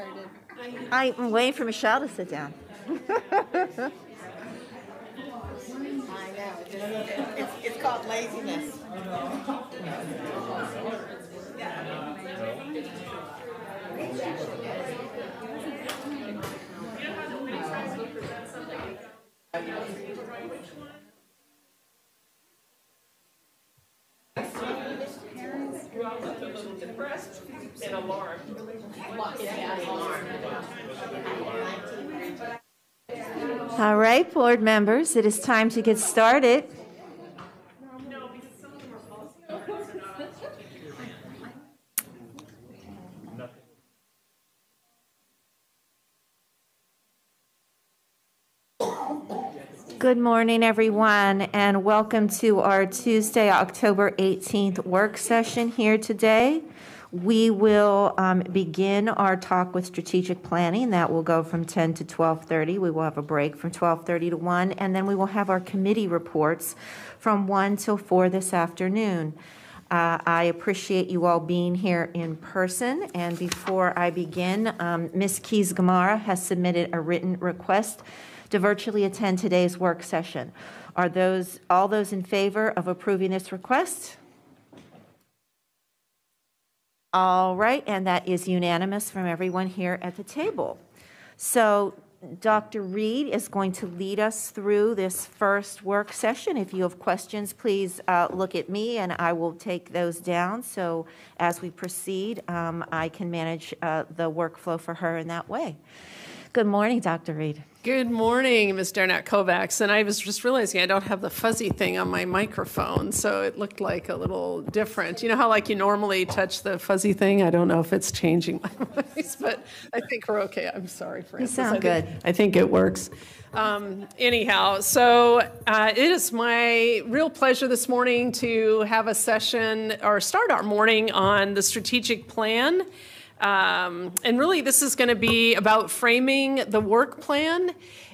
Was started. I'm waiting for Michelle to sit down. I know. It's, it's called laziness. And alarmed. All right, board members, it is time to get started. Good morning, everyone, and welcome to our Tuesday, October 18th work session here today. We will um, begin our talk with strategic planning. That will go from 10 to 12:30. We will have a break from 12:30 to 1, and then we will have our committee reports from 1 till 4 this afternoon. Uh, I appreciate you all being here in person. And before I begin, um, Ms. Keys Gamarra has submitted a written request to virtually attend today's work session. Are those all those in favor of approving this request? All right, and that is unanimous from everyone here at the table. So Dr. Reid is going to lead us through this first work session. If you have questions, please uh, look at me and I will take those down. So as we proceed, um, I can manage uh, the workflow for her in that way. Good morning, Dr. Reid. Good morning, Ms. Derenak Kaufax. And I was just realizing I don't have the fuzzy thing on my microphone, so it looked like a little different. You know how, like, you normally touch the fuzzy thing? I don't know if it's changing my voice, but I think we're okay. I'm sorry, Francis. You sound I good. Think, I think it works. Um, anyhow, so uh, it is my real pleasure this morning to have a session or start our morning on the strategic plan. Um, and really, this is going to be about framing the work plan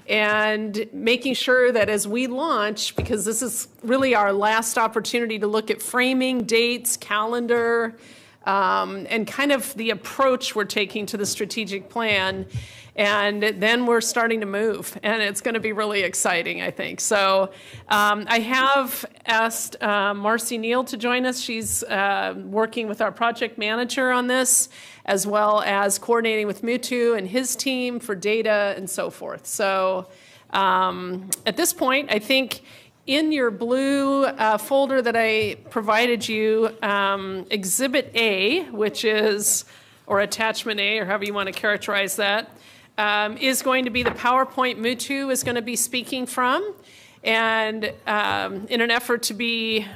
and making sure that as we launch, because this is really our last opportunity to look at framing, dates, calendar, um, and kind of the approach we're taking to the strategic plan. And then we're starting to move, and it's going to be really exciting, I think. So um, I have asked uh, Marcy Neal to join us. She's uh, working with our project manager on this as well as coordinating with Mutu and his team for data and so forth. So um, at this point, I think in your blue uh, folder that I provided you, um, Exhibit A, which is, or Attachment A, or however you want to characterize that, um, is going to be the PowerPoint Mutu is going to be speaking from. And um, in an effort to be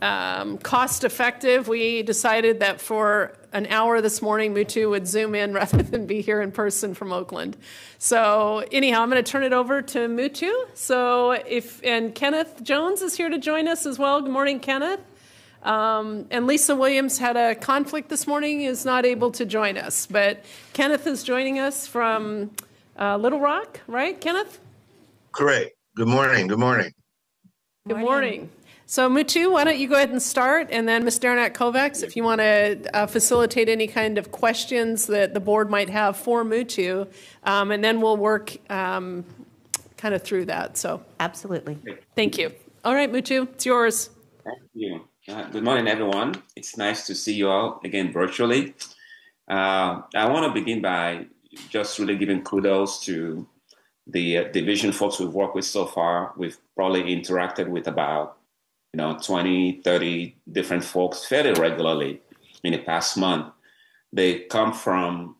um, cost effective, we decided that for an hour this morning, Mutu would zoom in rather than be here in person from Oakland. So anyhow, I'm going to turn it over to Mutu. So if and Kenneth Jones is here to join us as well. Good morning, Kenneth. Um, and Lisa Williams had a conflict this morning, is not able to join us. But Kenneth is joining us from uh, Little Rock, right, Kenneth? Correct. Good morning. Good morning. Good morning. Morning. So Mutu, why don't you go ahead and start, and then Ms. Derenak Kaufax, if you want to uh, facilitate any kind of questions that the board might have for Mutu, um, and then we'll work um, kind of through that. So absolutely, thank you. All right, Mutu, it's yours. Thank you. Uh, good morning, everyone. It's nice to see you all again virtually. Uh, I want to begin by just really giving kudos to the uh, division folks we've worked with so far. We've probably interacted with about you know 20 30 different folks fairly regularly in the past month. They come from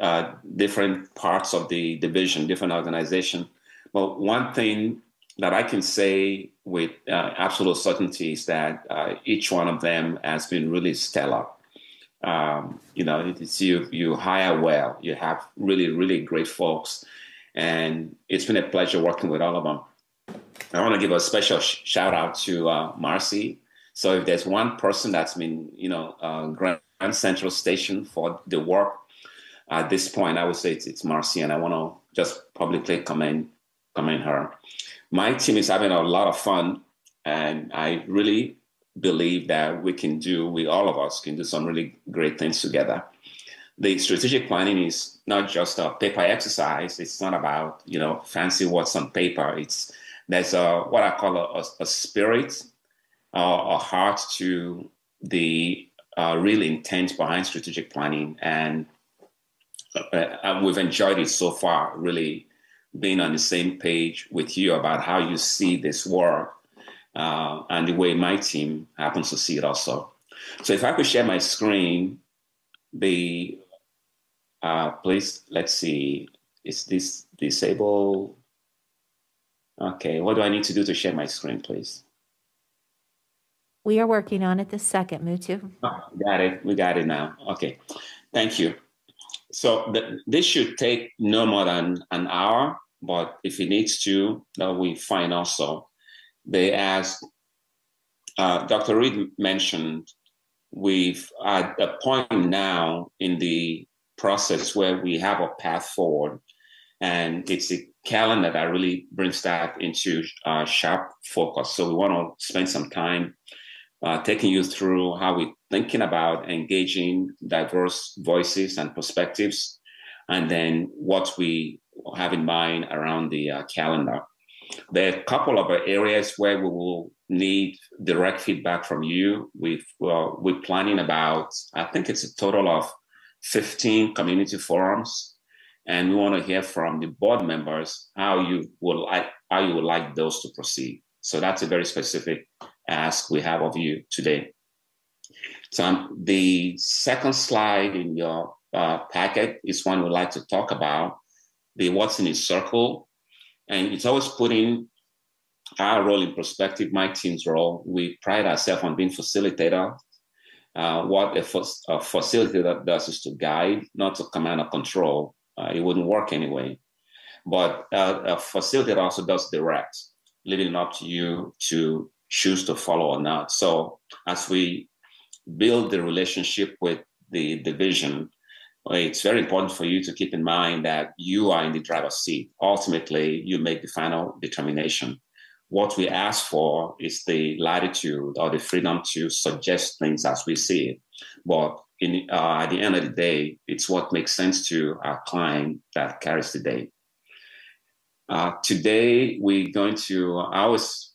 uh, different parts of the division different organization. But one thing that i can say with uh, absolute certainty is that uh, each one of them has been really stellar. Um, you know it's you you hire well. You have really really great folks. And it's been a pleasure working with all of them I want to give a special sh- shout out to uh, Marcy. So if there's one person that's been, you know, uh, Grand Central Station for the work at this point, I would say it's, it's Marcy, and I want to just publicly commend commend her. My team is having a lot of fun, and I really believe that we can do, we all of us can do some really great things together. the strategic planning is not just a paper exercise. It's not about you know fancy words on paper. It's there's a what I call a, a spirit, uh, a heart to the uh, real intent behind strategic planning, and uh, we've enjoyed it so far. Really being on the same page with you about how you see this work uh, and the way my team happens to see it also. So if I could share my screen, the uh, please let's see, is this disabled? Okay, what do I need to do to share my screen, please? We are working on it this second, Mutu. Oh, got it. We got it now. Okay, thank you. So the, this should take no more than an hour, but if it needs to, that we find also. They asked, uh, Dr. Reid mentioned, we've at a point now in the process where we have a path forward, and it's a calendar that really brings that into uh, sharp focus. So we want to spend some time uh, taking you through how we're thinking about engaging diverse voices and perspectives, and then what we have in mind around the uh, calendar. There are a couple of areas where we will need direct feedback from you. We've, we're planning about, I think it's a total of 15 community forums, and we want to hear from the board members how you would like how you would like those to proceed. So that's a very specific ask we have of you today. So um, the second slide in your uh, packet is one we'd like to talk about the what's in a circle. And it's always putting our role in perspective, my team's role. We pride ourselves on being facilitator. Uh, what a, a, facilitator does is to guide, not to command or control. Uh, it wouldn't work anyway. But uh, a facilitator also does direct, leaving it up to you to choose to follow or not. So as we build the relationship with the division, it's very important for you to keep in mind that you are in the driver's seat. Ultimately, you make the final determination. What we ask for is the latitude or the freedom to suggest things as we see it. But in, uh, at the end of the day, it's what makes sense to our client that carries the day. Uh, today, we're going to, I always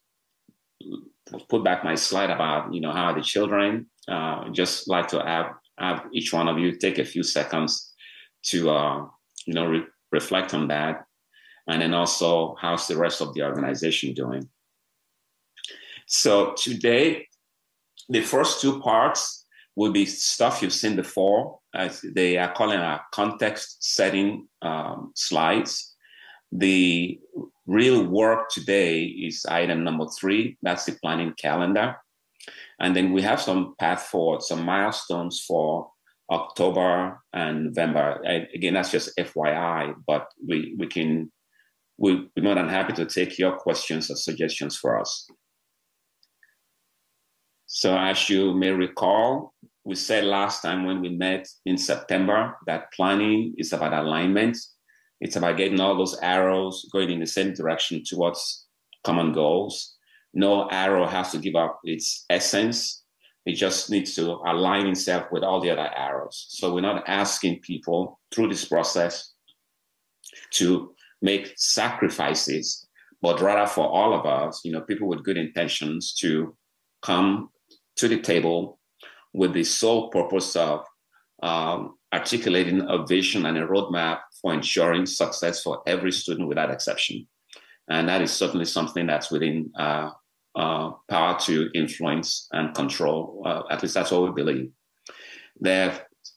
put back my slide about, you know, how the children, uh, just like to have have each one of you take a few seconds to uh, you know re- reflect on that, and then also how's the rest of the organization doing. So today, the first two parts will be stuff you've seen before. As they are calling our context setting um, slides. The real work today is item number three. That's the planning calendar. And then we have some path forward, some milestones for October and November. Again, that's just FYI, but we, we can, we, we're more than happy to take your questions or suggestions for us. So as you may recall, we said last time when we met in September that planning is about alignment. It's about getting all those arrows going in the same direction towards common goals no arrow has to give up its essence. It just needs to align itself with all the other arrows. So we're not asking people through this process to make sacrifices, but rather for all of us, you know, people with good intentions to come to the table with the sole purpose of um, articulating a vision and a roadmap for ensuring success for every student without exception. And that is certainly something that's within uh, uh, power to influence and control. Uh, at least that's what we believe. There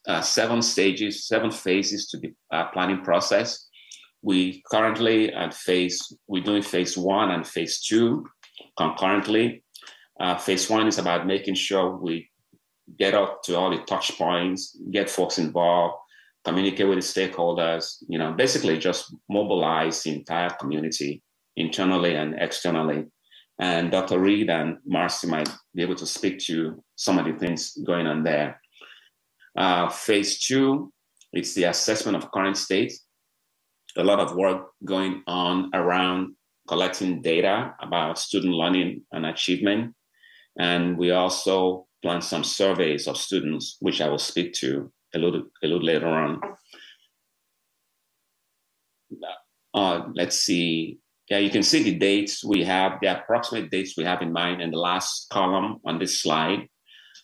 are uh, seven stages, seven phases to the uh, planning process. We currently at phase, we're doing phase one and phase two concurrently. Uh, phase one is about making sure we get up to all the touch points, get folks involved, communicate with the stakeholders, you know, basically just mobilize the entire community internally and externally and Dr. Reid and Marcy might be able to speak to some of the things going on there. Uh, phase two, it's the assessment of current state. A lot of work going on around collecting data about student learning and achievement. And we also plan some surveys of students, which I will speak to a little, a little later on. Uh, let's see. Yeah, you can see the dates we have, the approximate dates we have in mind in the last column on this slide.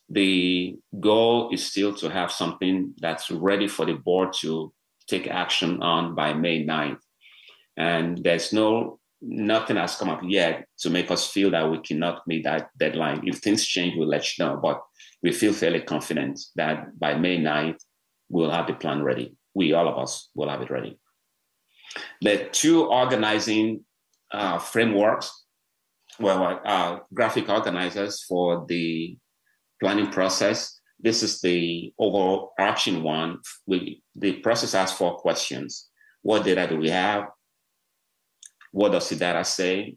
The goal is still to have something that's ready for the board to take action on by May 9th. And there's no, nothing has come up yet to make us feel that we cannot meet that deadline. If things change, we'll let you know. But we feel fairly confident that by May 9th, we'll have the plan ready. We, all of us, will have it ready. The two organizing uh, frameworks, well, uh, graphic organizers for the planning process. This is the overarching one. We, the process asks four questions. What data do we have? What does the data say?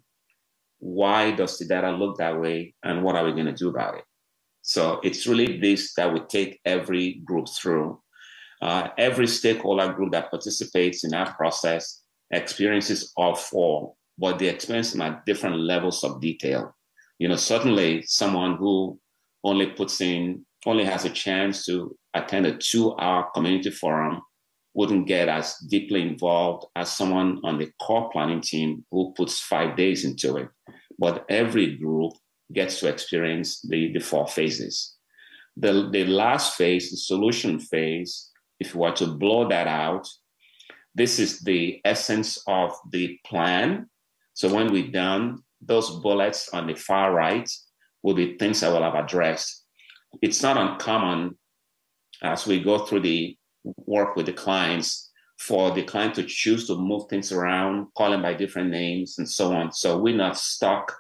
Why does the data look that way? And what are we going to do about it? So it's really this that we take every group through. Uh, every stakeholder group that participates in our process experiences all four, but they experience them at different levels of detail. You know, certainly someone who only puts in, only has a chance to attend a two hour community forum wouldn't get as deeply involved as someone on the core planning team who puts five days into it. But every group gets to experience the, the four phases. The, the last phase, the solution phase, if you were to blow that out, this is the essence of the plan. So when we're done, those bullets on the far right will be things I will have addressed. It's not uncommon as we go through the work with the clients for the client to choose to move things around, call them by different names, and so on. So we're not stuck.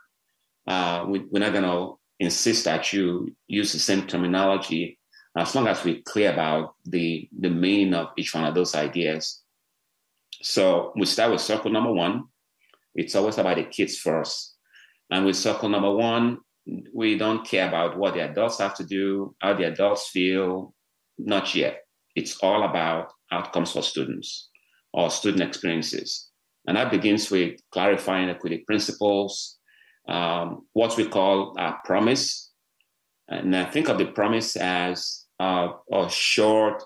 Uh, we, are not going to insist that you use the same terminology as long as we're clear about the, the meaning of each one of those ideas. So we start with circle number one. It's always about the kids first. And with circle number one, we don't care about what the adults have to do, how the adults feel, not yet. It's all about outcomes for students or student experiences. And that begins with clarifying equity principles, um, what we call a promise. And I think of the promise as uh, a short,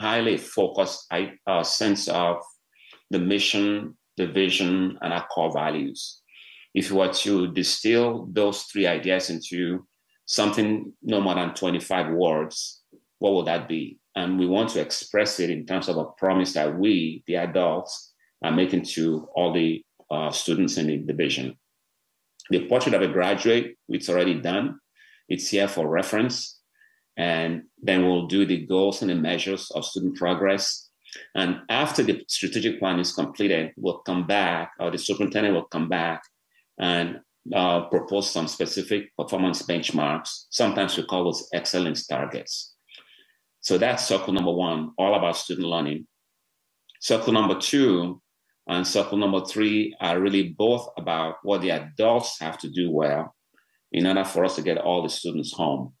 highly focused uh, sense of the mission, the vision, and our core values if you were to distill those three ideas into something no more than 25 words, what would that be? And we want to express it in terms of a promise that we, the adults, are making to all the uh, students in the division. The portrait of a graduate, it's already done. It's here for reference. And then we'll do the goals and the measures of student progress. And after the strategic plan is completed, we'll come back, or the superintendent will come back and uh, propose some specific performance benchmarks. Sometimes we call those excellence targets. So that's circle number one, all about student learning. Circle number two and circle number three are really both about what the adults have to do well in order for us to get all the students home.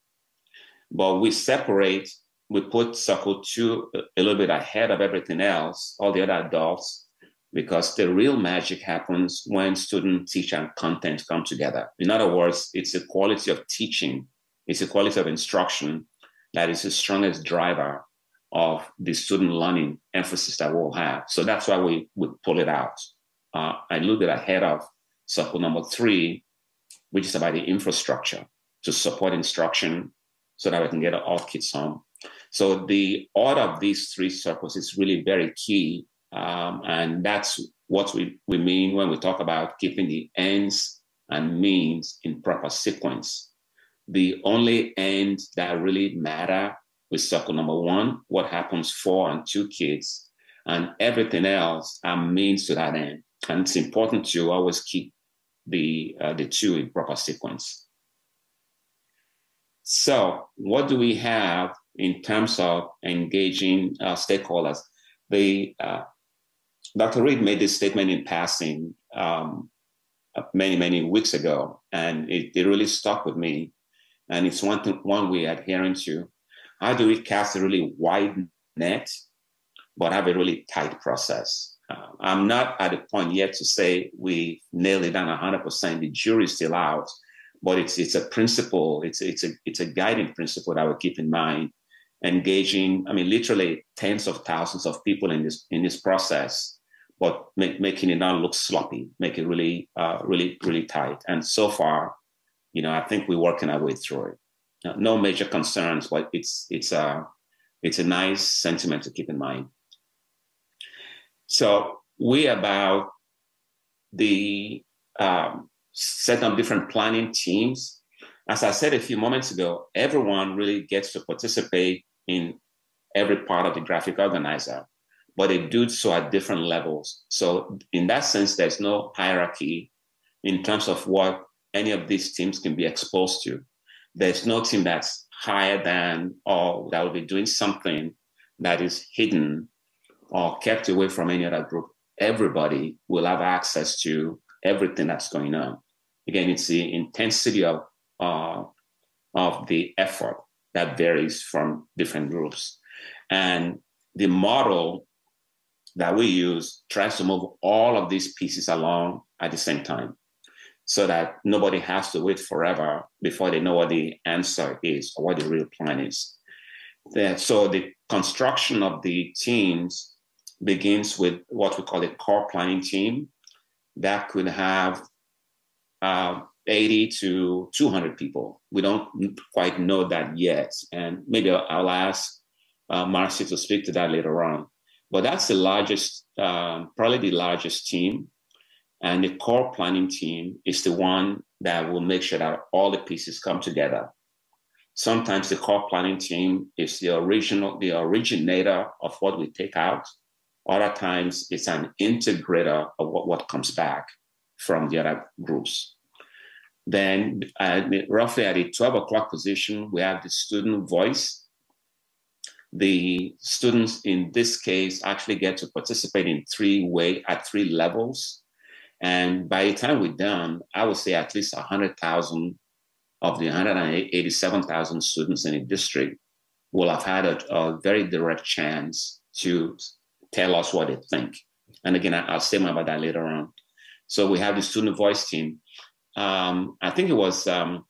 But we separate, we put circle two a little bit ahead of everything else, all the other adults, because the real magic happens when student, teacher, and content come together. In other words, it's the quality of teaching, it's the quality of instruction that is the strongest driver of the student learning emphasis that we'll have. So that's why we would pull it out. Uh, a little bit ahead of circle number three, which is about the infrastructure to support instruction so that we can get all kids home. So the order of these three circles is really very key um, and that's what we, we mean when we talk about keeping the ends and means in proper sequence. The only ends that really matter with circle number one, what happens for and to kids, and everything else are means to that end. And it's important to always keep the, uh, the two in proper sequence. So, what do we have in terms of engaging uh, stakeholders? The uh, Dr. Reid made this statement in passing um, many, many weeks ago, and it, it really stuck with me. And it's one, thing, one we're adhering to. How do we cast a really wide net, but have a really tight process? Uh, I'm not at the point yet to say we nailed it down 100%. The jury's still out, but it's it's a principle. It's it's a it's a guiding principle that we keep in mind, engaging, I mean, literally tens of thousands of people in this in this process, but make, making it not look sloppy, make it really, uh, really, really tight. And so far, you know, I think we're working our way through it. No major concerns, but it's it's a it's a nice sentiment to keep in mind. So we about the um, set up different planning teams. As I said a few moments ago, everyone really gets to participate in every part of the graphic organizer, but they do so at different levels. So in that sense, there's no hierarchy in terms of what any of these teams can be exposed to. There's no team that's higher than or that will be doing something that is hidden or kept away from any other group. Everybody will have access to everything that's going on. Again, it's the intensity of uh, of the effort that varies from different groups, and the model that we use tries to move all of these pieces along at the same time, so that nobody has to wait forever before they know what the answer is or what the real plan is. So the construction of the teams begins with what we call a core planning team that could have uh, 80 to 200 people. We don't quite know that yet. And maybe I'll, ask uh, Marcy to speak to that later on. But that's the largest, um, probably the largest team. And the core planning team is the one that will make sure that all the pieces come together. Sometimes the core planning team is the original, the originator of what we take out. Other times it's an integrator of what, what comes back from the other groups. Then, uh, roughly at the 12 o'clock position, we have the student voice. The students in this case actually get to participate in three way at three levels. And by the time we're done, I would say at least 100,000 of the 187,000 students in the district will have had a, a, very direct chance to tell us what they think. And again, I'll say more about that later on. So we have the student voice team. Um, I think it was um,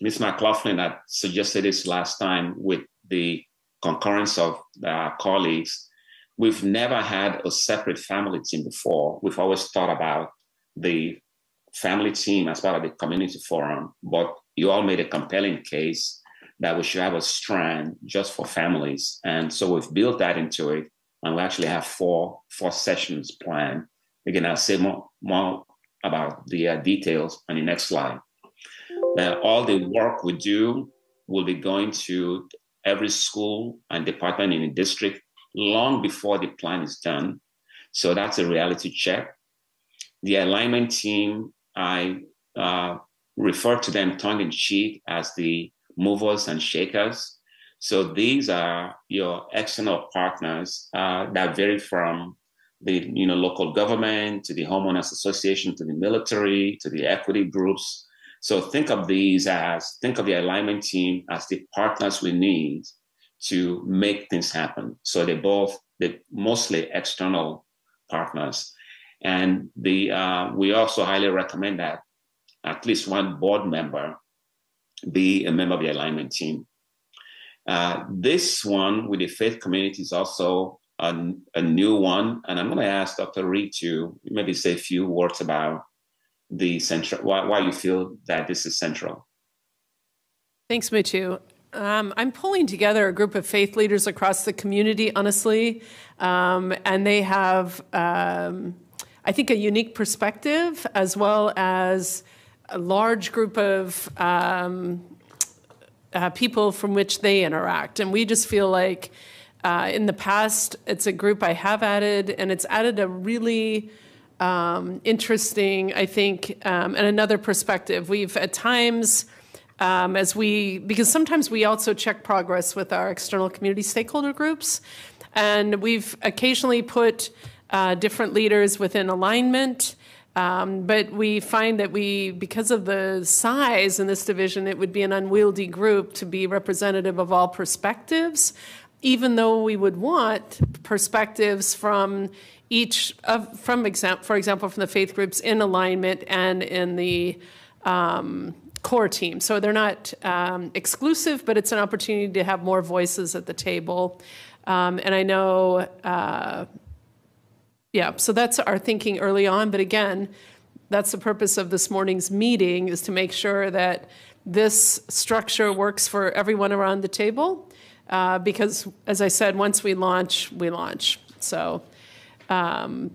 Ms. McLaughlin that suggested this last time with the concurrence of our colleagues. We've never had a separate family team before. We've always thought about the family team as part of the community forum, but you all made a compelling case that we should have a strand just for families. And so we've built that into it. And we actually have four, four sessions planned Again, I'll say more, more about the uh, details on the next slide. Now, all the work we do will be going to every school and department in the district long before the plan is done. So that's a reality check. The alignment team, I uh, refer to them tongue in cheek as the movers and shakers. So these are your external partners uh, that vary from the you know local government to the homeowners association to the military to the equity groups so think of these as think of the alignment team as the partners we need to make things happen so they both they mostly external partners and the uh, we also highly recommend that at least one board member be a member of the alignment team uh, this one with the faith community is also a, a new one. And I'm going to ask Dr. Reid to maybe say a few words about the central, why, why you feel that this is central. Thanks, Mutu. Um, I'm pulling together a group of faith leaders across the community, honestly, um, and they have, um, I think, a unique perspective as well as a large group of um, uh, people from which they interact. And we just feel like uh, in the past, it's a group I have added, and it's added a really um, interesting, I think, um, and another perspective. We've at times, um, as we, because sometimes we also check progress with our external community stakeholder groups, and we've occasionally put uh, different leaders within alignment. Um, but we find that we, because of the size in this division, it would be an unwieldy group to be representative of all perspectives even though we would want perspectives from each of, from example, for example, from the faith groups in alignment and in the um, core team. So they're not um, exclusive, but it's an opportunity to have more voices at the table. Um, and I know, uh, yeah, so that's our thinking early on. But again, that's the purpose of this morning's meeting is to make sure that this structure works for everyone around the table. Uh, because, as I said, once we launch, we launch. So, um,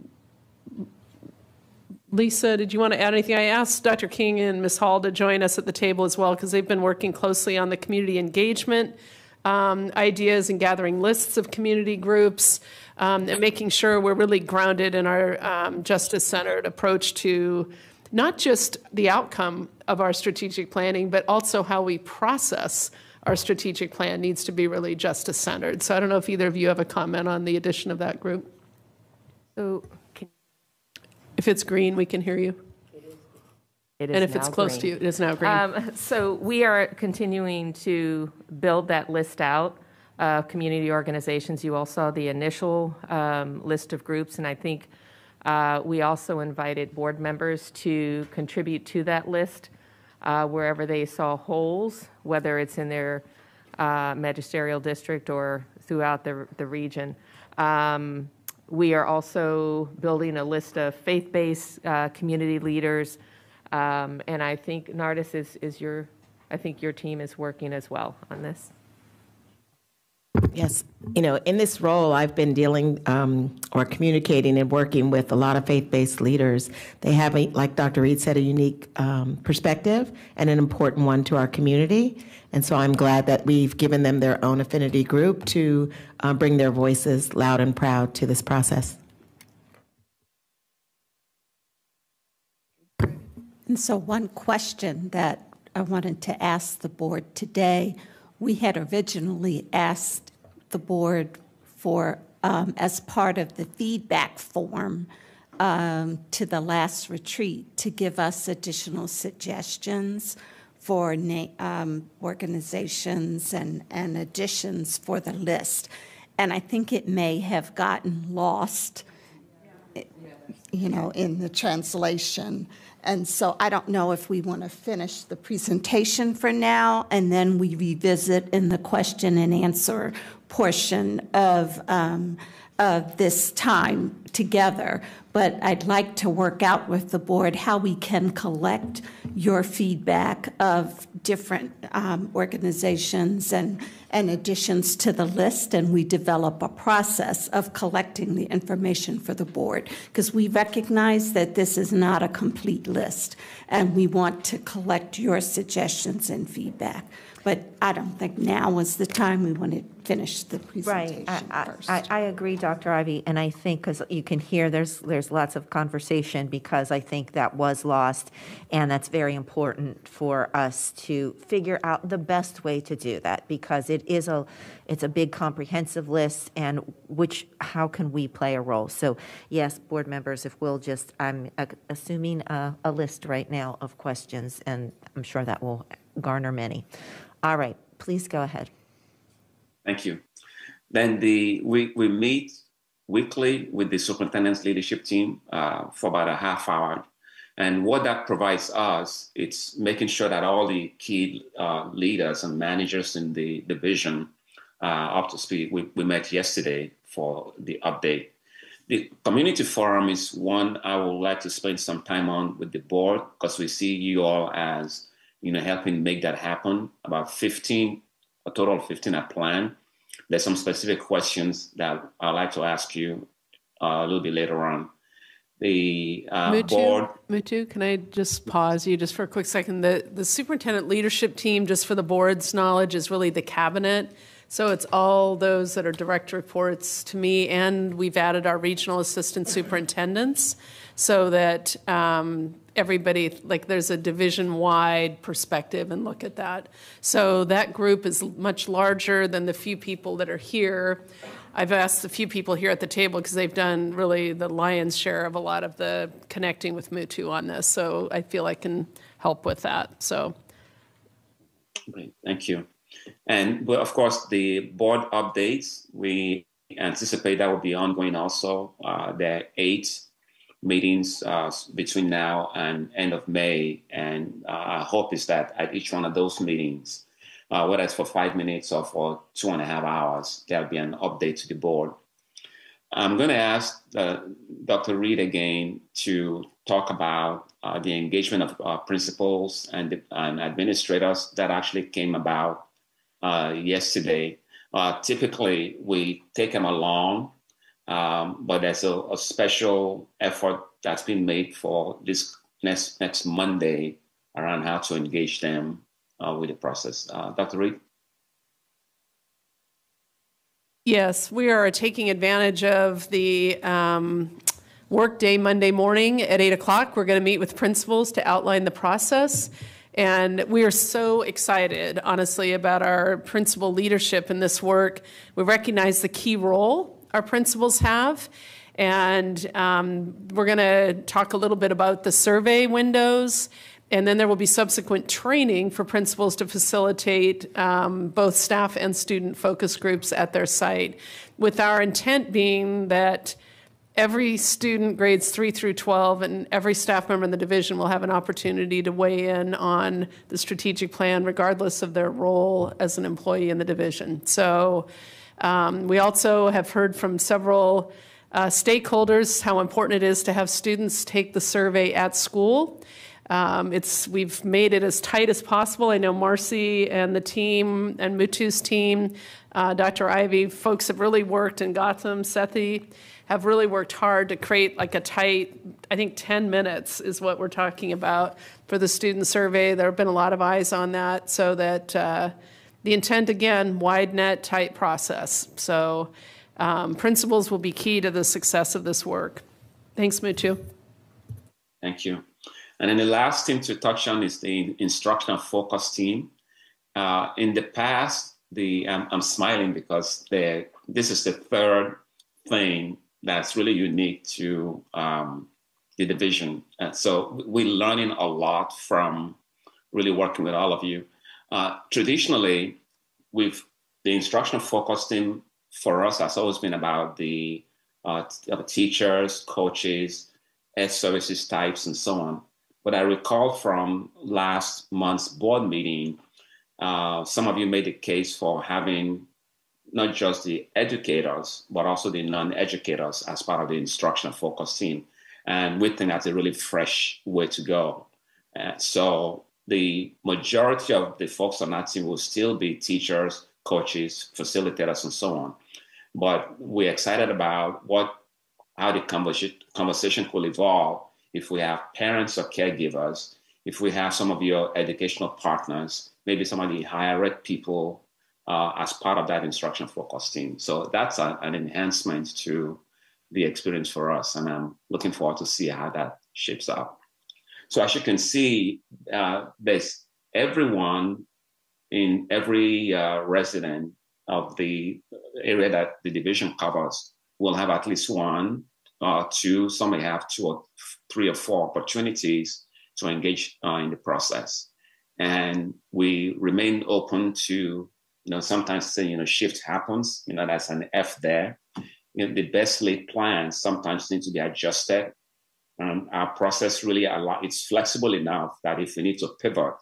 Lisa, did you want to add anything? I asked Dr. King and Ms. Hall to join us at the table as well because they've been working closely on the community engagement um, ideas and gathering lists of community groups um, and making sure we're really grounded in our um, justice centered approach to not just the outcome of our strategic planning, but also how we process our strategic plan needs to be really justice centered. So I don't know if either of you have a comment on the addition of that group. So if it's green, we can hear you. It is and if it's close green. to you, it is now green. Um, so we are continuing to build that list out. Uh, community organizations. You all saw the initial um, list of groups, and I think uh, we also invited board members to contribute to that list uh, wherever they saw holes, whether it's in their uh, magisterial district or throughout the, the region. Um, we are also building a list of faith based uh, community leaders. Um, and I think Nardos is, is your, I think your team is working as well on this. Yes, you know, in this role, I've been dealing um, or communicating and working with a lot of faith-based leaders. They have, a, like Dr. Reid said, a unique um, perspective and an important one to our community. And so I'm glad that we've given them their own affinity group to uh, bring their voices loud and proud to this process. And so, one question that I wanted to ask the board today we had originally asked the board for, um, as part of the feedback form um, to the last retreat, to give us additional suggestions for na- um, organizations and, and additions for the list. And I think it may have gotten lost, you know, in the translation. And so I don't know if we want to finish the presentation for now, and then we revisit in the question and answer portion of, um, of this time together. But I'd like to work out with the board how we can collect your feedback of different um, organizations and and additions to the list, and we develop a process of collecting the information for the board because we recognize that this is not a complete list, and we want to collect your suggestions and feedback. But I don't think now is the time we want to finish the presentation Right. I- first. I, I agree, Dr. Ivey, and I think, because you can hear, there's, there's lots of conversation, because I think that was lost, and that's very important for us to figure out the best way to do that, because it is a, it's a big comprehensive list, and which, how can we play a role? So, yes, board members, if we'll just, I'm assuming a, a list right now of questions, and I'm sure that will garner many. All right, please go ahead. Thank you. Then the we, we meet weekly with the superintendent's leadership team uh, for about a half hour. And what that provides us, it's making sure that all the key uh, leaders and managers in the division uh, up to speed. We, we met yesterday for the update. The community forum is one I would like to spend some time on with the board because we see you all as you know helping make that happen. About 15, a total of 15 are plan. There's some specific questions that I'd like to ask you uh, a little bit later on. The uh, Mutu, board. Mutu, can I just pause you just for a quick second? The the superintendent leadership team, just for the board's knowledge, is really the cabinet. So it's all those that are direct reports to me, and we've added our regional assistant superintendents so that um, everybody, like there's a division-wide perspective and look at that. So that group is much larger than the few people that are here. I've asked a few people here at the table because they've done really the lion's share of a lot of the connecting with Mutu on this. So I feel I can help with that. So Great, thank you. And well, of course, the board updates, we anticipate that will be ongoing also. Uh, there are eight meetings uh, between now and end of May. And uh, our hope is that at each one of those meetings, uh, whether it's for five minutes or for two and a half hours, there'll be an update to the board. I'm going to ask uh, Dr. Reid again to talk about uh, the engagement of uh, principals and, and, administrators that actually came about yesterday. Typically, we take them along, um, but there's a, a, special effort that's been made for this next, next Monday around how to engage them uh, with the process. Dr. Reid? Yes, we are taking advantage of the um, workday Monday morning at 8 o'clock. We're going to meet with principals to outline the process. And we are so excited, honestly, about our principal leadership in this work. We recognize the key role our principals have. And um, we're going to talk a little bit about the survey windows and then there will be subsequent training for principals to facilitate um, both staff and student focus groups at their site, with our intent being that every student grades 3 through 12 and every staff member in the division will have an opportunity to weigh in on the strategic plan regardless of their role as an employee in the division. So um, we also have heard from several uh, stakeholders how important it is to have students take the survey at school. Um, it's we've made it as tight as possible. I know Marcy and the team and Mutu's team, uh, Dr. Ivey, folks have really worked, and Gautam, Sethi have really worked hard to create like a tight. I think 10 minutes is what we're talking about for the student survey. There have been a lot of eyes on that, so that uh, the intent again, wide net, tight process. So um, principals will be key to the success of this work. Thanks, Mutu. Thank you. And then the last thing to touch on is the instructional focus team. Uh, in the past, the um, I'm smiling because this is the third thing that's really unique to um, the division. And so we're learning a lot from really working with all of you. Uh, traditionally, we've the instructional focus team for us has always been about the uh, teachers, coaches, ed services types, and so on. But I recall from last month's board meeting, uh, some of you made a case for having not just the educators, but also the non educators as part of the instructional focus team. And we think that's a really fresh way to go. Uh, so the majority of the folks on that team will still be teachers, coaches, facilitators, and so on. But we're excited about what how the conversation, conversation could evolve if we have parents or caregivers, if we have some of your educational partners, maybe some of the higher ed people uh, as part of that instruction focus team. So that's a, an enhancement to the experience for us. And I'm looking forward to see how that shapes up. So as you can see, uh, there's everyone in every uh, resident of the area that the division covers will have at least one uh, two, some may have two or three or four opportunities to engage uh, in the process. And we remain open to, you know, sometimes say, you know, shift happens, you know, that's an F there. You know, the best laid plans sometimes need to be adjusted. Um, our process really allow, it's flexible enough that if we need to pivot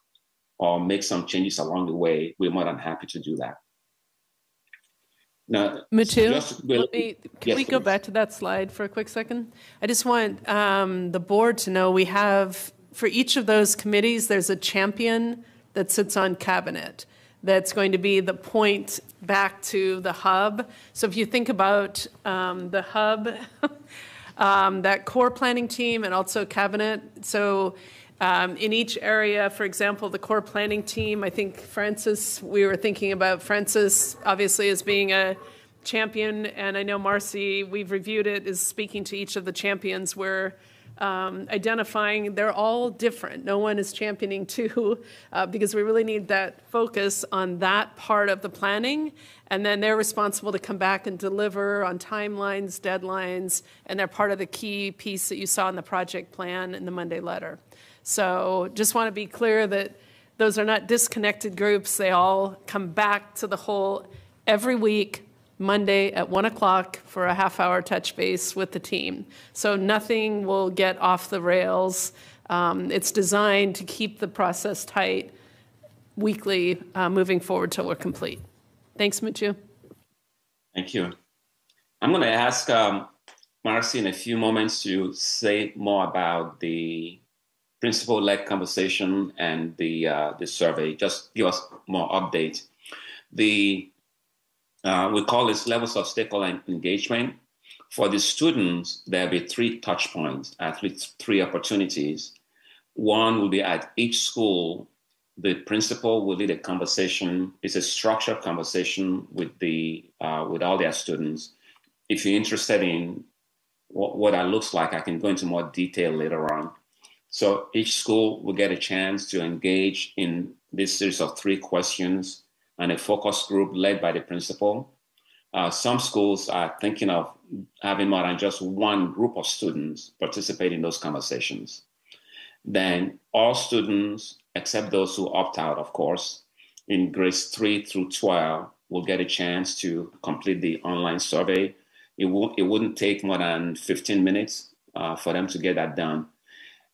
or make some changes along the way, we're more than happy to do that. Now, Mutu, let me, can yes, we go please. back to that slide for a quick second? I just want um, the board to know we have, for each of those committees, there's a champion that sits on cabinet that's going to be the point back to the hub. So if you think about um, the hub, um, that core planning team and also cabinet, so um, in each area, for example, the core planning team, I think Francis, we were thinking about Francis obviously as being a champion, and I know Marcy, we've reviewed it, is speaking to each of the champions. We're um, identifying they're all different. No one is championing two uh, because we really need that focus on that part of the planning. And then they're responsible to come back and deliver on timelines, deadlines, and they're part of the key piece that you saw in the project plan in the Monday letter. So just want to be clear that those are not disconnected groups. They all come back to the whole every week Monday at 1 o'clock for a half hour touch base with the team. So nothing will get off the rails. Um, it's designed to keep the process tight weekly uh, moving forward till we're complete. Thanks, Mutu. Thank you. I'm going to ask um, Marcy in a few moments to say more about the principal-led conversation and the uh, the survey. Just give us more update. The uh, we call this levels of stakeholder engagement. For the students, there'll be three touch points, at least three opportunities. One will be at each school. The principal will lead a conversation. It's a structured conversation with the uh, with all their students. If you're interested in what, what that looks like, I can go into more detail later on. So each school will get a chance to engage in this series of three questions and a focus group led by the principal. Uh, some schools are thinking of having more than just one group of students participate in those conversations. Then all students, except those who opt out, of course, in grades 3 through 12, will get a chance to complete the online survey. It, w- it wouldn't take more than 15 minutes uh, for them to get that done.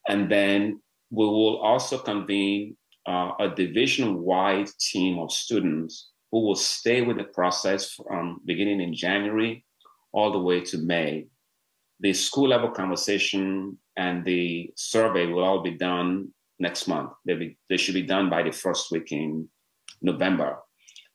And then we will also convene uh, a division wide team of students who will stay with the process from beginning in January all the way to May. The school level conversation and the survey will all be done next month. They, be, they should be done by the first week in November.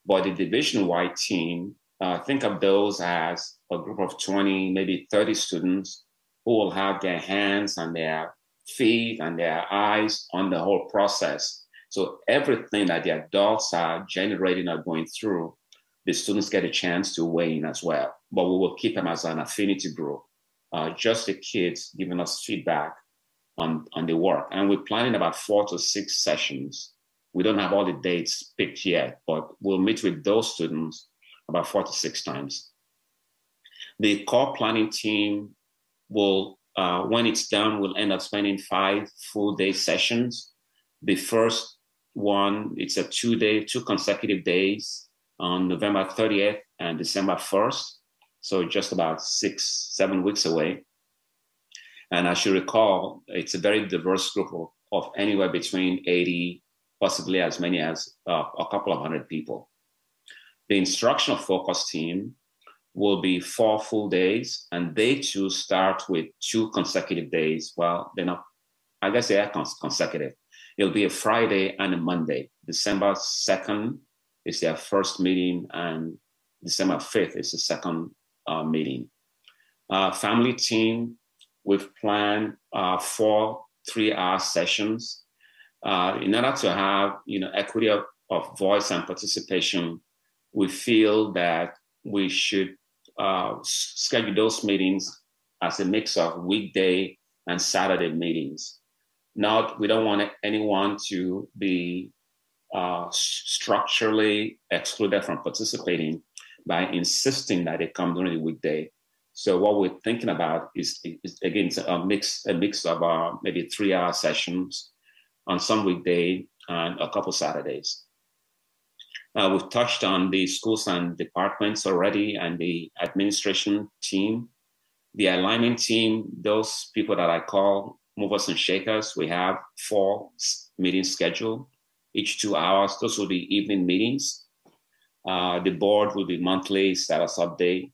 But the division wide team, uh, think of those as a group of 20, maybe 30 students who will have their hands and their feet and their eyes on the whole process so everything that the adults are generating or going through, the students get a chance to weigh in as well. But we will keep them as an affinity group, uh, just the kids giving us feedback on, on the work. And we're planning about four to six sessions. We don't have all the dates picked yet, but we'll meet with those students about four to six times. The core planning team will, uh, when it's done, will end up spending five full day sessions. The first one, it's a two day, two consecutive days on November 30th and December 1st. So just about six, seven weeks away. And as you recall, it's a very diverse group of, of anywhere between 80, possibly as many as uh, a couple of hundred people. The instructional focus team will be four full days, and they too start with two consecutive days. Well, they're not, I guess they are cons- consecutive. It'll be a Friday and a Monday. December 2nd is their first meeting, and December 5th is the second uh, meeting. Uh, family team, we've planned uh, four three hour sessions. Uh, in order to have you know, equity of, of, voice and participation, we feel that we should uh, schedule those meetings as a mix of weekday and Saturday meetings. Not, we don't want anyone to be uh, structurally excluded from participating by insisting that they come during the weekday. So what we're thinking about is, is again a mix a mix of uh, maybe three hour sessions on some weekday and a couple Saturdays. Uh, we've touched on the schools and departments already and the administration team. The alignment team, those people that I call movers and shakers. We have four meetings scheduled, each two hours. Those will be evening meetings. Uh, the board will be monthly status update.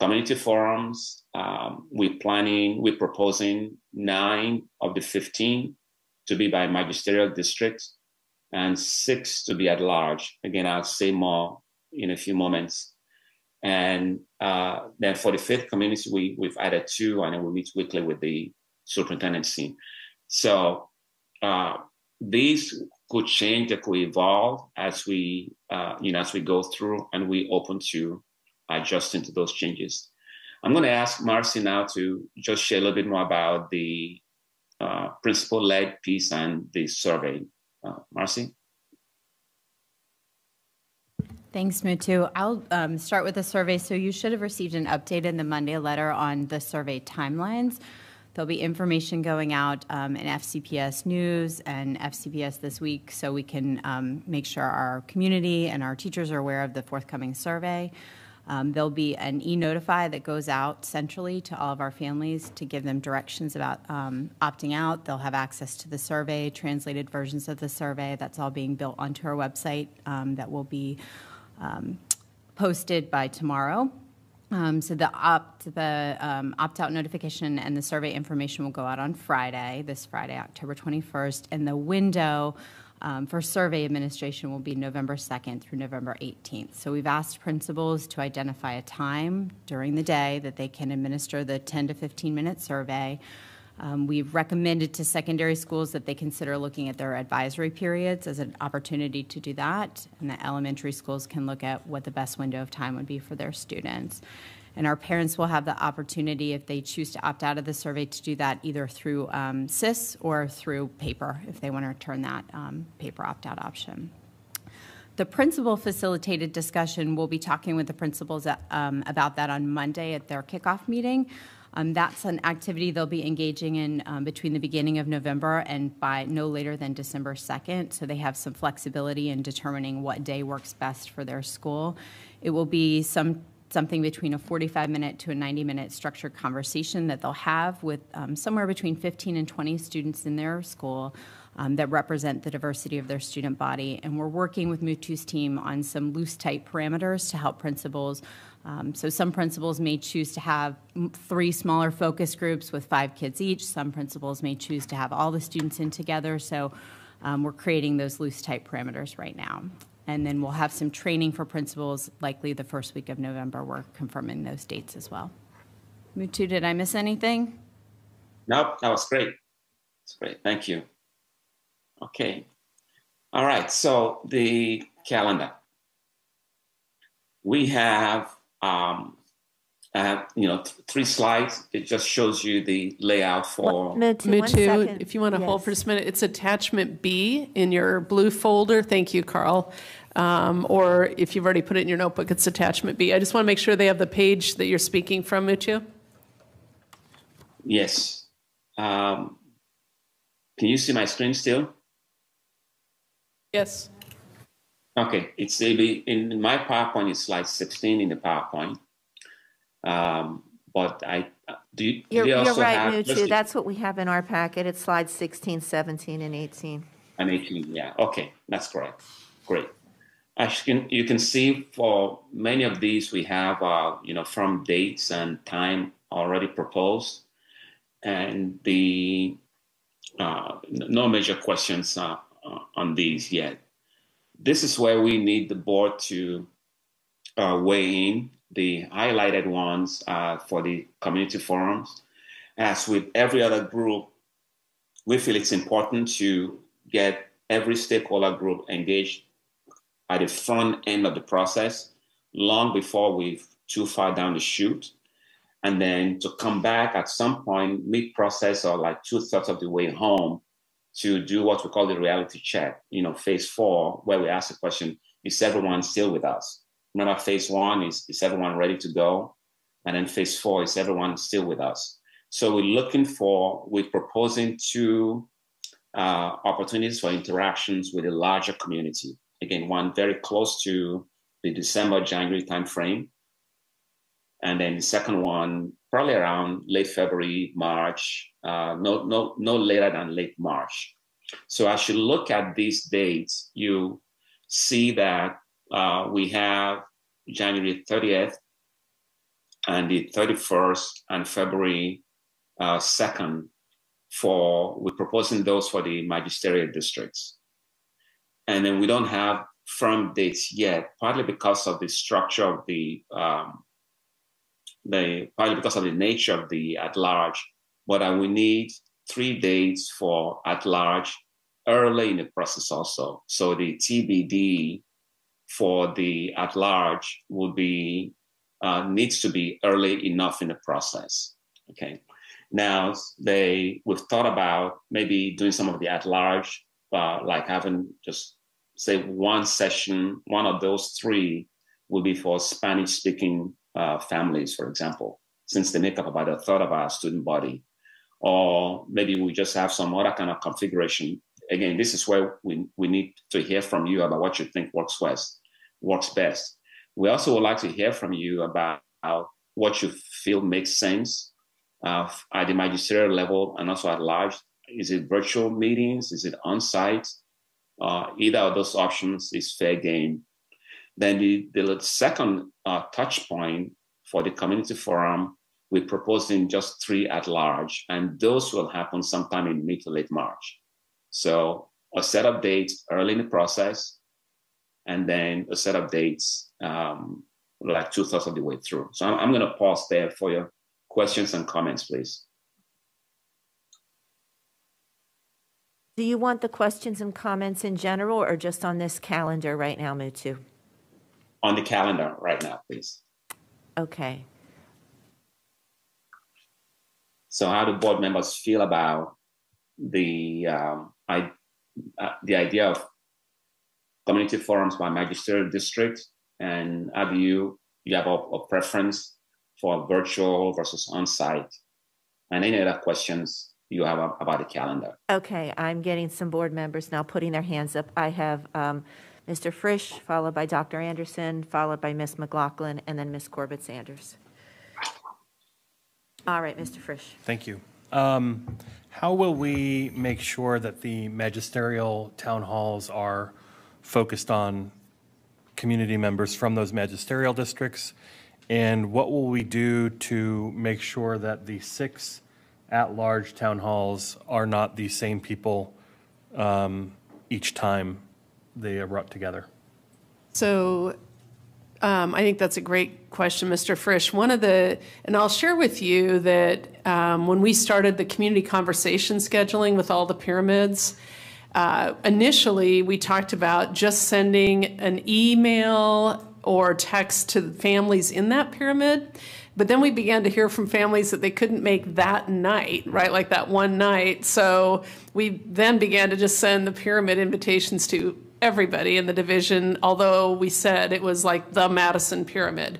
Community forums, um, we're planning, we're proposing nine of the 15 to be by magisterial district and six to be at large. Again, I'll say more in a few moments. And uh, then for the fifth community, we, we've added two, and then we meet weekly with the superintendency. So uh, these could change, they could evolve as we, uh, you know, as we go through, and we open to adjusting to those changes. I'm going to ask Marcy now to just share a little bit more about the uh, principal-led piece and the survey. Uh, Marcy. Thanks, Mutu. I'll um, start with the survey. So you should have received an update in the Monday letter on the survey timelines. There'll be information going out um, in FCPS News and FCPS this week so we can um, make sure our community and our teachers are aware of the forthcoming survey. Um, there'll be an e-notify that goes out centrally to all of our families to give them directions about um, opting out. They'll have access to the survey, translated versions of the survey. That's all being built onto our website um, that will be um, posted by tomorrow. Um, so the opt the um, opt out notification and the survey information will go out on Friday, this Friday, October 21st, and the window um, for survey administration will be November 2nd through November 18th. So we've asked principals to identify a time during the day that they can administer the 10 to 15 minute survey. Um, we've recommended to secondary schools that they consider looking at their advisory periods as an opportunity to do that, and that elementary schools can look at what the best window of time would be for their students. And our parents will have the opportunity, if they choose to opt out of the survey, to do that either through um, SIS or through paper if they want to return that um, paper opt out option. The principal facilitated discussion, we'll be talking with the principals at, um, about that on Monday at their kickoff meeting. Um, that's an activity they'll be engaging in um, between the beginning of November and by no later than December 2nd. So they have some flexibility in determining what day works best for their school. It will be some something between a 45 minute to a 90 minute structured conversation that they'll have with um, somewhere between 15 and 20 students in their school um, that represent the diversity of their student body. And we're working with Mutu's team on some loose type parameters to help principals. Um, so some principals may choose to have three smaller focus groups with five kids each. Some principals may choose to have all the students in together. So um, we're creating those loose type parameters right now. And then we'll have some training for principals likely the first week of November. We're confirming those dates as well. Mutu, did I miss anything? Nope, that was great. That's great. Thank you. Okay. All right. So the calendar. We have, um, uh, you know, th- three slides. It just shows you the layout for. Mutu, Mutu, if you want to hold for just a minute, it's attachment B in your blue folder. Thank you, Carl. Um, or if you've already put it in your notebook, it's attachment B. I just want to make sure they have the page that you're speaking from, Mutu. Yes. Um, can you see my screen still? Yes. Okay, it's maybe in my PowerPoint, it's slide 16 in the PowerPoint. Um, but I do. You, You're, you're right. That's what we have in our packet. It's slides 16, 17, and 18. An 18, yeah. Okay, that's correct. Great. As you can, you can see for many of these, we have, uh, you know, from dates and time already proposed. And the, uh, no major questions uh, uh, on these yet. This is where we need the board to uh, weigh in. The highlighted ones uh, for the community forums. As with every other group, we feel it's important to get every stakeholder group engaged at the front end of the process long before we've too far down the chute and then to come back at some point mid-process or like two-thirds of the way home to do what we call the reality check you know phase four where we ask the question is everyone still with us remember phase one is is everyone ready to go and then phase four is everyone still with us so we're looking for we're proposing two uh, opportunities for interactions with a larger community. Again, one very close to the December, January timeframe. And then the second one, probably around late February, March, uh, no, no, no later than late March. So as you look at these dates, you see that uh, we have January 30th and the 31st and February uh, 2nd for we're proposing those for the magisterial districts. And then we don't have firm dates yet, partly because of the structure of the um, the partly because of the nature of the at large. But uh, we need three dates for at large early in the process also. So the TBD for the at large would be uh, needs to be early enough in the process. Okay. Now they we've thought about maybe doing some of the at large, uh, like having just say one session, one of those three will be for Spanish speaking uh, families, for example, since they make up about a third of our student body. Or maybe we just have some other kind of configuration. Again, this is where we, we need to hear from you about what you think works best, works best. We also would like to hear from you about what you feel makes sense uh, at the magisterial level and also at large. Is it virtual meetings? Is it on site? Uh, either of those options is fair game. Then the, the second uh, touch point for the community forum, we're proposing just three at large, and those will happen sometime in mid to late March. So a set of dates early in the process, and then a set of dates um, like two thirds of the way through. So I'm, I'm going to pause there for your questions and comments, please. Do you want the questions and comments in general or just on this calendar right now, Mutu? On the calendar right now, please. Okay. So how do board members feel about the um, I, uh, the idea of community forums by magisterial district? And have you you have a, a preference for virtual versus on-site? And any other questions you have about the calendar? Okay, I'm getting some board members now putting their hands up. I have um, Mr. Frisch, followed by Dr. Anderson, followed by Ms. McLaughlin, and then Ms. Corbett Sanders. All right, Mr. Frisch. Thank you. Um, how will we make sure that the magisterial town halls are focused on community members from those magisterial districts? And what will we do to make sure that the six at-large town halls are not the same people um, each time they erupt together? So um, I think that's a great question, Mr. Frisch. One of the, and I'll share with you that um, when we started the community conversation scheduling with all the pyramids, uh, initially we talked about just sending an email or text to families in that pyramid. But then we began to hear from families that they couldn't make that night, right? Like that one night. So we then began to just send the pyramid invitations to everybody in the division, although we said it was like the Madison Pyramid.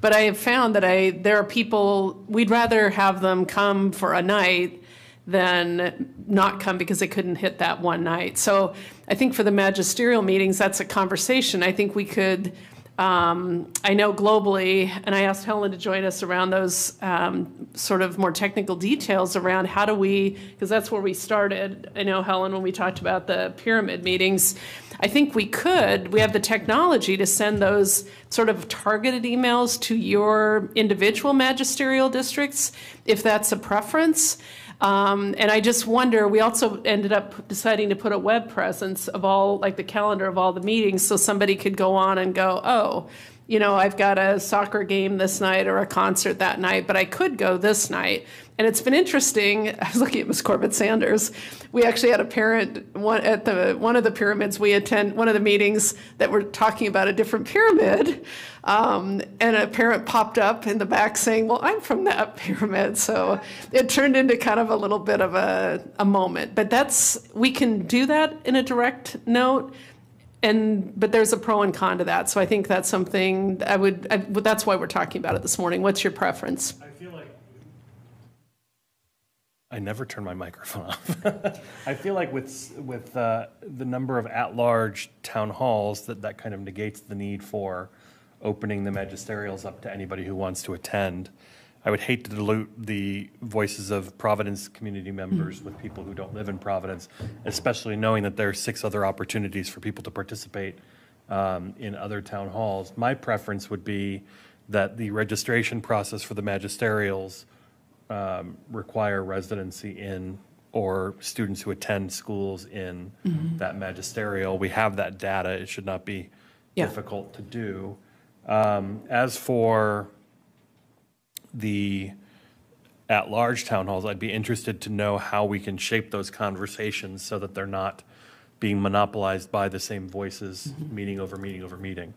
But I have found that I there are people we'd rather have them come for a night than not come because they couldn't hit that one night. So I think for the magisterial meetings, that's a conversation. I think we could um, I know globally, and I asked Helen to join us around those um, sort of more technical details around how do we, because that's where we started. I know, Helen, when we talked about the pyramid meetings, I think we could, we have the technology to send those sort of targeted emails to your individual magisterial districts if that's a preference. Um, and I just wonder, we also ended up deciding to put a web presence of all, like the calendar of all the meetings, so somebody could go on and go, oh, you know, I've got a soccer game this night or a concert that night, but I could go this night. And it's been interesting. I was looking at Miss Corbett Sanders. We actually had a parent one, at the one of the pyramids we attend one of the meetings that were talking about a different pyramid, um, and a parent popped up in the back saying, "Well, I'm from that pyramid." So it turned into kind of a little bit of a, a moment. But that's we can do that in a direct note and but there's a pro and con to that. So I think that's something I would. I, that's why we're talking about it this morning. What's your preference? I feel like I never turn my microphone off. I feel like with with uh, the number of at-large town halls, that that kind of negates the need for opening the magisterials up to anybody who wants to attend. I would hate to dilute the voices of Providence community members with people who don't live in Providence, especially knowing that there are six other opportunities for people to participate um, in other town halls. My preference would be that the registration process for the magisterials um, require residency in or students who attend schools in that magisterial. We have that data. It should not be Yeah. difficult to do. Um, As for the at-large town halls, I'd be interested to know how we can shape those conversations so that they're not being monopolized by the same voices, meeting over meeting over meeting.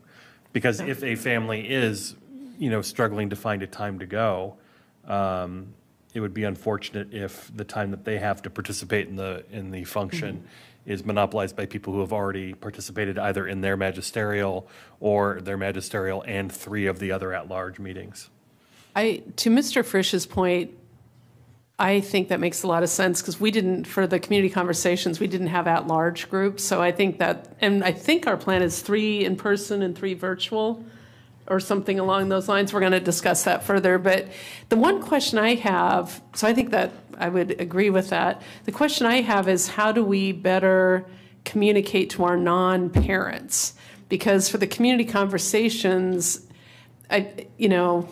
Because if a family is, you know, struggling to find a time to go, um, it would be unfortunate if the time that they have to participate in the, in the function is monopolized by people who have already participated either in their magisterial or their magisterial and three of the other at-large meetings. I to Mr. Frisch's point, I think that makes a lot of sense because we didn't for the community conversations we didn't have at large groups. So I think that and I think our plan is three in person and three virtual. or something along those lines. We're going to discuss that further. But the one question I have, so I think that I would agree with that. The question I have is how do we better communicate to our non parents? Because for the community conversations, I, you know,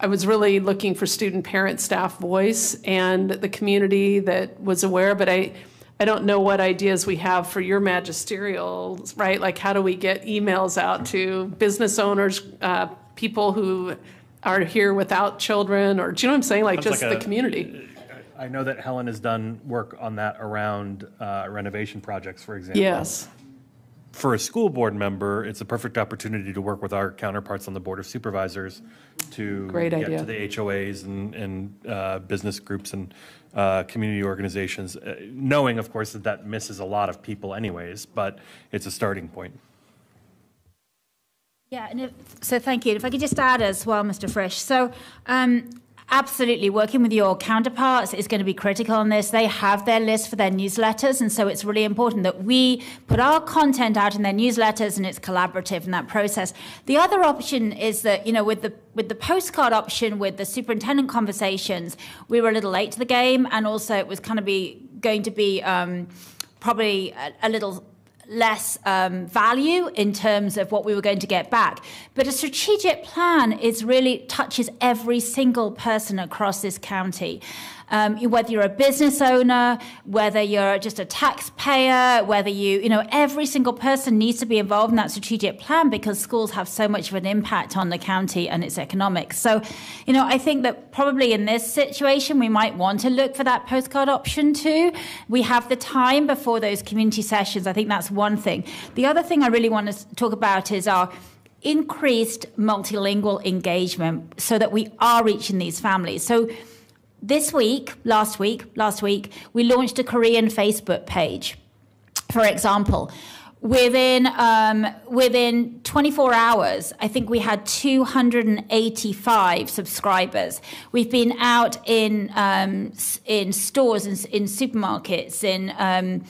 I was really looking for student, parent, staff voice and the community that was aware, but I, I don't know what ideas we have for your magisterials, right? Like, how do we get emails out to business owners, uh, people who are here without children, or do you know what I'm saying? Like, Sounds just like the a- community. I know that Helen has done work on that around uh, renovation projects, for example. Yes. For a school board member, it's a perfect opportunity to work with our counterparts on the Board of Supervisors to Great get idea. to the HOAs and, and uh, business groups and uh, community organizations, uh, knowing, of course, that that misses a lot of people anyways, but it's a starting point. Yeah, and if, so thank you. If I could just add as well, Mr. Frisch. So, um, absolutely, working with your counterparts is going to be critical on this. They have their list for their newsletters, and so it's really important that we put our content out in their newsletters, and it's collaborative in that process. The other option is that you know, with the with the postcard option, with the superintendent conversations, we were a little late to the game, and also it was kind of be going to be um, probably a, a little less um, value in terms of what we were going to get back. But a strategic plan is really touches every single person across this county. Um, whether you're a business owner, whether you're just a taxpayer, whether you, you know, every single person needs to be involved in that strategic plan because schools have so much of an impact on the county and its economics. So, you know, I think that probably in this situation, we might want to look for that postcard option too. We have the time before those community sessions. I think that's one thing. The other thing I really want to talk about is our increased multilingual engagement so that we are reaching these families. So, this week, last week, last week, we launched a Korean Facebook page. For example, within um, within 24 hours, I think we had 285 subscribers. We've been out in um, in stores, in, in supermarkets, in um,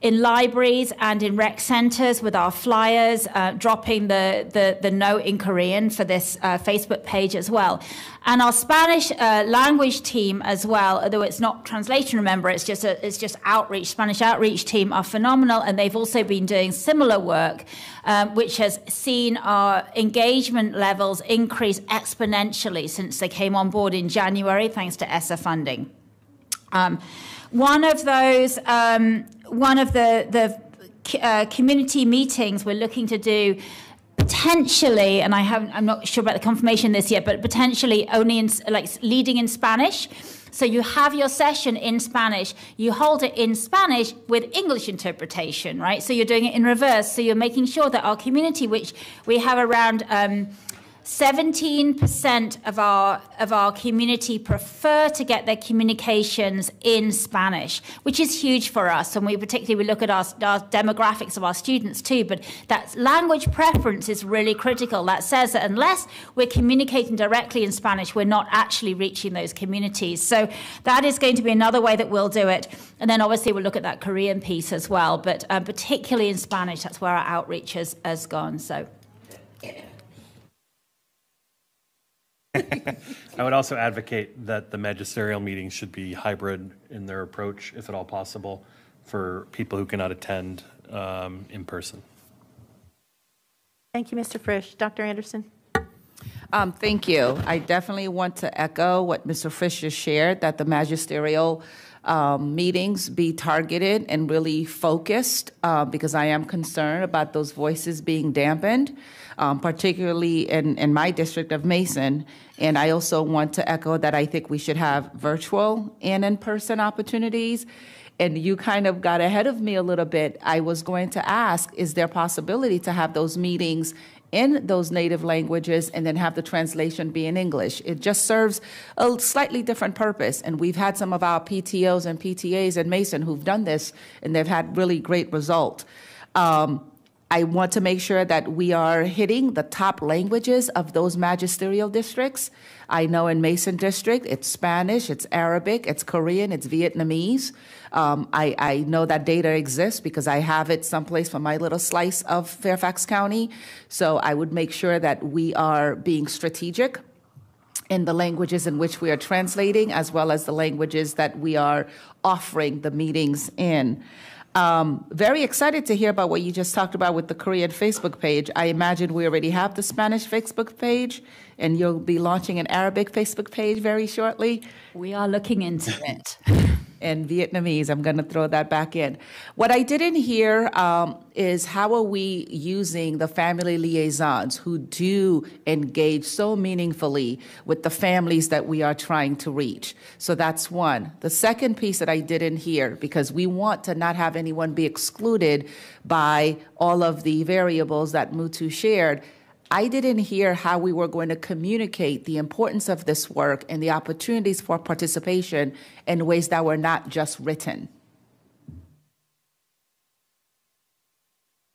in libraries and in rec centers with our flyers, uh, dropping the, the, the note in Korean for this uh, Facebook page as well. And our Spanish uh, language team as well, although it's not translation, remember, it's just, a, it's just outreach, Spanish outreach team are phenomenal. And they've also been doing similar work, um, which has seen our engagement levels increase exponentially since they came on board in January, thanks to ESSA funding. Um, one of those, um, one of the the uh, community meetings we're looking to do potentially, and I haven't, I'm not sure about the confirmation this yet, but potentially only in like leading in Spanish. So you have your session in Spanish, you hold it in Spanish with English interpretation, right? So you're doing it in reverse. So you're making sure that our community, which we have around. Um, 17% of our of our community prefer to get their communications in Spanish, which is huge for us. And we particularly we look at our, our demographics of our students too. But that language preference is really critical. That says that unless we're communicating directly in Spanish, we're not actually reaching those communities. So that is going to be another way that we'll do it. And then obviously we'll look at that Korean piece as well. But um, particularly in Spanish, that's where our outreach has, has gone. So. I would also advocate that the magisterial meetings should be hybrid in their approach, if at all possible, for people who cannot attend um, in person. Thank you, Mr. Frisch. Dr. Anderson? Um, Thank you. I definitely want to echo what Mr. Fisher shared, that the magisterial um, meetings be targeted and really focused, uh, because I am concerned about those voices being dampened, um, particularly in, in my district of Mason. And I also want to echo that I think we should have virtual and in-person opportunities. And you kind of got ahead of me a little bit. I was going to ask, is there possibility to have those meetings in those native languages and then have the translation be in English. It just serves a slightly different purpose. And we've had some of our PTOs and PTAs in Mason who've done this and they've had really great result. Um, I want to make sure that we are hitting the top languages of those magisterial districts. I know in Mason District, it's Spanish, it's Arabic, it's Korean, it's Vietnamese. Um, I, I know that data exists because I have it someplace for my little slice of Fairfax County. So I would make sure that we are being strategic in the languages in which we are translating, as well as the languages that we are offering the meetings in. Um, very excited to hear about what you just talked about with the Korean Facebook page. I imagine we already have the Spanish Facebook page, and you'll be launching an Arabic Facebook page very shortly. We are looking into it. and Vietnamese. I'm going to throw that back in. What I didn't hear um, is how are we using the family liaisons who do engage so meaningfully with the families that we are trying to reach? So that's one. The second piece that I didn't hear, because we want to not have anyone be excluded by all of the variables that Mutu shared I didn't hear how we were going to communicate the importance of this work and the opportunities for participation in ways that were not just written.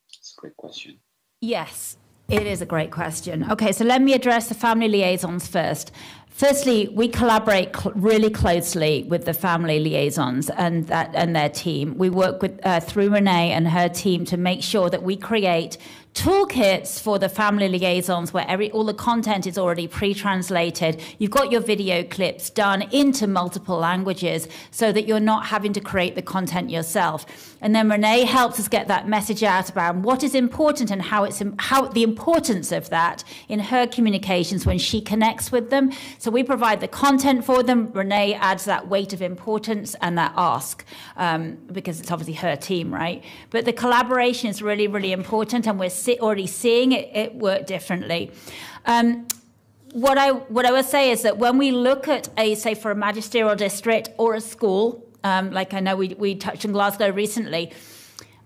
That's a great question. Yes, it is a great question. Okay, so let me address the family liaisons first. Firstly, we collaborate cl- really closely with the family liaisons and that and their team. We work with uh, through Renee and her team to make sure that we create toolkits for the family liaisons where every all the content is already pre-translated. You've got your video clips done into multiple languages so that you're not having to create the content yourself. And then renee helps us get that message out about what is important and how it's how the importance of that in her communications when she connects with them. So we provide the content for them. Renee adds that weight of importance and that ask um, because it's obviously her team right? But the collaboration is really really important and we're see, already seeing it, it work differently. Um, what I what I would say is that when we look at a say for a magisterial district or a school, um, like I know we we touched on Glasgow recently,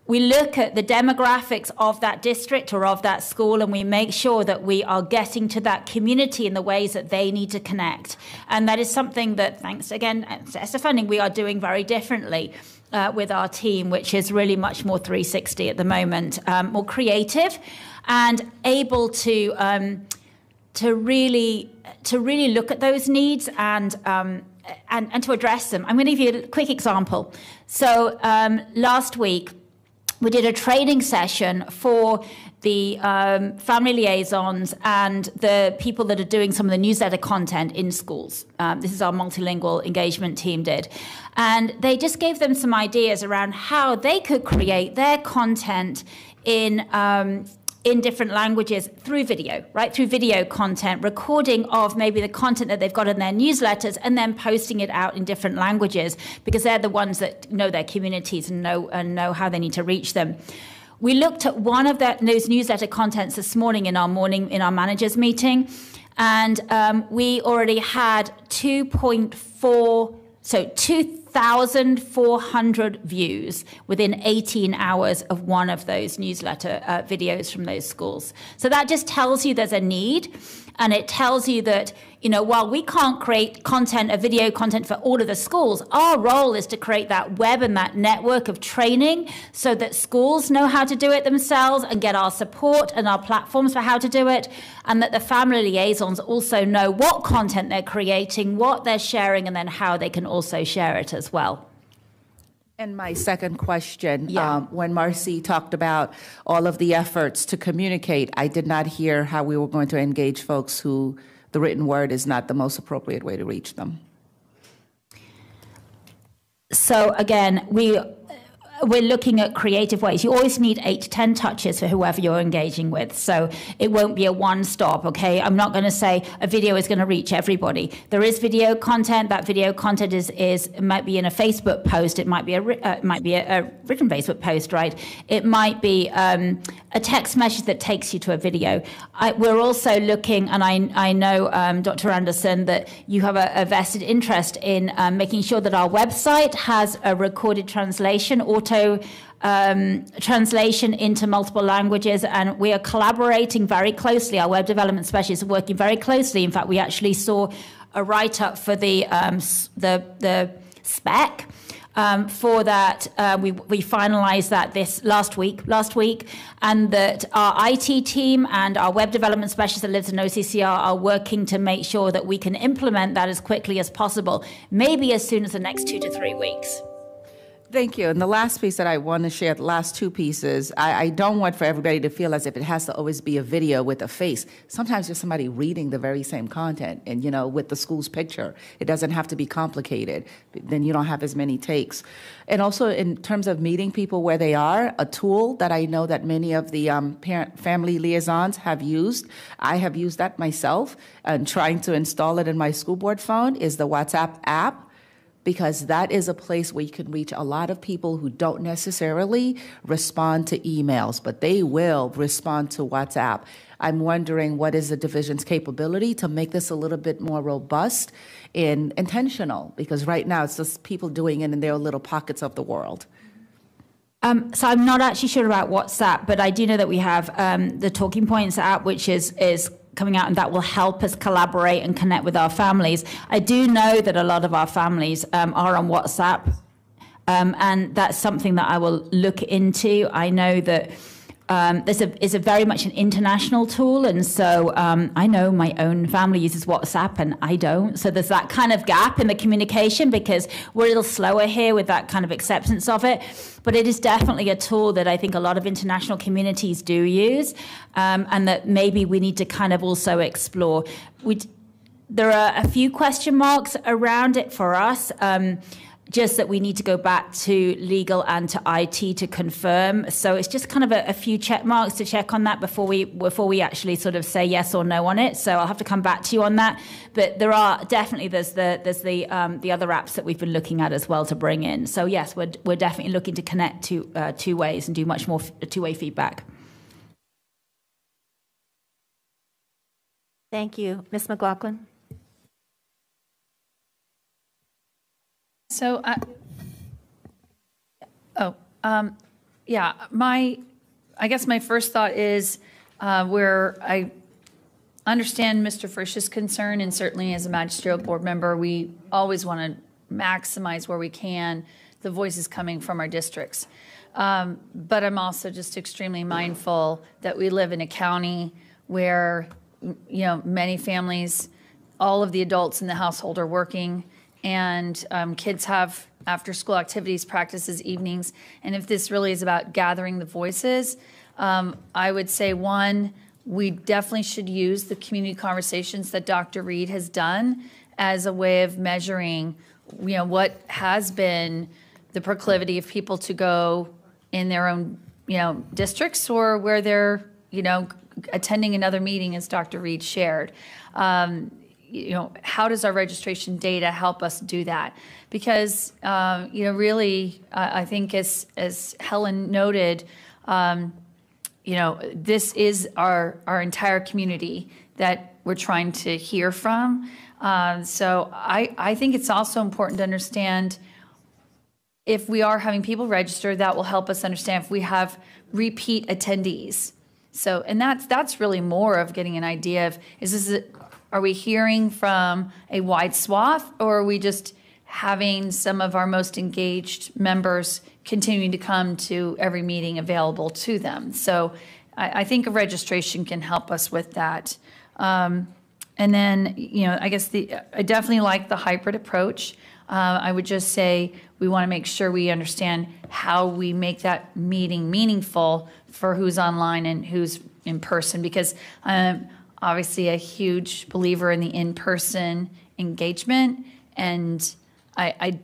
we look at the demographics of that district or of that school and we make sure that we are getting to that community in the ways that they need to connect. And that is something that, thanks again to ESSA funding, we are doing very differently uh, with our team, which is really much more 360 at the moment, um, more creative, and able to um, to really to really look at those needs and. Um, and, and to address them. I'm going to give you a quick example. So, um, last week, we did a training session for the um, family liaisons and the people that are doing some of the newsletter content in schools. Um, this is our multilingual engagement team did. And they just gave them some ideas around how they could create their content in um, in different languages through video, right? Through video content, recording of maybe the content that they've got in their newsletters and then posting it out in different languages because they're the ones that know their communities and know and know how they need to reach them. We looked at one of those newsletter contents this morning in our morning in our managers meeting, and um, we already had 2.4 so 2,400 views within 18 hours of one of those newsletter uh, videos from those schools. So that just tells you there's a need, and it tells you that you know, while we can't create content, a video content for all of the schools, our role is to create that web and that network of training so that schools know how to do it themselves and get our support and our platforms for how to do it, and that the family liaisons also know what content they're creating, what they're sharing, and then how they can also share it as well. And my second question, Yeah. um, when Marcy talked about all of the efforts to communicate, I did not hear how we were going to engage folks who the written word is not the most appropriate way to reach them. So again, we we're looking at creative ways. You always need eight to 10 touches for whoever you're engaging with. So it won't be a one stop, okay? I'm not going to say a video is going to reach everybody. There is video content. That video content is, is might be in a Facebook post. It might be a, uh, might be a, a, written Facebook post, right? It might be um, a text message that takes you to a video. I, we're also looking, and I, I know, um, Dr. Anderson, that you have a, a vested interest in um, making sure that our website has a recorded translation, auto um, translation into multiple languages, and we are collaborating very closely. Our web development specialists are working very closely. In fact, we actually saw a write up for the um, the the spec um, for that. Uh, we, we finalized that this last week, last week, and that our IT team and our web development specialists that lives in OCCR are working to make sure that we can implement that as quickly as possible, maybe as soon as the next two to three weeks. Thank you. And the last piece that I want to share, the last two pieces, I, I, don't want for everybody to feel as if it has to always be a video with a face. Sometimes there's somebody reading the very same content and, you know, with the school's picture. It doesn't have to be complicated. Then you don't have as many takes. And also in terms of meeting people where they are, a tool that I know that many of the um, parent family liaisons have used, I have used that myself and trying to install it in my school board phone is the WhatsApp app because that is a place where you can reach a lot of people who don't necessarily respond to emails, but they will respond to WhatsApp. I'm wondering what is the division's capability to make this a little bit more robust and intentional, because right now it's just people doing it in their little pockets of the world. Um, so I'm not actually sure about WhatsApp, but I do know that we have um, the Talking Points app, which is is coming out, and that will help us collaborate and connect with our families. I do know that a lot of our families um, are on WhatsApp, um, and that's something that I will look into. I know that um, a is a very much an international tool, and so um, I know my own family uses WhatsApp and I don't. So there's that kind of gap in the communication because we're a little slower here with that kind of acceptance of it. But it is definitely a tool that I think a lot of international communities do use, um, and that maybe we need to kind of also explore. We there are a few question marks around it for us. Just that we need to go back to legal and to IT to confirm. So it's just kind of a, a, few check marks to check on that before we before we actually sort of say yes or no on it. So I'll have to come back to you on that. But there are definitely there's the there's the um, the other apps that we've been looking at as well to bring in. So yes, we're we're definitely looking to connect to uh, two ways and do much more f- two way feedback. Thank you, Ms. McLaughlin. So, uh, oh, um, yeah, my, I guess my first thought is uh, where I understand Mr. Frisch's concern, and certainly as a magisterial board member, we always want to maximize where we can the voices coming from our districts. Um, but I'm also just extremely mindful that we live in a county where, you know, many families, all of the adults in the household are working and um, kids have after school activities, practices, evenings. And if this really is about gathering the voices, um, I would say one, we definitely should use the community conversations that Dr. Reid has done as a way of measuring, you know, what has been the proclivity of people to go in their own, you know, districts or where they're, you know, attending another meeting, as Dr. Reid shared. Um, you know, how does our registration data help us do that? Because, um, you know, really, uh, I think as, as Helen noted, um, you know, this is our, our entire community that we're trying to hear from. Uh, so I, I think it's also important to understand if we are having people register, that will help us understand if we have repeat attendees. So, and that's that's really more of getting an idea of is this are we hearing from a wide swath, or are we just having some of our most engaged members continuing to come to every meeting available to them? So I, I think a registration can help us with that. Um, and then, you know, I guess the I definitely like the hybrid approach. Uh, I would just say we want to make sure we understand how we make that meeting meaningful for who's online and who's in person because um, obviously a huge believer in the in-person engagement. And I, I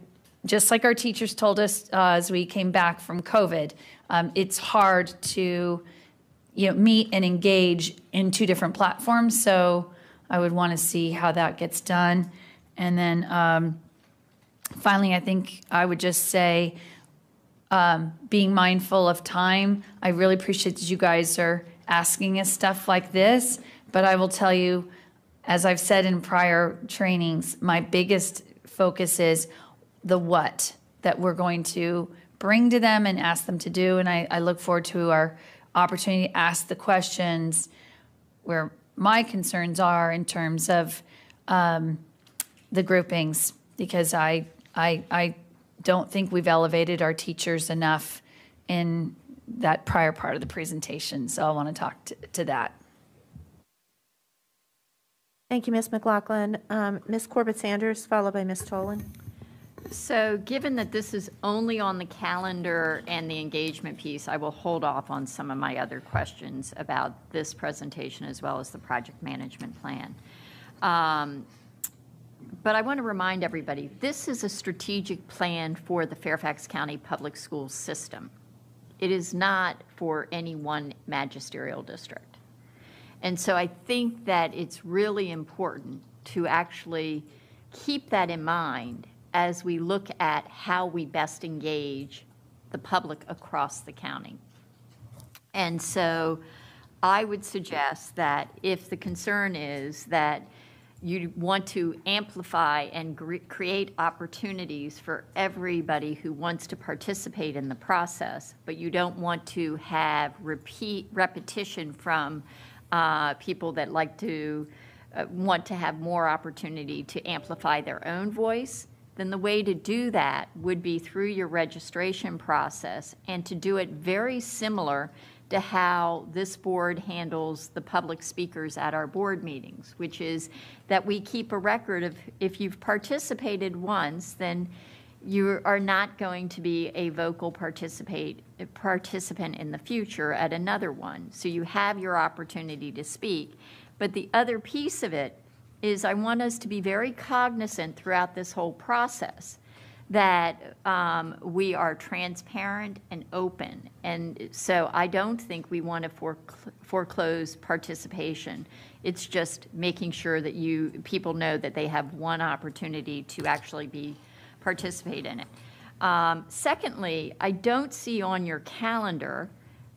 just like our teachers told us uh, as we came back from covid um, it's hard to you know meet and engage in two different platforms. So i would want to see how that gets done. And then um, finally i think i would just say um, being mindful of time. I really appreciate that you guys are asking us stuff like this but I will tell you, as I've said in prior trainings, my biggest focus is the what that we're going to bring to them and ask them to do. And I, I look forward to our opportunity to ask the questions where my concerns are in terms of um, the groupings, because I, I, I don't think we've elevated our teachers enough in that prior part of the presentation. So I want to talk to, to that. Thank you, Ms. McLaughlin. Um, Ms. Corbett Sanders, followed by Ms. Tholen. So given that this is only on the calendar and the engagement piece, I will hold off on some of my other questions about this presentation as well as the project management plan. Um, but I want to remind everybody, this is a strategic plan for the Fairfax County Public Schools system. It is not for any one magisterial district. And so I think that it's really important to actually keep that in mind as we look at how we best engage the public across the county. And so I would suggest that if the concern is that you want to amplify and create opportunities for everybody who wants to participate in the process, but you don't want to have repeat repetition from uh, people that like to uh, want to have more opportunity to amplify their own voice then the way to do that would be through your registration process and to do it very similar to how this board handles the public speakers at our board meetings, which is that we keep a record of if you've participated once, then you are not going to be a vocal participate participant in the future at another one. So you have your opportunity to speak. But the other piece of it is I want us to be very cognizant throughout this whole process that um, we are transparent and open. And so I don't think we want to foreclose participation. It's just making sure that you people know that they have one opportunity to actually be participate in it. Um, secondly, I don't see on your calendar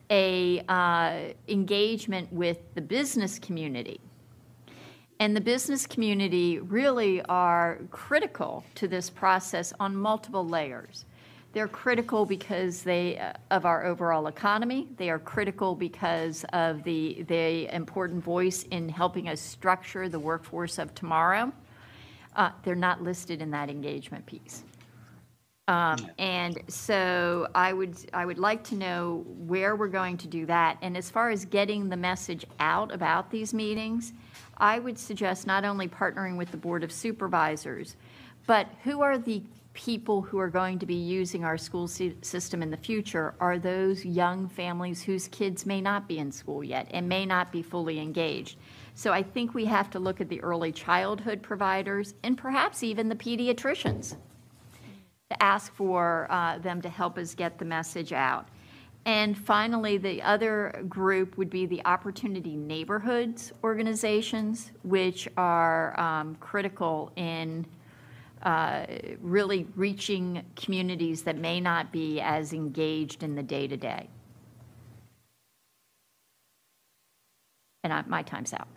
a uh, engagement with the business community and the business community really are critical to this process on multiple layers. They're critical because they uh, of our overall economy. They are critical because of the the important voice in helping us structure the workforce of tomorrow. Uh, they're not listed in that engagement piece. Um, and so I would I would like to know where we're going to do that. And as far as getting the message out about these meetings, I would suggest not only partnering with the Board of Supervisors, but who are the people who are going to be using our school system in the future are those young families whose kids may not be in school yet and may not be fully engaged. So I think we have to look at the early childhood providers and perhaps even the pediatricians to ask for uh, them to help us get the message out. And finally, the other group would be the Opportunity Neighborhoods organizations, which are um, critical in uh, really reaching communities that may not be as engaged in the day to day. And I, my time's out.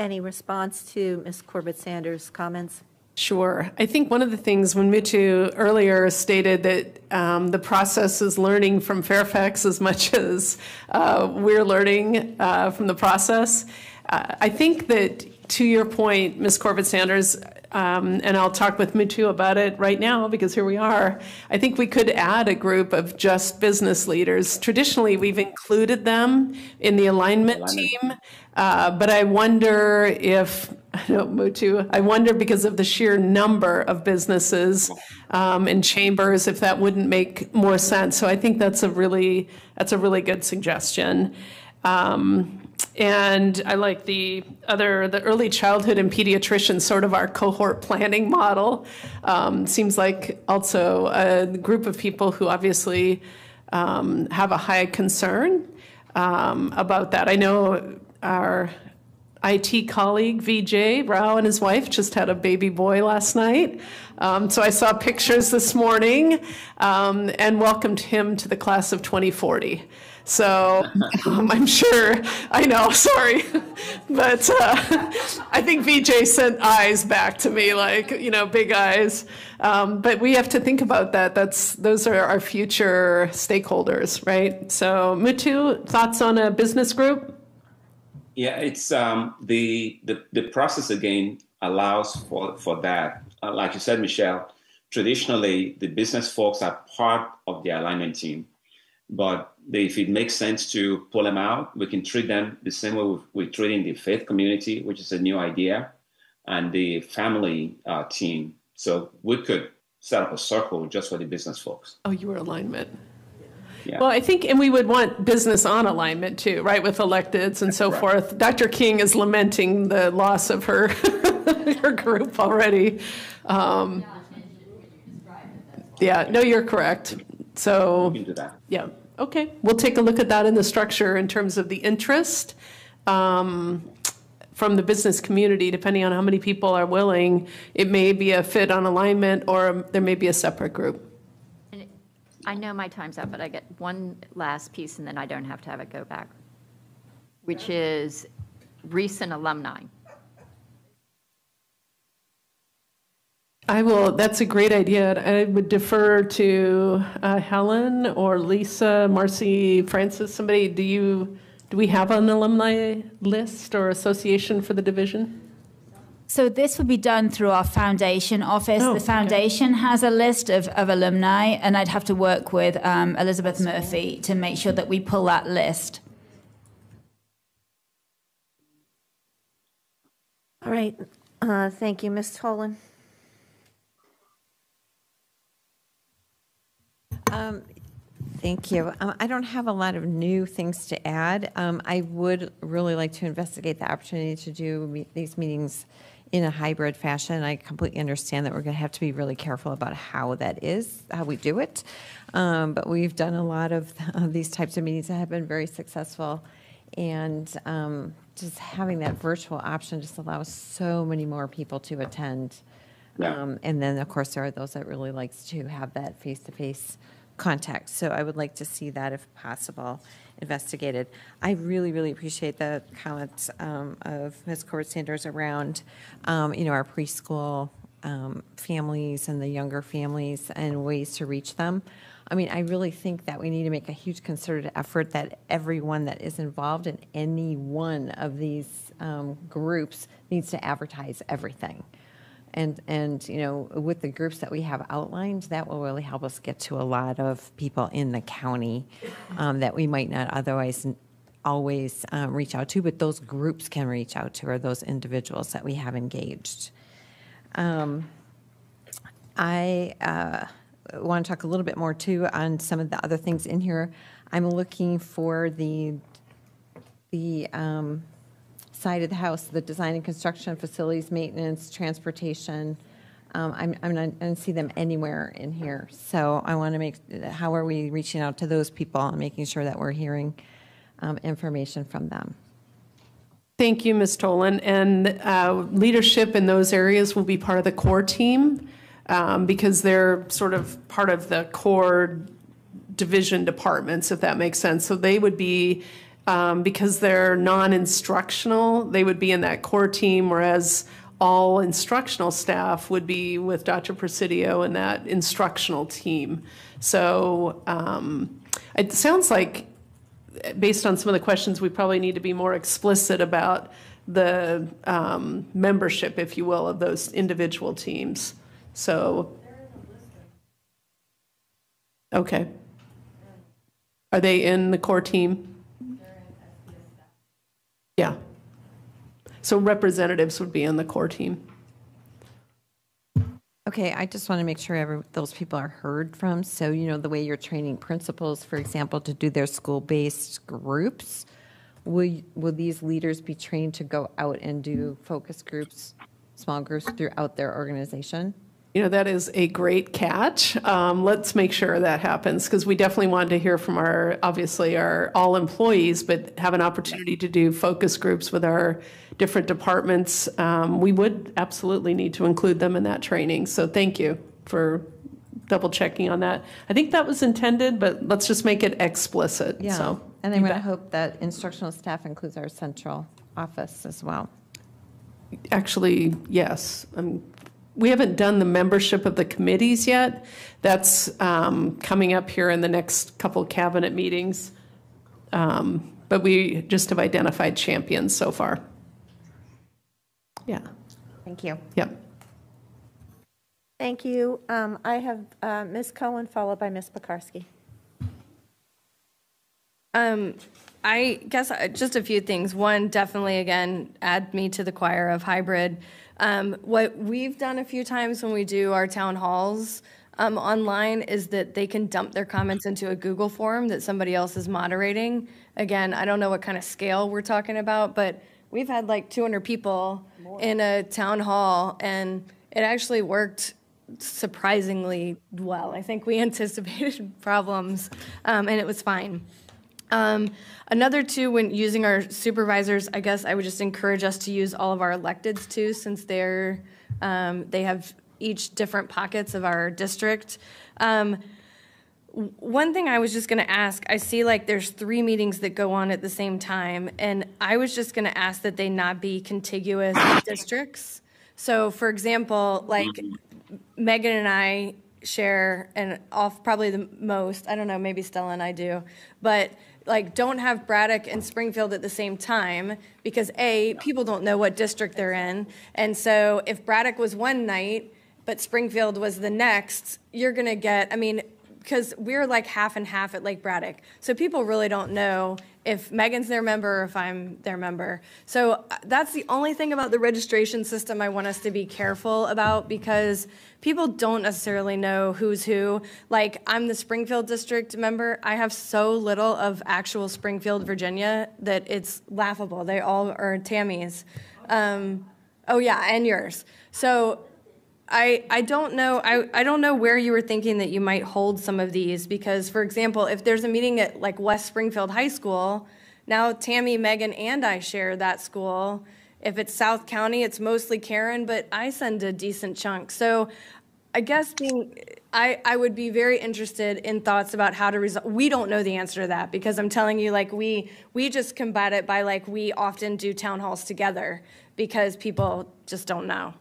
Any response to Ms. Corbett Sanders' comments? Sure. I think one of the things when Mutu earlier stated that um, the process is learning from Fairfax as much as uh, we're learning uh, from the process, uh, I think that to your point, Ms. Corbett Sanders, um, and I'll talk with Mutu about it right now because here we are. I think we could add a group of just business leaders. Traditionally, we've included them in the alignment, alignment. team, uh, but I wonder if I don't Mutu. I wonder because of the sheer number of businesses um, and chambers, if that wouldn't make more sense. So I think that's a really that's a really good suggestion. Um, and I like the other, the early childhood and pediatrician, sort of our cohort planning model. Um, seems like also a group of people who obviously um, have a high concern um, about that. I know our IT colleague, VJ Rao, and his wife just had a baby boy last night. Um, so I saw pictures this morning um, and welcomed him to the class of 2040. So um, I'm sure, I know, sorry. but uh, I think VJ sent eyes back to me, like, you know, big eyes. Um, but we have to think about that. That's Those are our future stakeholders, right? So, Mutu, thoughts on a business group? Yeah, it's um, the, the the process again allows for for that uh, like you said, Michelle, traditionally the business folks are part of the alignment team. But they, if it makes sense to pull them out, we can treat them the same way we're treating the faith community, which is a new idea, and the family uh, team. So we could set up a circle just for the business folks. Oh, you were alignment. Yeah. Well, I think, and we would want business on alignment too, right, with electeds and so forth. Dr. King is lamenting the loss of her her group already. Um, yeah, no, you're correct. So, We can do that. yeah, okay. We'll take a look at that in the structure in terms of the interest um, from the business community, depending on how many people are willing. It may be a fit on alignment, or there may be a separate group. I know my time's up, but I get one last piece, and then I don't have to have it go back, which is recent alumni. I will, that's a great idea. I would defer to uh, Helen or Lisa, Marcy, Francis, somebody, do you, do we have an alumni list or association for the division? So this would be done through our foundation office. Oh, the okay. foundation has a list of, of alumni, and I'd have to work with um, Elizabeth Murphy to make sure that we pull that list. All right, uh, thank you, Ms. Tholen. Um, Thank you. Um, I don't have a lot of new things to add. Um, I would really like to investigate the opportunity to do me- these meetings in a hybrid fashion. I completely understand that we're going to have to be really careful about how that is, how we do it. Um, But we've done a lot of these types of meetings that have been very successful. And um, just having that virtual option just allows so many more people to attend. Yeah. Um, And then, of course, there are those that really likes to have that face-to-face contact. So I would like to see that, if possible, investigated. I really, really appreciate the comments um, of Ms. Corbett Sanders around, um, you know, our preschool um, families and the younger families and ways to reach them. I mean, I really think that we need to make a huge concerted effort that everyone that is involved in any one of these um, groups needs to advertise everything. And, and, you know, with the groups that we have outlined, that will really help us get to a lot of people in the county um, that we might not otherwise always um, reach out to, but those groups can reach out to, or those individuals that we have engaged. Um, I uh, want to talk a little bit more too on some of the other things in here. I'm looking for the, the um, side of the house, the design and construction, facilities, maintenance, transportation. Um, I'm, I'm not, I don't see them anywhere in here. So I want to make, how are we reaching out to those people and making sure that we're hearing um, information from them? Thank you, Ms. Tholen. And uh, leadership in those areas will be part of the core team um, because they're sort of part of the core division departments, if that makes sense. So they would be, um, because they're non-instructional, they would be in that core team, whereas all instructional staff would be with Dr. Presidio and that instructional team. So um, it sounds like based on some of the questions, we probably need to be more explicit about the um, membership, if you will, of those individual teams. So. Okay. Are they in the core team? Yeah. So representatives would be in the core team. Okay, I just want to make sure every, those people are heard from. So, you know, the way you're training principals, for example, to do their school-based groups, will, will these leaders be trained to go out and do focus groups, small groups throughout their organization? You know, that is a great catch. Um, let's make sure that happens because we definitely want to hear from our, obviously, our all employees, but have an opportunity to do focus groups with our different departments. Um, we would absolutely need to include them in that training. So thank you for double checking on that. I think that was intended, but let's just make it explicit. Yeah, So and I'm going to hope that instructional staff includes our central office as well. Actually, yes. Um, We haven't done the membership of the committees yet. That's um, coming up here in the next couple cabinet meetings. Um, But we just have identified champions so far. Yeah, Thank you. yep. Thank you. Um, I have uh, Ms. Cohen followed by Ms. Pekarsky. Um, I guess uh, just a few things. One, definitely, again, add me to the choir of hybrid. Um, what we've done a few times when we do our town halls um, online is that they can dump their comments into a Google form that somebody else is moderating. Again, I don't know what kind of scale we're talking about, but we've had like 200 people in a town hall, and it actually worked surprisingly well. I think we anticipated problems, um, and it was fine. Um, another two, when using our supervisors, I guess I would just encourage us to use all of our electeds too, since they're um, they have each different pockets of our district. Um, one thing I was just going to ask, I see like there's three meetings that go on at the same time, and I was just going to ask that they not be contiguous districts. So, for example, like Megan and I share, and off probably the most, I don't know, maybe Stella and I do, but like don't have Braddock and Springfield at the same time because A, people don't know what district they're in. And so if Braddock was one night, but Springfield was the next, you're to get, I mean, because we're like half and half at Lake Braddock. So people really don't know if Megan's their member or if I'm their member. So uh, that's the only thing about the registration system I want us to be careful about because people don't necessarily know who's who. Like, I'm the Springfield district member. I have so little of actual Springfield, Virginia that it's laughable. They all are Tammy's. Um, oh, yeah, and yours. So I, I don't know I, I don't know where you were thinking that you might hold some of these because for example if there's a meeting at like West Springfield High School now Tammy Megan and I share that school if it's South County it's mostly Karen but I send a decent chunk so I guess being I, I would be very interested in thoughts about how to resolve we don't know the answer to that because I'm telling you like we we just combat it by like we often do town halls together because people just don't know.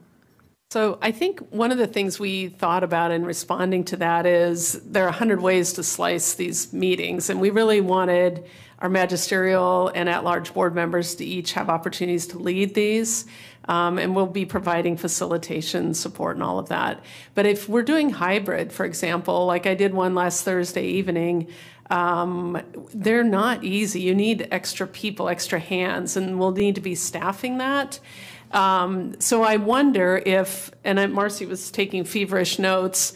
So I think one of the things we thought about in responding to that is there are 100 ways to slice these meetings, and we really wanted our magisterial and at-large board members to each have opportunities to lead these. Um, and we'll be providing facilitation support and all of that. But if we're doing hybrid, for example, like I did one last Thursday evening, um, they're not easy. You need extra people, extra hands, and we'll need to be staffing that. Um, so I wonder if, and I, Marcy was taking feverish notes,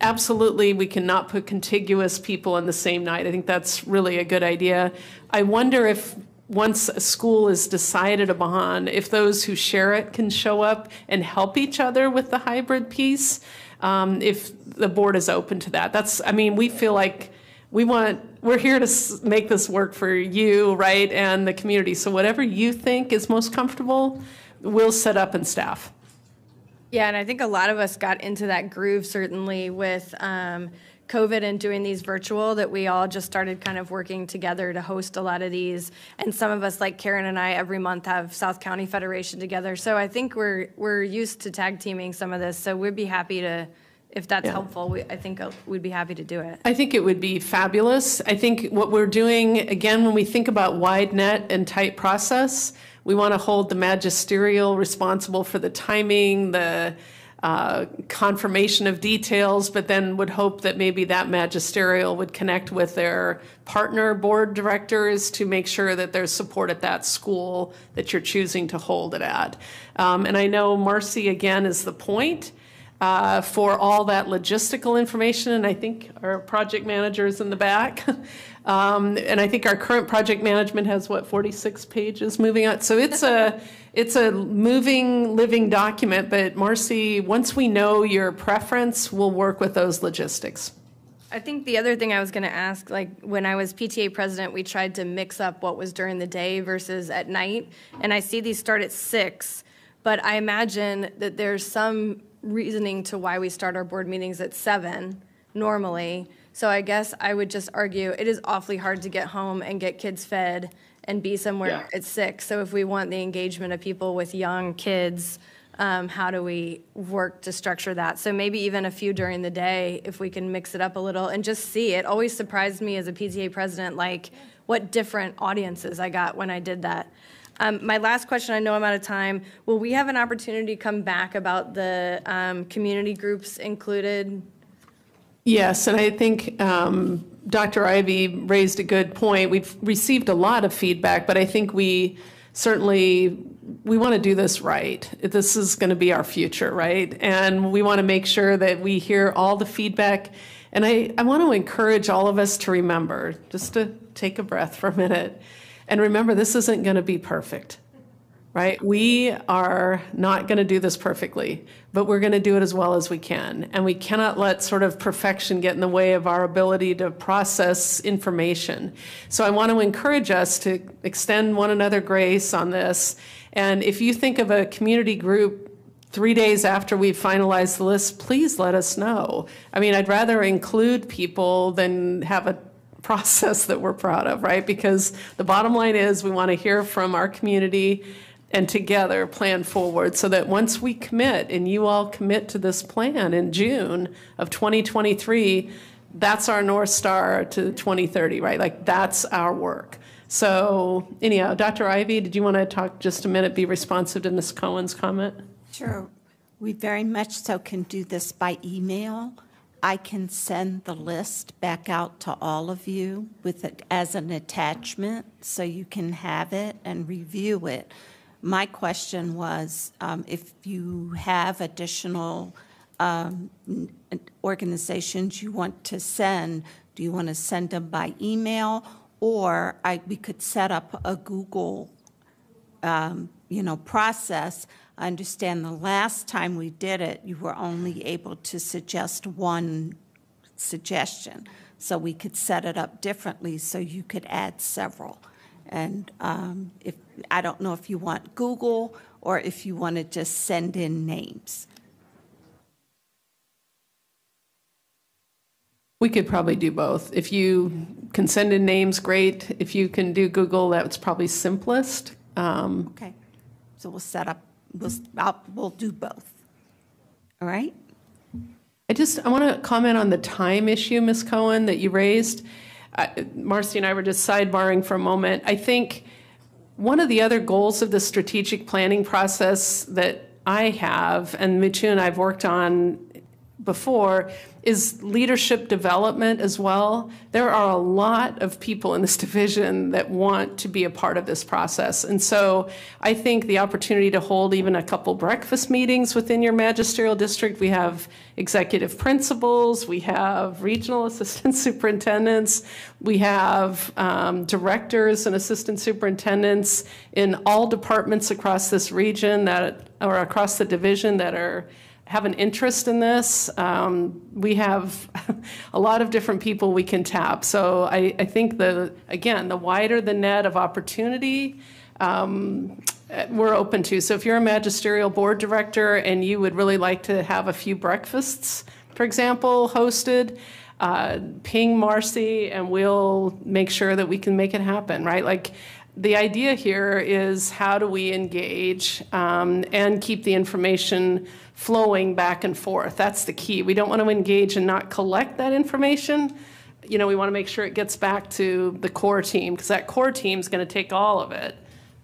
absolutely we cannot put contiguous people in the same night. I think that's really a good idea. I wonder if once a school is decided upon, if those who share it can show up and help each other with the hybrid piece, um, if the board is open to that. That's, I mean, we feel like we want, we're here to make this work for you, right, and the community. So whatever you think is most comfortable, we'll set up and staff. Yeah, and I think a lot of us got into that groove certainly with um, COVID and doing these virtual that we all just started kind of working together to host a lot of these. And some of us, like Karen and I, every month have South County Federation together. So I think we're we're used to tag teaming some of this. So we'd be happy to. If that's yeah. helpful, we, I think uh, we'd be happy to do it. I think it would be fabulous. I think what we're doing, again, when we think about wide net and tight process, we want to hold the magisterial responsible for the timing, the uh, confirmation of details, but then would hope that maybe that magisterial would connect with their partner board directors to make sure that there's support at that school that you're choosing to hold it at. Um, and I know Marcy, again, is the point. Uh, for all that logistical information, and I think our project manager is in the back. Um, and I think our current project management has what 46 pages moving out. So it's a it's a moving, living document. But Marcy, once we know your preference, we'll work with those logistics. I think the other thing I was going to ask, like when I was PTA president, we tried to mix up what was during the day versus at night, and I see these start at six. But I imagine that there's some reasoning to why we start our board meetings at seven normally so I guess I would just argue it is awfully hard to get home and get kids fed and be somewhere yeah. at six. So if we want the engagement of people with young kids, um, how do we work to structure that? So maybe even a few during the day, if we can mix it up a little and just see. It always surprised me as a PTA president, like what different audiences I got when I did that. Um, my last question, I know I'm out of time. Will we have an opportunity to come back about the um, community groups included? Yes, and I think um, Dr. Ivey raised a good point. We've received a lot of feedback, but I think we certainly we want to do this right. This is going to be our future, right? And we want to make sure that we hear all the feedback. And I, I want to encourage all of us to remember, just to take a breath for a minute, and remember this isn't going to be perfect right? We are not going to do this perfectly, but we're going to do it as well as we can. And we cannot let sort of perfection get in the way of our ability to process information. So I want to encourage us to extend one another grace on this. And if you think of a community group three days after we've finalized the list, please let us know. I mean, I'd rather include people than have a process that we're proud of, right? Because the bottom line is we want to hear from our community and together plan forward so that once we commit and you all commit to this plan in June of 2023, that's our North Star to 2030, right? Like that's our work. So, anyhow, Dr. Ivey, did you want to talk just a minute, be responsive to Ms. Cohen's comment? Sure. We very much so can do this by email. I can send the list back out to all of you with it as an attachment so you can have it and review it. My question was um, if you have additional um, organizations you want to send, do you want to send them by email? Or I, we could set up a Google, um, you know, process. I understand the last time we did it, you were only able to suggest one suggestion. So we could set it up differently so you could add several. And um, if I don't know if you want Google or if you want to just send in names. We could probably do both. If you can send in names, great. If you can do Google, that's probably simplest. Um, okay. So we'll set up, we'll, I'll, we'll do both. All right? I just I want to comment on the time issue, Ms. Cohen, that you raised. Uh, Marcy and I were just sidebarring for a moment. I think one of the other goals of the strategic planning process that I have, and Mutu and I've worked on before, is leadership development as well. There are a lot of people in this division that want to be a part of this process. And so I think the opportunity to hold even a couple breakfast meetings within your magisterial district, we have executive principals, we have regional assistant superintendents, we have um, directors and assistant superintendents in all departments across this region that, or across the division that are have an interest in this. Um, we have a lot of different people we can tap. So I, I think the again, the wider the net of opportunity, um, we're open to. So if you're a magisterial board director and you would really like to have a few breakfasts, for example, hosted. Uh, ping Marcy and we'll make sure that we can make it happen, right? Like the idea here is how do we engage um, and keep the information flowing back and forth. That's the key. We don't want to engage and not collect that information. You know, we want to make sure it gets back to the core team because that core team is going to take all of it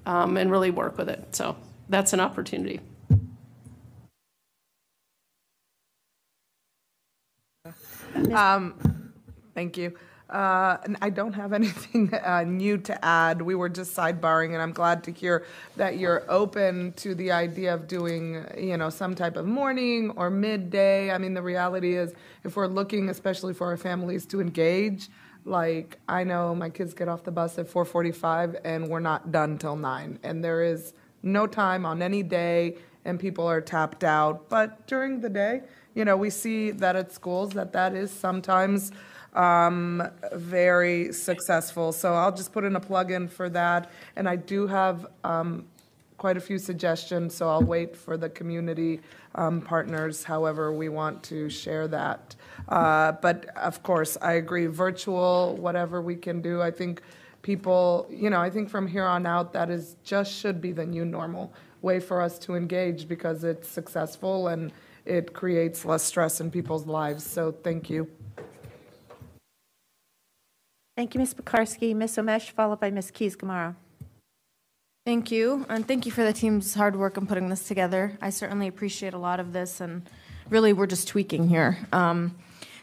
um, and really work with it. So that's an opportunity. Um, thank you. Uh, I don't have anything uh, new to add. We were just sidebarring, and I'm glad to hear that you're open to the idea of doing, you know, some type of morning or midday. I mean, the reality is, if we're looking, especially for our families, to engage, like I know my kids get off the bus at 4:45, and we're not done till nine, and there is no time on any day, and people are tapped out. But during the day, you know, we see that at schools that that is sometimes um, very successful. So I'll just put in a plug-in for that. And I do have um, quite a few suggestions, so I'll wait for the community um, partners, however we want to share that. Uh, but of course, I agree, virtual, whatever we can do, I think people, you know, I think from here on out, that is just should be the new normal way for us to engage because it's successful and it creates less stress in people's lives. So thank you. Thank you, Ms. Pekarsky. Ms. Omeish, followed by Ms. Keys Gamarra. Thank you, and thank you for the team's hard work in putting this together. I certainly appreciate a lot of this, and really, we're just tweaking here. Um,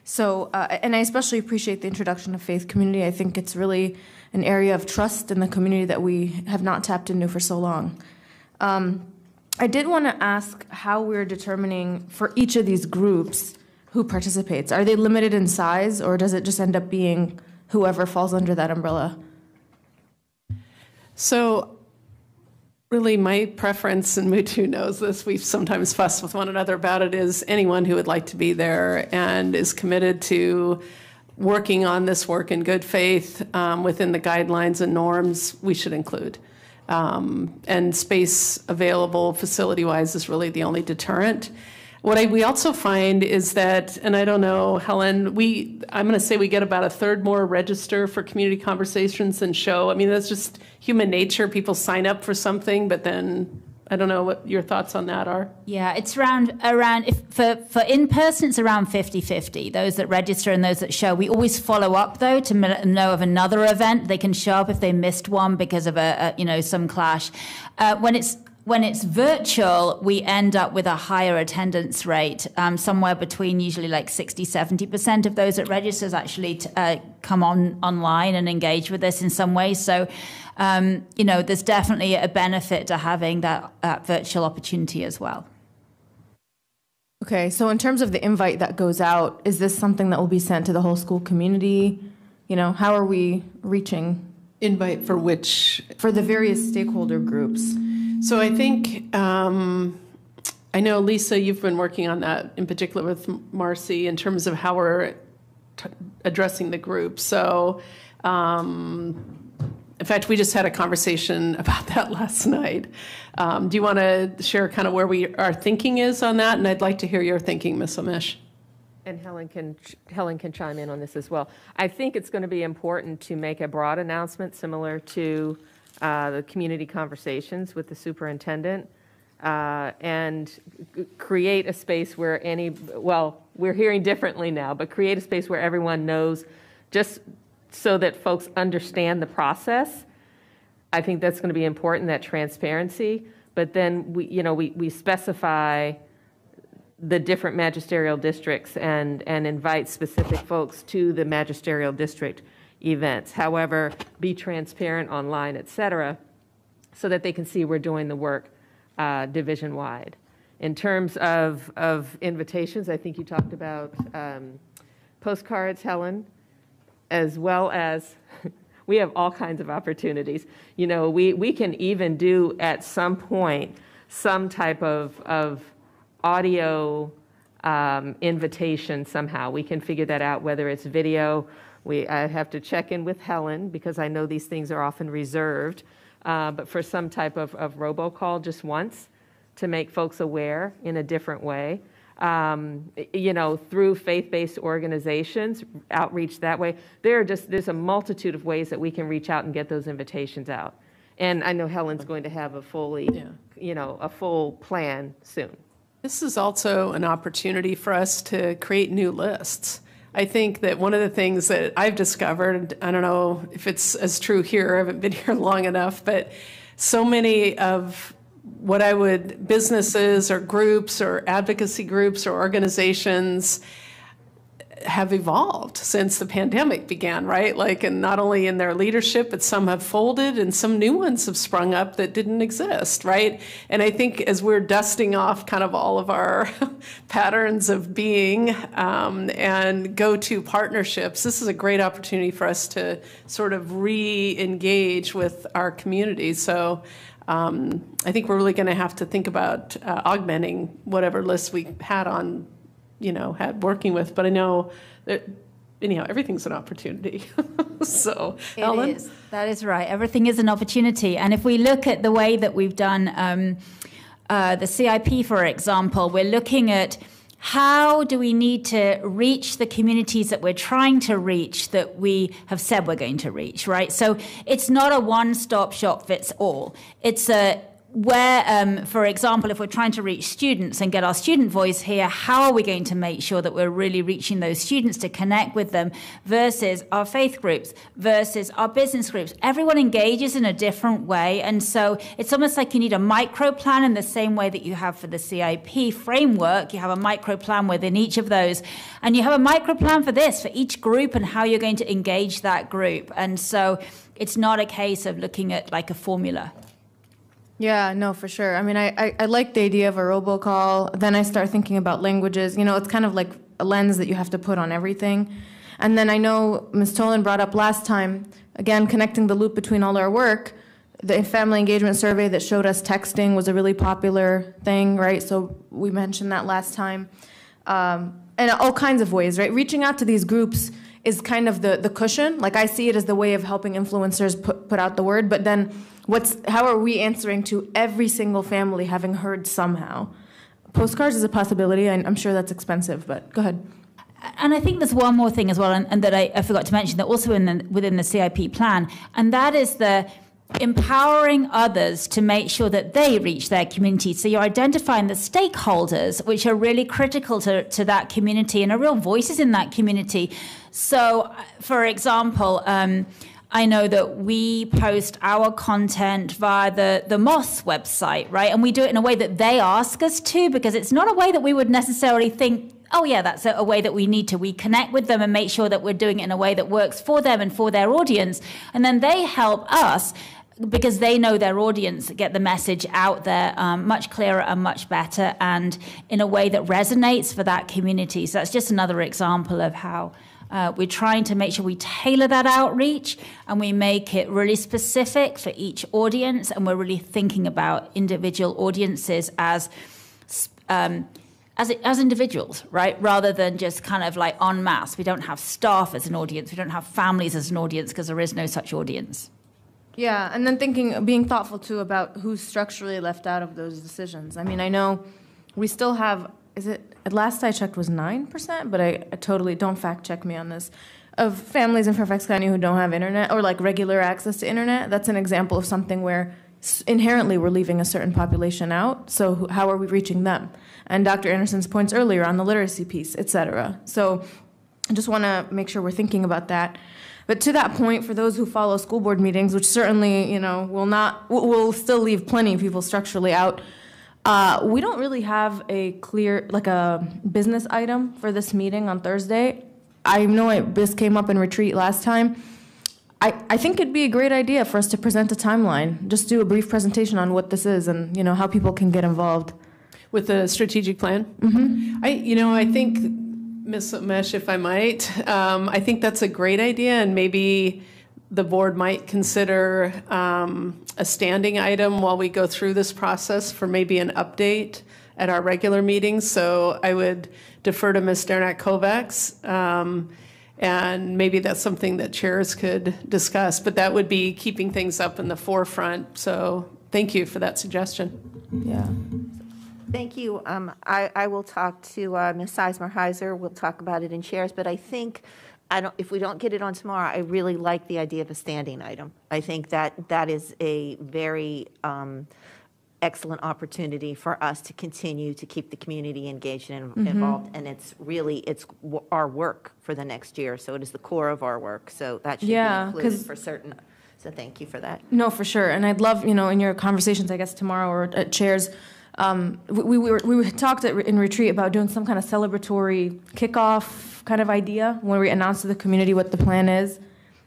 so, uh, and I especially appreciate the introduction of faith community. I think it's really an area of trust in the community that we have not tapped into for so long. Um, I did want to ask how we're determining for each of these groups who participates. Are they limited in size, or does it just end up being whoever falls under that umbrella? So Really, my preference, and Mutu knows this, we've sometimes fussed with one another about it, is anyone who would like to be there and is committed to working on this work in good faith um, within the guidelines and norms, we should include. Um, and space available facility wise is really the only deterrent. What I, we also find is that, and I don't know, Helen, we I'm going to say we get about a third more register for community conversations than show. I mean, that's just human nature. People sign up for something, but then I don't know what your thoughts on that are. Yeah, it's around around if for for in person it's around 50-50. Those that register and those that show. We always follow up though to know of another event. They can show up if they missed one because of a, a you know some clash. Uh, when it's when it's virtual, we end up with a higher attendance rate, um, somewhere between usually like 60, 70% of those that registers actually t- uh, come on online and engage with us in some way. So, um, you know, there's definitely a benefit to having that, that virtual opportunity as well. Okay, so in terms of the invite that goes out, is this something that will be sent to the whole school community? You know, how are we reaching? Invite for which? For the various stakeholder groups. So I think um, I know Lisa, you've been working on that in particular with Marcy in terms of how we're t- addressing the group. So. Um, in fact, we just had a conversation about that last night. Um, do you want to share kind of where we our thinking is on that? And I'd like to hear your thinking, Ms. Omeish. And Helen can Helen can chime in on this as well. I think it's going to be important to make a broad announcement similar to uh, the community conversations with the superintendent uh, and create a space where any, well, we're hearing differently now, but create a space where everyone knows just so that folks understand the process. I think that's going to be important, that transparency. But then we, you know, we, we specify the different magisterial districts and, and invite specific folks to the magisterial district events. However, be transparent online, et cetera, so that they can see we're doing the work uh, division wide. In terms of, of invitations, I think you talked about um, postcards, Helen, as well as we have all kinds of opportunities. You know, we, we can even do at some point some type of, of audio um, invitation somehow. We can figure that out, whether it's video we, I have to check in with Helen because I know these things are often reserved, uh, but for some type of, of robocall just once to make folks aware in a different way. Um, you know, through faith-based organizations, outreach that way. There are just there's a multitude of ways that we can reach out and get those invitations out. And I know Helen's going to have a fully, yeah. you know, a full plan soon. This is also an opportunity for us to create new lists. I think that one of the things that I've discovered, I don't know if it's as true here, I haven't been here long enough, but so many of what I would businesses or groups or advocacy groups or organizations have evolved since the pandemic began, right? Like, and not only in their leadership, but some have folded and some new ones have sprung up that didn't exist, right? And I think as we're dusting off kind of all of our patterns of being um, and go to partnerships, this is a great opportunity for us to sort of re engage with our community. So, um, I think we're really going to have to think about uh, augmenting whatever lists we had on you know had working with but i know that anyhow everything's an opportunity. So it ellen? is. that is right. Everything is an opportunity. And if we look at the way that we've done um, uh, the cip for example we're looking at how do we need to reach the communities that we're trying to reach that we have said we're going to reach right? So it's not a one-stop shop fits all. It's a where, um, for example, if we're trying to reach students and get our student voice here, how are we going to make sure that we're really reaching those students to connect with them versus our faith groups, versus our business groups? Everyone engages in a different way. And so it's almost like you need a micro plan in the same way that you have for the CIP framework. You have a micro plan within each of those. And you have a micro plan for this, for each group and how you're going to engage that group. And so it's not a case of looking at like a formula. Yeah, no, for sure. I mean, I, I, I, like the idea of a robocall. Then I start thinking about languages. You know, it's kind of like a lens that you have to put on everything. And then I know Ms. Tholen brought up last time, again, connecting the loop between all our work. The family engagement survey that showed us texting was a really popular thing, right? So we mentioned that last time. Um, and all kinds of ways, right? Reaching out to these groups is kind of the, the cushion. Like I see it as the way of helping influencers put, put out the word, but then What's how are we answering to every single family having heard somehow? Postcards is a possibility. And I'm sure that's expensive, but go ahead. And I think there's one more thing as well, and, and that I, I, forgot to mention that also in the, within the CIP plan, and that is the empowering others to make sure that they reach their community. So you're identifying the stakeholders, which are really critical to, to that community and are real voices in that community. So, for example, um, I know that we post our content via the, the Moss website, right? And we do it in a way that they ask us to because it's not a way that we would necessarily think, oh, yeah, that's a, a way that we need to. We connect with them and make sure that we're doing it in a way that works for them and for their audience. And then they help us because they know their audience get the message out there um, much clearer and much better and in a way that resonates for that community. So that's just another example of how uh, we're trying to make sure we tailor that outreach and we make it really specific for each audience. And we're really thinking about individual audiences as. Um, as, as individuals, right? Rather than just kind of like en masse. We don't have staff as an audience. We don't have families as an audience because there is no such audience. Yeah, and then thinking, being thoughtful too about who's structurally left out of those decisions. I mean, I know we still have is it at last I checked was nine percent, but I, I, totally don't fact check me on this. Of families in Fairfax County who don't have internet or like regular access to internet, that's an example of something where inherently we're leaving a certain population out. So how are we reaching them? And Dr. Anderson's points earlier on the literacy piece, et cetera. So I just want to make sure we're thinking about that. But to that point, for those who follow school board meetings, which certainly you know will not will still leave plenty of people structurally out uh, we don't really have a clear, like a business item for this meeting on Thursday. I know it, this came up in retreat last time. I, I think it'd be a great idea for us to present a timeline, just do a brief presentation on what this is and you know how people can get involved. With the strategic plan? Mm-hmm. I, you know, I think, Ms. Mesh, if I might, um, I think that's a great idea and maybe the board might consider um, a standing item while we go through this process for maybe an update at our regular meetings. So I would defer to Ms. Derenak Kaufax. Um, and maybe that's something that chairs could discuss, but that would be keeping things up in the forefront. So thank you for that suggestion. Yeah. Thank you. Um, I, I, will talk to uh, Ms. Sizemore Heizer. We'll talk about it in chairs, but I think I don't, if we don't get it on tomorrow, I really like the idea of a standing item. I think that that is a very um, excellent opportunity for us to continue to keep the community engaged and Mhm. involved. And it's really, it's w- our work for the next year. So it is the core of our work. So that should be Yeah, included 'cause- for certain. So thank you for that. No, for sure. And I'd love, you know, in your conversations, I guess tomorrow or at chairs, um, we, we, were, we talked in retreat about doing some kind of celebratory kickoff kind of idea when we announce to the community what the plan is.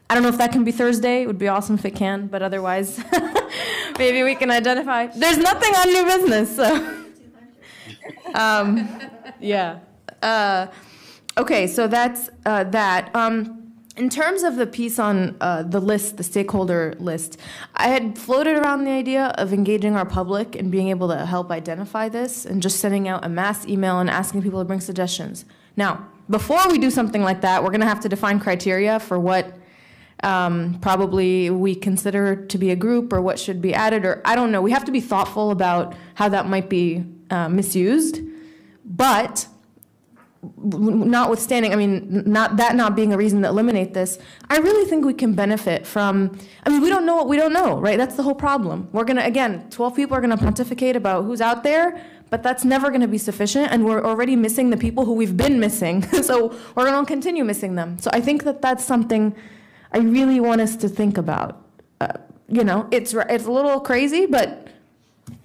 I don't know if that can be Thursday. It would be awesome if it can, but otherwise, maybe we can identify. There's nothing on new business, so. um, yeah. Uh, okay, so that's uh, that. Um, in terms of the piece on uh, the list, the stakeholder list, I had floated around the idea of engaging our public and being able to help identify this and just sending out a mass email and asking people to bring suggestions. Now, before we do something like that, we're going to have to define criteria for what um, probably we consider to be a group or what should be added, or I don't know. We have to be thoughtful about how that might be uh, misused. But notwithstanding, I mean, not that not being a reason to eliminate this, I really think we can benefit from. I mean, we don't know what we don't know, right? That's the whole problem. We're gonna again, 12 people are gonna pontificate about who's out there, but that's never gonna be sufficient, and we're already missing the people who we've been missing. so we're gonna continue missing them. So I think that that's something I really want us to think about. Uh, you know, it's it's a little crazy, but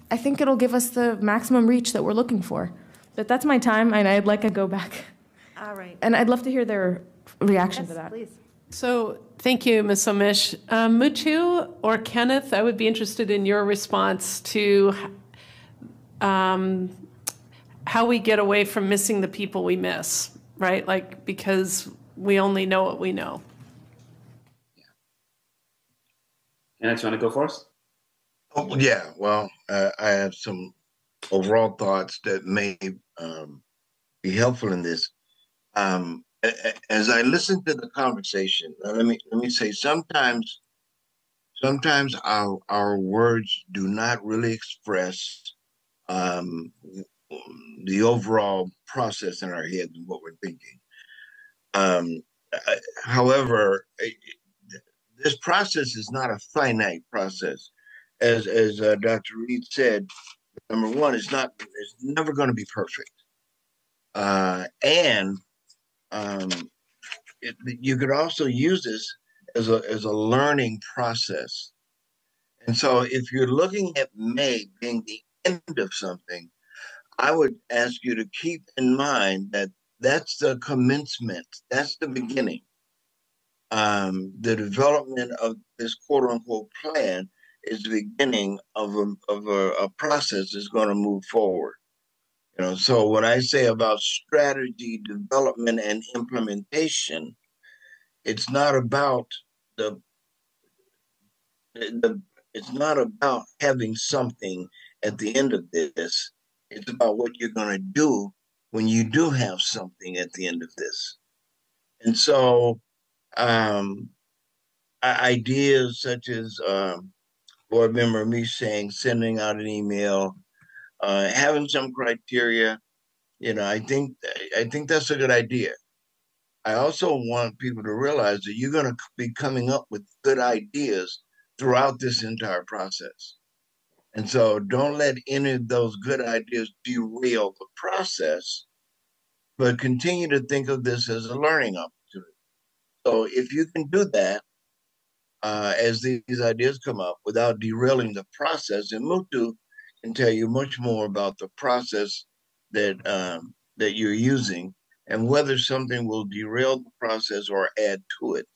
I think it'll give us the maximum reach that we're looking for. But that's my time, and I'd like to go back. All right. And I'd love to hear their reaction Yes, to that. please. So, thank you, Ms. Omeish. Um, Mutu or Kenneth, I would be interested in your response to um, how we get away from missing the people we miss, right? Like, because we only know what we know. Kenneth, you want to go first? Oh, yeah, well, uh, I have some overall thoughts that may um, be helpful in this. Um, as I listen to the conversation, let me let me say sometimes, sometimes our our words do not really express um, the overall process in our heads and what we're thinking. Um, I- however, I- this process is not a finite process. As as uh, Dr. Reid said, number one, it's not it's never going to be perfect. Uh, and um, it, you could also use this as a as a learning process. And so, if you're looking at May being the end of something, I would ask you to keep in mind that that's the commencement, that's the beginning. Um, the development of this quote unquote plan is the beginning of a, of a, a process that's going to move forward. You know, so when I say about strategy development and implementation, it's not about the, the it's not about having something at the end of this. It's about what you're going to do when you do have something at the end of this. And so, um, ideas such as um, board member me saying sending out an email, uh, having some criteria, you know, I think I think that's a good idea. I also want people to realize that you're going to be coming up with good ideas throughout this entire process. And so don't let any of those good ideas derail the process, but continue to think of this as a learning opportunity. So if you can do that, uh, as these ideas come up without derailing the process, and Mutu can tell you much more about the process that um, that you're using and whether something will derail the process or add to it.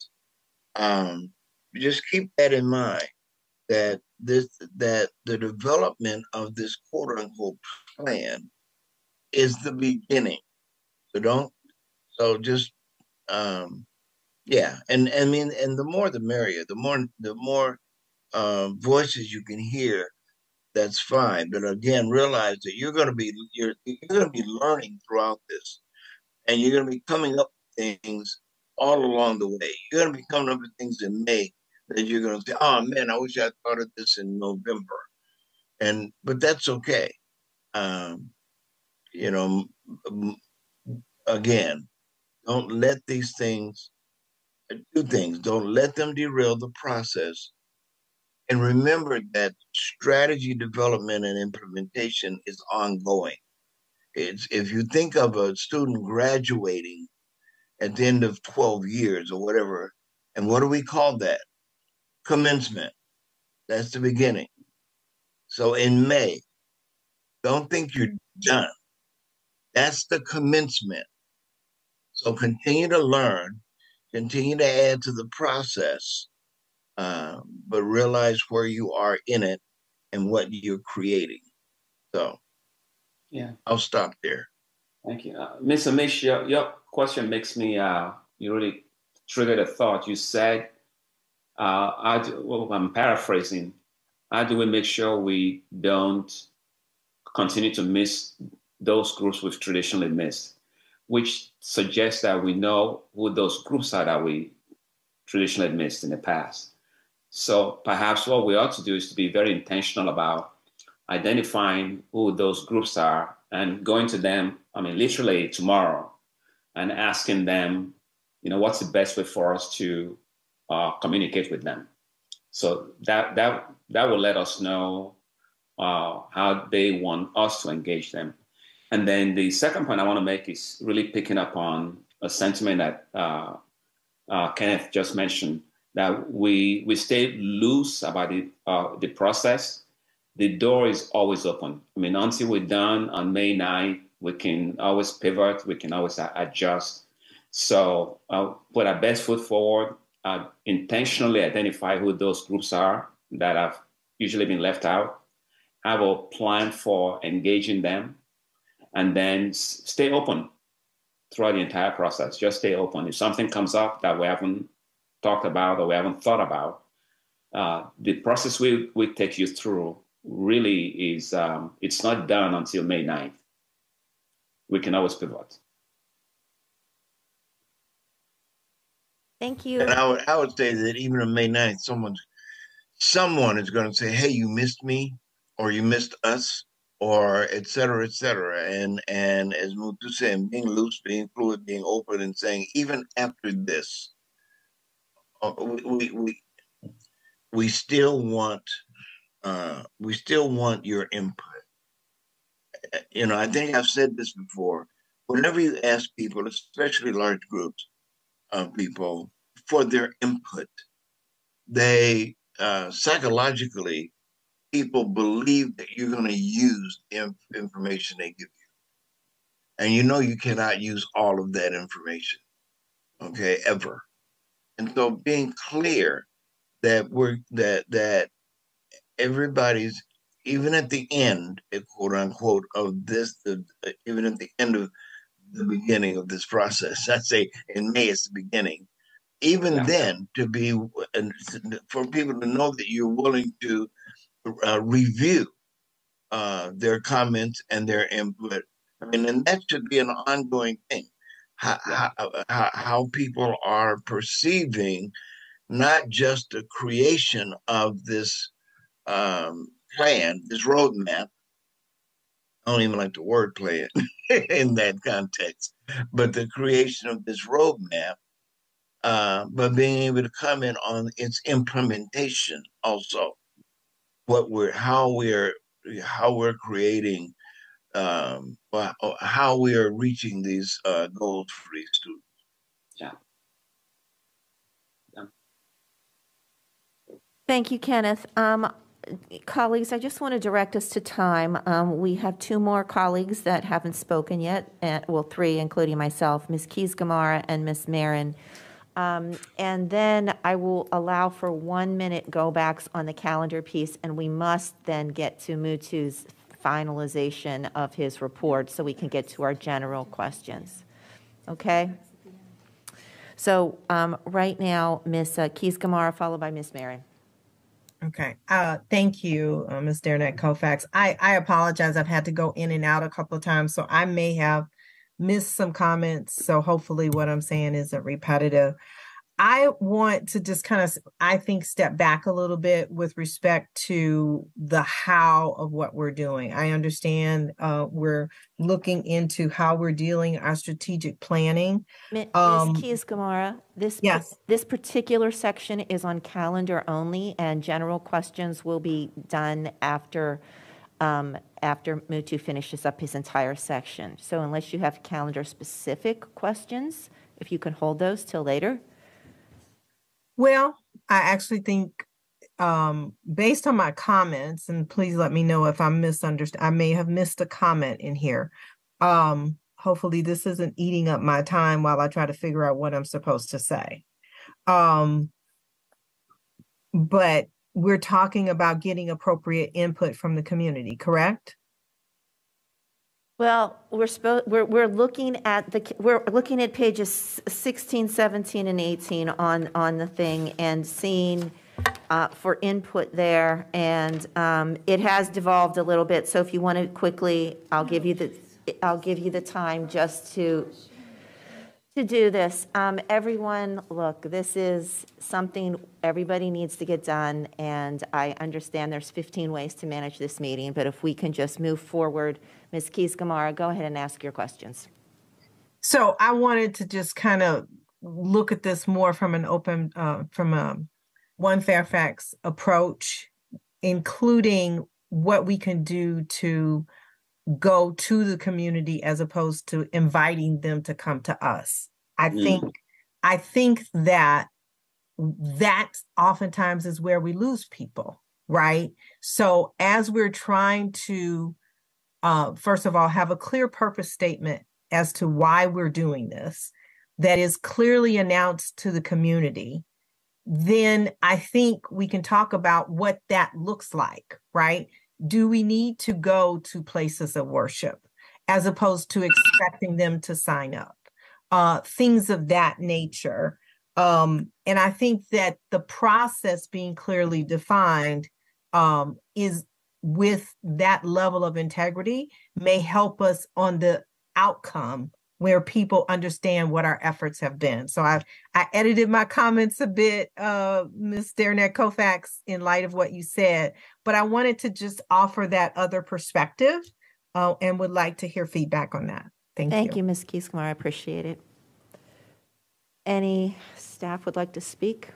Um, just keep that in mind that this that the development of this quote unquote plan is the beginning. So don't so just um yeah and i mean and the more the merrier the more the more uh, voices you can hear that's fine but again realize that you're going to be you're, you're going to be learning throughout this and you're going to be coming up with things all along the way. You're going to be coming up with things in may that you're going to say oh man i wish i thought of this in november and but that's okay. Um you know again don't let these things two things. Don't let them derail the process. And remember that strategy development and implementation is ongoing. It's if you think of a student graduating at the end of 12 years or whatever and what do we call that? Commencement. That's the beginning. So in may don't think you're done. That's the commencement. So continue to learn continue to add to the process, uh, but realize where you are in it and what you're creating. So, Yeah. I'll stop there. Thank you. Uh, Ms. Omeish, your, your question makes me, uh, you really triggered a thought. You said, uh, I do, well, I'm paraphrasing, how do we make sure we don't continue to miss those groups we've traditionally missed? Which suggests that we know who those groups are that we traditionally missed in the past. So perhaps what we ought to do is to be very intentional about identifying who those groups are and going to them, I mean, literally tomorrow and asking them, you know, what's the best way for us to uh, communicate with them. So that that that will let us know uh, how they want us to engage them. And then the second point I want to make is really picking up on a sentiment that uh, uh, Kenneth just mentioned that we we stay loose about the uh, the process. The door is always open. I mean, until we're done on May 9th, we can always pivot. We can always adjust. So uh, put our best foot forward. Uh, intentionally identify who those groups are that have usually been left out. Have a plan for engaging them, and then stay open throughout the entire process. Just stay open. If something comes up that we haven't talked about or we haven't thought about, uh, the process we, we take you through really is um, it's not done until May 9th. We can always pivot. Thank you. And I would, I would say that even on May 9th, someone, someone is going to say, hey, you missed me or you missed us or et cetera, et cetera. And, and as Mutu said, being loose, being fluid, being open and saying, even after this, uh, we, we, we still want, uh, we still want your input. Uh, you know, I think I've said this before. Whenever you ask people, especially large groups of people, for their input, they uh, psychologically people believe that you're going to use the information they give you. And you know you cannot use all of that information, okay, ever. And so being clear that we're that that everybody's even at the end, eh, quote unquote, of this, the, even at the end of the beginning of this process, I say in May it's the beginning. Even yeah. then, to be and for people to know that you're willing to uh, review uh, their comments and their input. I mean, and that should be an ongoing thing. How, how, how, how people are perceiving not just the creation of this um, plan, this roadmap. I don't even like the word play it in that context, but the creation of this roadmap, uh, but being able to comment on its implementation also what we're how we're how we're creating um, how we are reaching these uh, goals for these students. Yeah. yeah. Thank you, Kenneth. Um, colleagues, I just want to direct us to time. Um, we have two more colleagues that haven't spoken yet, and, well, three, including myself, Ms. Keys Gamarra and Ms. Meren. Um, and then I will allow for one minute go backs on the calendar piece, and we must then get to Mutu's finalization of his report so we can get to our general questions. Okay? So um, right now, Ms. Uh, Keys Gamarra, followed by Ms. Meren. Okay. Uh, thank you, uh, Ms. Derenak Kaufax. I, I apologize. I've had to go in and out a couple of times, so I may have missed some comments. So hopefully what I'm saying isn't repetitive. I want to just kind of, I think, step back a little bit with respect to the how of what we're doing. I understand uh, we're looking into how we're dealing our strategic planning. Ms. Um, Keys Gamarra, this yes. this particular section is on calendar only, and general questions will be done after um, after Mutu finishes up his entire section. So unless you have calendar specific questions, if you can hold those till later. Well, I actually think um, based on my comments, and please let me know if I'm misunderstood. I may have missed a comment in here. Um, hopefully, this isn't eating up my time while I try to figure out what I'm supposed to say. Um, but we're talking about getting appropriate input from the community, correct? Well, we're, spo- we're, we're looking at the, we're looking at pages 16, 17, and 18 on, on the thing and seeing uh, for input there. And um, it has devolved a little bit. So if you want to quickly, I'll give you the, I'll give you the time just to, to do this. Um, everyone, look, this is something everybody needs to get done. And I understand there's 15 ways to manage this meeting, but if we can just move forward Ms. Keys Gamarra, go ahead and ask your questions. So I wanted to just kind of look at this more from an open, uh, from a one Fairfax approach, including what we can do to go to the community as opposed to inviting them to come to us. I Mm. think I think that that oftentimes is where we lose people, right? So as we're trying to uh, first of all have a clear purpose statement as to why we're doing this that is clearly announced to the community, then I think we can talk about what that looks like, right? Do we need to go to places of worship as opposed to expecting them to sign up? Uh, things of that nature. Um, and I think that the process being clearly defined um, is with that level of integrity may help us on the outcome where people understand what our efforts have been. So I've I edited my comments a bit, uh, Ms. Derenak Kaufax, in light of what you said, but I wanted to just offer that other perspective uh, and would like to hear feedback on that. Thank, Thank you. Thank you, Ms. Keys Gamarra. I appreciate it. Any staff would like to speak?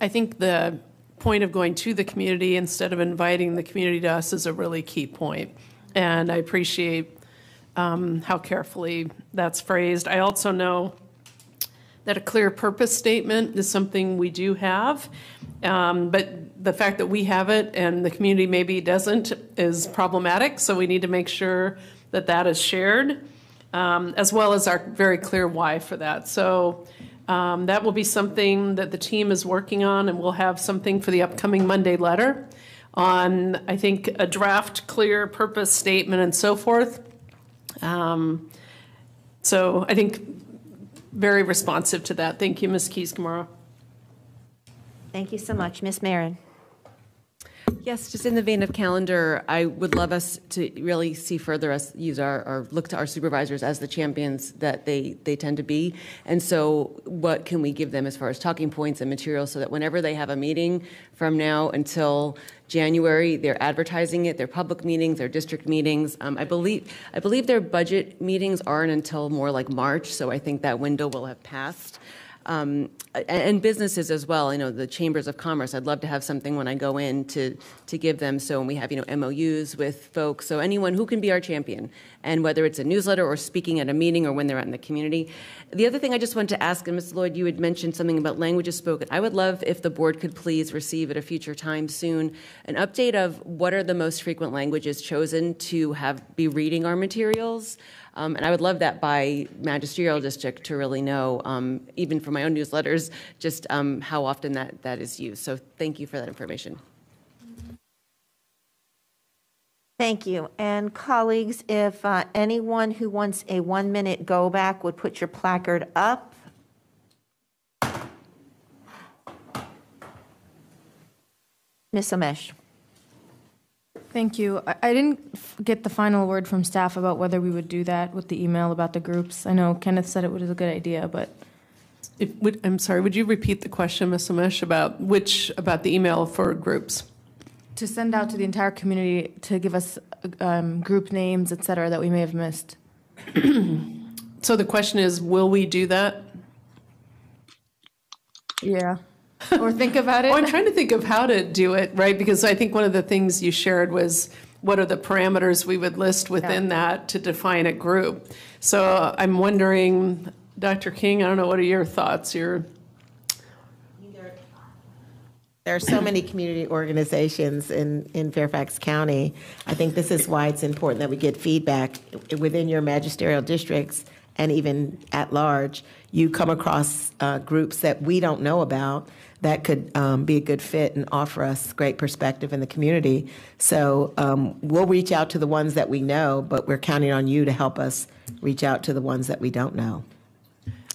I think the point of going to the community instead of inviting the community to us is a really key point. And I appreciate um, how carefully that's phrased. I also know that a clear purpose statement is something we do have. Um, but the fact that we have it and the community maybe doesn't is problematic. So we need to make sure that that is shared, um, as well as our very clear why for that. So um, that will be something that the team is working on, and we'll have something for the upcoming Monday letter on, I think, a draft, clear purpose statement and so forth. Um, so I think very responsive to that. Thank you, Ms. Keys-Gamarra. Thank you so much. Ms. Meren. Yes, just in the vein of calendar, I would love us to really see further us use our, or look to our supervisors as the champions that they, they tend to be. And so what can we give them as far as talking points and materials so that whenever they have a meeting from now until January, they're advertising it, their public meetings, their district meetings. Um, I believe, I believe their budget meetings aren't until more like March, so I think that window will have passed. Um, and businesses as well, you know, the chambers of commerce, I'd love to have something when I go in to, to give them. So we have, you know, MOUs with folks, so anyone who can be our champion, and whether it's a newsletter or speaking at a meeting or when they're out in the community. The other thing I just wanted to ask, and Ms. Lloyd, you had mentioned something about languages spoken. I would love if the board could please receive at a future time soon an update of what are the most frequent languages chosen to have be reading our materials. Um, and I would love that by magisterial district to really know, um, even for my own newsletters, just um, how often that, that is used. So thank you for that information. Thank you. And colleagues, if uh, anyone who wants a one-minute go back would put your placard up. Ms. Omeish. Thank you. I, I didn't f- get the final word from staff about whether we would do that with the email about the groups. I know Kenneth said it was a good idea, but If, would, I'm sorry, would you repeat the question, Ms. Omeish, about which, about the email for groups? to send out to the entire community to give us um, group names, et cetera, that we may have missed. So the question is, will we do that? Yeah. or think about it. Oh, I'm trying to think of how to do it, right? Because I think one of the things you shared was what are the parameters we would list within that to define a group. So I'm wondering, Dr. King, I don't know, what are your thoughts? Your There are so many community organizations in, in Fairfax County. I think this is why it's important that we get feedback within your magisterial districts and even at large. You come across uh, groups that we don't know about that could um, be a good fit and offer us great perspective in the community. So um, we'll reach out to the ones that we know, but we're counting on you to help us reach out to the ones that we don't know.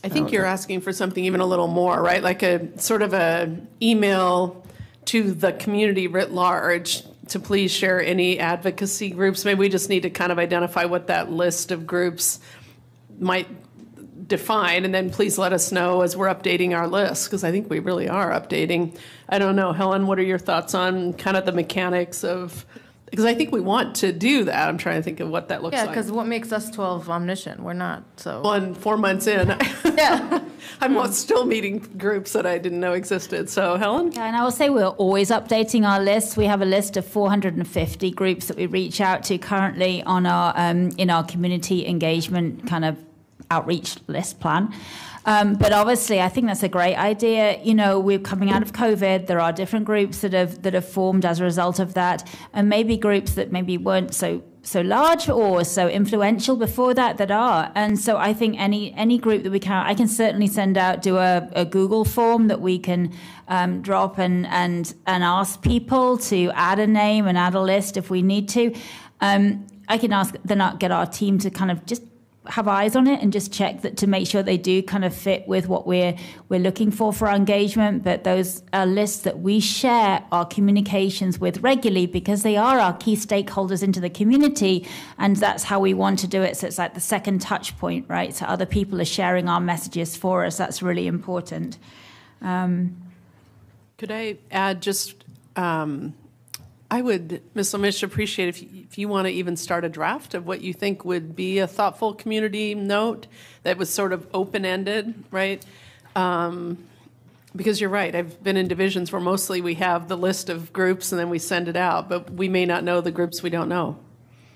I think you're asking for something even a little more, right? Like a sort of a email to the community writ large to please share any advocacy groups. Maybe we just need to kind of identify what that list of groups might define, and then please let us know as we're updating our list, because I think we really are updating. I don't know, Helen, what are your thoughts on kind of the mechanics of Because I think we want to do that. I'm trying to think of what that looks Yeah, like. Yeah, because what makes us 12 omniscient? We're not, so. One, four months in, yeah. I'm still meeting groups that I didn't know existed. So, Helen? Yeah, and I will say we're always updating our list. We have a list of 450 groups that we reach out to currently on our um, in our community engagement kind of outreach list plan. Um, but obviously, I think that's a great idea. You know, we're coming out of COVID. There are different groups that have that have formed as a result of that, and maybe groups that maybe weren't so so large or so influential before that that are. And so I think any any group that we can, I can certainly send out do a, a Google form that we can um, drop and and and ask people to add a name and add a list if we need to. Um, I can ask then get our team to kind of just have eyes on it and just check that to make sure they do kind of fit with what we're we're looking for for our engagement. But those are lists that we share our communications with regularly because they are our key stakeholders into the community, and that's how we want to do it. So it's like the second touch point, right? So other people are sharing our messages for us. That's really important. Um, Could I add just, um, I would, Ms. Omeish, appreciate if you, if you want to even start a draft of what you think would be a thoughtful community note that was sort of open ended, right? Um, because you're right, I've been in divisions where mostly we have the list of groups and then we send it out, but we may not know the groups we don't know.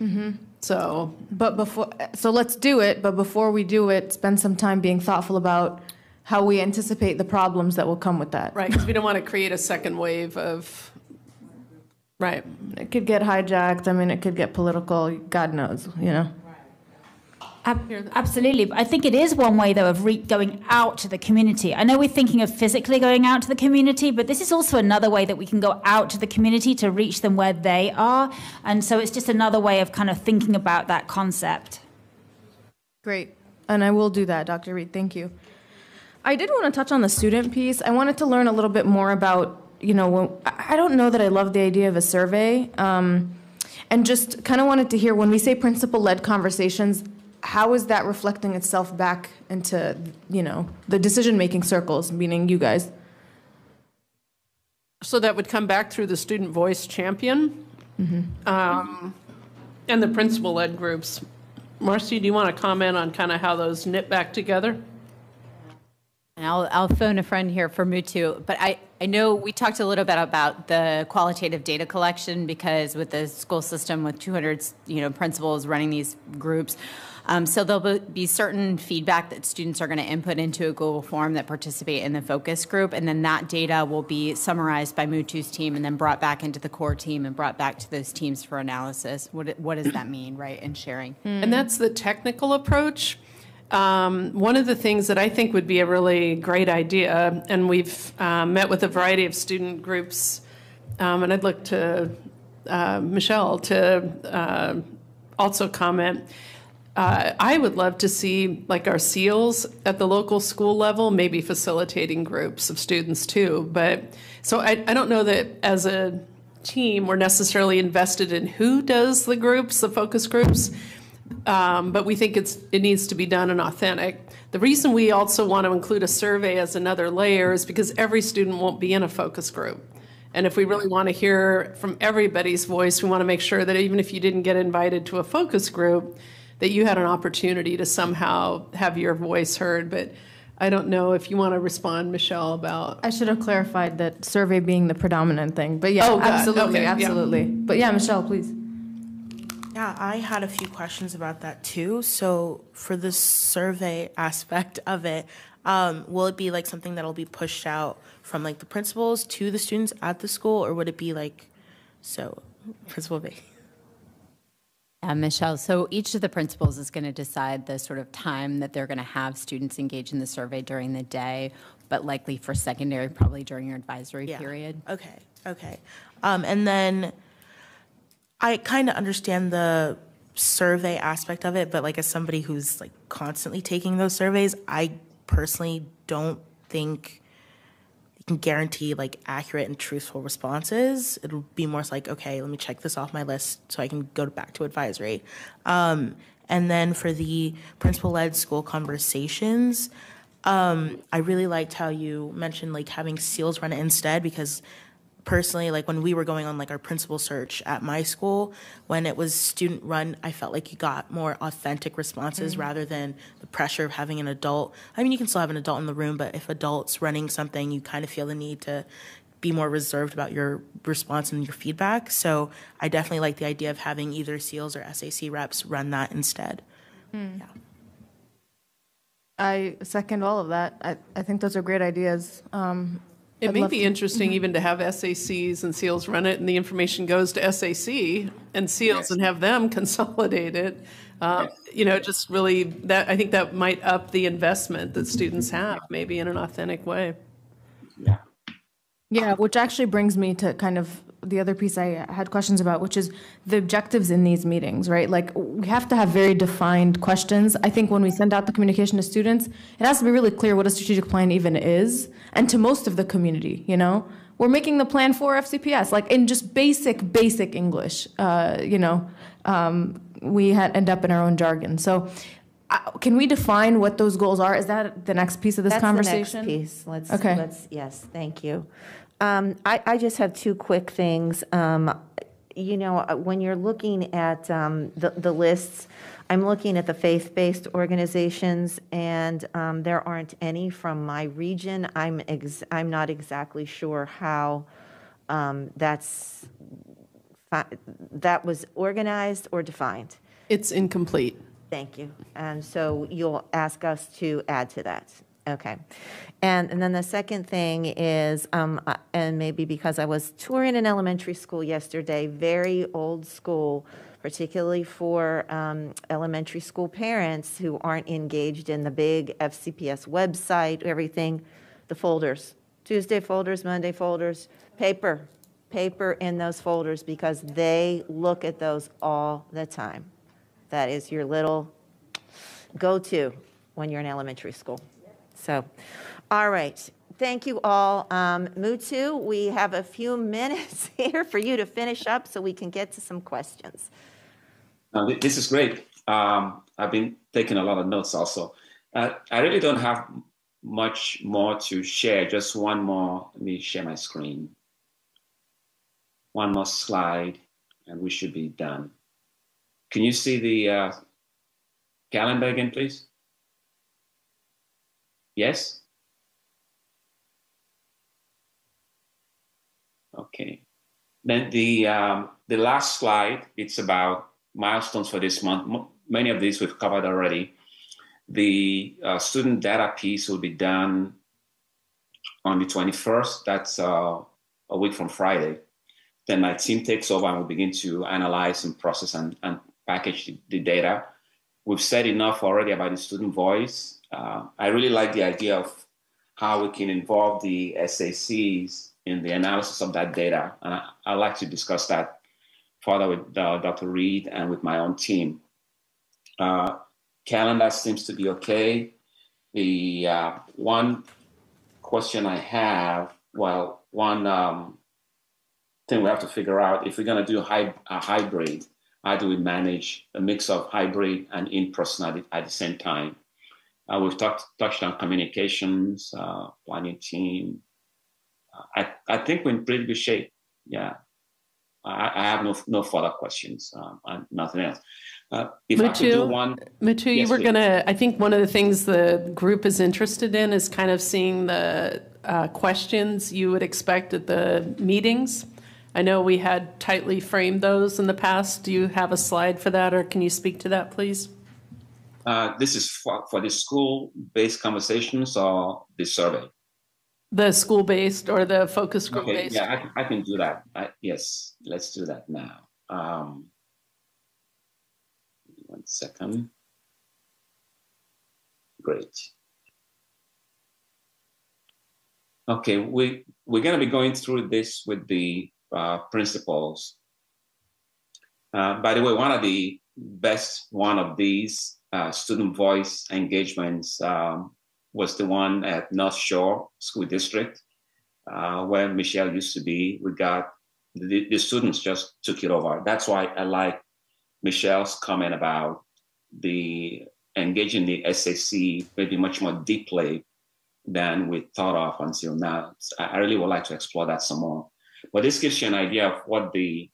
Mm-hmm. So, but before, so let's do it. But before we do it, spend some time being thoughtful about how we anticipate the problems that will come with that. Right, because we don't want to create a second wave of, right. It could get hijacked. I mean, it could get political. God knows, you know. Absolutely. I think it is one way, though, of re- going out to the community. I know we're thinking of physically going out to the community, but this is also another way that we can go out to the community to reach them where they are. And so it's just another way of kind of thinking about that concept. Great. And I will do that, Dr. Reid. Thank you. I did want to touch on the student piece. I wanted to learn a little bit more about, you know, when, I don't know that I love the idea of a survey. Um, and just kind of wanted to hear when we say principal led conversations, how is that reflecting itself back into, you know, the decision making circles, meaning you guys? So that would come back through the student voice champion Mm-hmm. um, and the principal led groups. Marcy, do you want to comment on kind of how those knit back together? And I'll, I'll phone a friend here for Mutu, but I, I know we talked a little bit about the qualitative data collection because with the school system with 200 you know principals running these groups, um, so there'll be certain feedback that students are going to input into a Google form that participate in the focus group, and then that data will be summarized by Mutu's team and then brought back into the core team and brought back to those teams for analysis. What what does that mean, right? And sharing. And that's the technical approach. Um, one of the things that I think would be a really great idea, and we've uh, met with a variety of student groups, um, and I'd look to uh, Michelle to uh, also comment. Uh, I would love to see like our SEALs at the local school level, maybe facilitating groups of students too. But so I, I don't know that as a team we're necessarily invested in who does the groups, the focus groups. Um, but we think it's it needs to be done and authentic. The reason we also want to include a survey as another layer is because every student won't be in a focus group. And if we really want to hear from everybody's voice, we want to make sure that even if you didn't get invited to a focus group, that you had an opportunity to somehow have your voice heard. But I don't know if you want to respond, Michelle, about. I should have clarified that survey being the predominant thing. But yeah, Oh, absolutely, Okay, yeah. absolutely. But yeah, Michelle, please. Yeah, I had a few questions about that too. So, for the survey aspect of it, um, will it be like something that'll be pushed out from like the principals to the students at the school, or would it be like so principal based? Uh, Michelle, so each of the principals is going to decide the sort of time that they're going to have students engage in the survey during the day, but likely for secondary, probably during your advisory Yeah. period. Okay, okay. Um, and then I kind of understand the survey aspect of it, but like as somebody who's like constantly taking those surveys, I personally don't think you can guarantee like accurate and truthful responses. It'll be more like, okay, let me check this off my list so I can go back to advisory. Um, and then for the principal led school conversations, um, I really liked how you mentioned like having SEALs run it instead because personally, like when we were going on like our principal search at my school, when it was student run, I felt like you got more authentic responses Mhm. rather than the pressure of having an adult. I mean, you can still have an adult in the room, but if adults running something, you kind of feel the need to be more reserved about your response and your feedback. So I definitely like the idea of having either SEALs or SAC reps run that instead. Yeah, I second all of that. I, I think those are great ideas. Um, It I'd may be to- interesting Mhm. even to have SACs and SEALs run it, and the information goes to SAC and SEALs and have them consolidate it. Uh, You know, just really, that, I think that might up the investment that students have, maybe in an authentic way. Yeah. Yeah, which actually brings me to kind of the other piece I had questions about, which is the objectives in these meetings, right? Like we have to have very defined questions. I think when we send out the communication to students, it has to be really clear what a strategic plan even is, and to most of the community, you know, we're making the plan for FCPS, like in just basic, basic English. Uh, you know, um, we had end up in our own jargon. So. Uh, can we define what those goals are? Is that the next piece of this That's conversation? the next piece. Let's, Okay. let's, yes, thank you. Um, I, I just have two quick things. Um, you know, uh, when you're looking at um, the, the lists, I'm looking at the faith-based organizations, and um, there aren't any from my region. I'm ex- I'm not exactly sure how um, that's fi- that was organized or defined. It's incomplete. Thank you. And so you'll ask us to add to that. Okay. And, and then the second thing is, um, uh, and maybe because I was touring an elementary school yesterday, very old school, particularly for um, elementary school parents who aren't engaged in the big FCPS website, everything, the folders, Tuesday folders, Monday folders, paper, paper in those folders because they look at those all the time. That is your little go-to when you're in elementary school. So, all right. Thank you all. Um, Mutu, we have a few minutes here for you to finish up so we can get to some questions. Uh, this is great. Um, I've been taking a lot of notes also. Uh, I really don't have much more to share. Just one more. Let me share my screen. One more slide, and we should be done. Can you see the uh, calendar again, please? Yes? Okay. Then the um, the last slide, it's about milestones for this month. M- many of these we've covered already. The uh, student data piece will be done on the 21st. That's uh, a week from Friday. Then my team takes over and we begin to analyze and process and, and package the, the data. We've said enough already about the student voice. Uh, I really like the idea of how we can involve the SACs in the analysis of that data. And I, I'd like to discuss that further with uh, Dr. Reid and with my own team. Uh, calendar seems to be okay. The uh, one question I have, well, one um, thing we have to figure out if we're going to do hy- a hybrid, how do we manage a mix of hybrid and in person at, the- same time? Uh, we've talked, touched on communications, uh, planning team. Uh, I, I think we're in pretty good shape. Yeah. I, I have no, no further questions, um, and nothing else. Uh, if I could do one. Mutu, you were going to, I think one of the things the group is interested in is kind of seeing the uh, questions you would expect at the meetings. I know we had tightly framed those in the past. Do you have a slide for that, or can you speak to that, please? Uh, this is for, for the school-based conversations or the survey? The school-based or the focus group-based? Okay, yeah, I, can- I can do that. I, yes, let's do that now. Um, one second. Great. Okay, we we're going to be going through this with the uh, principals. Uh, by the way, one of the best one of these uh, student voice engagements um, was the one at North Shore School District uh, where Michelle used to be. We got the, the students just took it over. That's why I like Michelle's comment about the engaging the SAC maybe much more deeply than we thought of until now. I really would like to explore that some more. But this gives you an idea of what the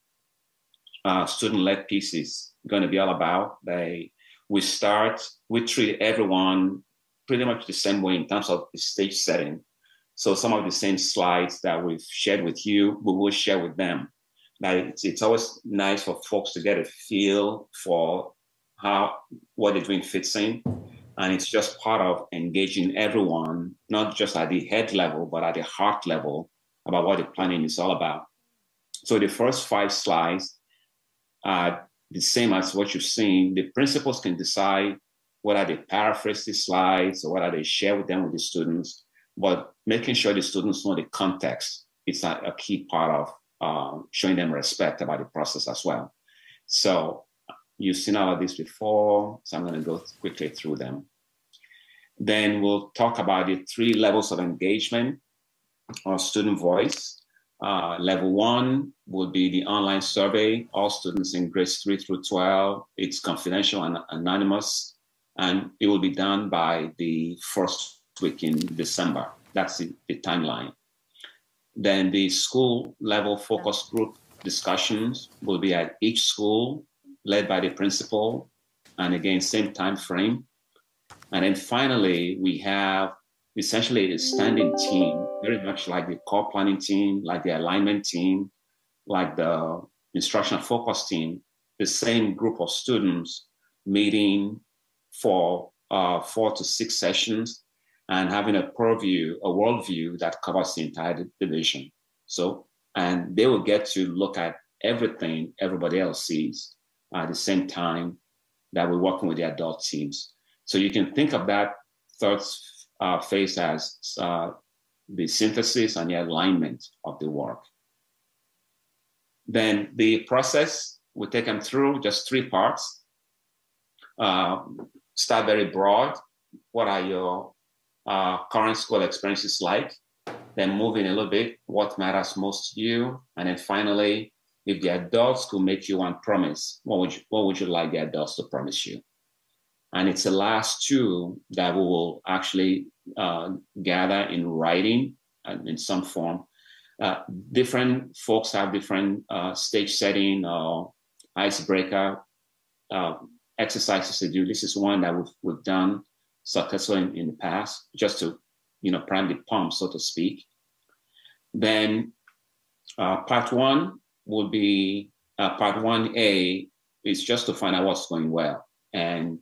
uh, student-led piece is going to be all about. They, we start, we treat everyone pretty much the same way in terms of the stage setting. So some of the same slides that we've shared with you, we will share with them. Now it's, it's always nice for folks to get a feel for how what they're doing fits in. And it's just part of engaging everyone, not just at the head level, but at the heart level about what the planning is all about. So the first five slides are the same as what you've seen. The principals can decide whether they paraphrase the slides or whether they share with them with the students, but making sure the students know the context is a, key part of uh, showing them respect about the process as well. So you've seen all of this before, so I'm going to go quickly through them. Then we'll talk about the three levels of engagement or student voice. Uh, level one would be the online survey, all students in grades three through 12. It's confidential and anonymous, and it will be done by the first week in December. That's the, the timeline. Then the school level focus group discussions will be at each school, led by the principal, and again, same time frame. And then finally, we have essentially a standing team, very much like the core planning team, like the alignment team, like the instructional focus team, the same group of students meeting for uh, four to six sessions and having a purview, a worldview that covers the entire division. So, and they will get to look at everything everybody else sees at the same time that we're working with the adult teams. So you can think of that third uh, as uh, the synthesis and the alignment of the work. Then the process, we take them through just three parts. Uh, start very broad. What are your uh, current school experiences like? Then move in a little bit, what matters most to you? And then finally, if the adults could make you one promise, what would you, what would you like the adults to promise you? And it's the last two that we will actually uh, gather in writing and in some form. Uh, different folks have different uh, stage setting or icebreaker uh, exercises to do. This is one that we've, we've done successfully in, in the past, just to you know prime the pump, so to speak. Then uh, part one will be uh, part one A is just to find out what's going well and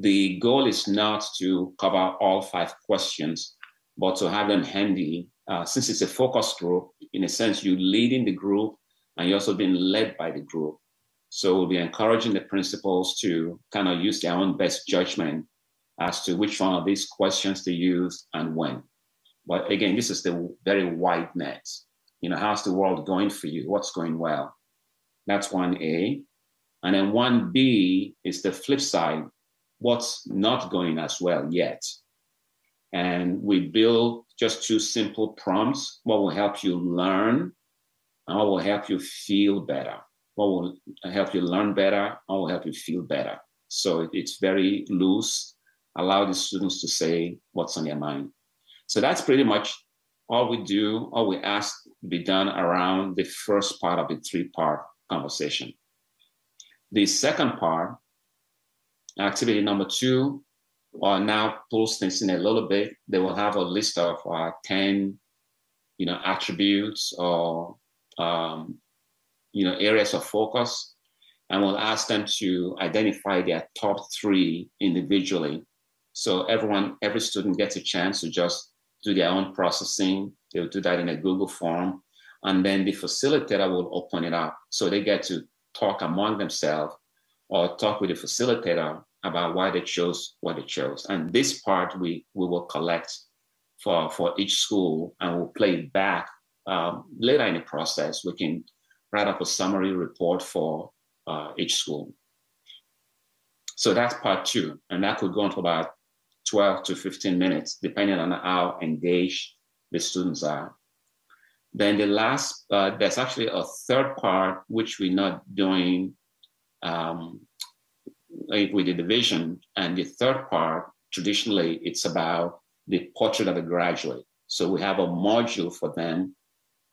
the goal is not to cover all five questions, but to have them handy. Uh, since it's a focus group, in a sense, you're leading the group and you're also being led by the group. So we'll be encouraging the principals to kind of use their own best judgment as to which one of these questions to use and when. But again, this is the very wide net. You know, how's the world going for you? What's going well? That's one A. And then one B is the flip side what's not going as well yet. And we build just two simple prompts what will help you learn and what will help you feel better. What will help you learn better, what will help you feel better. So it's very loose. Allow the students to say what's on their mind. So that's pretty much all we do, all we ask to be done around the first part of the three part conversation. The second part Activity number two uh, now pulls things in a little bit. They will have a list of uh, 10, you know, attributes or, um, you know, areas of focus. And we'll ask them to identify their top three individually. So everyone, every student gets a chance to just do their own processing. They'll do that in a Google form. And then the facilitator will open it up. So they get to talk among themselves or talk with the facilitator about why they chose what they chose. And this part we, we will collect for, for each school and we'll play it back um, later in the process. We can write up a summary report for uh, each school. So that's part two. And that could go on for about 12 to 15 minutes, depending on how engaged the students are. Then the last, uh, there's actually a third part, which we're not doing um, with the division. And the third part, traditionally, it's about the portrait of a graduate. So we have a module for them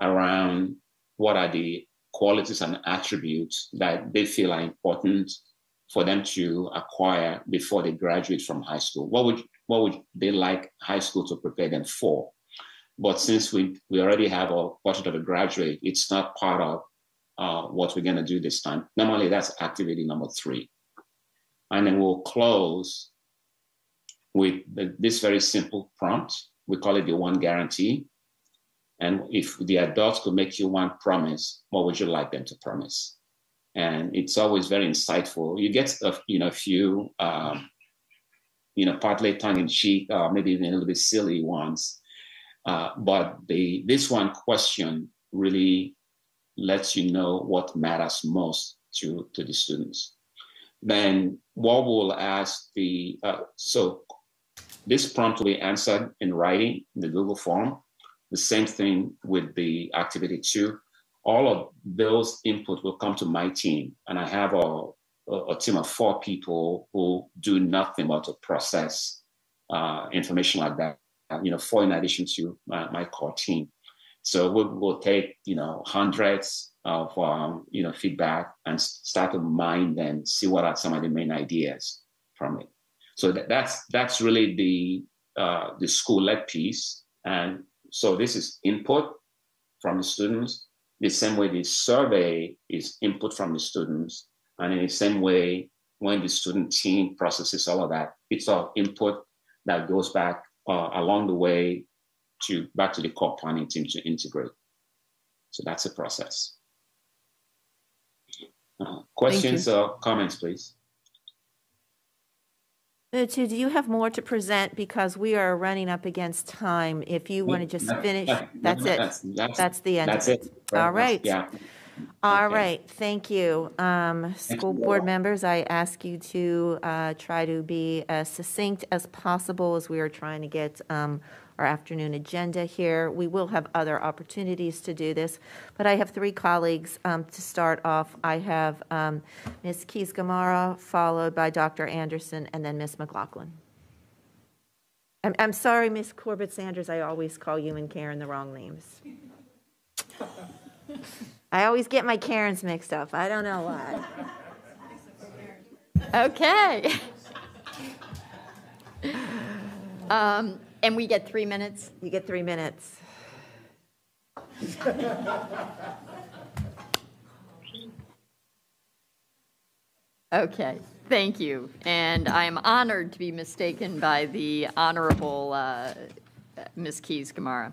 around what are the qualities and attributes that they feel are important for them to acquire before they graduate from high school. What would what would they like high school to prepare them for? But since we we already have a portrait of a graduate, it's not part of uh, what we're going to do this time. Normally, that's activity number three, and then we'll close with the, this very simple prompt. We call it the one guarantee. And if the adults could make you one promise, what would you like them to promise? And it's always very insightful. You get a, you know a few um, you know partly tongue in cheek, uh, maybe even a little bit silly ones. Uh, but the this one question really lets you know what matters most to to the students. Then what we'll ask the uh, so this prompt will be answered in writing in the Google form. The same thing with the activity two. All of those input will come to my team, and I have a, a team of four people who do nothing but to process uh, information like that. You know, four in addition to my, my core team. So we'll, we'll, take you know hundreds of um, you know feedback and start to mine them, see what are some of the main ideas from it. So that, that's that's really the uh, the school-led piece, and so this is input from the students. The same way the survey is input from the students, and in the same way when the student team processes all of that, it's all input that goes back uh, along the way to back to the core planning team to integrate. So that's a process. Uh, questions or comments, please? Mutu, do you have more to present? Because we are running up against time. If you want to just finish, that's it. That's the end That's of it. it. All right. Yeah. All Okay. right, thank you. Um, School board members, I ask you to uh, try to be as succinct as possible as we are trying to get um, our afternoon agenda here. We will have other opportunities to do this, but I have three colleagues um, to start off. I have um, Ms. Keys Gamarra, followed by Dr. Anderson, and then Ms. McLaughlin. I'm, I'm sorry, Ms. Corbett Sanders, I always call you and Karen the wrong names. I always get my Karens mixed up. I don't know why. Okay. Um, And we get three minutes? You get three minutes. Okay, thank you. And I am honored to be mistaken by the Honorable uh, Ms. Keys Gamarra.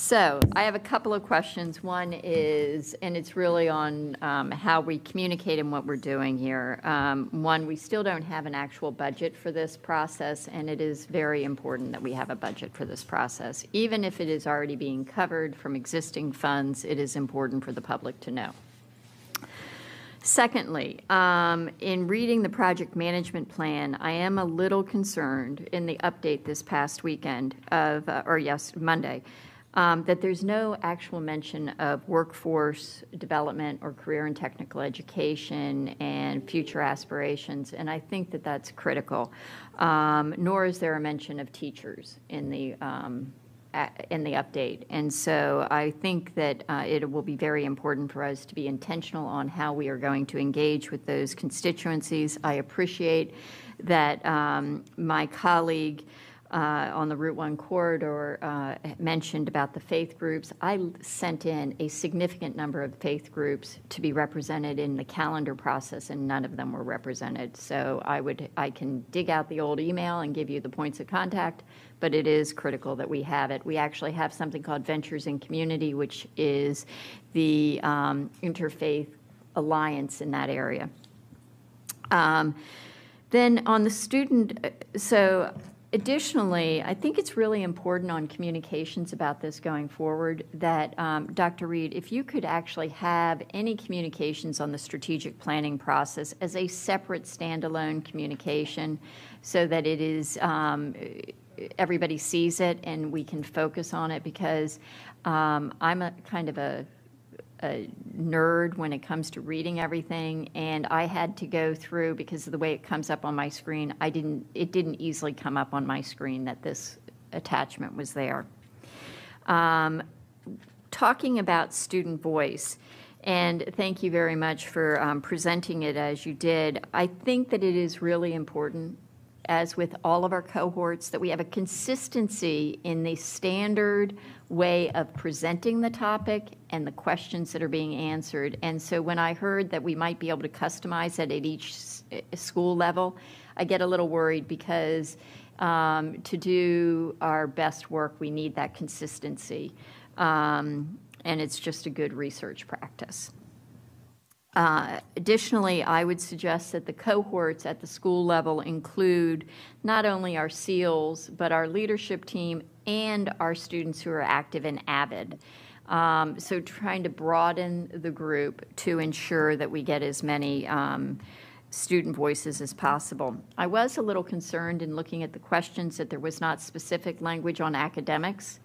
So I have a couple of questions. One is, and it's really on um, how we communicate and what we're doing here. Um, One, we still don't have an actual budget for this process, and it is very important that we have a budget for this process. Even if it is already being covered from existing funds, it is important for the public to know. Secondly, um, in reading the project management plan, I am a little concerned in the update this past weekend of, uh, or yes, Monday, um, that there's no actual mention of workforce development or career and technical education and future aspirations, and I think that that's critical. Um, nor is there a mention of teachers in the um, in the update. And so I think that uh, it will be very important for us to be intentional on how we are going to engage with those constituencies. I appreciate that um, my colleague uh, on the Route 1 corridor uh, mentioned about the faith groups. I sent in a significant number of faith groups to be represented in the calendar process, and none of them were represented. So I would, I can dig out the old email and give you the points of contact, but it is critical that we have it. We actually have something called Ventures in Community, which is the um, interfaith alliance in that area. Um, Then on the student, uh, so additionally, I think it's really important on communications about this going forward that, um, Dr. Reid, if you could actually have any communications on the strategic planning process as a separate standalone communication so that it is, um, everybody sees it and we can focus on it because um, I'm a kind of a a nerd when it comes to reading everything, and I had to go through because of the way it comes up on my screen. I didn't. It didn't easily come up on my screen that this attachment was there. Um, talking about student voice, and thank you very much for um, presenting it as you did. I think that it is really important, as with all of our cohorts, that we have a consistency in the standard way of presenting the topic and the questions that are being answered. And so when I heard that we might be able to customize it at each school level, I get a little worried because um, to do our best work, we need that consistency. Um, and it's just a good research practice. Uh, additionally, I would suggest that the cohorts at the school level include not only our SEALs, but our leadership team and our students who are active in AVID. Um, so, trying to broaden the group to ensure that we get as many um, student voices as possible. I was a little concerned in looking at the questions that there was not specific language on academics.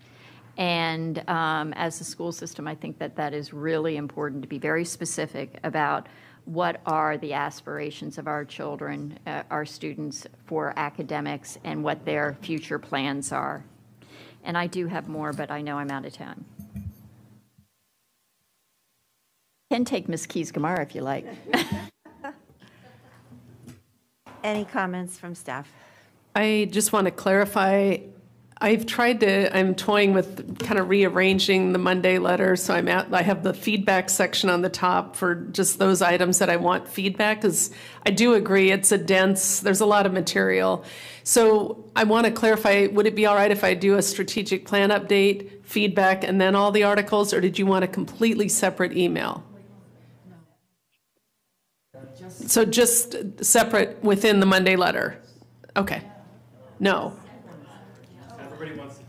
And um, as a school system, I think that that is really important to be very specific about what are the aspirations of our children, uh, our students for academics, and what their future plans are. And I do have more, but I know I'm out of time. Can take Ms. Keys Gamarra if you like. Any comments from staff? I just want to clarify I've tried to, I'm toying with kind of rearranging the Monday letter. So I'm at, I have the feedback section on the top for just those items that I want feedback because I do agree it's a dense, there's a lot of material. So I want to clarify, would it be all right if I do a strategic plan update, feedback, and then all the articles, or did you want a completely separate email? So just separate within the Monday letter? Okay. No. Everybody wants,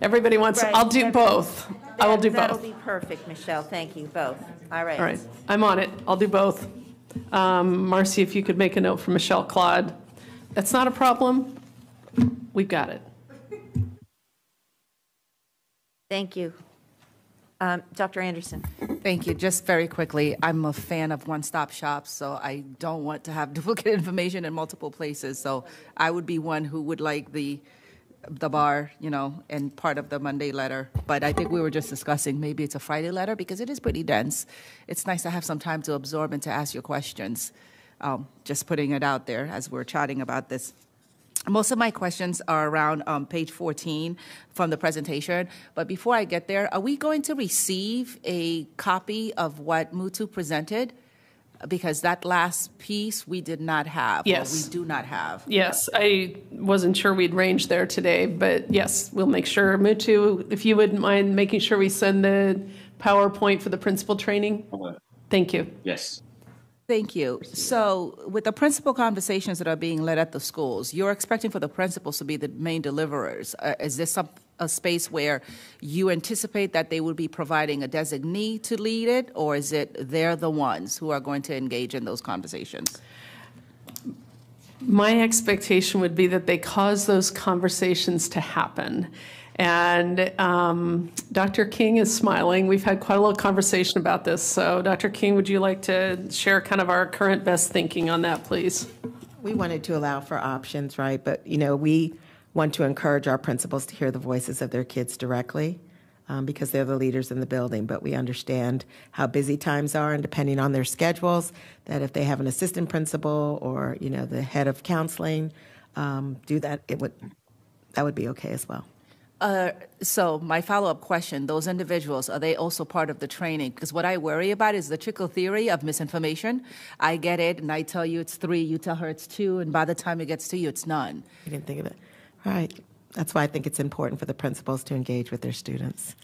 Everybody Right, I'll do every- both. I will do both. That'll both. be perfect, Michelle. Thank you, both. All right. All right, I'm on it. I'll do both. Um, Marcy, if you could make a note for Michelle Claude. That's not a problem. We've got it. Thank you. Um, Dr. Anderson? Thank you. Just very quickly, I'm a fan of one-stop shops, so I don't want to have duplicate information in multiple places. So I would be one who would like the the bar, you know, and part of the Monday letter. But I think we were just discussing maybe it's a Friday letter because it is pretty dense. It's nice to have some time to absorb and to ask your questions. Um, just putting it out there as we're chatting about this. Most of my questions are around um, page 14 from the presentation. But before I get there, are we going to receive a copy of what Mutu presented? Because that last piece we did not have. or Yes. we do not have. Yes, I wasn't sure we'd range there today, but yes, we'll make sure. Mutu, if you wouldn't mind making sure we send the PowerPoint for the principal training? Thank you. Yes. Thank you. So, with the principal conversations that are being led at the schools, you're expecting for the principals to be the main deliverers. Uh, is this some, a space where you anticipate that they would be providing a designee to lead it, or is it they're the ones who are going to engage in those conversations? My expectation would be that they cause those conversations to happen. And um, Dr. King is smiling. We've had quite a little conversation about this. So, Dr. King, would you like to share kind of our current best thinking on that, please? We wanted to allow for options, right? But, you know, we want to encourage our principals to hear the voices of their kids directly um, because they're the leaders in the building. But we understand how busy times are, and depending on their schedules, that if they have an assistant principal or, you know, the head of counseling um, do that, it would that would be okay as well. Uh, so my follow-up question: Those individuals are they also part of the training? Because what I worry about is the trickle theory of misinformation. I get it, and I tell you it's three, you tell her it's two, and by the time it gets to you, it's none. You didn't think of it, right? That's why I think it's important for the principals to engage with their students.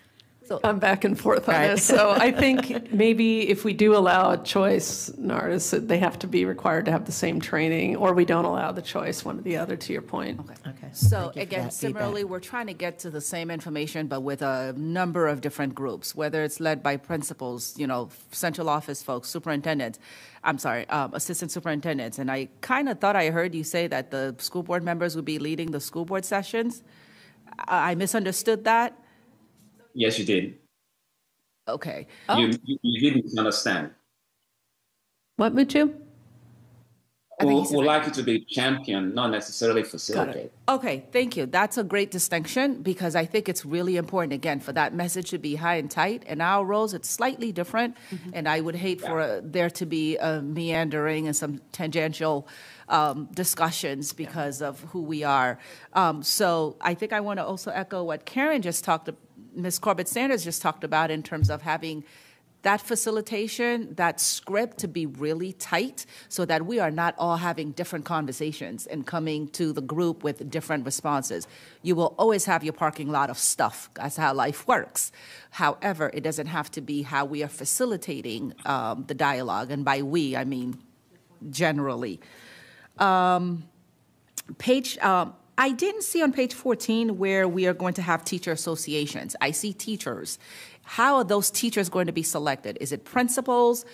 I'm back and forth on Right. this. So I think maybe if we do allow a choice, Nardos, that they have to be required to have the same training, or we don't allow the choice, one or the other, to your point. Okay. okay. So Thank you for again, that feedback. similarly, we're trying to get to the same information, but with a number of different groups, whether it's led by principals, you know, central office folks, superintendents. I'm sorry, um, assistant superintendents. And I kind of thought I heard you say that the school board members would be leading the school board sessions. I, I misunderstood that. Yes, you did. Okay. You, you, you did misunderstand. What, Mutu? I think We he would right. like you to be champion, not necessarily facilitate. Okay, thank you. That's a great distinction because I think it's really important, again, for that message to be high and tight. In our roles, it's slightly different, and I would hate for uh, there to be a meandering and some tangential um, discussions because of who we are. Um, so I think I want to also echo what Karen just talked, Ms. Corbett Sanders just talked about in terms of having that facilitation, that script to be really tight so that we are not all having different conversations and coming to the group with different responses. You will always have your parking lot of stuff. That's how life works. However, it doesn't have to be how we are facilitating um, the dialogue. And by we, I mean generally. Um, page, um, I didn't see on page 14 where we are going to have teacher associations. I see teachers. How are those teachers going to be selected? Is it principals?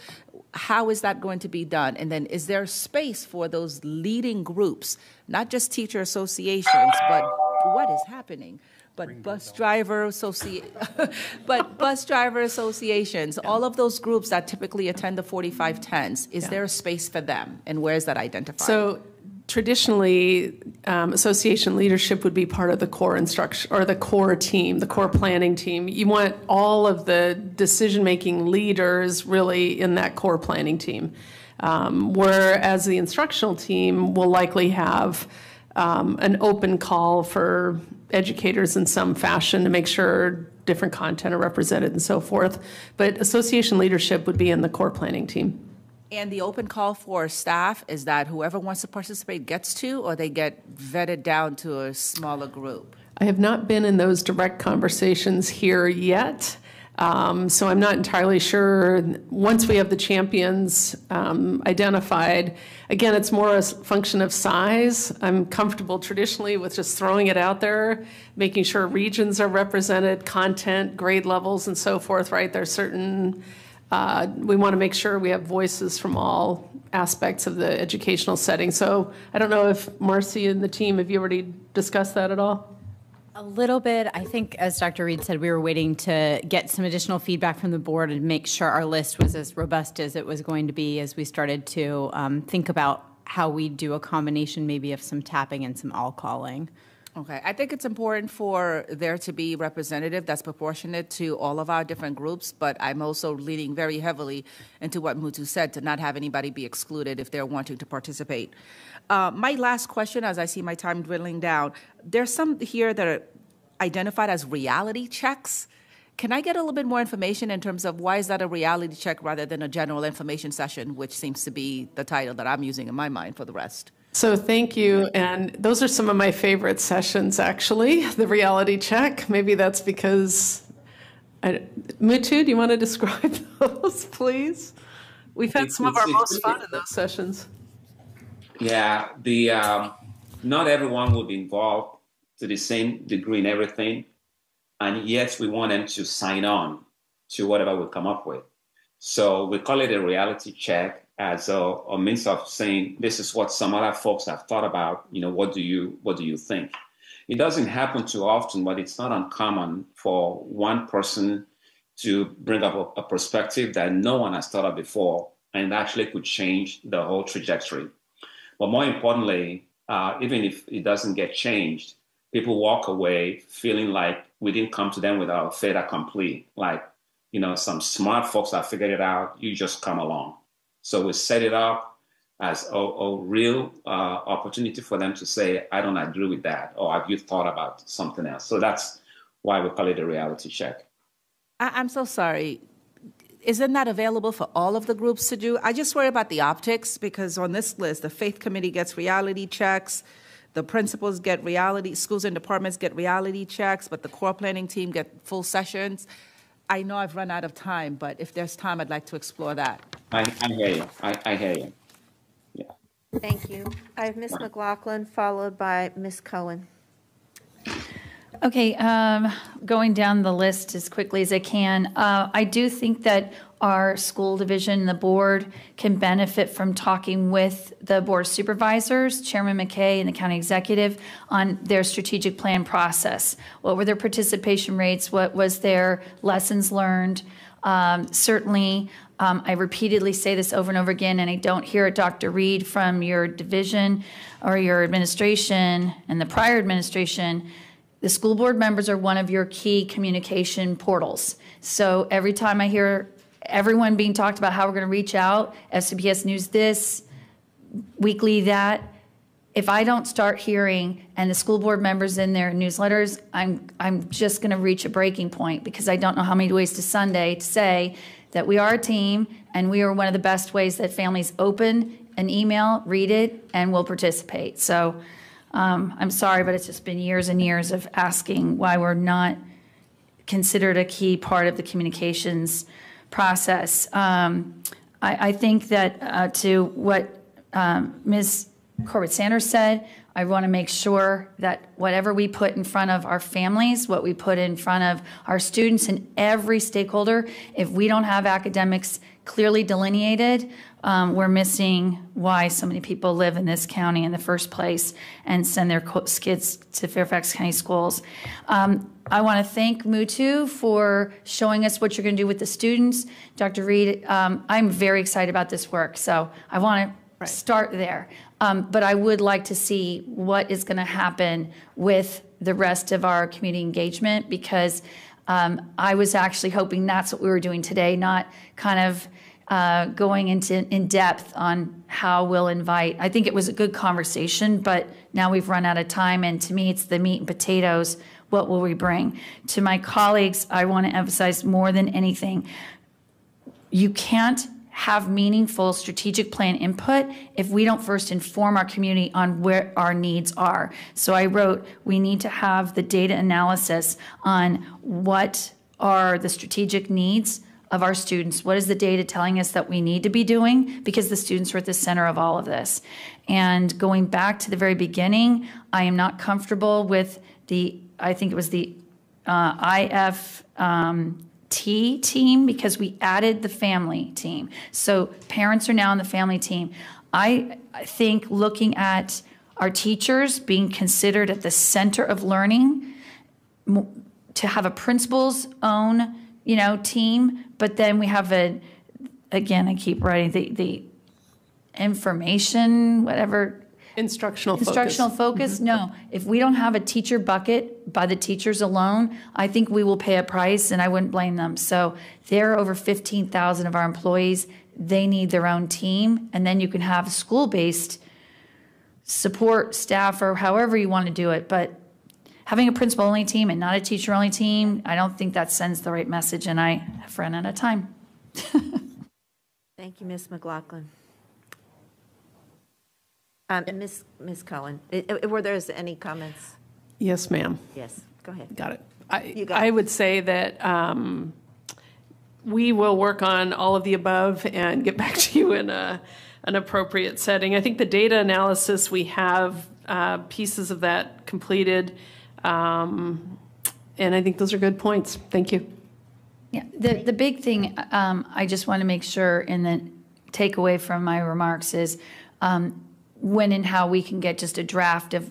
How is that going to be done? And then is there space for those leading groups, not just teacher associations, but what is happening? But bus driver associ, but bus driver associations, all of those groups that typically attend the 4510s, is there a space for them? And where is that identified? So traditionally, um, association leadership would be part of the core instruction or the core team, the core planning team. You want all of the decision making leaders really in that core planning team. Um, whereas the instructional team will likely have um, an open call for educators in some fashion to make sure different content are represented and so forth. But association leadership would be in the core planning team. And the open call for staff is that whoever wants to participate gets to, or they get vetted down to a smaller group? I have not been in those direct conversations here yet. Um, so I'm not entirely sure. Once we have the champions um, identified, again, it's more a function of size. I'm comfortable traditionally with just throwing it out there, making sure regions are represented, content, grade levels, and so forth, right? There's certain, uh, we want to make sure we have voices from all aspects of the educational setting. So I don't know if Marcy and the team, have you already discussed that at all? A little bit. I think, as Dr. Reid said, we were waiting to get some additional feedback from the board and make sure our list was as robust as it was going to be as we started to um, think about how we do a combination maybe of some tapping and some all calling. Okay, I think it's important for there to be representative that's proportionate to all of our different groups, but I'm also leaning very heavily into what Mutu said to not have anybody be excluded if they're wanting to participate. Uh, my last question, as I see my time dwindling down, there's some here that are identified as reality checks. Can I get a little bit more information in terms of why is that a reality check rather than a general information session, which seems to be the title that I'm using in my mind for the rest? So thank you. And those are some of my favorite sessions, actually, the reality check. Maybe that's because, I, Mutu, do you want to describe those, please? We've had some of our most fun in those sessions. Yeah, the um, not everyone will be involved to the same degree in everything, and yet we want them to sign on to whatever we come up with. So we call it a reality check as a, a means of saying this is what some other folks have thought about. You know, what do you what do you think? It doesn't happen too often, but it's not uncommon for one person to bring up a, a perspective that no one has thought of before, and actually could change the whole trajectory. But more importantly, uh, even if it doesn't get changed, people walk away feeling like we didn't come to them with our fait accompli. Like, you know, some smart folks have figured it out. You just come along. So we set it up as a, a real uh, opportunity for them to say, I don't agree with that, or have you thought about something else? So that's why we call it a reality check. I, I'm so sorry. Isn't that available for all of the groups to do? I just worry about the optics because on this list, the faith committee gets reality checks, the principals get reality, schools and departments get reality checks, but the core planning team get full sessions. I know I've run out of time, but if there's time, I'd like to explore that. I, I hear you. I, I hear you. Yeah. Thank you. I have Ms. McLaughlin, followed by Ms. Cohen. Okay, um, going down the list as quickly as I can. Uh, I do think that our school division, the board, can benefit from talking with the board of supervisors, Chairman McKay and the county executive, on their strategic plan process. What were their participation rates? What was their lessons learned? Um, certainly, um, I repeatedly say this over and over again, and I don't hear it, Dr. Reid, from your division or your administration and the prior administration. The school board members are one of your key communication portals. So every time I hear everyone being talked about how we're going to reach out, FCPS News this, weekly that, if I don't start hearing and the school board members in their newsletters, I'm I'm just going to reach a breaking point because I don't know how many ways to Sunday to say that we are a team and we are one of the best ways that families open an email, read it, and will participate. So um, I'm sorry, but it's just been years and years of asking why we're not considered a key part of the communications process. Um, I, I, think that uh, to what um, Ms. Corbett Sanders said, I want to make sure that whatever we put in front of our families, what we put in front of our students and every stakeholder, if we don't have academics clearly delineated, um, we're missing why so many people live in this county in the first place and send their kids to Fairfax County schools. Um, I want to thank Mutu for showing us what you're going to do with the students. Dr. Reid, um, I'm very excited about this work, so I want to start there. Um, but I would like to see what is going to happen with the rest of our community engagement because um, I was actually hoping that's what we were doing today, not kind of uh, going into in depth on how we'll invite. I think it was a good conversation, but now we've run out of time, and to me, it's the meat and potatoes. What will we bring? To my colleagues, I want to emphasize more than anything you can't have meaningful strategic plan input if we don't first inform our community on where our needs are. So I wrote, we need to have the data analysis on what are the strategic needs of our students. What is the data telling us that we need to be doing? Because the students are at the center of all of this. And going back to the very beginning, I am not comfortable with the, I think it was the uh. Um, T team because we added the family team. So parents are now in the family team. I think looking at our teachers being considered at the center of learning, to have a principal's own, you know, team, but then we have a, again, I keep writing the the information, whatever instructional instructional focus. Mm-hmm. No, if we don't have a teacher bucket by the teachers alone, I think we will pay a price, and I wouldn't blame them. So there are over fifteen thousand of our employees. They need their own team, and then you can have school based support staff or however you want to do it, but. Having a principal only team and not a teacher only team, I don't think that sends the right message, and I have run out of time. Thank you, Ms. McLaughlin. Um, Ms. Ms. Cohen, i- i- were there any comments? Yes, ma'am. Yes, go ahead. Got it. I, You got I it. would say that um, we will work on all of the above and get back to you in a, an appropriate setting. I think the data analysis, we have uh, pieces of that completed. Um, and I think those are good points. Thank you. Yeah, the, the big thing um, I just want to make sure and then take away from my remarks is um, when and how we can get just a draft of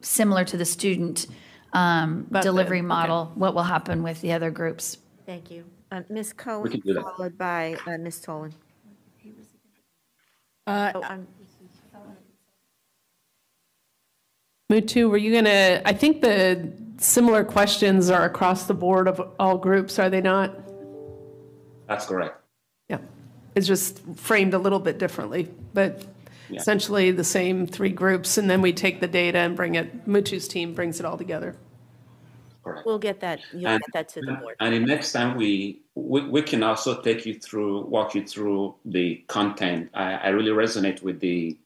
similar to the student um, But the- delivery okay. model, what will happen with the other groups. Thank you. Uh, Ms. Cohen, do that. followed by uh, Ms. Tholen. Uh, Oh, I'm- Mutu, were you going to, I think the similar questions are across the board of all groups, are they not? That's correct. Yeah. It's just framed a little bit differently, but Yeah. essentially the same three groups. And then we take the data and bring it, Mutu's team brings it all together. Correct. We'll get that, you'll And- get that to the board. And the next time we, we, we can also take you through, walk you through the content. I, I really resonate with the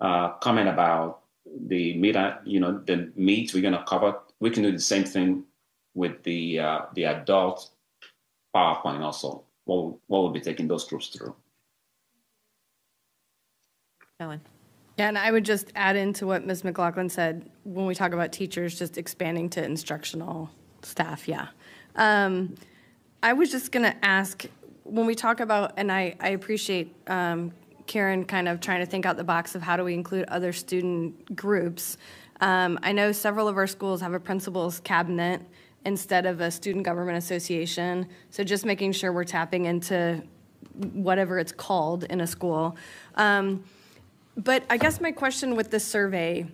uh, comment about the meet, uh, you know, the meat we're gonna cover. We can do the same thing with the uh, the adult PowerPoint also. What what we'll be taking those groups through. Ellen. Yeah, and I would just add into what Ms. McLaughlin said when we talk about teachers, just expanding to instructional staff. Yeah. Um, I was just going to ask when we talk about, and I, I appreciate um, Karen kind of trying to think out the box of how do we include other student groups. Um, I know several of our schools have a principal's cabinet, instead of a student government association. So just making sure we're tapping into whatever it's called in a school. Um, but I guess my question with this survey,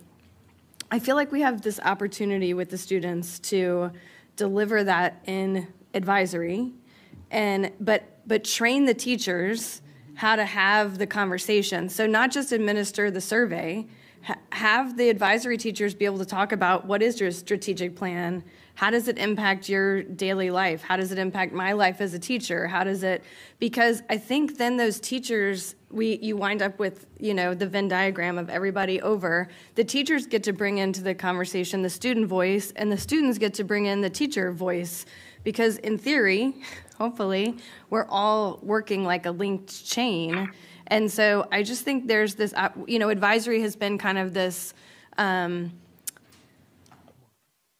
I feel like we have this opportunity with the students to deliver that in advisory and but but train the teachers how to have the conversation. So not just administer the survey, ha- have the advisory teachers be able to talk about what is your strategic plan, how does it impact your daily life, how does it impact my life as a teacher, how does it because I think then those teachers we you wind up with you know the Venn diagram of everybody over. The teachers get to bring into the conversation the student voice, and the students get to bring in the teacher voice because in theory, hopefully, we're all working like a linked chain. And so I just think there's this, uh, you know, advisory has been kind of this. Um,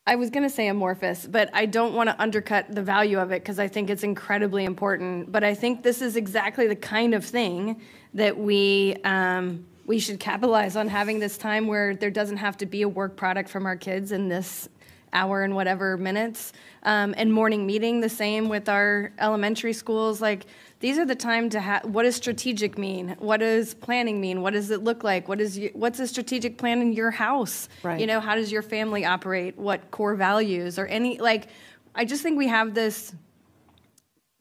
I was going to say amorphous, but I don't want to undercut the value of it because I think it's incredibly important. But I think this is exactly the kind of thing that we um, we should capitalize on having this time where there doesn't have to be a work product from our kids in this hour and whatever minutes. Um, and morning meeting, the same with our elementary schools. Like these are the time to have. What does strategic mean? What does planning mean? What does it look like? What is you, what's a strategic plan in your house? Right. You know, how does your family operate? What core values or any like? I just think we have this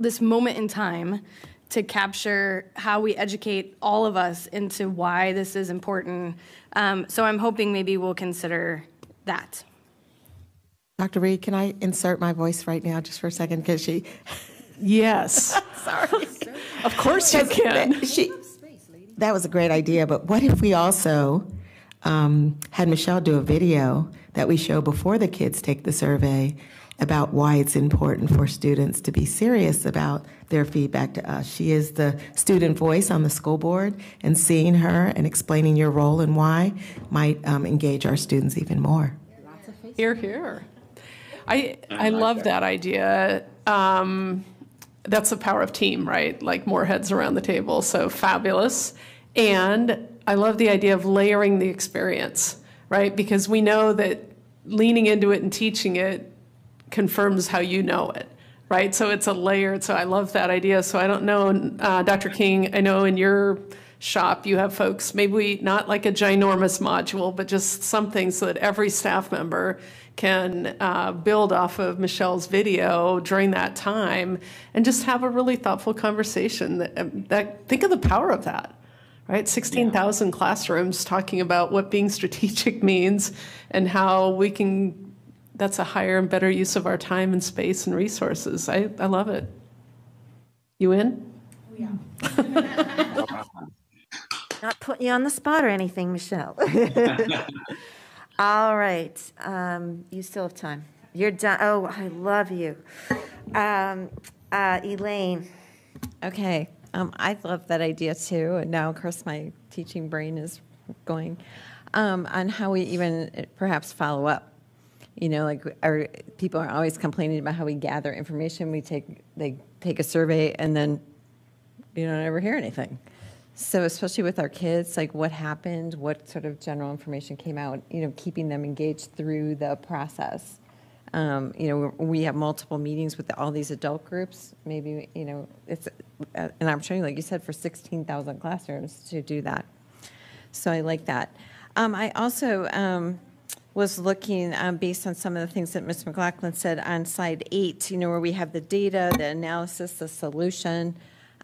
this moment in time to capture how we educate all of us into why this is important. Um, so I'm hoping maybe we'll consider that. Dr. Reid, can I insert my voice right now just for a second? Because she. Yes. Sorry. Of course you can. She, that was a great idea, but what if we also um, had Michelle do a video that we show before the kids take the survey about why it's important for students to be serious about their feedback to us. She is the student voice on the school board, and seeing her and explaining your role and why might um, engage our students even more. Hear, hear. I I love that idea. Um, that's the power of team, right? Like more heads around the table. So fabulous. And I love the idea of layering the experience, right? Because we know that leaning into it and teaching it confirms how you know it, right? So it's a layered. So I love that idea. So I don't know, uh, Dr. King, I know in your shop you have folks, maybe not like a ginormous module, but just something so that every staff member can uh, build off of Michelle's video during that time and just have a really thoughtful conversation. That, um, that think of the power of that, right? Sixteen thousand classrooms talking about what being strategic means and how we can. That's a higher and better use of our time and space and resources. I, I love it. You in? Yeah. Not putting you on the spot or anything, Michelle. All right, um, you still have time. You're done. Oh, I love you. Um, uh, Elaine. Okay, um, I love that idea too. And now, of course, my teaching brain is going um, on how we even uh, perhaps follow up. You know, like our people are always complaining about how we gather information. We take they take a survey and then you don't ever hear anything. So, especially with our kids, like what happened, what sort of general information came out, you know, keeping them engaged through the process. Um, you know, we have multiple meetings with all these adult groups. Maybe, you know, it's uh, an opportunity, like you said, for 16,000 classrooms to do that. So, I like that. Um, I also um, was looking um, based on some of the things that Ms. McLaughlin said on slide eight, you know, where we have the data, the analysis, the solution.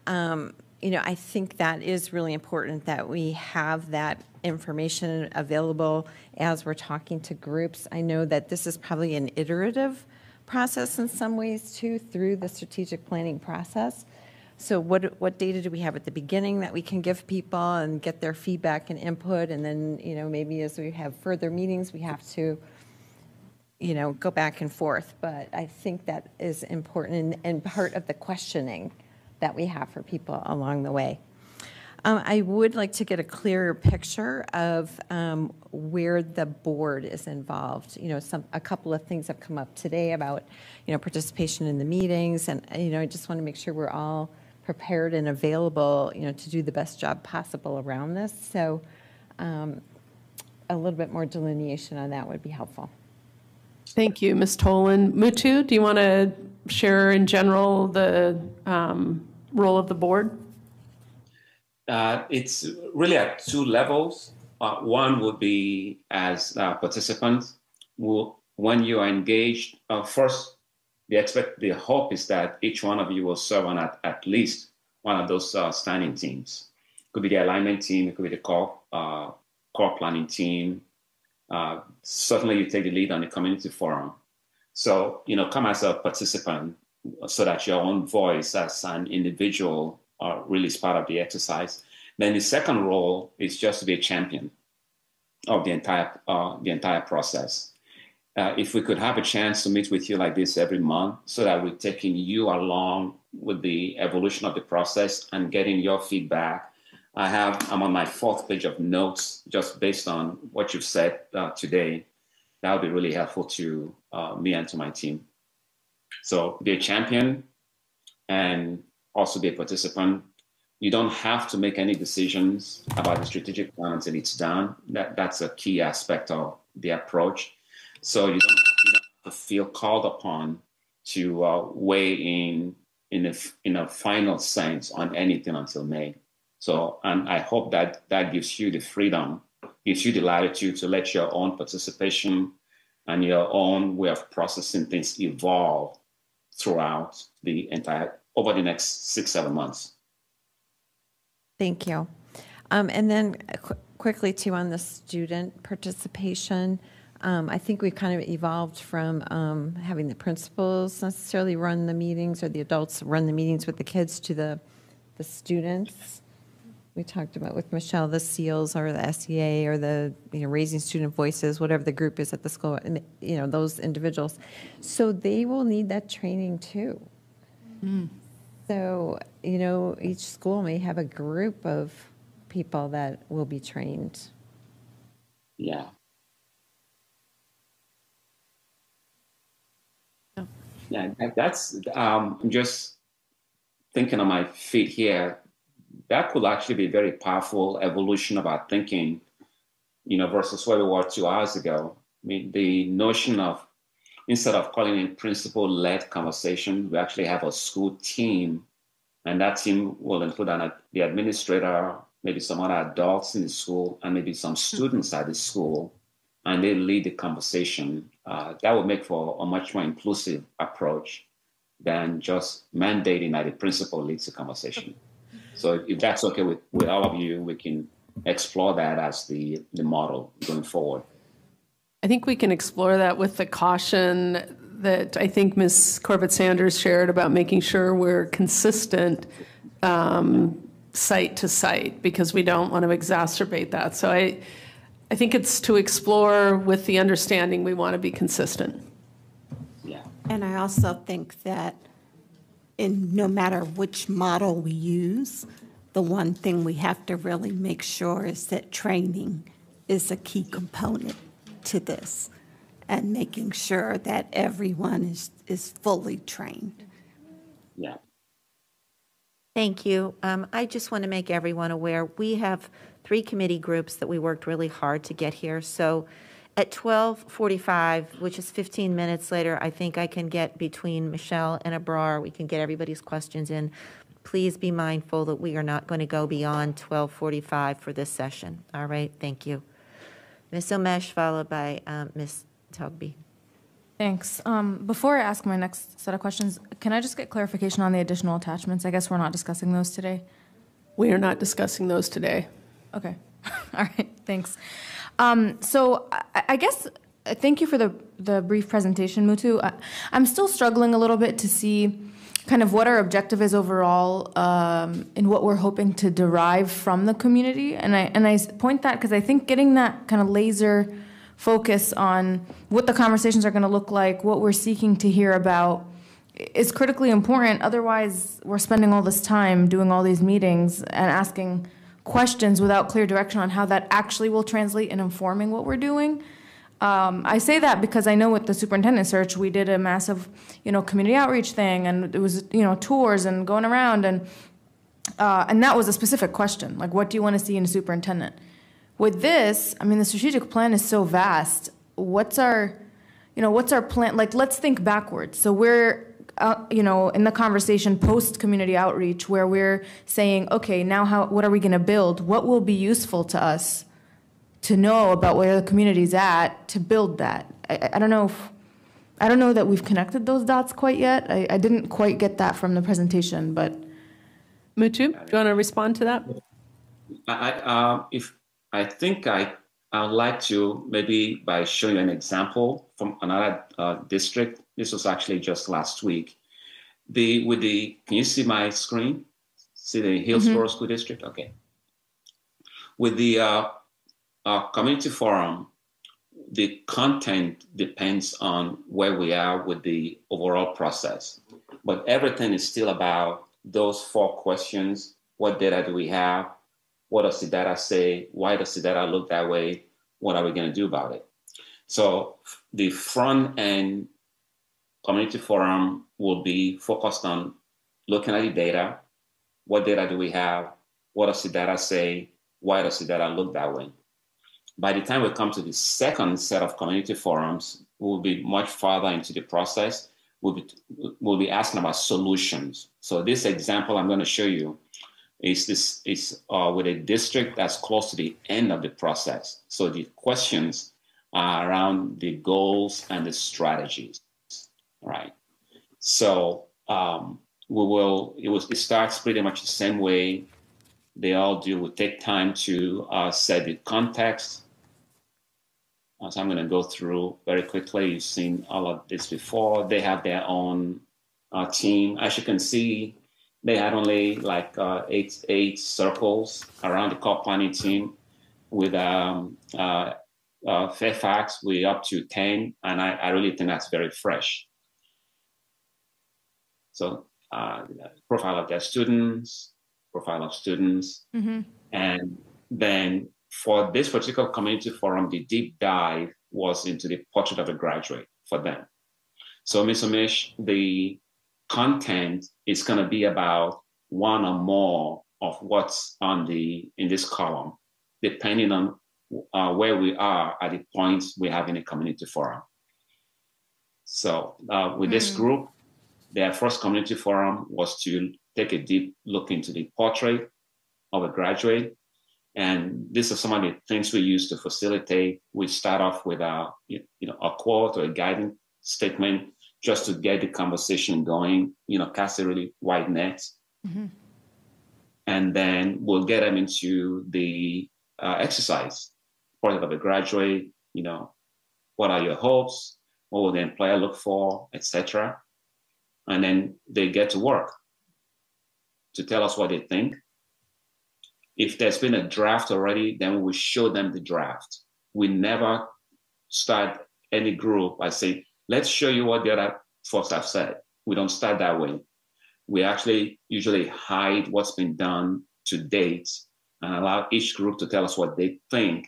Um, you know, I think that is really important that we have that information available as we're talking to groups. I know that this is probably an iterative process in some ways too through the strategic planning process. So what what data do we have at the beginning that we can give people and get their feedback and input and then, you know, maybe as we have further meetings we have to you know, go back and forth, but I think that is important and, and part of the questioning that we have for people along the way. Um, I would like to get a clearer picture of um, where the board is involved. You know, some a couple of things have come up today about, you know, participation in the meetings, and you know, I just want to make sure we're all prepared and available, you know, to do the best job possible around this. So, um, a little bit more delineation on that would be helpful. Thank you, Ms. Tholen. Mutu, do you want to share in general the um, role of the board? Uh, it's really at two levels. Uh, one would be as uh, participants. When you are engaged, uh, first, the expect the hope is that each one of you will serve on at, at least one of those uh, standing teams. It could be the alignment team, it could be the core core planning team. certainly, you take the lead on the community forum. So, you know, come as a participant so that your own voice as an individual uh, really is part of the exercise. Then the second role is just to be a champion of the entire uh, the entire process. Uh, if we could have a chance to meet with you like this every month, so that we're taking you along with the evolution of the process and getting your feedback. I have I'm on my fourth page of notes just based on what you've said uh, today. That would be really helpful to uh, me and to my team. So be a champion and also be a participant. You don't have to make any decisions about the strategic plan until it's done. That, that's a key aspect of the approach. So you don't, you don't have to feel called upon to uh, weigh in in a, in a final sense on anything until May. So, and I hope that that gives you the freedom, gives you the latitude to let your own participation and your own way of processing things evolve throughout the entire over the next six seven months. Thank you. Um, and then qu- quickly too on the student participation. Um, I think we've kind of evolved from um, having the principals necessarily run the meetings or the adults run the meetings with the kids to the the students we talked about with Michelle, the SEALs or the SEA or the you know, Raising Student Voices, whatever the group is at the school, and you know those individuals. So they will need that training too. Mm. So you know each school may have a group of people that will be trained. Yeah. Yeah, that's um, I'm just thinking on my feet here that could actually be a very powerful evolution of our thinking, you know, versus where we were two hours ago. I mean, the notion of instead of calling it principal-led conversation, we actually have a school team, and that team will include an, the administrator, maybe some other adults in the school, and maybe some students at the school, and they lead the conversation. Uh, that would make for a much more inclusive approach than just mandating that the principal leads the conversation. So if that's okay with, with all of you, we can explore that as the, the model going forward. I think we can explore that with the caution that I think Ms. Corbett Sanders shared about making sure we're consistent um, site to site because we don't want to exacerbate that. So I, I think it's to explore with the understanding we want to be consistent. Yeah. And I also think that in no matter which model we use, the one thing we have to really make sure is that training is a key component to this and making sure that everyone is, is fully trained. Yeah. Thank you. Um, I just want to make everyone aware we have three committee groups that we worked really hard to get here. So at 12:45, which is 15 minutes later, I think I can get between Michelle and Abrar, we can get everybody's questions in. Please be mindful that we are not going to go beyond 12:45 for this session. All right, thank you. Ms. Omeish, followed by um, Ms. Togby. Thanks. Um, before I ask my next set of questions, can I just get clarification on the additional attachments? I guess we're not discussing those today. We are not discussing those today. Okay. All right. Thanks. Um, so I, I, guess uh, thank you for the the brief presentation, Mutu. I, am still struggling a little bit to see kind of what our objective is overall um, and what we're hoping to derive from the community. And I and I point that because I think getting that kind of laser focus on what the conversations are going to look like, what we're seeking to hear about is critically important. Otherwise, we're spending all this time doing all these meetings and asking questions without clear direction on how that actually will translate in informing what we're doing. Um, I say that because I know with the superintendent search, we did a massive, you know, community outreach thing, and it was, you know, tours and going around, and uh, and that was a specific question, like, what do you want to see in a superintendent? With this, I mean, the strategic plan is so vast. What's our, you know, what's our plan? Like, let's think backwards. So we're, uh, you know, in the conversation post community outreach, where we're saying, okay, now how, what are we going to build? What will be useful to us to know about where the community's at to build that? I, I don't know if, I don't know that we've connected those dots quite yet. I, I didn't quite get that from the presentation, but. Mutu, do you want to respond to that? I, uh, if I think I I would like to maybe by showing you an example from another uh, district. This was actually just last week. The with the can you see my screen? See the Hillsborough mm-hmm. School District? Okay. With the uh, uh, community forum, the content depends on where we are with the overall process, but everything is still about those four questions: What data do we have? What does the data say? Why does the data look that way? What are we going to do about it? So the front end community forum will be focused on looking at the data. What data do we have? What does the data say? Why does the data look that way? By the time we come to the second set of community forums, we'll be much farther into the process. We'll be, we'll be asking about solutions. So this example I'm going to show you is this is uh, with a district that's close to the end of the process. So the questions are around the goals and the strategies, right? So um, we will it was it starts pretty much the same way they all do. We take time to uh, set the context. Uh, so I'm going to go through very quickly. You've seen all of this before. They have their own uh, team. As you can see, they had only like uh, eight eight circles around the core planning team. With um, uh, uh, Fairfax, we up to ten, and I, I, really think that's very fresh. So, uh, profile of their students, profile of students, mm-hmm. and then for this particular community forum, the deep dive was into the portrait of a graduate for them. So, Ms. Omeish, the content is going to be about one or more of what's on the in this column, depending on uh, where we are at the points we have in a community forum. So uh, with mm. this group, their first community forum was to take a deep look into the portrait of a graduate. And this is some of the things we use to facilitate. We start off with a, you know, a quote or a guiding statement just to get the conversation going, you know, cast a really wide net. Mm-hmm. And then we'll get them into the uh, exercise. Part of the graduate, you know, what are your hopes? What will the employer look for, etc. And then they get to work to tell us what they think. If there's been a draft already, then we show them the draft. We never start any group by saying, let's show you what the other folks have said. We don't start that way. We actually usually hide what's been done to date and allow each group to tell us what they think,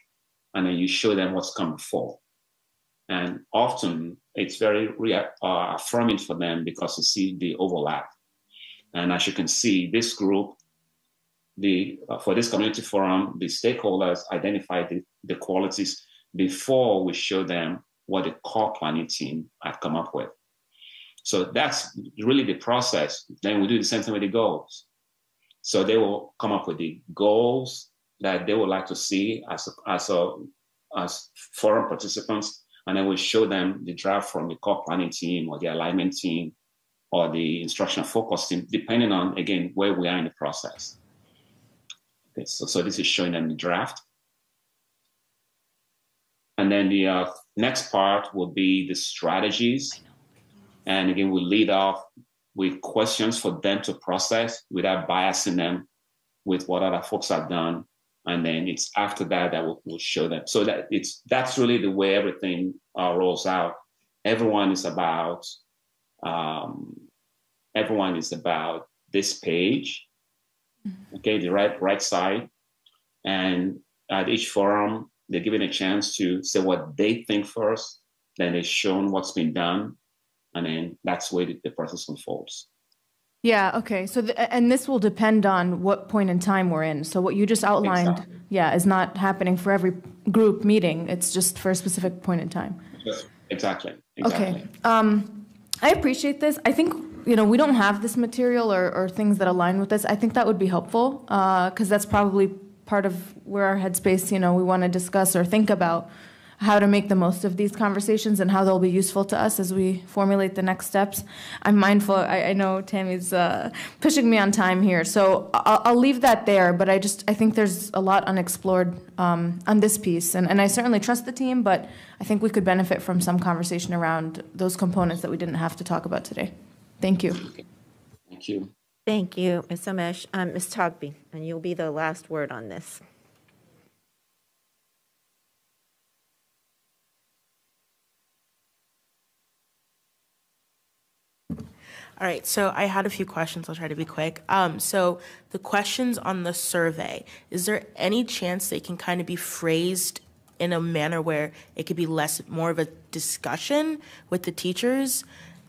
and then you show them what's come before. And often it's very uh, affirming for them because you see the overlap. And as you can see, this group, the uh, for this community forum, the stakeholders identified the, the qualities before we show them what the core planning team had come up with. So that's really the process. Then we do the same thing with the goals. So they will come up with the goals that they would like to see as a, as a, as forum participants, and then we show them the draft from the core planning team or the alignment team or the instructional focus team, depending on again where we are in the process. Okay, so, so this is showing them the draft. And then the uh, next part will be the strategies. And again, we lead off with questions for them to process without biasing them with what other folks have done. And then it's after that that we'll, we'll show them. So that it's that's really the way everything uh, rolls out. Everyone is about um, everyone is about this page, mm-hmm. okay, the right right side, and at each forum they're given a chance to say what they think first, then they're shown what's been done, and then that's where the, the process unfolds. Yeah, okay. So, the, and this will depend on what point in time we're in. So, what you just outlined, exactly. yeah, is not happening for every group meeting. It's just for a specific point in time. Just, Exactly. Okay. Exactly. Um, I appreciate this. I think, you know, we don't have this material or, or things that align with this. I think that would be helpful because that's probably part of where our headspace, you know, we want to discuss or think about how to make the most of these conversations and how they'll be useful to us as we formulate the next steps. I'm mindful, I, I know Tammy's uh, pushing me on time here, so I'll, I'll, leave that there, but I just, I think there's a lot unexplored um, on this piece, and, and I certainly trust the team, but I think we could benefit from some conversation around those components that we didn't have to talk about today. Thank you. Thank you. Thank you, Ms. Omeish. Um, Ms. Togby, and you'll be the last word on this. All right, so I had a few questions. I'll try to be quick. Um, so the questions on the survey, is there any chance they can kind of be phrased in a manner where it could be less, more of a discussion with the teachers?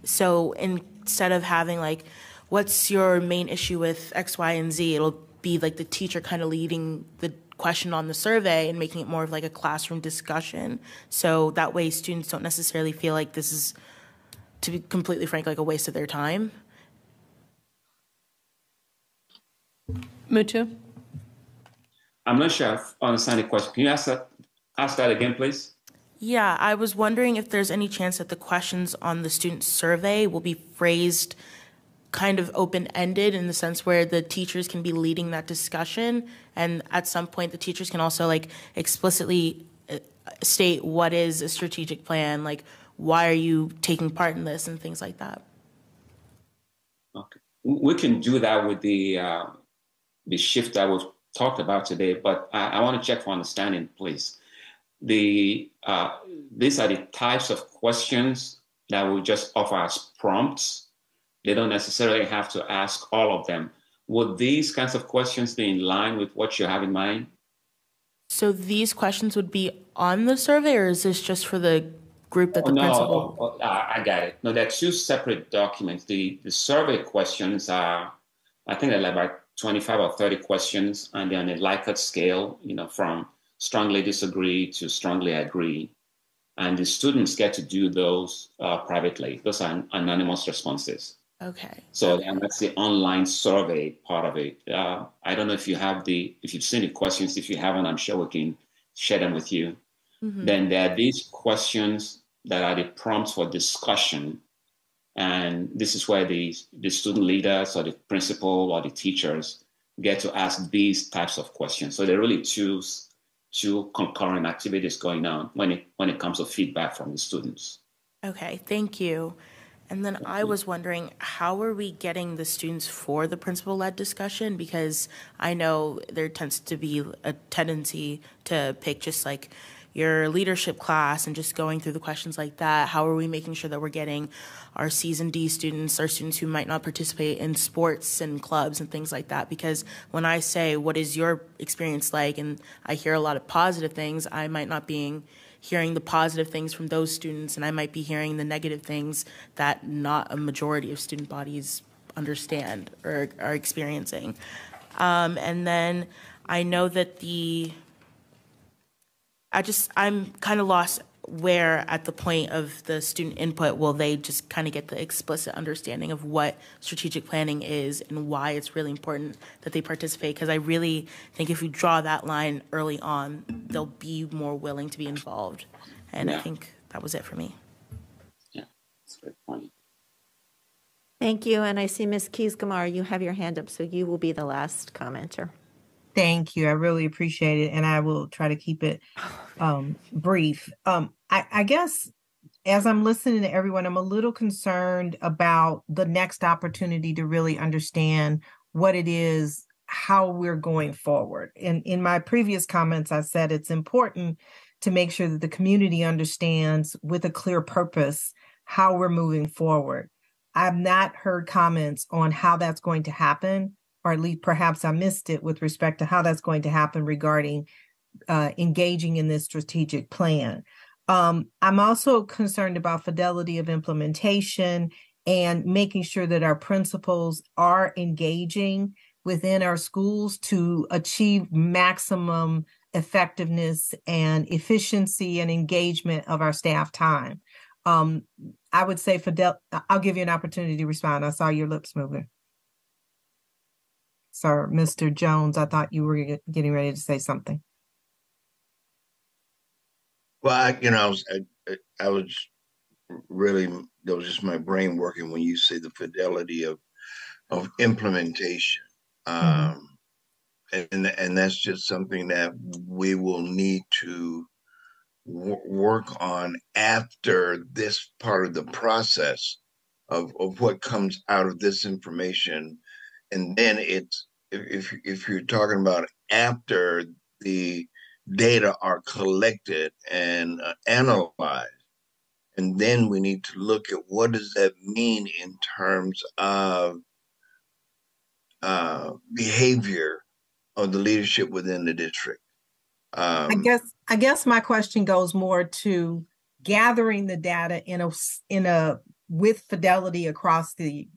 So instead of having like, what's your main issue with X, Y, and Z, it'll be like the teacher kind of leading the question on the survey and making it more of like a classroom discussion. So that way students don't necessarily feel like this is to be completely frank, like a waste of their time. Mutu? I'm not sure I understand the question. Can you ask that, ask that again, please? Yeah, I was wondering if there's any chance that the questions on the student survey will be phrased kind of open ended in the sense where the teachers can be leading that discussion. And at some point, the teachers can also like explicitly uh, state what is a strategic plan, like why are you taking part in this and things like that? Okay. We can do that with the uh, the shift that we've talked about today but i, I want to check for understanding please. The uh, these are the types of questions that we just offer as prompts. They don't necessarily have to ask all of them. Would these kinds of questions be in line with what you have in mind? So these questions would be on the survey or is this just for the group that the oh, no, principal? Oh, oh, I got it. No, they're two separate documents. The the survey questions are, I think they're like about 25 or 30 questions, and they're on a Likert scale, you know, from strongly disagree to strongly agree. And the students get to do those uh, privately. Those are anonymous responses. Okay. So and that's the online survey part of it. Uh, I don't know if you have the, if you've seen the questions. If you haven't, I'm sure we can share them with you. Mm-hmm. Then there are these questions that are the prompts for discussion. And this is where the, the student leaders or the principal or the teachers get to ask these types of questions. So they really choose two concurrent activities going on when it when it comes to feedback from the students. Okay, thank you. And then I mm-hmm. was wondering, how are we getting the students for the principal led discussion? Because I know there tends to be a tendency to pick just like your leadership class and just going through the questions like that. How are we making sure that we're getting our C's and D students, our students who might not participate in sports and clubs and things like that? Because when I say, what is your experience like? And I hear a lot of positive things, I might not be hearing the positive things from those students and I might be hearing the negative things that not a majority of student bodies understand or are experiencing. Um, and then I know that the I just I'm kind of lost where at the point of the student input will they just kind of get the explicit understanding of what strategic planning is and why it's really important that they participate because I really think if you draw that line early on they'll be more willing to be involved and yeah. I think that was it for me. Yeah, that's a great point. Thank you. And I see Ms. Keys-Gamarra, you have your hand up, so you will be the last commenter. Thank you. I really appreciate it. And I will try to keep it um, brief. Um, I, I guess as I'm listening to everyone, I'm a little concerned about the next opportunity to really understand what it is, how we're going forward. And in my previous comments, I said it's important to make sure that the community understands with a clear purpose how we're moving forward. I've not heard comments on how that's going to happen or at least perhaps I missed it with respect to how that's going to happen regarding uh, engaging in this strategic plan. Um, I'm also concerned about fidelity of implementation and making sure that our principals are engaging within our schools to achieve maximum effectiveness and efficiency and engagement of our staff time. Um, I would say Fidel, I'll give you an opportunity to respond. I saw your lips moving. Sir, Mr. Jones, I thought you were getting ready to say something. Well, I, you know, I was, I, I was really, that was just my brain working when you say the fidelity of, of implementation. Mm-hmm. Um, and, and that's just something that we will need to w- work on after this part of the process of, of what comes out of this information. And then it's, if, if you're talking about after the data are collected and uh, analyzed, and then we need to look at what does that mean in terms of uh, behavior of the leadership within the district. Um, I guess I guess my question goes more to gathering the data in a in a with fidelity across the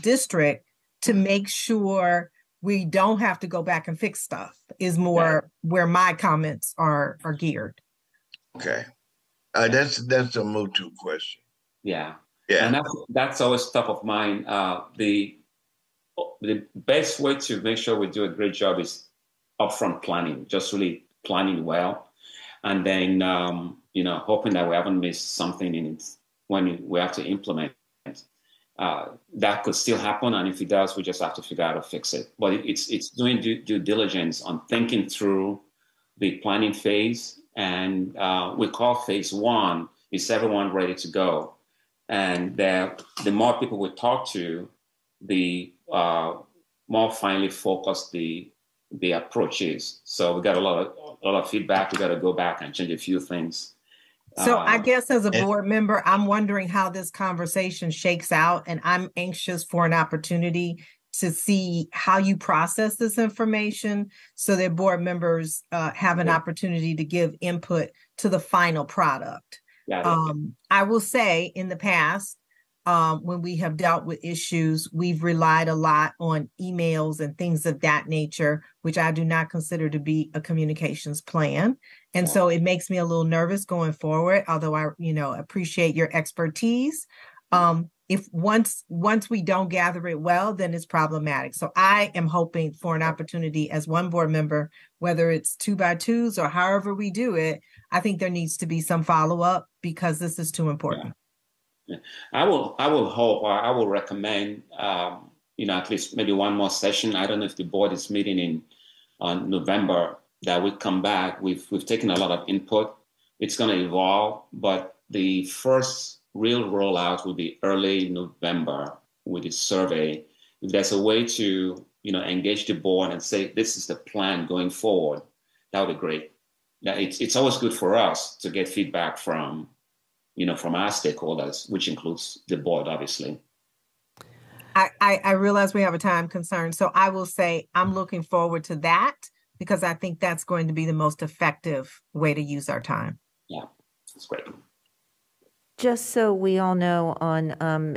district to make sure we don't have to go back and fix stuff is more yeah. where my comments are are geared. Okay, uh, that's that's a Mutu question. Yeah, yeah, and that's that's always top of mind. Uh, the the best way to make sure we do a great job is upfront planning, just really planning well, and then um, you know hoping that we haven't missed something in it when we have to implement. Uh, that could still happen, and if it does, we just have to figure out how to fix it. But it's it's doing due, due, diligence on thinking through the planning phase, and uh, we call phase one is everyone ready to go, and the the more people we talk to, the uh, more finely focused the the approach is. So we got a lot of a lot of feedback. We got to go back and change a few things. So I guess as a board member, I'm wondering how this conversation shakes out, and I'm anxious for an opportunity to see how you process this information so that board members uh, have an opportunity to give input to the final product. Um, I will say in the past, um, when we have dealt with issues, we've relied a lot on emails and things of that nature, which I do not consider to be a communications plan. And so it makes me a little nervous going forward, although I, you know, appreciate your expertise. Um, if once once we don't gather it well, then it's problematic. So I am hoping for an opportunity as one board member, whether it's two by twos or however we do it. I think there needs to be some follow up because this is too important. I will I will hope or I will recommend um, you know at least maybe one more session. I don't know if the board is meeting in on November that we come back. We've we've taken a lot of input. It's going to evolve, but the first real rollout will be early November with the survey. If there's a way to you know engage the board and say this is the plan going forward, that would be great. It's it's always good for us to get feedback from you know, from our stakeholders, which includes the board, obviously. I, I realize we have a time concern, so I will say I'm looking forward to that because I think that's going to be the most effective way to use our time. Yeah, that's great. Just so we all know, on um,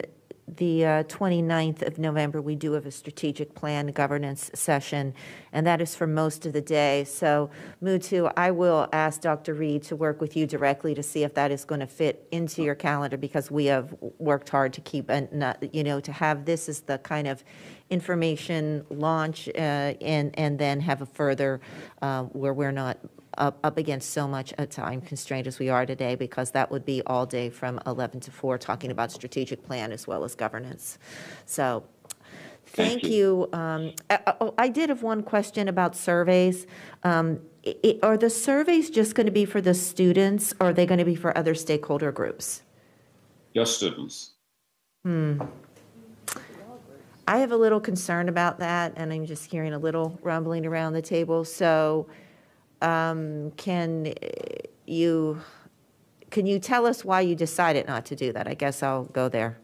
the uh, 29th of November, we do have a strategic plan governance session, and that is for most of the day. So, Mutu, I will ask Dr. Reid to work with you directly to see if that is going to fit into your calendar because we have worked hard to keep, a, you know, to have this as the kind of information launch uh, and and then have a further uh, where we're not up, up against so much a time constraint as we are today, because that would be all day from 11 to 4, talking about strategic plan as well as governance. So, thank, you. Um, I, oh, I did have one question about surveys. Um, it, are the surveys just going to be for the students, or are they going to be for other stakeholder groups? Your students. Hmm. I have a little concern about that, and I'm just hearing a little rumbling around the table. So, um, can you can you tell us why you decided not to do that? I guess I'll go there.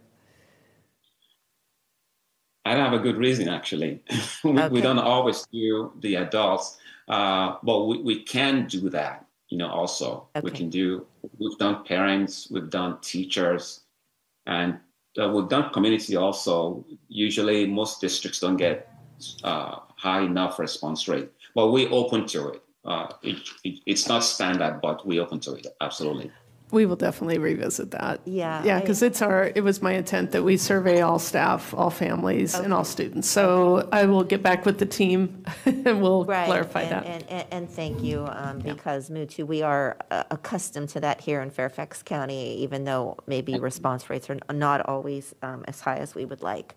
I don't have a good reason actually. we, okay. we, don't always do the adults, uh, but we, we can do that. You know, also okay. we can do. We've done parents, we've done teachers, and uh, we've done community also. Usually, most districts don't get uh, high enough response rate, but we open to it uh, it, it, it's not standard, but we open to it, absolutely. We will definitely revisit that. Yeah, Yeah, because it's our, it was my intent that we survey all staff, all families, and all students. So I will get back with the team and we'll Right, clarify and- that. And, and, and thank you, um, because Mutu, we are uh, accustomed to that here in Fairfax County, even though maybe response rates are not always um, as high as we would like.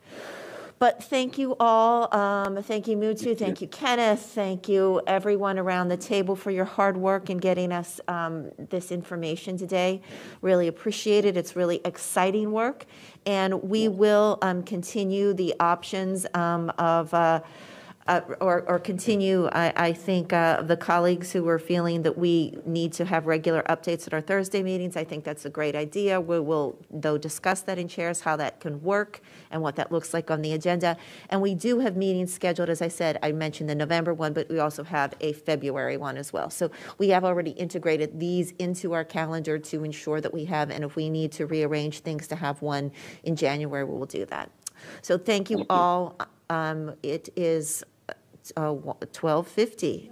But thank you all. Um, Thank you, Mutu. Thank you, Kenneth. Thank you, everyone around the table for your hard work in getting us um, this information today. Really appreciate it. It's really exciting work. And we will um, continue the options um, of uh, uh, or, or continue, I, I think, uh, the colleagues who were feeling that we need to have regular updates at our Thursday meetings. I think that's a great idea. We will, though, discuss that in chairs, how that can work and what that looks like on the agenda. And we do have meetings scheduled, as I said, I mentioned the November one, but we also have a February one as well. So we have already integrated these into our calendar to ensure that we have, and if we need to rearrange things to have one in January, we will do that. So thank you all. Um, It is uh, 12:50.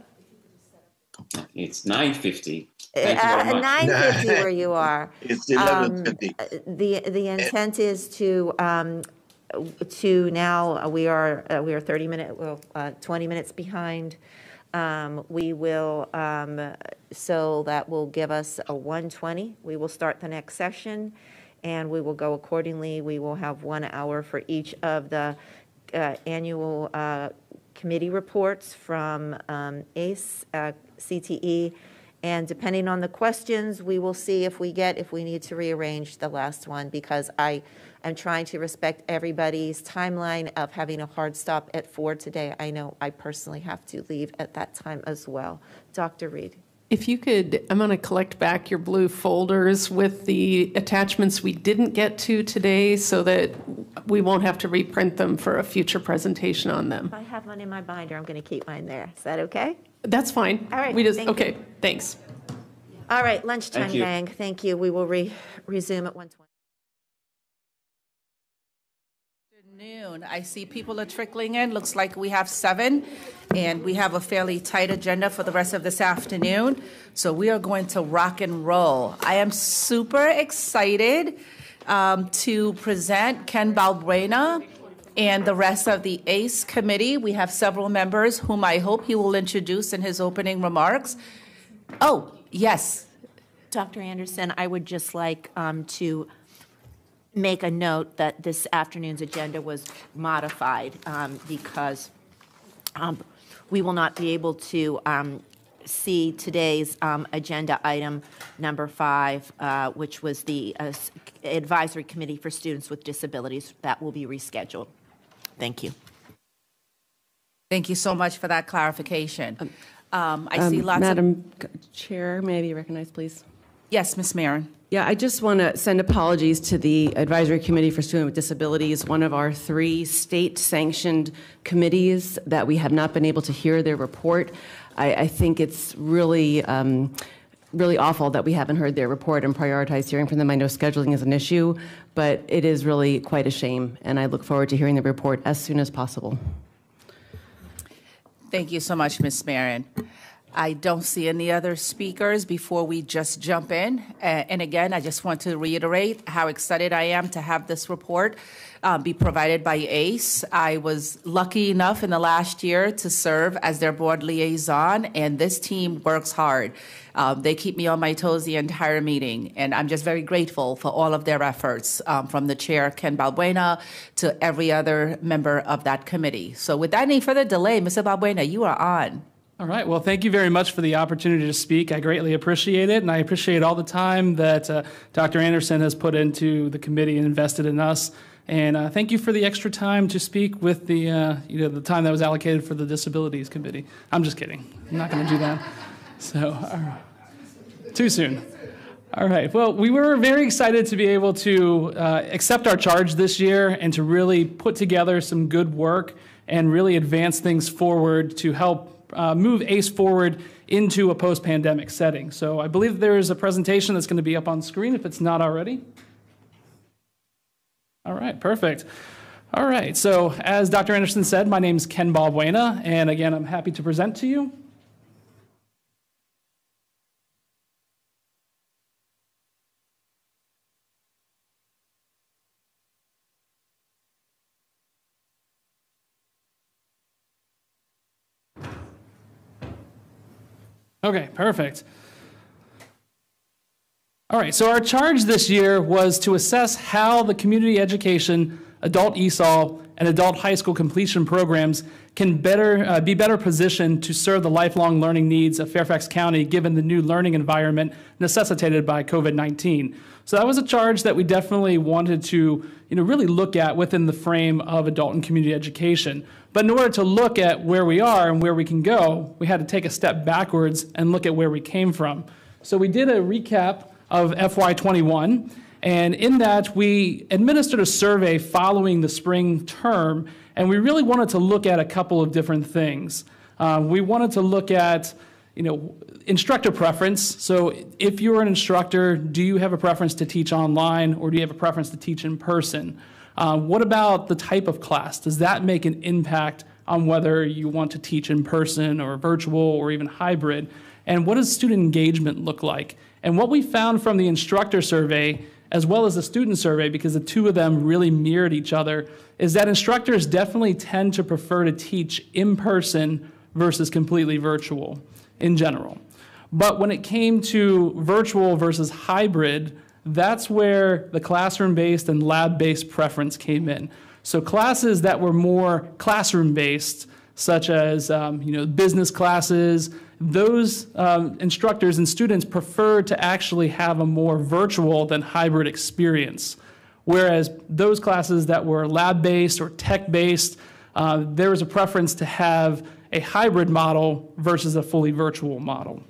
It's 9:50. Thank Uh, 9:50 where you are. It's Um, 11:50. The, the intent is to, um, to now, uh, we are, uh, we are 30 minute, well, uh, 20 minutes behind. Um, We will, um, so that will give us a 120. We will start the next session, and we will go accordingly. We will have one hour for each of the uh, annual uh, committee reports from um, ACE, uh, CTE, and depending on the questions, we will see if we get, if we need to rearrange the last one, because I am trying to respect everybody's timeline of having a hard stop at four today. I know I personally have to leave at that time as well. Dr. Reid? If you could, I'm going to collect back your blue folders with the attachments we didn't get to today so that we won't have to reprint them for a future presentation on them. If I have one in my binder, I'm going to keep mine there. Is that okay? That's fine. All right, We just, thank you. okay, thanks. All right, lunchtime, Thank gang. Thank you. We will re- resume at 1:20. Noon. I see people are trickling in. Looks like we have seven, and we have a fairly tight agenda for the rest of this afternoon. So we are going to rock and roll. I am super excited um, to present Ken Balbuena and the rest of the ACE committee. We have several members whom I hope he will introduce in his opening remarks. Oh, yes. Dr. Anderson, I would just like um, to make a note that this afternoon's agenda was modified um, because um, we will not be able to um, see today's um, agenda item number five, uh, which was the uh, Advisory Committee for Students with Disabilities. That will be rescheduled. Thank you. Thank you so much for that clarification. Um, I see Um, lots of. Madam Chair, may I be recognized, please? Yes, Ms. Meren. Yeah, I just want to send apologies to the Advisory Committee for Students with Disabilities, one of our three state-sanctioned committees that we have not been able to hear their report. I, I think it's really, um, really awful that we haven't heard their report and prioritized hearing from them. I know scheduling is an issue, but it is really quite a shame, and I look forward to hearing the report as soon as possible. Thank you so much, Ms. Meren. I don't see any other speakers before we just jump in. A- And again, I just want to reiterate how excited I am to have this report uh, be provided by ACE. I was lucky enough in the last year to serve as their board liaison, and this team works hard. Um, They keep me on my toes the entire meeting, and I'm just very grateful for all of their efforts, um, from the chair, Ken Balbuena, to every other member of that committee. So without any further delay, Mr. Balbuena, you are on. All right. Well, thank you very much for the opportunity to speak. I greatly appreciate it, and I appreciate all the time that uh, Dr. Anderson has put into the committee and invested in us. And uh, thank you for the extra time to speak with the, uh, you know, the time that was allocated for the Disabilities Committee. I'm just kidding. I'm not going to do that. So, too soon. All right. Well, we were very excited to be able to uh, accept our charge this year and to really put together some good work and really advance things forward to help uh, move ACE forward into a post pandemic setting. So I believe there is a presentation that's going to be up on screen if it's not already. All right, perfect. All right, so as Dr. Anderson said, my name is Ken Balbuena, and again, I'm happy to present to you. Okay, perfect. All right, so our charge this year was to assess how the community education, adult ESOL, and adult high school completion programs can better uh, be better positioned to serve the lifelong learning needs of Fairfax County given the new learning environment necessitated by COVID-19. So that was a charge that we definitely wanted to, you know, really look at within the frame of adult and community education. But in order to look at where we are and where we can go, we had to take a step backwards and look at where we came from. So we did a recap of FY21. And in that, we administered a survey following the spring term, and we really wanted to look at a couple of different things. Uh, we wanted to look at, you know, instructor preference. So if you're an instructor, do you have a preference to teach online or do you have a preference to teach in person? Uh, what about the type of class? Does that make an impact on whether you want to teach in person or virtual or even hybrid? And what does student engagement look like? And what we found from the instructor survey, as well as the student survey, because the two of them really mirrored each other, is that instructors definitely tend to prefer to teach in person versus completely virtual in general. But when it came to virtual versus hybrid, that's where the classroom based and lab based preference came in. So classes that were more classroom based, such as um, you know business classes, those um, instructors and students prefer to actually have a more virtual than hybrid experience. Whereas those classes that were lab based or tech based, uh, there was a preference to have a hybrid model versus a fully virtual model.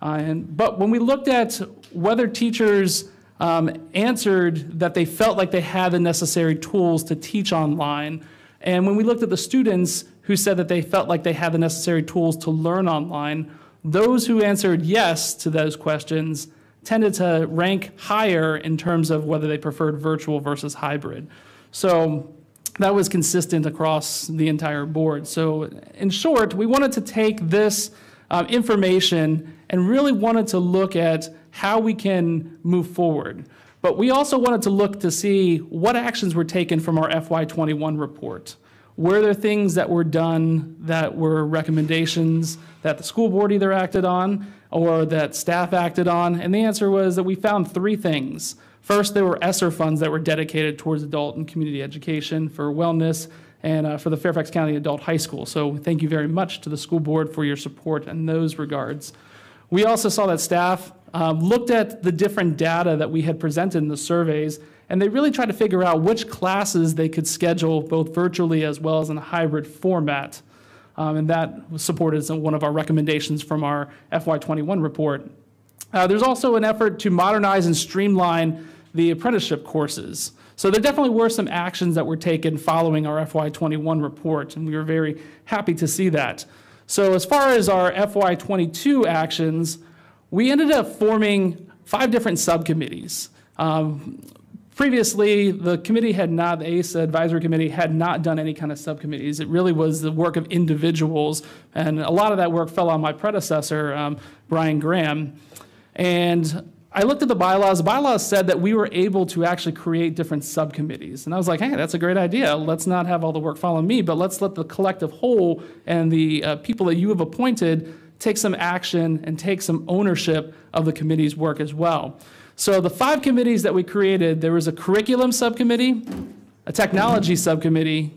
Uh, and, but when we looked at whether teachers um, answered that they felt like they had the necessary tools to teach online, and when we looked at the students who said that they felt like they had the necessary tools to learn online, those who answered yes to those questions tended to rank higher in terms of whether they preferred virtual versus hybrid. So that was consistent across the entire board. So, in short, we wanted to take this um, information and really wanted to look at how we can move forward. But we also wanted to look to see what actions were taken from our FY21 report. Were there things that were done that were recommendations that the school board either acted on or that staff acted on? And the answer was that we found three things. First, there were ESSER funds that were dedicated towards adult and community education for wellness and uh, for the Fairfax County Adult High School. So thank you very much to the school board for your support in those regards. We also saw that staff um, looked at the different data that we had presented in the surveys, and they really tried to figure out which classes they could schedule both virtually as well as in a hybrid format. Um, and that was supported one of our recommendations from our FY21 report. Uh, there's also an effort to modernize and streamline the apprenticeship courses. So there definitely were some actions that were taken following our FY21 report, and we were very happy to see that. So as far as our FY22 actions, we ended up forming five different subcommittees. Um, previously, the committee had not, the ACE advisory committee had not done any kind of subcommittees. It really was the work of individuals, and a lot of that work fell on my predecessor, um, Brian Graham. And I looked at the bylaws. The bylaws said that we were able to actually create different subcommittees. And I was like, hey, that's a great idea. Let's not have all the work fall on me, but let's let the collective whole and the uh, people that you have appointed take some action and take some ownership of the committee's work as well. So the five committees that we created, there was a curriculum subcommittee, a technology subcommittee,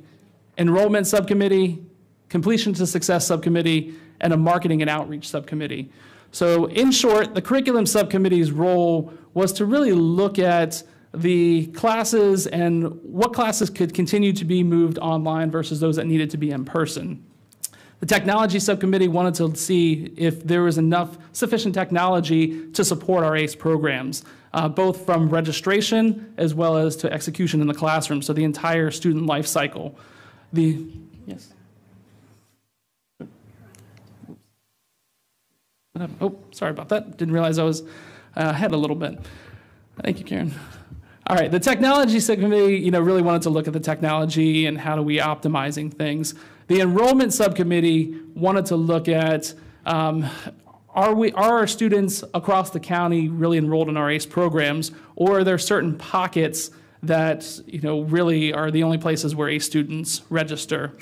enrollment subcommittee, completion to success subcommittee, and a marketing and outreach subcommittee. So, in short, the curriculum subcommittee's role was to really look at the classes and what classes could continue to be moved online versus those that needed to be in person. The technology subcommittee wanted to see if there was enough sufficient technology to support our ACE programs, uh, both from registration as well as to execution in the classroom, so the entire student life cycle. The yes. Oh, sorry about that. Didn't realize I was uh, ahead a little bit. Thank you, Karen. All right, the technology subcommittee, you know, really wanted to look at the technology and how do we optimizing things. The enrollment subcommittee wanted to look at um, are we are our students across the county really enrolled in our ACE programs, or are there certain pockets that you know really are the only places where ACE students register?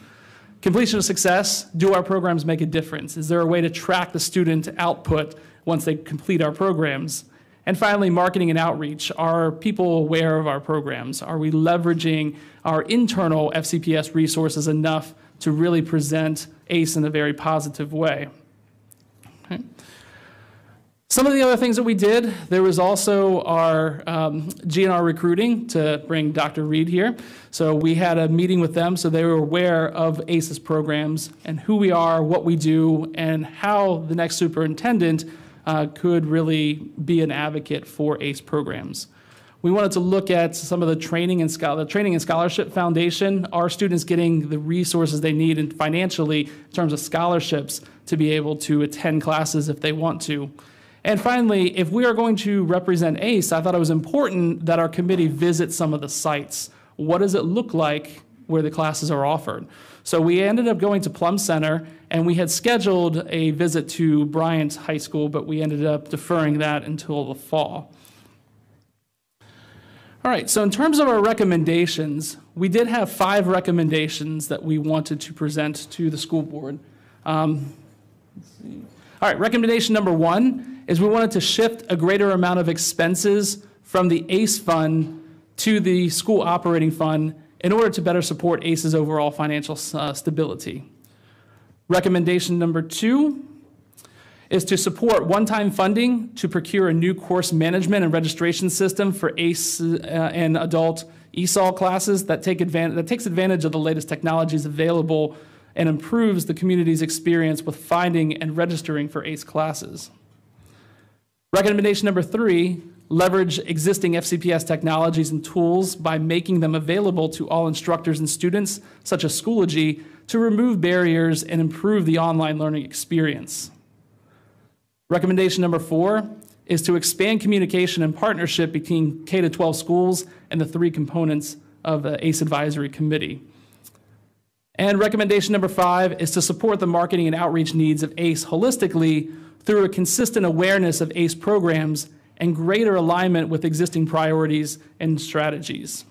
Completion of success, do our programs make a difference? Is there a way to track the student output once they complete our programs? And finally, marketing and outreach. Are people aware of our programs? Are we leveraging our internal FCPS resources enough to really present ACE in a very positive way? Some of the other things that we did, there was also our um, GNR recruiting to bring Dr. Reid here. So we had a meeting with them so they were aware of ACES programs and who we are, what we do, and how the next superintendent uh, could really be an advocate for ACE programs. We wanted to look at some of the training and the training and scholarship foundation. Are students getting the resources they need and financially in terms of scholarships to be able to attend classes if they want to? And finally, if we are going to represent ACE, I thought it was important that our committee visit some of the sites. What does it look like where the classes are offered? So we ended up going to Plum Center, and we had scheduled a visit to Bryant High School, but we ended up deferring that until the fall. All right, so in terms of our recommendations, we did have five recommendations that we wanted to present to the school board. Um, all right, recommendation number one is we wanted to shift a greater amount of expenses from the ACE fund to the school operating fund in order to better support ACE's overall financial uh, stability. Recommendation number two is to support one-time funding to procure a new course management and registration system for ACE uh, and adult ESOL classes that, take advantage, that takes advantage of the latest technologies available and improves the community's experience with finding and registering for ACE classes. Recommendation number three leverage existing FCPS technologies and tools by making them available to all instructors and students, such as Schoology, to remove barriers and improve the online learning experience. Recommendation number four is to expand communication and partnership between K 12 schools and the three components of the ACE Advisory Committee. And recommendation number five is to support the marketing and outreach needs of ACE holistically through a consistent awareness of ACE programs and greater alignment with existing priorities and strategies.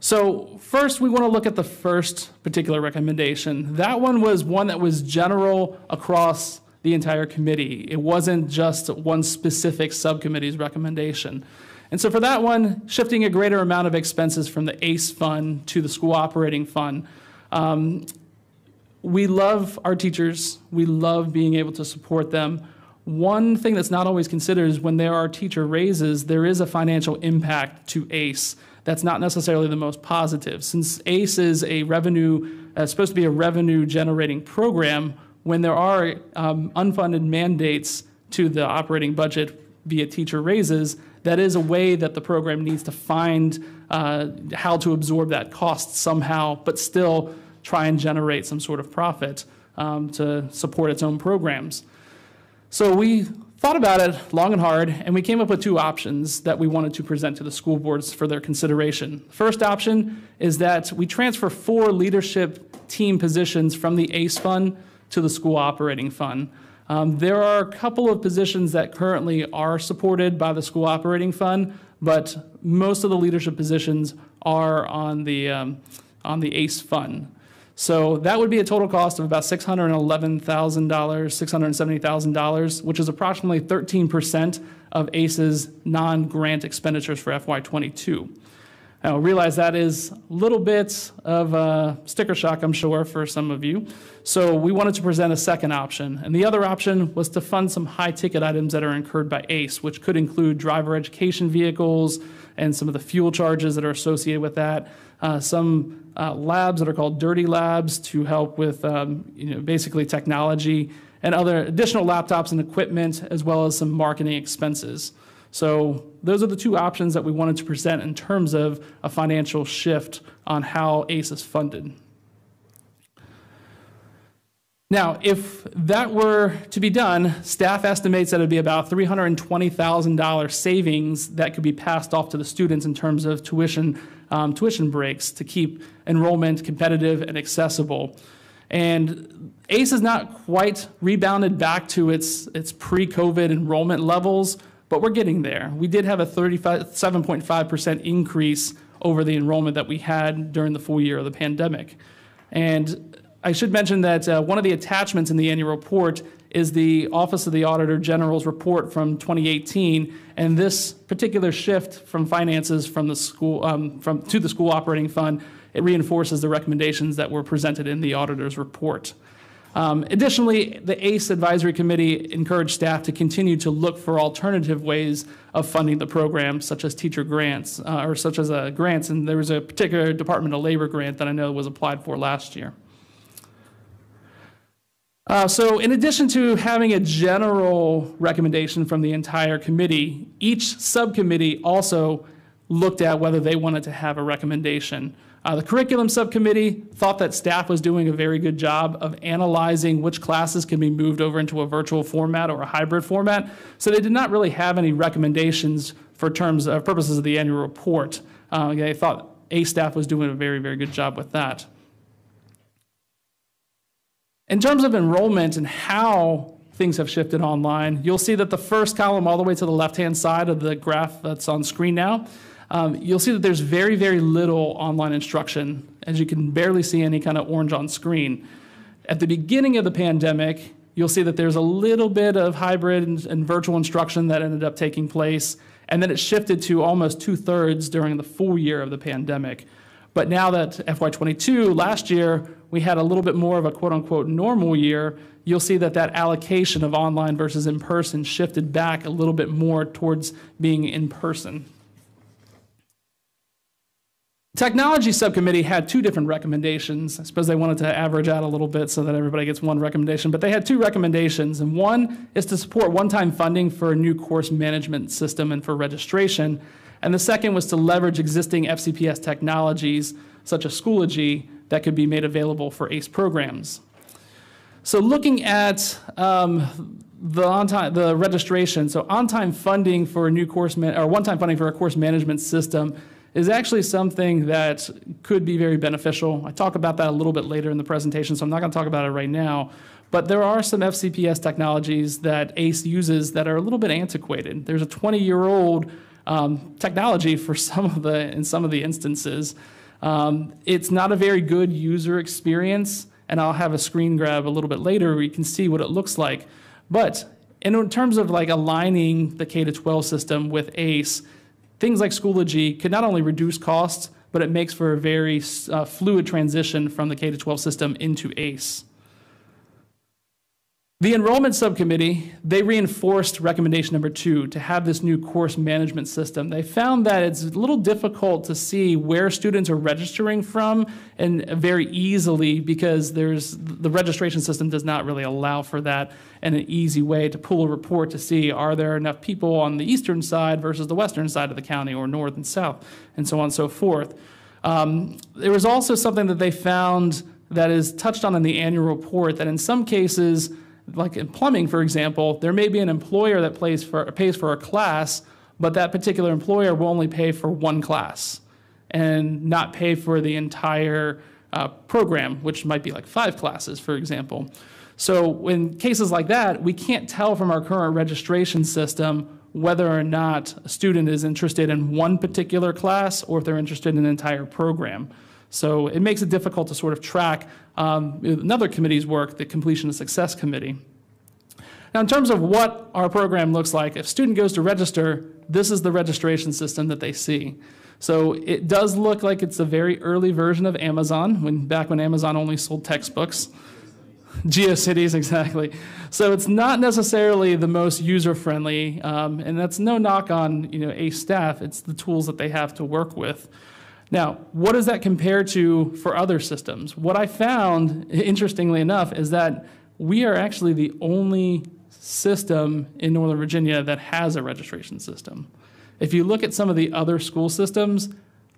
So, first, we want to look at the first particular recommendation. That one was one that was general across the entire committee. It wasn't just one specific subcommittee's recommendation. And so, for that one, shifting a greater amount of expenses from the ACE fund to the school operating fund. Um, we love our teachers, we love being able to support them. One thing that's not always considered is when there are teacher raises, there is a financial impact to ACE that's not necessarily the most positive. Since ACE is a revenue, uh, supposed to be a revenue generating program, when there are um, unfunded mandates to the operating budget via teacher raises, that is a way that the program needs to find uh, how to absorb that cost somehow, but still try and generate some sort of profit um, to support its own programs. So we thought about it long and hard, and we came up with two options that we wanted to present to the school boards for their consideration. First option is that we transfer four leadership team positions from the ACE fund to the school operating fund. Um, there are a couple of positions that currently are supported by the school operating fund, but most of the leadership positions are on the, um, on the ACE fund. So that would be a total cost of about $611,000, $670,000, which is approximately 13% of ACE's non-grant expenditures for FY22. Now, realize that is a little bit of sticker shock, I'm sure, for some of you. So we wanted to present a second option. And the other option was to fund some high ticket items that are incurred by ACE, which could include driver education vehicles and some of the fuel charges that are associated with that uh, some uh, labs that are called dirty labs to help with um, you know, basically technology and other additional laptops and equipment, as well as some marketing expenses. So those are the two options that we wanted to present in terms of a financial shift on how ACE is funded. Now, if that were to be done, staff estimates that it would be about $320,000 savings that could be passed off to the students in terms of tuition, um, tuition breaks to keep enrollment competitive and accessible. And ACE has not quite rebounded back to its, its pre COVID enrollment levels, but we're getting there. We did have a 37.5% increase over the enrollment that we had during the full year of the pandemic. And I should mention that uh, one of the attachments in the annual report is the Office of the Auditor General's report from 2018, and this particular shift from finances from the school um, from to the school operating fund it reinforces the recommendations that were presented in the auditor's report. Um, additionally, the ACE Advisory Committee encouraged staff to continue to look for alternative ways of funding the program, such as teacher grants uh, or such as uh, grants. And there was a particular Department of Labor grant that I know was applied for last year. Uh, so, in addition to having a general recommendation from the entire committee, each subcommittee also looked at whether they wanted to have a recommendation. Uh, the curriculum subcommittee thought that staff was doing a very good job of analyzing which classes can be moved over into a virtual format or a hybrid format. So they did not really have any recommendations for terms of purposes of the annual report. Uh, they thought A staff was doing a very, very good job with that. In terms of enrollment and how things have shifted online, you'll see that the first column all the way to the left-hand side of the graph that's on screen now, um, you'll see that there's very, very little online instruction, as you can barely see any kind of orange on screen. At the beginning of the pandemic, you'll see that there's a little bit of hybrid and, and virtual instruction that ended up taking place, and then it shifted to almost two-thirds during the full year of the pandemic. But now that FY22, last year, we had a little bit more of a quote unquote normal year, you'll see that that allocation of online versus in person shifted back a little bit more towards being in person. Technology subcommittee had two different recommendations. I suppose they wanted to average out a little bit so that everybody gets one recommendation, but they had two recommendations. And one is to support one time funding for a new course management system and for registration. And the second was to leverage existing FCPS technologies, such as Schoology, that could be made available for ACE programs. So looking at um, the on-time, the registration, so on-time funding for a new course, or one-time funding for a course management system is actually something that could be very beneficial. I talk about that a little bit later in the presentation, so I'm not going to talk about it right now. But there are some FCPS technologies that ACE uses that are a little bit antiquated. There's a 20-year-old um, technology for some of the in some of the instances. Um, it's not a very good user experience, and I'll have a screen grab a little bit later where you can see what it looks like. But in terms of like aligning the K to 12 system with ACE, things like Schoology could not only reduce costs, but it makes for a very uh, fluid transition from the K to 12 system into ACE. The enrollment subcommittee, they reinforced recommendation number two to have this new course management system. They found that it's a little difficult to see where students are registering from and very easily because there's the registration system does not really allow for that and an easy way to pull a report to see are there enough people on the eastern side versus the western side of the county or north and south and so on and so forth. Um, there was also something that they found that is touched on in the annual report that in some cases like in plumbing, for example, there may be an employer that pays for, pays for a class, but that particular employer will only pay for one class and not pay for the entire uh, program, which might be like five classes, for example. So in cases like that, we can't tell from our current registration system whether or not a student is interested in one particular class or if they're interested in an entire program. So it makes it difficult to sort of track um, another committee's work, the Completion and Success Committee. Now, in terms of what our program looks like, if a student goes to register, this is the registration system that they see. So it does look like it's a very early version of Amazon, when back when Amazon only sold textbooks. GeoCities, exactly. So it's not necessarily the most user-friendly, um, and that's no knock on you know ACE staff. It's the tools that they have to work with. Now, what does that compare to for other systems? What I found, interestingly enough, is that we are actually the only system in Northern Virginia that has a registration system. If you look at some of the other school systems,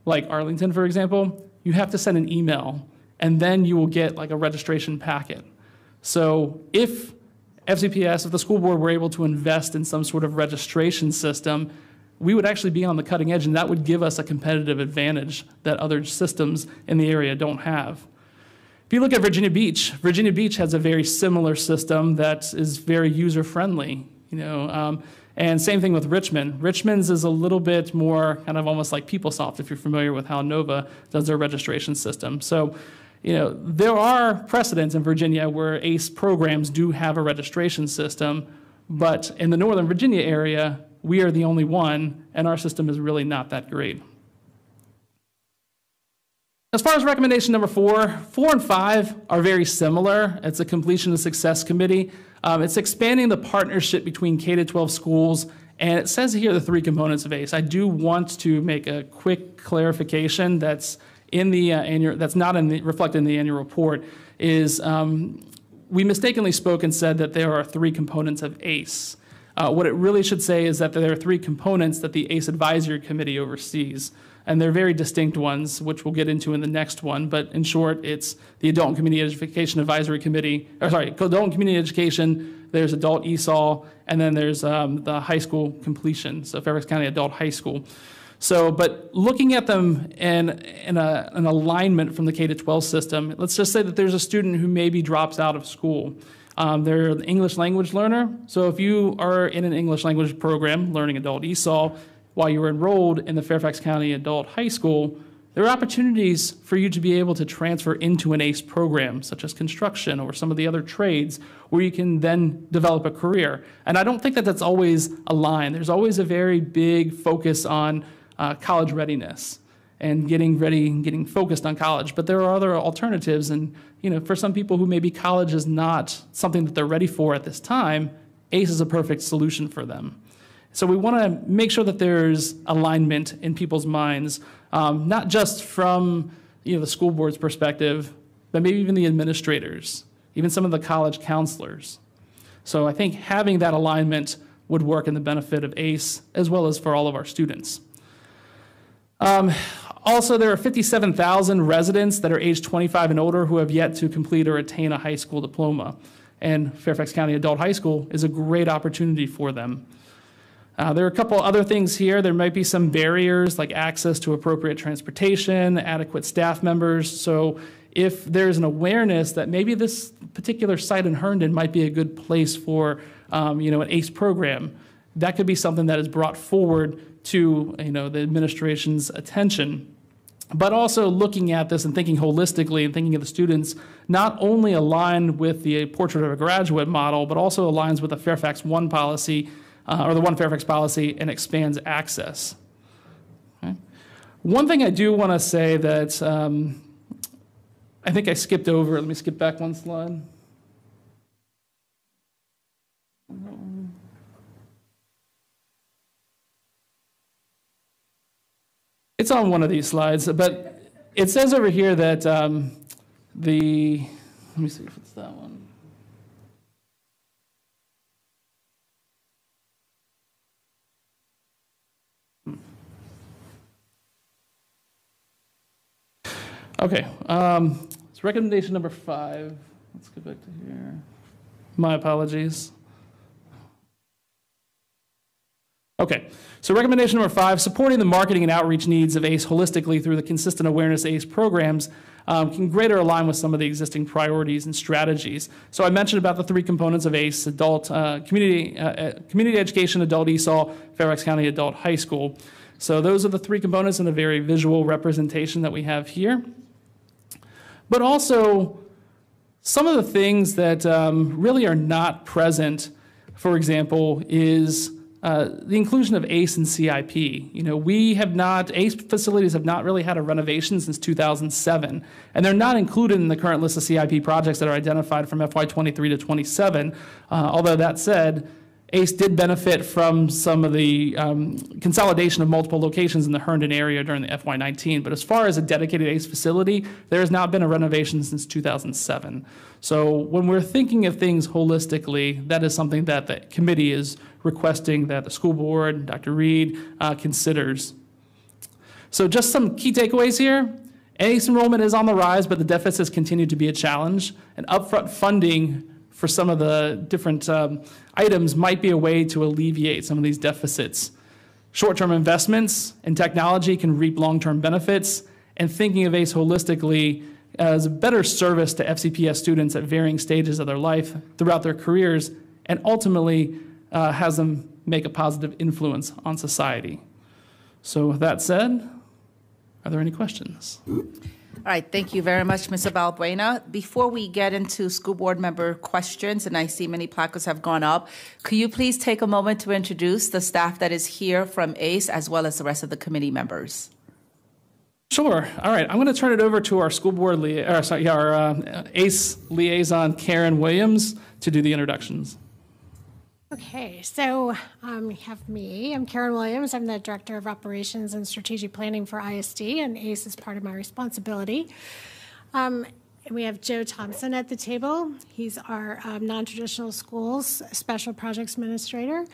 like Arlington, for example, you have to send an email and then you will get like a registration packet. So if FCPS, if the school board were able to invest in some sort of registration system, we would actually be on the cutting edge, and that would give us a competitive advantage that other systems in the area don't have. If you look at Virginia Beach, Virginia Beach has a very similar system that is very user friendly. You know, um, and same thing with Richmond. Richmond's is a little bit more kind of almost like PeopleSoft, if you're familiar with how Nova does their registration system. So you know, there are precedents in Virginia where ACE programs do have a registration system, but in the Northern Virginia area, we are the only one, and our system is really not that great. As far as recommendation number four, four and five are very similar. It's a completion of success committee. Um, it's expanding the partnership between K 12 schools, and it says here the three components of ACE. I do want to make a quick clarification that's in the uh, annual, that's not in the, reflected in the annual report, is um, we mistakenly spoke and said that there are three components of ACE. Uh, what it really should say is that there are three components that the ACE Advisory Committee oversees. And they're very distinct ones, which we'll get into in the next one. But in short, it's the Adult and Community Education Advisory Committee, or sorry, Adult and Community Education, there's Adult ESOL, and then there's um, the high school completion, so Fairfax County Adult High School. So, but looking at them in, in a, an alignment from the K 12 system, let's just say that there's a student who maybe drops out of school. Um, they're an English language learner. So, if you are in an English language program learning adult ESOL while you're enrolled in the Fairfax County Adult High School, there are opportunities for you to be able to transfer into an ACE program, such as construction or some of the other trades, where you can then develop a career. And I don't think that that's always a line. There's always a very big focus on uh, college readiness and getting ready and getting focused on college. But there are other alternatives, and you know, for some people who maybe college is not something that they're ready for at this time, ACE is a perfect solution for them. So we want to make sure that there's alignment in people's minds, um, not just from you know the school board's perspective, but maybe even the administrators, even some of the college counselors. So I think having that alignment would work in the benefit of ACE as well as for all of our students. Um, also, there are 57,000 residents that are age 25 and older who have yet to complete or attain a high school diploma. And Fairfax County Adult High School is a great opportunity for them. Uh, there are a couple other things here. There might be some barriers like access to appropriate transportation, adequate staff members. So, if there's an awareness that maybe this particular site in Herndon might be a good place for, um, you know, an ACE program, that could be something that is brought forward to you know the administration's attention but also looking at this and thinking holistically and thinking of the students not only aligned with the portrait of a graduate model but also aligns with the fairfax one policy uh, or the one fairfax policy and expands access okay. one thing i do want to say that um, i think i skipped over let me skip back one slide It's on one of these slides, but it says over here that um, the, let me see if it's that one. Hmm. Okay, um, it's recommendation number five. Let's go back to here. My apologies. Okay, so recommendation number five, supporting the marketing and outreach needs of ACE holistically through the consistent awareness ACE programs um, can greater align with some of the existing priorities and strategies. So I mentioned about the three components of ACE, adult, uh, community, uh, uh community education, adult ESOL, Fairfax County Adult High School. So those are the three components in a very visual representation that we have here. But also, some of the things that um, really are not present, for example, is uh, the inclusion of ACE and CIP. You know, we have not, ACE facilities have not really had a renovation since 2007, and they're not included in the current list of CIP projects that are identified from FY23 to 27. Uh, although that said, ACE did benefit from some of the um, consolidation of multiple locations in the Herndon area during the FY19. But as far as a dedicated ACE facility, there has not been a renovation since 2007. So when we're thinking of things holistically, that is something that the committee is requesting that the school board, Dr. Reid, uh, considers. So just some key takeaways here. ACE enrollment is on the rise, but the deficits continue to be a challenge. And upfront funding for some of the different um, items might be a way to alleviate some of these deficits. Short term investments in technology can reap long term benefits, and thinking of ACE holistically as a better service to FCPS students at varying stages of their life throughout their careers, and ultimately uh, has them make a positive influence on society. So, with that said, are there any questions? All right, thank you very much, Mr. Balbuena. Before we get into school board member questions, and I see many placards have gone up, could you please take a moment to introduce the staff that is here from ACE as well as the rest of the committee members? Sure. All right. I'm going to turn it over to our school board, lia- or sorry, our uh, ACE liaison, Karen Williams, to do the introductions. Okay, so um, we have me. I'm Karen Williams. I'm the Director of Operations and Strategic Planning for ISD, and ACE is part of my responsibility. Um, and we have Joe Thompson at the table. He's our um, non-traditional schools special projects administrator,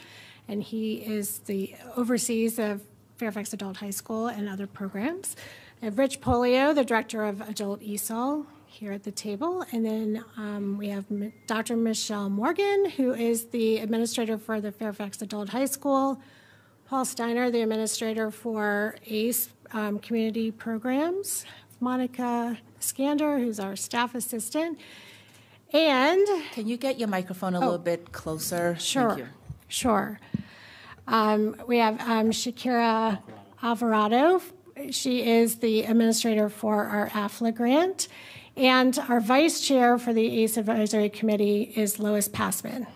and he is the oversees of Fairfax Adult High School and other programs. Have Rich Polio, the Director of Adult ESOL, here at the table. And then um, we have Dr. Michelle Morgan, who is the administrator for the Fairfax Adult High School, Paul Steiner, the administrator for ACE um, Community Programs, Monica Skander, who's our staff assistant. And can you get your microphone a little bit closer? Thank Sure, you. sure. Um, we have um, Shakira Alvarado. She is the administrator for our AFLA grant. And our vice chair for the ACE Advisory Committee is Lois Passman.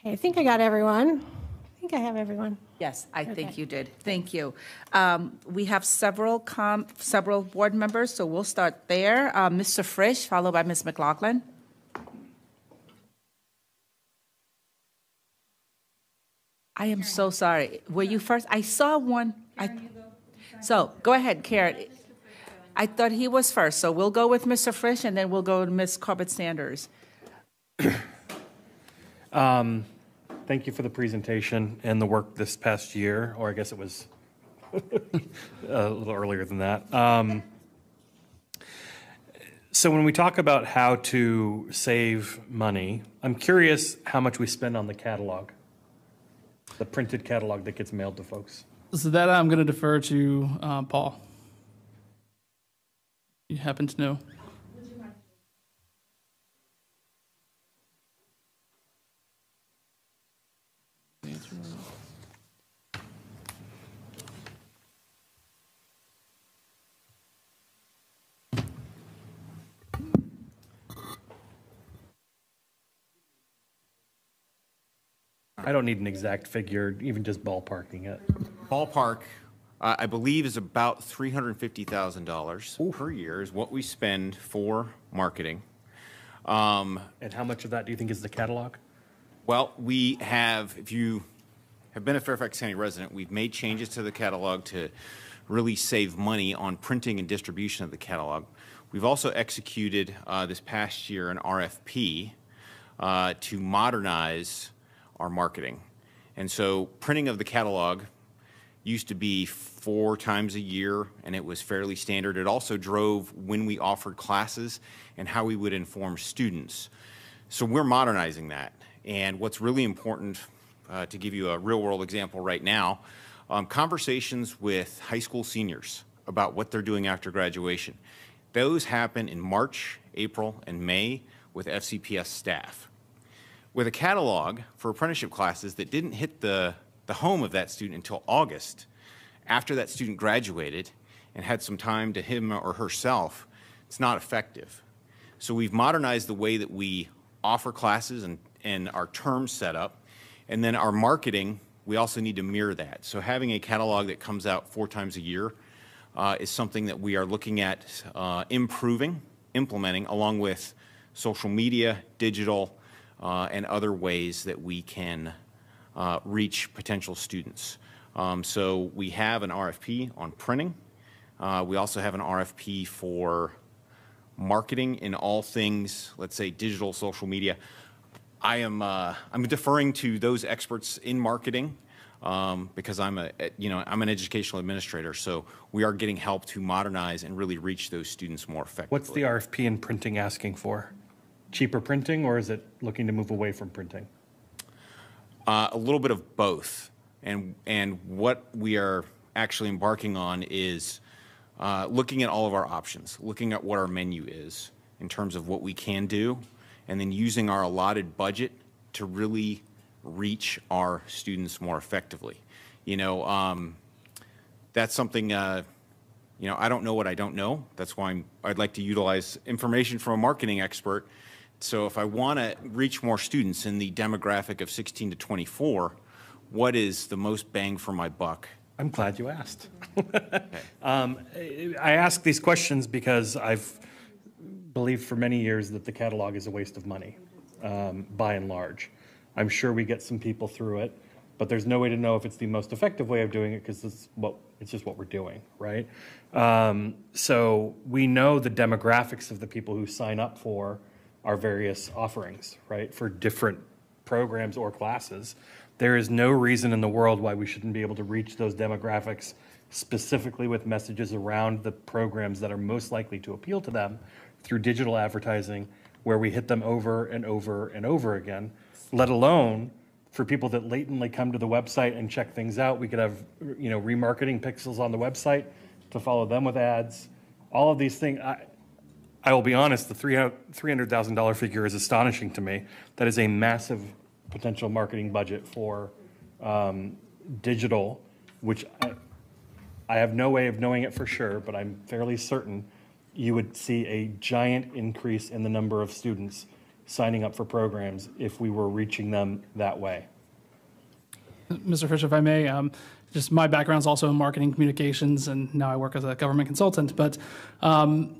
Okay, I think I got everyone. I think I have everyone. Yes, I think you did. Thank you. Um, We have several com, several board members, so we'll start there. Uh, Mr. Frisch, followed by Ms. McLaughlin. I am so sorry. Were you first? I saw one. I- So, go ahead, Karen. I thought he was first, so we'll go with Mr. Frisch, and then we'll go to Ms. Corbett Sanders. Um, Thank you for the presentation and the work this past year, or I guess it was a little earlier than that. Um, So when we talk about how to save money, I'm curious how much we spend on the catalog, the printed catalog that gets mailed to folks. So that I'm going to defer to uh, Paul. You happen to know? I don't need an exact figure, even just ballparking it. Ballpark, uh, I believe, is about $350,000 per year is what we spend for marketing. Um, and how much of that do you think is the catalog? Well, we have, if you have been a Fairfax County resident, we've made changes to the catalog to really save money on printing and distribution of the catalog. We've also executed uh, this past year an RFP uh, to modernize our marketing. And so printing of the catalog used to be four times a year, and it was fairly standard. It also drove when we offered classes and how we would inform students. So we're modernizing that. And what's really important, uh, to give you a real world example right now, um, conversations with high school seniors about what they're doing after graduation. Those happen in March, April, and May with FCPS staff with a catalog for apprenticeship classes that didn't hit the, the home of that student until August, after that student graduated and had some time to him or herself, it's not effective. So we've modernized the way that we offer classes and, and our terms set up. And then our marketing, we also need to mirror that. So having a catalog that comes out four times a year uh, is something that we are looking at uh, improving, implementing, along with social media, digital, uh, and other ways that we can uh, reach potential students. Um, so we have an RFP on printing. Uh, we also have an RFP for marketing in all things, let's say digital, social media. I am uh, I'm deferring to those experts in marketing um, because I'm a you know I'm an educational administrator. So we are getting help to modernize and really reach those students more effectively. What's the RFP in printing asking for? Cheaper printing, or is it looking to move away from printing? Uh, a little bit of both. And, and what we are actually embarking on is uh, looking at all of our options, looking at what our menu is in terms of what we can do, and then using our allotted budget to really reach our students more effectively. You know, um, that's something uh, You know, I don't know what I don't know. That's why I'm, I'd like to utilize information from a marketing expert. So if I want to reach more students in the demographic of 16 to 24, what is the most bang for my buck? I'm glad you asked. um, I ask these questions because I've believed for many years that the catalog is a waste of money, um, by and large. I'm sure we get some people through it, but there's no way to know if it's the most effective way of doing it because it's what it's just what we're doing, right? Um, so we know the demographics of the people who sign up for our various offerings, right, for different programs or classes. There is no reason in the world why we shouldn't be able to reach those demographics specifically with messages around the programs that are most likely to appeal to them through digital advertising, where we hit them over and over and over again, let alone for people that latently come to the website and check things out. We could have, you know, remarketing pixels on the website to follow them with ads. All of these things. I, I will be honest, the $300,000 figure is astonishing to me. That is a massive potential marketing budget for um, digital, which I, I have no way of knowing it for sure, but I'm fairly certain you would see a giant increase in the number of students signing up for programs if we were reaching them that way. Mr. Fisher, if I may, um, just my background is also in marketing communications, and now I work as a government consultant. But um,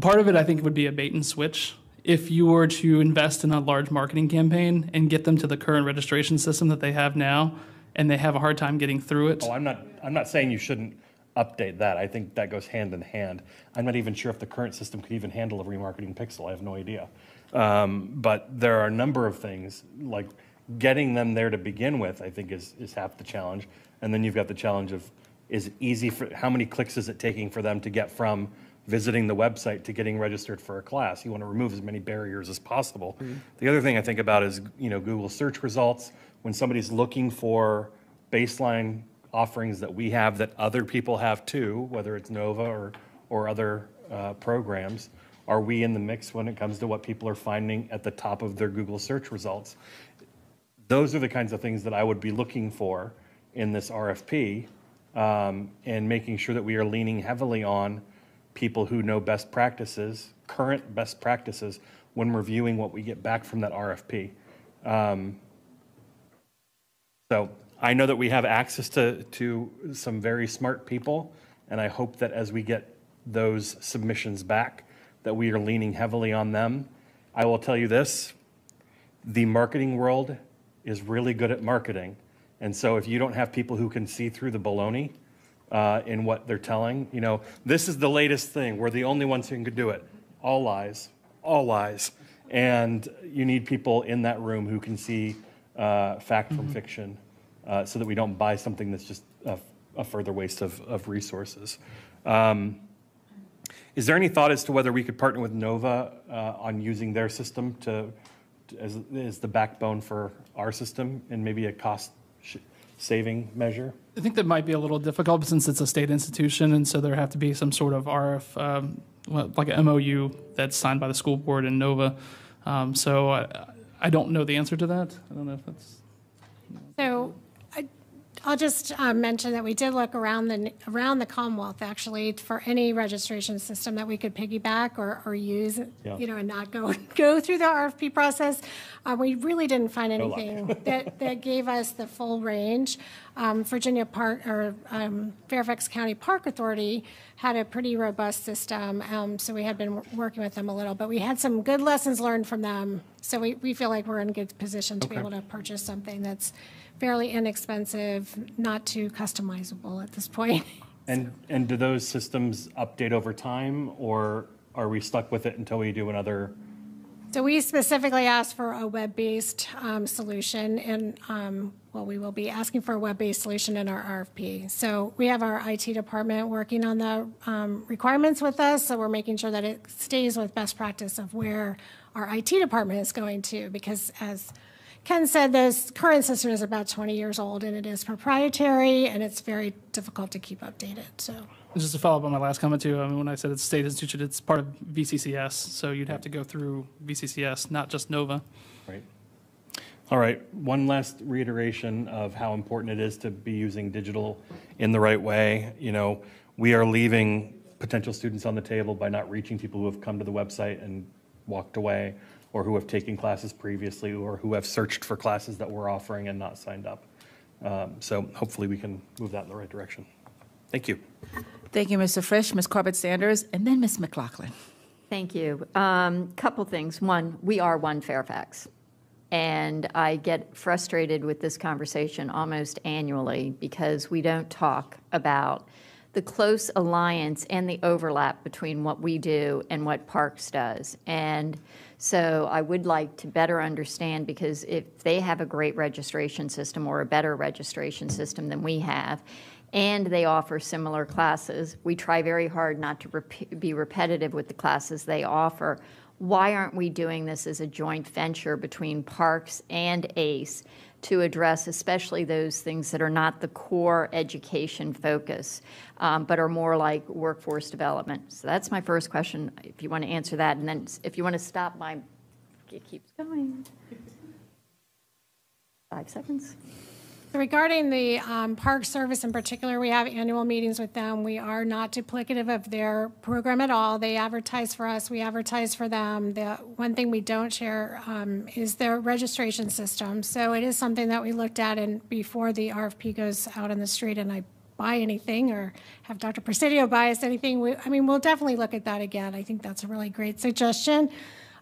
part of it, I think, would be a bait and switch. If you were to invest in a large marketing campaign and get them to the current registration system that they have now, and they have a hard time getting through it. Oh, I'm not. I'm not saying you shouldn't update that. I think that goes hand in hand. I'm not even sure if the current system could even handle a remarketing pixel. I have no idea. Um, but there are a number of things like getting them there to begin with. I think is is half the challenge, and then you've got the challenge of is it easy for how many clicks is it taking for them to get from visiting the website to getting registered for a class. You want to remove as many barriers as possible. Mm-hmm. The other thing I think about is you know Google search results. When somebody's looking for baseline offerings that we have that other people have too, whether it's Nova or or other uh, programs, are we in the mix when it comes to what people are finding at the top of their Google search results? Those are the kinds of things that I would be looking for in this RFP um, and making sure that we are leaning heavily on people who know best practices, current best practices, when reviewing what we get back from that RFP. Um, so I know that we have access to, to some very smart people, and I hope that as we get those submissions back, that we are leaning heavily on them. I will tell you this the marketing world is really good at marketing. And so if you don't have people who can see through the baloney, uh, in what they're telling. You know, this is the latest thing. We're the only ones who can do it. All lies, all lies. And you need people in that room who can see uh, fact from mm-hmm. fiction uh, so that we don't buy something that's just a, a further waste of, of resources. Um, is there any thought as to whether we could partner with Nova uh, on using their system to, to as, as the backbone for our system and maybe a cost saving measure? I think that might be a little difficult since it's a state institution, and so there have to be some sort of RF, um, like an MOU that's signed by the school board and NOVA. Um, so I, I don't know the answer to that. I don't know if that's. So I'll just uh, mention that we did look around the around the Commonwealth actually for any registration system that we could piggyback or, or use, yeah. you know, and not go go through the RFP process. Uh, we really didn't find anything that, that gave us the full range. Um, Virginia Park or um, Fairfax County Park Authority had a pretty robust system, um, so we had been working with them a little, but we had some good lessons learned from them. So we, we feel like we're in good position to okay. be able to purchase something that's fairly inexpensive, not too customizable at this point. And, and do those systems update over time, or are we stuck with it until we do another? So we specifically asked for a web-based um, solution, and um, well, we will be asking for a web-based solution in our RFP. So we have our IT department working on the um, requirements with us, so we're making sure that it stays with best practice of where our IT department is going to, because as Ken said this current system is about 20 years old and it is proprietary and it's very difficult to keep updated. So just to follow up on my last comment too, I mean, when I said it's state institution, it's part of VCCS, so you'd have to go through VCCS, not just NOVA. Right. All right. One last reiteration of how important it is to be using digital in the right way. You know, we are leaving potential students on the table by not reaching people who have come to the website and walked away, or who have taken classes previously, or who have searched for classes that we're offering and not signed up. Um, So hopefully we can move that in the right direction. Thank you. Thank you, Mr. Frisch, Ms. Corbett Sanders, and then Ms. McLaughlin. Thank you. Um, Couple things. One, we are one Fairfax. And I get frustrated with this conversation almost annually because we don't talk about the close alliance and the overlap between what we do and what Parks does. And so I would like to better understand because if they have a great registration system or a better registration system than we have, and they offer similar classes, we try very hard not to rep- be repetitive with the classes they offer. Why aren't we doing this as a joint venture between Parks and ACE to address especially those things that are not the core education focus, um, but are more like workforce development? So that's my first question, if you want to answer that. And then if you want to stop my, it keeps going. Five seconds. So Regarding the um, Park Service in particular, we have annual meetings with them. We are not duplicative of their program at all. They advertise for us, we advertise for them. The one thing we don't share um, is their registration system. So it is something that we looked at and before the RFP goes out in the street and I buy anything or have Dr. Presidio buy us anything, we, I mean, we'll definitely look at that again. I think that's a really great suggestion.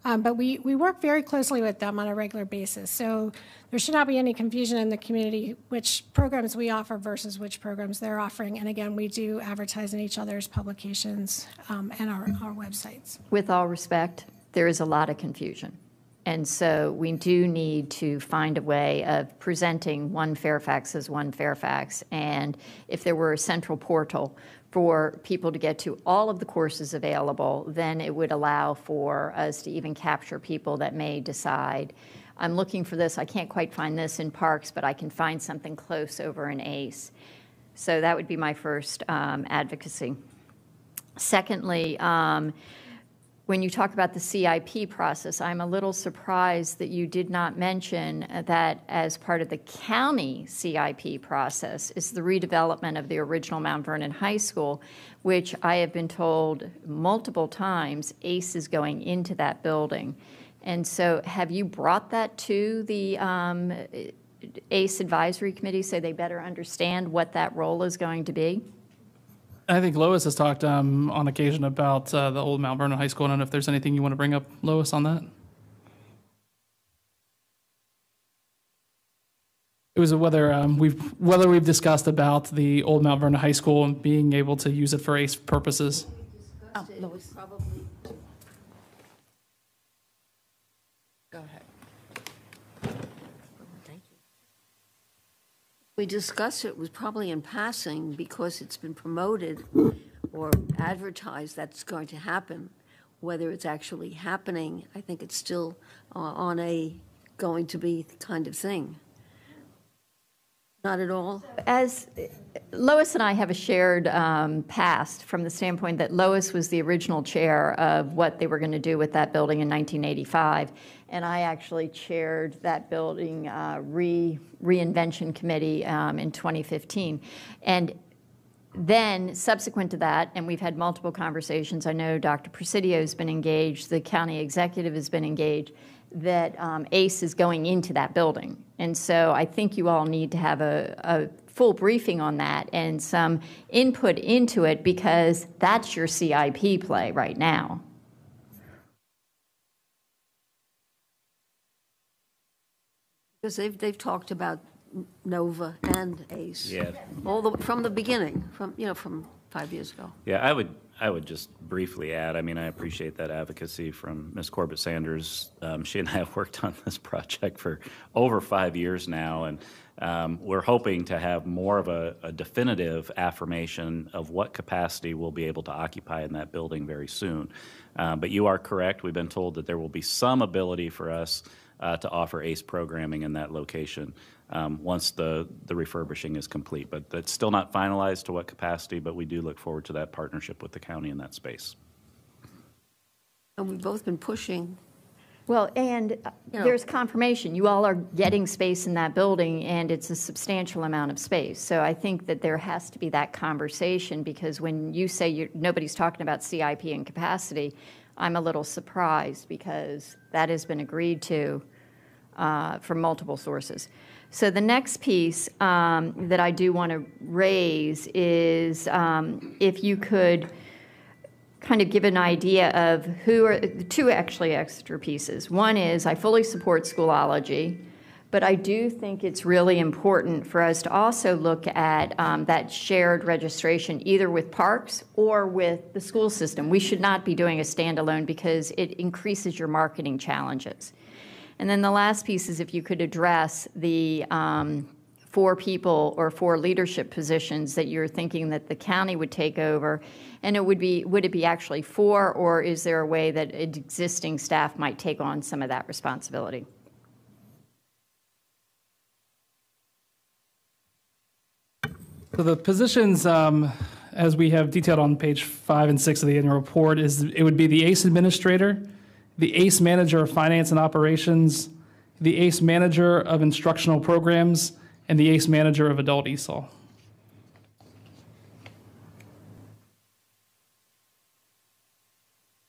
Um, but we, we work very closely with them on a regular basis. So there should not be any confusion in the community which programs we offer versus which programs they're offering. And again, we do advertise in each other's publications um, and our, our websites. With all respect, there is a lot of confusion. And so we do need to find a way of presenting one Fairfax as one Fairfax. And if there were a central portal for people to get to all of the courses available, then it would allow for us to even capture people that may decide, I'm looking for this, I can't quite find this in Parks, but I can find something close over in ACE. So that would be my first um, advocacy. Secondly, um, when you talk about the CIP process, I'm a little surprised that you did not mention that as part of the county CIP process is the redevelopment of the original Mount Vernon High School, which I have been told multiple times ACE is going into that building. And so, have you brought that to the um, ACE Advisory Committee so they better understand what that role is going to be? I think Lois has talked um, on occasion about uh, the old Mount Vernon High School. I don't know if there's anything you want to bring up, Lois, on that. It was whether um, we've whether we've discussed about the old Mount Vernon High School and being able to use it for ACE purposes. Oh, Lois. Probably. Go ahead. Thank you. We discussed it was probably in passing because it's been promoted or advertised that's going to happen. Whether it's actually happening, I think it's still uh, on a going to be kind of thing. Not at all. As Lois and I have a shared um, past from the standpoint that Lois was the original chair of what they were going to do with that building in 1985, and I actually chaired that building uh, re reinvention committee um, in 2015. And then, subsequent to that, and we've had multiple conversations, I know Dr. Presidio has been engaged, the county executive has been engaged, that um, ACE is going into that building. And so I think you all need to have a, a full briefing on that and some input into it because that's your CIP play right now. Because they've, they've talked about Nova and ACE. Yeah. All the, from the beginning, from, you know, from five years ago. Yeah, I would, I would just briefly add, I mean, I appreciate that advocacy from Ms. Corbett Sanders. Um, She and I have worked on this project for over five years now, and um, we're hoping to have more of a a definitive affirmation of what capacity we'll be able to occupy in that building very soon. Uh, But you are correct, we've been told that there will be some ability for us uh, to offer ACE programming in that location um, once the, the refurbishing is complete. But that's still not finalized to what capacity, but we do look forward to that partnership with the county in that space. And we've both been pushing Well, and uh, there's confirmation. You all are getting space in that building, and it's a substantial amount of space. So I think that there has to be that conversation because when you say you're, nobody's talking about CIP and capacity, I'm a little surprised because that has been agreed to uh, from multiple sources. So the next piece um, that I do want to raise is um, if you could kind of give an idea of who are two actually extra pieces. One is I fully support Schoology, but I do think it's really important for us to also look at um, that shared registration either with parks or with the school system. We should not be doing a standalone because it increases your marketing challenges. And then the last piece is if you could address the um, four people or four leadership positions that you're thinking that the county would take over. And it would be would it be actually four or is there a way that existing staff might take on some of that responsibility? So the positions, um, as we have detailed on page five and six of the annual report, is it would be the ACE administrator, the ACE manager of finance and operations, the ACE manager of instructional programs, and the ACE manager of adult ESOL.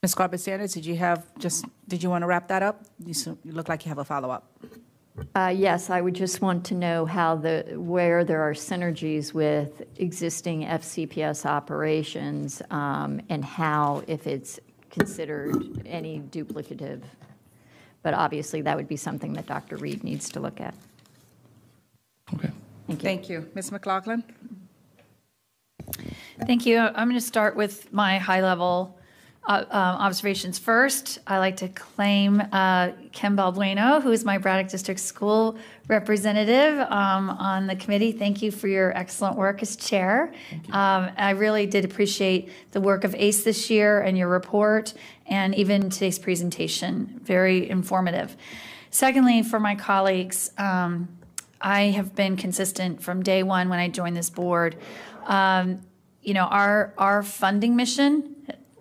Ms. Corbett Sanders, did you have just, did you want to wrap that up? You, you look like you have a follow-up. Uh, yes, I would just want to know how the where there are synergies with existing FCPS operations um, and how, if it's considered any duplicative. But obviously, that would be something that Dr. Reid needs to look at. Okay. Thank you. Thank you. Ms. McLaughlin? Thank you. I'm going to start with my high level uh, um, observations first. I like to claim uh, Ken Balbuena, who is my Braddock District School representative um, on the committee. Thank you for your excellent work as chair. Um, I really did appreciate the work of ACE this year and your report, and even today's presentation. Very informative. Secondly, for my colleagues, um, I have been consistent from day one when I joined this board. Um, you know, our our funding mission,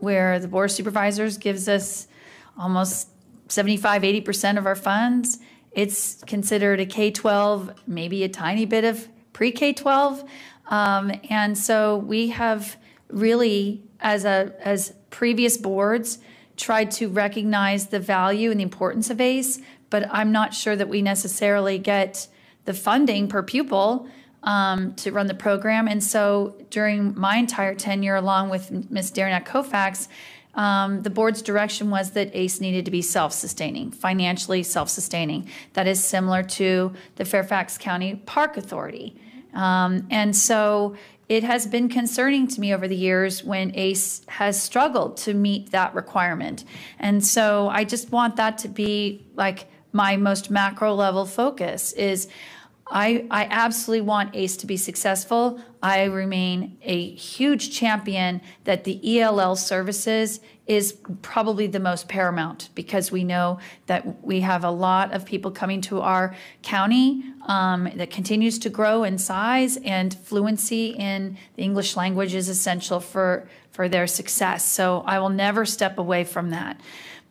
where the board of supervisors gives us almost 75, 80% of our funds, it's considered a K 12, maybe a tiny bit of pre K 12. Um, and so we have really, as a as previous boards, tried to recognize the value and the importance of ACE, but I'm not sure that we necessarily get the funding per pupil um, to run the program. And so during my entire tenure, along with Ms. Derenak Kaufax, um, the board's direction was that ACE needed to be self sustaining, financially self sustaining. That is similar to the Fairfax County Park Authority. Um, and so it has been concerning to me over the years when ACE has struggled to meet that requirement. And so I just want that to be like my most macro level focus is I, I absolutely want ACE to be successful. I remain a huge champion that the ELL services is probably the most paramount because we know that we have a lot of people coming to our county um, that continues to grow in size, and fluency in the English language is essential for, for their success. So I will never step away from that.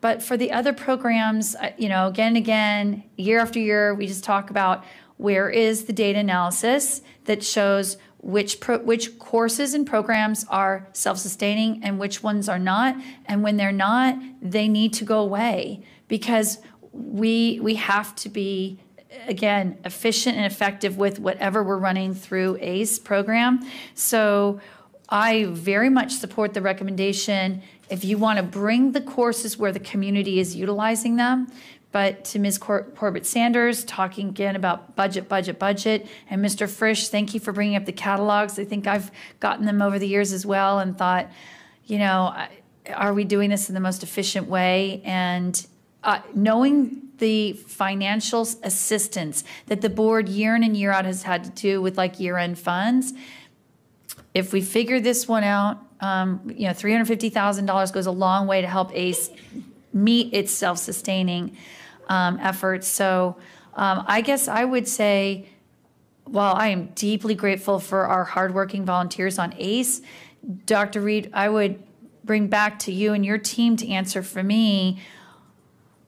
But for the other programs, uh, you know, again and again, year after year, we just talk about where is the data analysis that shows which pro, which courses and programs are self-sustaining and which ones are not? And when they're not they need to go away because we we have to be again efficient and effective with whatever we're running through ACE program. So I very much support the recommendation. If you want to bring the courses where the community is utilizing them but to Ms. Cor- Corbett Sanders, talking again about budget, budget, budget. And Mr. Frisch, thank you for bringing up the catalogs. I think I've gotten them over the years as well and thought, you know, are we doing this in the most efficient way? And uh, knowing the financial assistance that the board year in and year out has had to do with like year end funds, if we figure this one out, um, you know, $350,000 goes a long way to help ACE meet its self sustaining um, efforts. So um, I guess I would say, while I am deeply grateful for our hardworking volunteers on ACE, Dr. Reid, I would bring back to you and your team to answer for me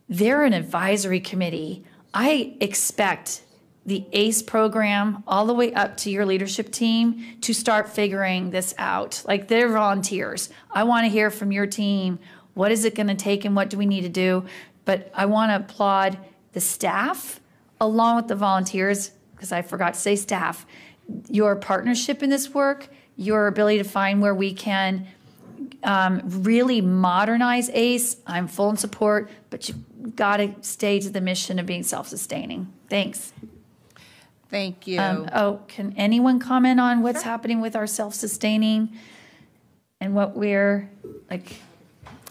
they're an advisory committee. I expect the ACE program all the way up to your leadership team to start figuring this out. Like they're volunteers. I want to hear from your team. What is it going to take and what do we need to do? But I want to applaud the staff along with the volunteers, because I forgot to say staff, your partnership in this work, your ability to find where we can um, really modernize ACE. I'm full in support, but you've got to stay to the mission of being self sustaining. Thanks. Thank you. Um, oh, can anyone comment on what's happening with our self sustaining and what we're like?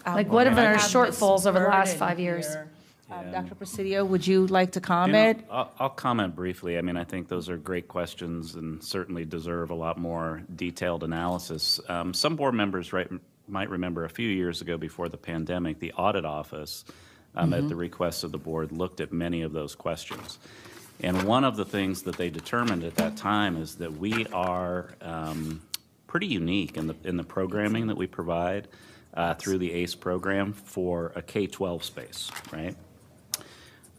Like, what have I our shortfalls over the last five years? here. Uh, Dr. Presidio, would you like to You know, comment? I'll, I'll comment briefly. I mean, I think those are great questions and certainly deserve a lot more detailed analysis. Um, some board members right, might remember a few years ago before the pandemic, the audit office, um, at Mhm. the request of the board, looked at many of those questions. And one of the things that they determined at that time is that we are um, pretty unique in the, in the programming that we provide uh, through the ACE program for a K 12 space, right?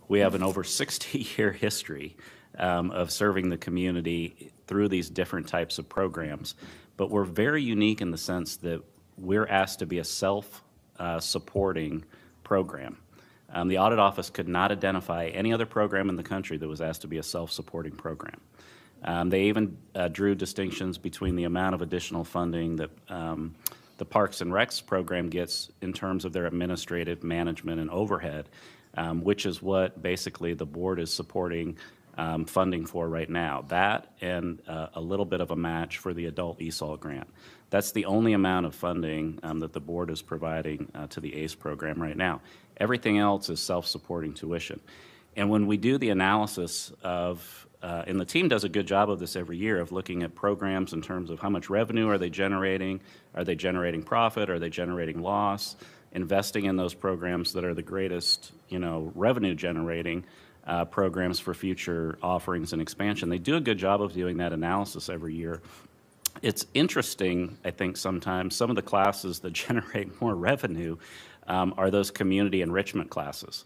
We have an over 60 year history um, of serving the community through these different types of programs. But we're very unique in the sense that we're asked to be a self uh, supporting program. Um, the audit office could not identify any other program in the country that was asked to be a self supporting program. Um, they even uh, drew distinctions between the amount of additional funding that um, the Parks and Recs program gets in terms of their administrative management and overhead, um, which is what basically the board is supporting um, funding for right now. That and uh, a little bit of a match for the adult ESOL grant. That's the only amount of funding um, that the board is providing uh, to the ACE program right now. Everything else is self supporting tuition. And when we do the analysis of, uh, and the team does a good job of this every year of looking at programs in terms of how much revenue are they generating, are they generating profit, are they generating loss, investing in those programs that are the greatest, you know, revenue generating uh, programs for future offerings and expansion. They do a good job of doing that analysis every year. It's interesting, I think, sometimes some of the classes that generate more revenue um, are those community enrichment classes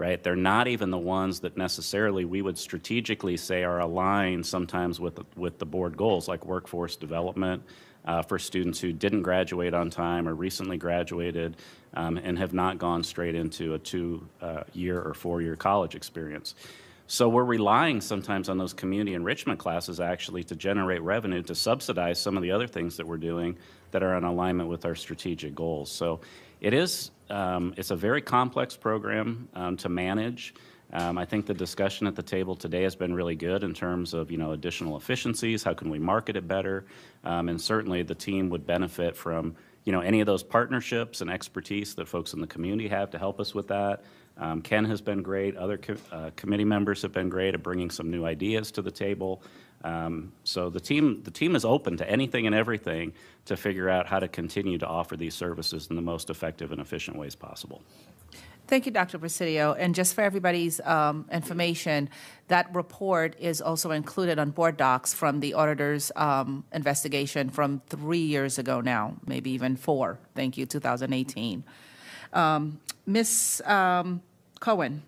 right? They're not even the ones that necessarily we would strategically say are aligned sometimes with the, with the board goals, like workforce development uh, for students who didn't graduate on time or recently graduated um, and have not gone straight into a two-year or four-year college experience. So we're relying sometimes on those community enrichment classes actually to generate revenue to subsidize some of the other things that we're doing that are in alignment with our strategic goals. So it is um, it's a very complex program um, to manage. Um, I think the discussion at the table today has been really good in terms of you know additional efficiencies. How can we market it better? Um, and certainly the team would benefit from you know any of those partnerships and expertise that folks in the community have to help us with that. Um, Ken has been great. Other co- uh, committee members have been great at bringing some new ideas to the table. Um, so the team, the team is open to anything and everything to figure out how to continue to offer these services in the most effective and efficient ways possible. Thank you, Dr. Presidio. And just for everybody's um, information, that report is also included on board docs from the auditor's um, investigation from three years ago now, maybe even four. Thank you, 2018. Um. Um, Cohen.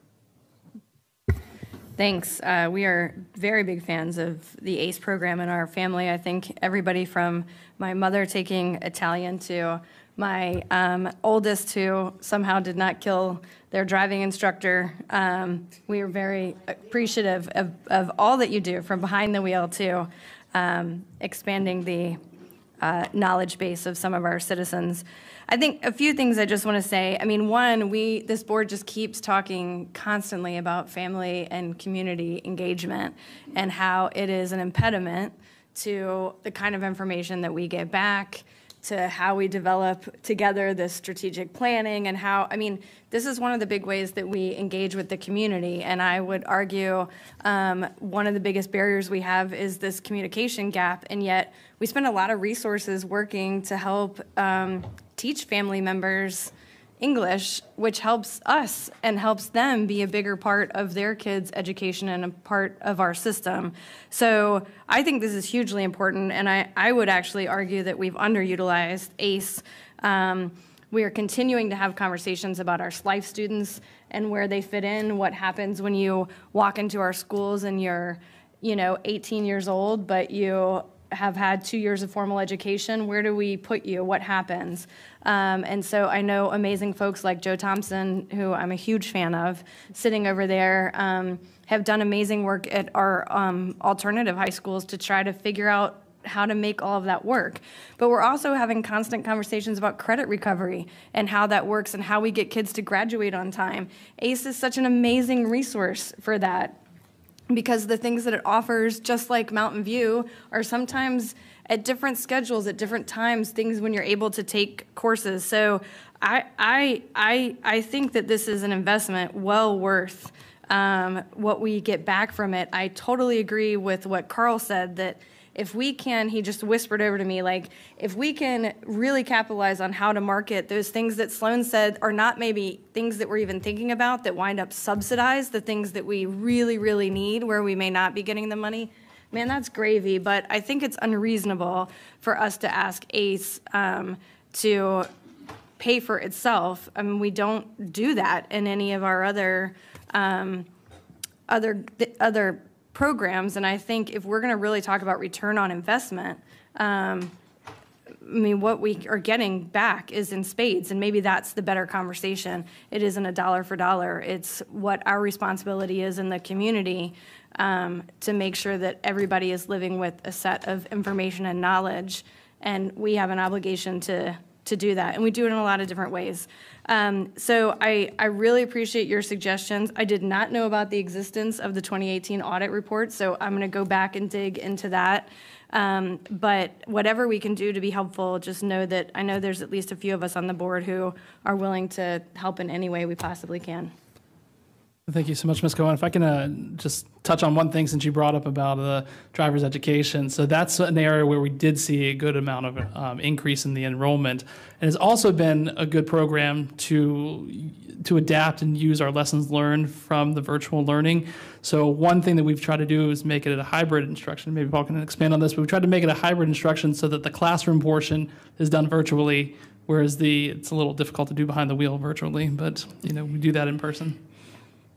Thanks. Uh, we are very big fans of the ACE program in our family. I think everybody from my mother taking Italian to my um, oldest, who somehow did not kill their driving instructor, um, we are very appreciative of, of all that you do from behind the wheel to um, expanding the uh, knowledge base of some of our citizens. I think a few things I just want to say. I mean, one, we this board just keeps talking constantly about family and community engagement and how it is an impediment to the kind of information that we get back, to how we develop together this strategic planning and how I mean, this is one of the big ways that we engage with the community. And I would argue um, one of the biggest barriers we have is this communication gap, and yet we spend a lot of resources working to help um, teach family members English, which helps us and helps them be a bigger part of their kids' education and a part of our system. So I think this is hugely important, and I, I would actually argue that we've underutilized ACE. Um, We are continuing to have conversations about our SLIFE students and where they fit in, what happens when you walk into our schools and you're, you know, 18 years old, but you have had two years of formal education. Where do we put you? What happens? Um, and so I know amazing folks like Joe Thompson, who I'm a huge fan of, sitting over there, um, have done amazing work at our um, alternative high schools to try to figure out how to make all of that work. But we're also having constant conversations about credit recovery and how that works and how we get kids to graduate on time. ACE is such an amazing resource for that because the things that it offers, just like Mountain View, are sometimes at different schedules at different times. Things when you're able to take courses. So I I I I think that this is an investment well worth um, what we get back from it. I totally agree with what Carl said that if we can, he just whispered over to me, like, if we can really capitalize on how to market those things that Sloan said are not maybe things that we're even thinking about that wind up subsidized, the things that we really, really need where we may not be getting the money, man, that's gravy. But I think it's unreasonable for us to ask ACE um, to pay for itself. I mean, we don't do that in any of our other. Um, other other programs. And I think if we're going to really talk about return on investment, um, I mean, what we are getting back is in spades, and maybe that's the better conversation. It isn't a dollar for dollar. It's what our responsibility is in the community um, to make sure that everybody is living with a set of information and knowledge, and we have an obligation to to do that, and we do it in a lot of different ways. Um, so I, I really appreciate your suggestions. I did not know about the existence of the 2018 audit report, so I'm going to go back and dig into that. Um, but whatever we can do to be helpful, just know that I know there's at least a few of us on the board who are willing to help in any way we possibly can. Thank you so much, Ms. Cohen. If I can uh, just touch on one thing since you brought up about the driver's education. So that's an area where we did see a good amount of um, increase in the enrollment. And it's also been a good program to to adapt and use our lessons learned from the virtual learning. So one thing that we've tried to do is make it a hybrid instruction. Maybe Paul can expand on this, but we tried to make it a hybrid instruction so that the classroom portion is done virtually, whereas the it's a little difficult to do behind the wheel virtually. But you know we do that in person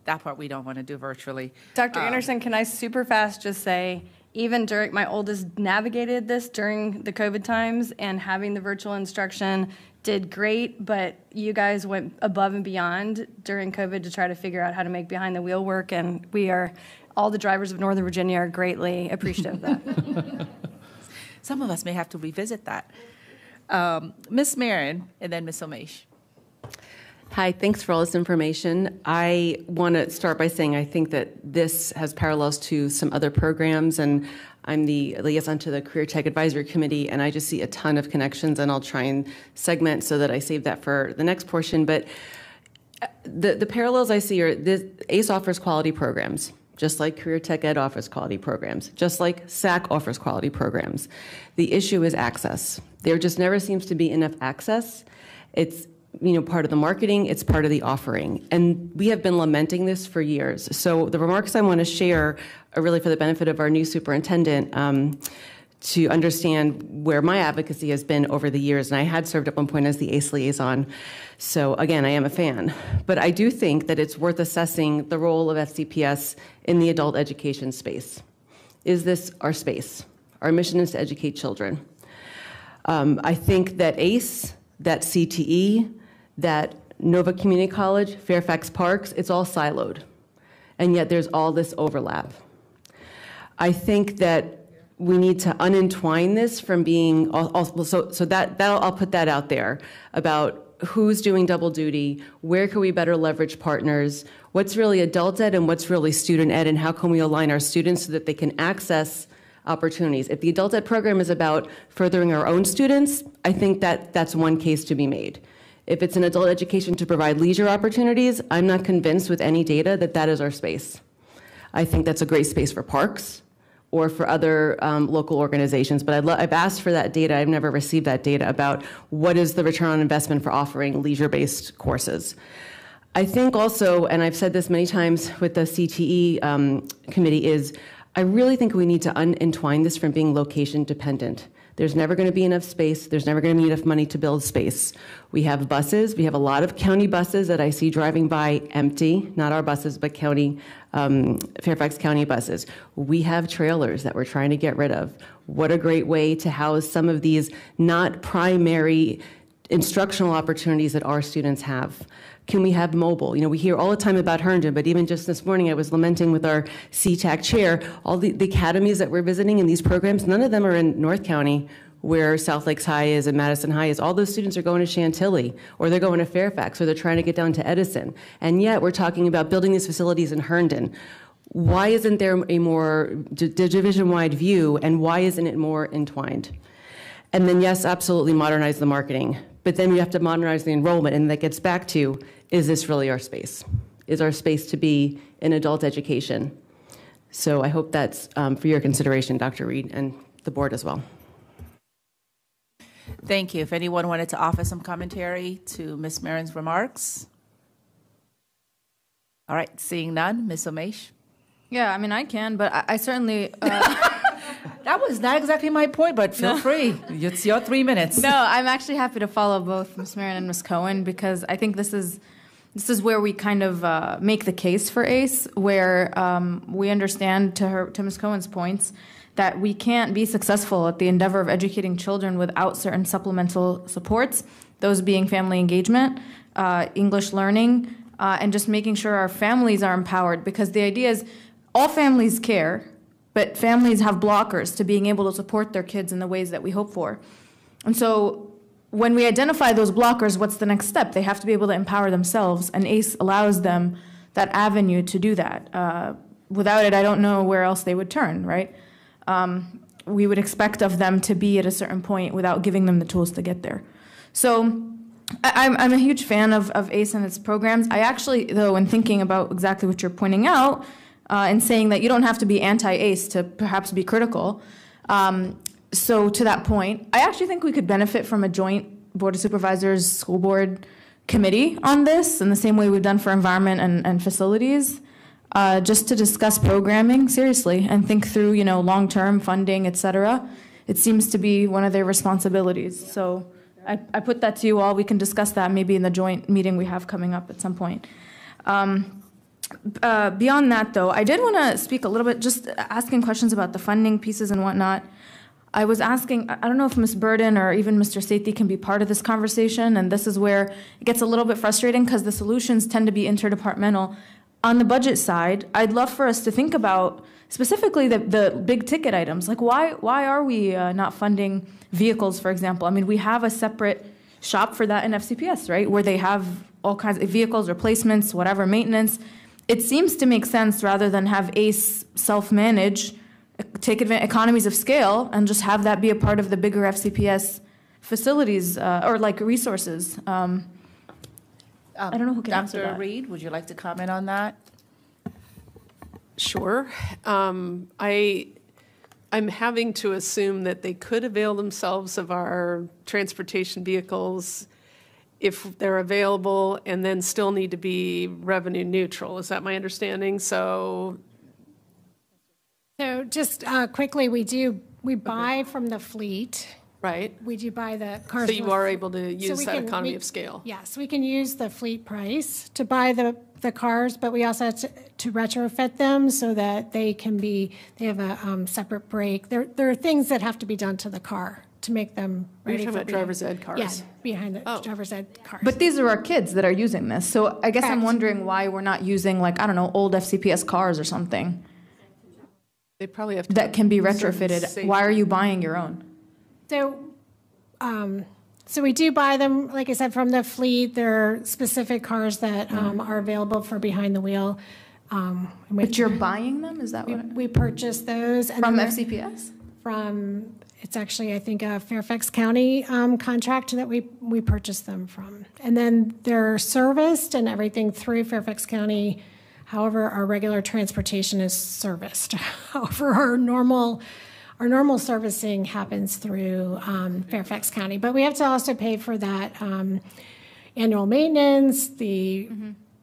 that part we don't want to do virtually. Dr. Um, Anderson, can I super fast just say, even during my oldest navigated this during the COVID times and having the virtual instruction did great, but you guys went above and beyond during COVID to try to figure out how to make behind the wheel work, and we are all the drivers of Northern Virginia are greatly appreciative of that. Some of us may have to revisit that. Um, Ms. Meren, and then Miss Omeish. Hi, thanks for all this information. I want to start by saying I think that this has parallels to some other programs, and I'm the liaison to the Career Tech Advisory Committee, and I just see a ton of connections, and I'll try and segment so that I save that for the next portion. But uh, the, the parallels I see are this ACE offers quality programs, just like Career Tech Ed offers quality programs, just like SAC offers quality programs. The issue is access. There just never seems to be enough access. It's you know part of the marketing it's part of the offering. And we have been lamenting this for years. So the remarks i want to share are really for the benefit of our new superintendent um, to understand where my advocacy has been over the years. And i had served at one point as the ace liaison. So again i am a fan. But i do think that it's worth assessing the role of fcps in the adult education space. Is this our space? Our mission is to educate children. Um, i think that ace that cte that Nova Community College, Fairfax Parks, it's all siloed. And yet there's all this overlap. I think that we need to unentwine this from being, so, so that, that I'll put that out there about who's doing double duty, where can we better leverage partners, what's really adult ed and what's really student ed, and how can we align our students so that they can access opportunities. If the adult ed program is about furthering our own students, I think that that's one case to be made. If it's an adult education to provide leisure opportunities, I'm not convinced with any data that that is our space. I think that's a great space for parks or for other um, local organizations, but i have asked for that data. I've never received that data about what is the return on investment for offering leisure-based courses. I think also, and I've said this many times with the CTE um, committee, is I really think we need to unentwine this from being location dependent There's never going to be enough space. There's never going to be enough money to build space. We have buses. We have a lot of county buses that I see driving by empty, not our buses, but county, um, Fairfax County buses. We have trailers that we're trying to get rid of. What a great way to house some of these not primary instructional opportunities that our students have. Can we have mobile? You know, we hear all the time about Herndon, but even just this morning, I was lamenting with our CTAC chair, all the, the academies that we're visiting in these programs, none of them are in North County where South Lakes High is and Madison High is. All those students are going to Chantilly, or they're going to Fairfax, or they're trying to get down to Edison. And yet, we're talking about building these facilities in Herndon. Why isn't there a more division wide view, and why isn't it more entwined? And then, yes, absolutely modernize the marketing. But then you have to modernize the enrollment, and that gets back to is this really our space? Is our space to be in adult education? So I hope that's um, for your consideration, Dr. Reid, and the board as well. Thank you. If anyone wanted to offer some commentary to Ms. Meren's remarks? All right, seeing none, Ms. Omeish? Yeah, I mean, I can, but I, I certainly. Uh, that was not exactly my point, but feel no. free. It's your three minutes. No, I'm actually happy to follow both Ms. Meren and Ms. Cohen because I think this is this is where we kind of uh, make the case for ACE, where um, we understand to her to Ms. Cohen's points that we can't be successful at the endeavor of educating children without certain supplemental supports, those being family engagement, uh, English learning, uh, and just making sure our families are empowered. Because the idea is all families care, but families have blockers to being able to support their kids in the ways that we hope for. And so when we identify those blockers, what's the next step? They have to be able to empower themselves, and ACE allows them that avenue to do that. Uh, without it, I don't know where else they would turn, right? Um, we would expect of them to be at a certain point without giving them the tools to get there. So I, I'm, I'm a huge fan of, of ACE and its programs. I actually, though, in thinking about exactly what you're pointing out uh, and saying that you don't have to be anti ACE to perhaps be critical, um, so to that point, I actually think we could benefit from a joint board of supervisors, school board committee on this, in the same way we've done for environment and, and facilities, uh, just to discuss programming seriously and think through, you know, long-term funding, et cetera. It seems to be one of their responsibilities. So I, I put that to you all. We can discuss that maybe in the joint meeting we have coming up at some point. Um, uh, beyond that, though, I did want to speak a little bit, just asking questions about the funding pieces and whatnot. I was asking, I don't know if Ms. Burden or even Mr. Sethi can be part of this conversation, and this is where it gets a little bit frustrating because the solutions tend to be interdepartmental. On the budget side, I'd love for us to think about specifically the, the big ticket items. Like, why, why are we uh, not funding vehicles, for example? I mean, we have a separate shop for that in FCPS, right? Where they have all kinds of vehicles, replacements, whatever, maintenance. It seems to make sense rather than have ACE self manage take advantage economies of scale and just have that be a part of the bigger FCPS facilities uh, or like resources. Um, um, I don't know who can Dr. answer that. Reid, would you like to comment on that? Sure. Um, I I'm having to assume that they could avail themselves of our transportation vehicles if they're available and then still need to be revenue neutral. Is that my understanding? So so just uh, quickly, we do, we buy from the fleet. Right. We do buy the cars. So you are able to use that can- economy we- of scale? Yes, we can use the fleet price to buy the, the cars, but we also have to to retrofit them so that they can be, they have a um, separate brake. There, there are things that have to be done to the car to make them Are you ready talking for. about driver's ed cars? Yeah, behind the Oh. driver's ed cars. But these are our kids that are using this. So I guess I'm Correct. wondering why we're not using like, I don't know, old FCPS cars or something They probably have to. that can be retrofitted. Why are you buying your own? So, um, so we do buy them, like I said, from the fleet. There are specific cars that um, are available for behind the wheel. Um, and we- But you're buying them? Is that we, what? we purchase those and From then FCPS? From it's actually I think a Fairfax County um, contract that we we purchase them from, and then they're serviced and everything through Fairfax County. However, our regular transportation is serviced. However, our normal our normal servicing happens through um, Fairfax County, but we have to also pay for that um, annual maintenance, the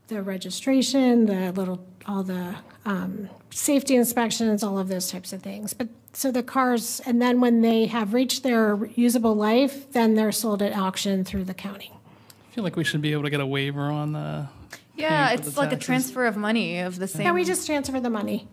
the registration, the little all the um, safety inspections, all of those types of things. But so the cars, and then when they have reached their usable life, then they're sold at auction through the county. I feel like we should be able to get a waiver on the. Yeah, it's the like a transfer of money of the same. Yeah, we just transfer the money.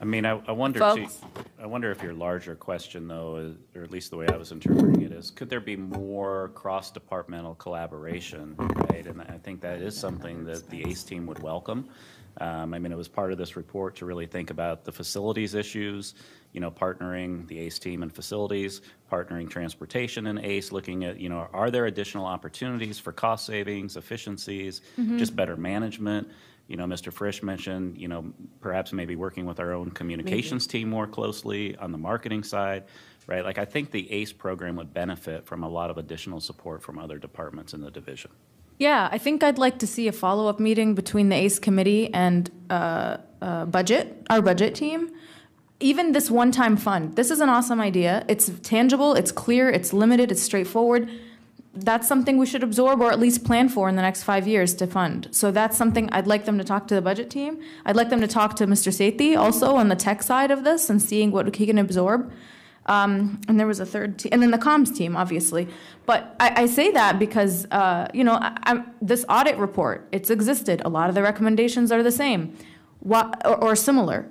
I mean, I, I wonder too, Folks? I wonder if your larger question though, is, or at least the way I was interpreting it is, could there be more cross-departmental collaboration, right? And I think that is something that the ACE team would welcome. Um, I mean, it was part of this report to really think about the facilities issues, you know, partnering the ACE team and facilities, partnering transportation and ACE, looking at, you know, are there additional opportunities for cost savings, efficiencies, Mhm. just better management? You know, Mr. Frisch mentioned, you know, perhaps maybe working with our own communications team more closely on the marketing side, right? Like, I think the ACE program would benefit from a lot of additional support from other departments in the division. Yeah, I think I'd like to see a follow-up meeting between the ACE committee and uh, uh, budget, our budget team. Even this one-time fund, this is an awesome idea. It's tangible, it's clear, it's limited, it's straightforward. That's something we should absorb or at least plan for in the next five years to fund. So that's something I'd like them to talk to the budget team. I'd like them to talk to Mr. Sethi also on the tech side of this and seeing what he can absorb. Um, and there was a third team, and then the comms team, obviously. But I, I say that because, uh, you know, I, this audit report, it's existed. A lot of the recommendations are the same or, or similar.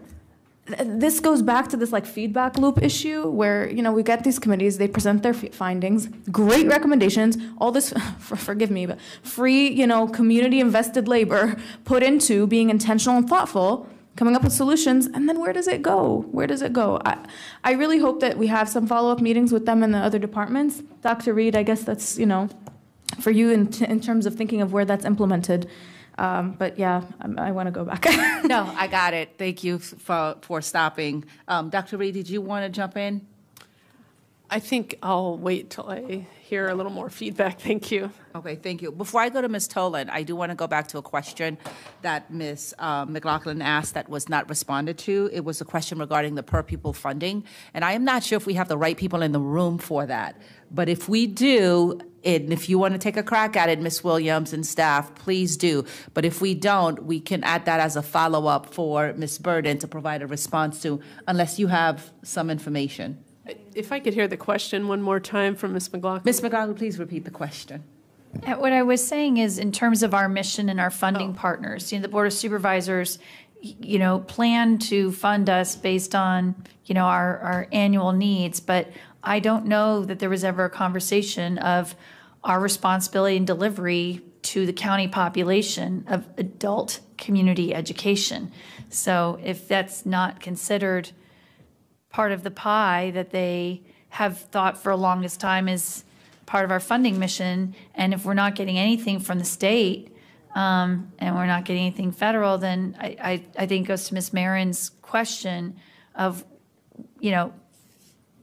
Th- This goes back to this like feedback loop issue where, you know, we get these committees, they present their findings, great recommendations, all this, for, forgive me, but free, you know, community invested labor put into being intentional and thoughtful coming up with solutions, and then where does it go? Where does it go? I, I really hope that we have some follow-up meetings with them and the other departments. Dr. Reid, I guess that's, you know, for you in, in terms of thinking of where that's implemented. Um, but yeah, I, I want to go back. no, I got it. Thank you for, for stopping. Um, Dr. Reid, did you want to jump in? I think I'll wait till I hear a little more feedback. Thank you. Okay, thank you. Before I go to Ms. Tholen, I do want to go back to a question that Ms. uh, McLaughlin asked that was not responded to. It was a question regarding the per pupil funding, and I am not sure if we have the right people in the room for that. But if we do, and if you want to take a crack at it, Ms. Williams and staff, please do. But if we don't, we can add that as a follow-up for Ms. Burden to provide a response to, unless you have some information. If I could hear the question one more time from Ms. McLaughlin. Ms. McLaughlin, please repeat the question. Uh, What I was saying is, in terms of our mission and our funding partners, you know, the Board of Supervisors, you know, plan to fund us based on, you know, our, our annual needs, but I don't know that there was ever a conversation of our responsibility and delivery to the county population of adult community education. So if that's not considered part of the pie that they have thought for a longest time is part of our funding mission. And if we're not getting anything from the state um, and we're not getting anything federal, then I, I, I think goes to Ms. Meren's question of, you know,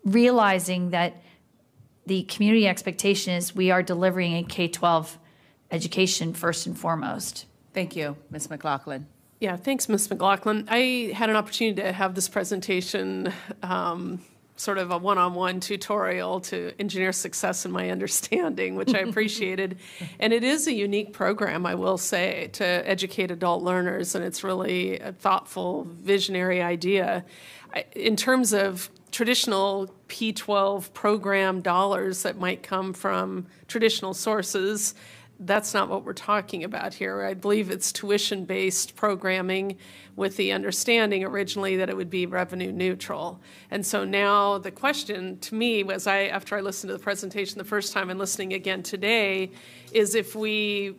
realizing that the community expectation is we are delivering a K 12 education first and foremost. Thank you, Ms. McLaughlin. Yeah, thanks, Ms. McLaughlin. I had an opportunity to have this presentation, um, sort of a one-on-one tutorial to engineer success in my understanding, which I appreciated. and it is a unique program, I will say, to educate adult learners, and it's really a thoughtful, visionary idea. I, in terms of traditional P12 program dollars that might come from traditional sources, that's not what we're talking about here. I believe it's tuition based programming with the understanding originally that it would be revenue neutral. And so now the question to me was I after I listened to the presentation the first time and listening again today is if we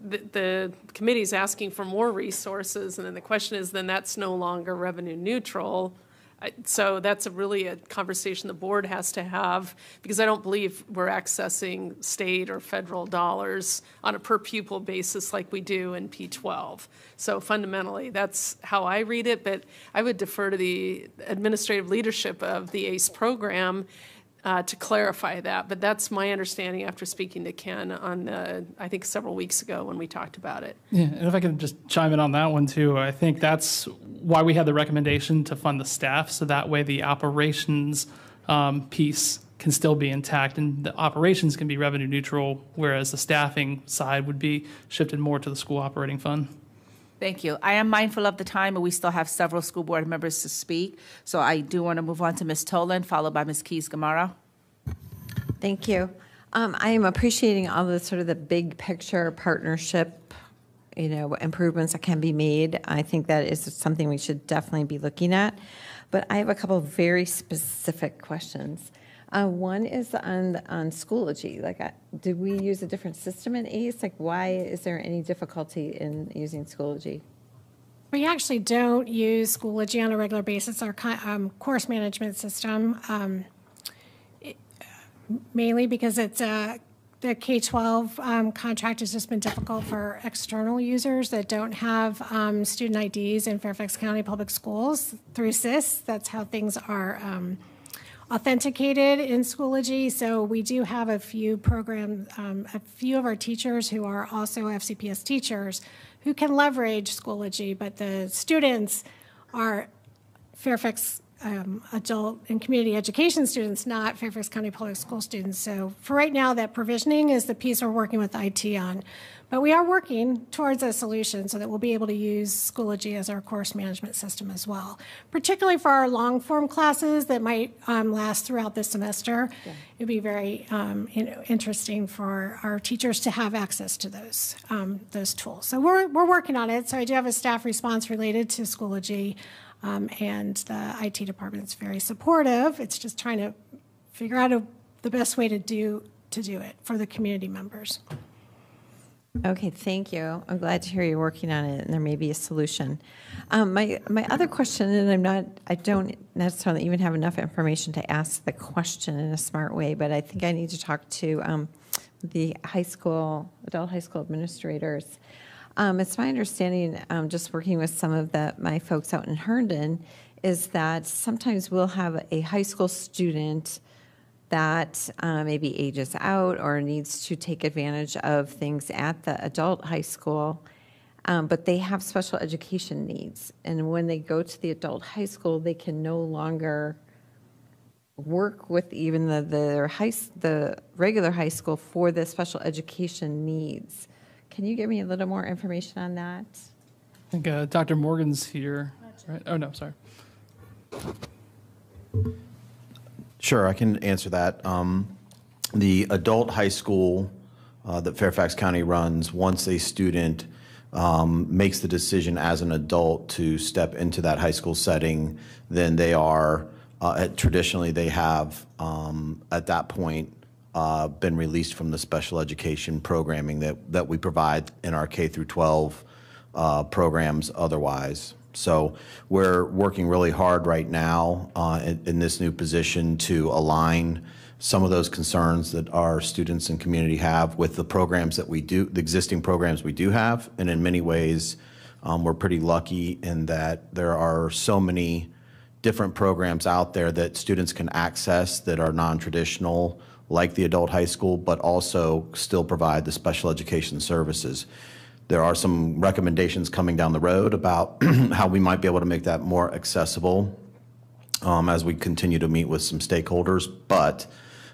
the, the committee's asking for more resources and then the question is then that's no longer revenue neutral. So that's a really a conversation the board has to have because I don't believe we're accessing state or federal dollars on a per pupil basis like we do in P12. So fundamentally, that's how I read it, but I would defer to the administrative leadership of the ACE program uh, to clarify that. But that's my understanding after speaking to Ken on the, I think several weeks ago when we talked about it. Yeah, and if I can just chime in on that one too, I think that's why we had the recommendation to fund the staff, so that way the operations um, piece can still be intact and the operations can be revenue neutral, whereas the staffing side would be shifted more to the school operating fund. Thank you. I am mindful of the time, and we still have several school board members to speak. So I do want to move on to Ms. Tholen, followed by Ms. Keys Gamarra. Thank you. Um, I am appreciating all the sort of the big picture partnership, you know, improvements that can be made. I think that is something we should definitely be looking at. But I have a couple very specific questions. Uh, one is on on Schoology. Like, did we use a different system in ACE? Like, why is there any difficulty in using Schoology? We actually don't use Schoology on a regular basis. Our um, course management system, um, it, mainly because it's uh, the K 12 um, contract has just been difficult for external users that don't have um, student IDs in Fairfax County Public Schools through SIS. That's how things are um, authenticated in Schoology. So we do have a few programs, um, a few of our teachers who are also FCPS teachers who can leverage Schoology, but the students are Fairfax um, adult and community education students, not Fairfax County Public School students. So for right now, that provisioning is the piece we're working with IT on. But we are working towards a solution so that we'll be able to use Schoology as our course management system as well, particularly for our long form classes that might um, last throughout the semester. Yeah. It'd be very um, you know, interesting for our teachers to have access to those um, those tools. So we're, we're working on it. So I do have a staff response related to Schoology. Um, and the IT department is very supportive. It's just trying to figure out a, the best way to do to do it for the community members. Okay, thank you. I'm glad to hear you're working on it, and there may be a solution. Um, my my other question, and I'm not, I don't necessarily even have enough information to ask the question in a smart way, but I think I need to talk to um, the high school, adult high school administrators. Um, it's my understanding, um, just working with some of the my folks out in Herndon, is that sometimes we'll have a high school student that uh, maybe ages out or needs to take advantage of things at the adult high school, um, but they have special education needs. And when they go to the adult high school, they can no longer work with even the the, high, the regular high school for the special education needs. Can you give me a little more information on that? I think uh, Dr. Morgan's here, right? Oh, no, sorry. Sure, I can answer that. Um, the adult high school uh, that Fairfax County runs, once a student um, makes the decision as an adult to step into that high school setting, then they are uh, traditionally they have um, at that point uh, been released from the special education programming that that we provide in our K through 12 uh, programs otherwise. So we're working really hard right now uh, in, in, this new position to align some of those concerns that our students and community have with the programs that we do, the existing programs we do have. And in many ways, um, we're pretty lucky in that there are so many different programs out there that students can access that are non-traditional, like the adult high school, but also still provide the special education services. There are some recommendations coming down the road about how we might be able to make that more accessible um, as we continue to meet with some stakeholders. But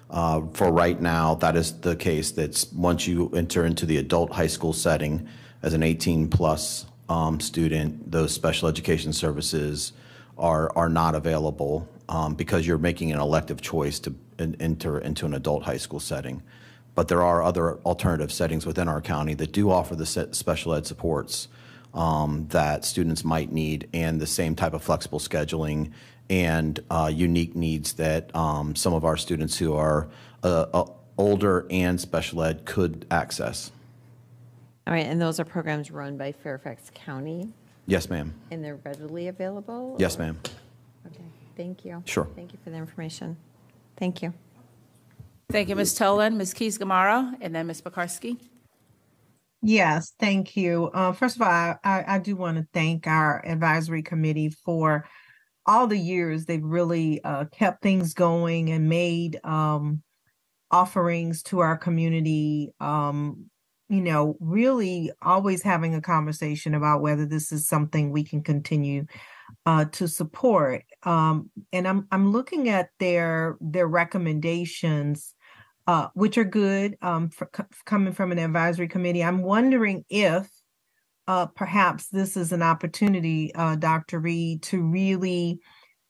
uh, for right now, that is the case. That's once you enter into the adult high school setting as an 18 plus um, student, those special education services are are not available um, because you're making an elective choice to enter into an adult high school setting but there are other alternative settings within our county that do offer the special ed supports um, that students might need and the same type of flexible scheduling and uh, unique needs that um, some of our students who are uh, uh, older and special ed could access. All right, and those are programs run by Fairfax County? Yes, ma'am. And they're readily available? Yes, ma'am. Okay, thank you. Sure. Thank you for the information. Thank you. Thank you, Ms. Tholen, Ms. Keys Gamarra, and then Ms. Pekarsky. Yes, thank you. Uh, first of all, I, I do want to thank our advisory committee for all the years they've really uh, kept things going and made um, offerings to our community. Um, you know, really always having a conversation about whether this is something we can continue uh, to support. Um, and I'm I'm looking at their their recommendations, uh, which are good um, for, coming from an advisory committee. I'm wondering if uh, perhaps this is an opportunity, uh, Dr. Reid, to really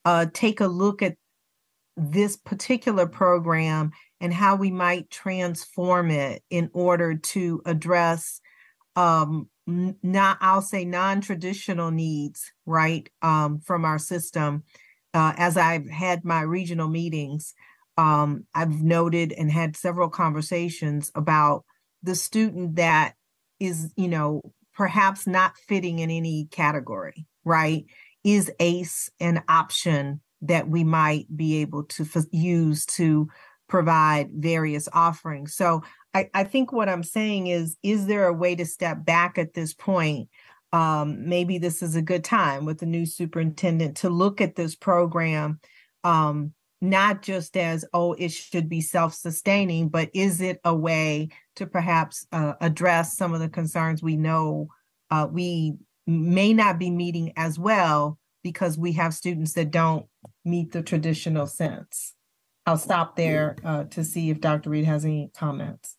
uh, take a look at this particular program and how we might transform it in order to address um, not I'll say non-traditional needs, right, um, from our system. Uh, as I've had my regional meetings, um, I've noted and had several conversations about the student that is, you know, perhaps not fitting in any category, right? Is ACE an option that we might be able to f- use to provide various offerings? So I, I think what I'm saying is, is there a way to step back at this point? Um, maybe this is a good time with the new superintendent to look at this program, um, not just as, oh, it should be self sustaining, but is it a way to perhaps uh, address some of the concerns we know uh, we may not be meeting as well because we have students that don't meet the traditional sense. I'll stop there uh, to see if Dr. Reid has any comments.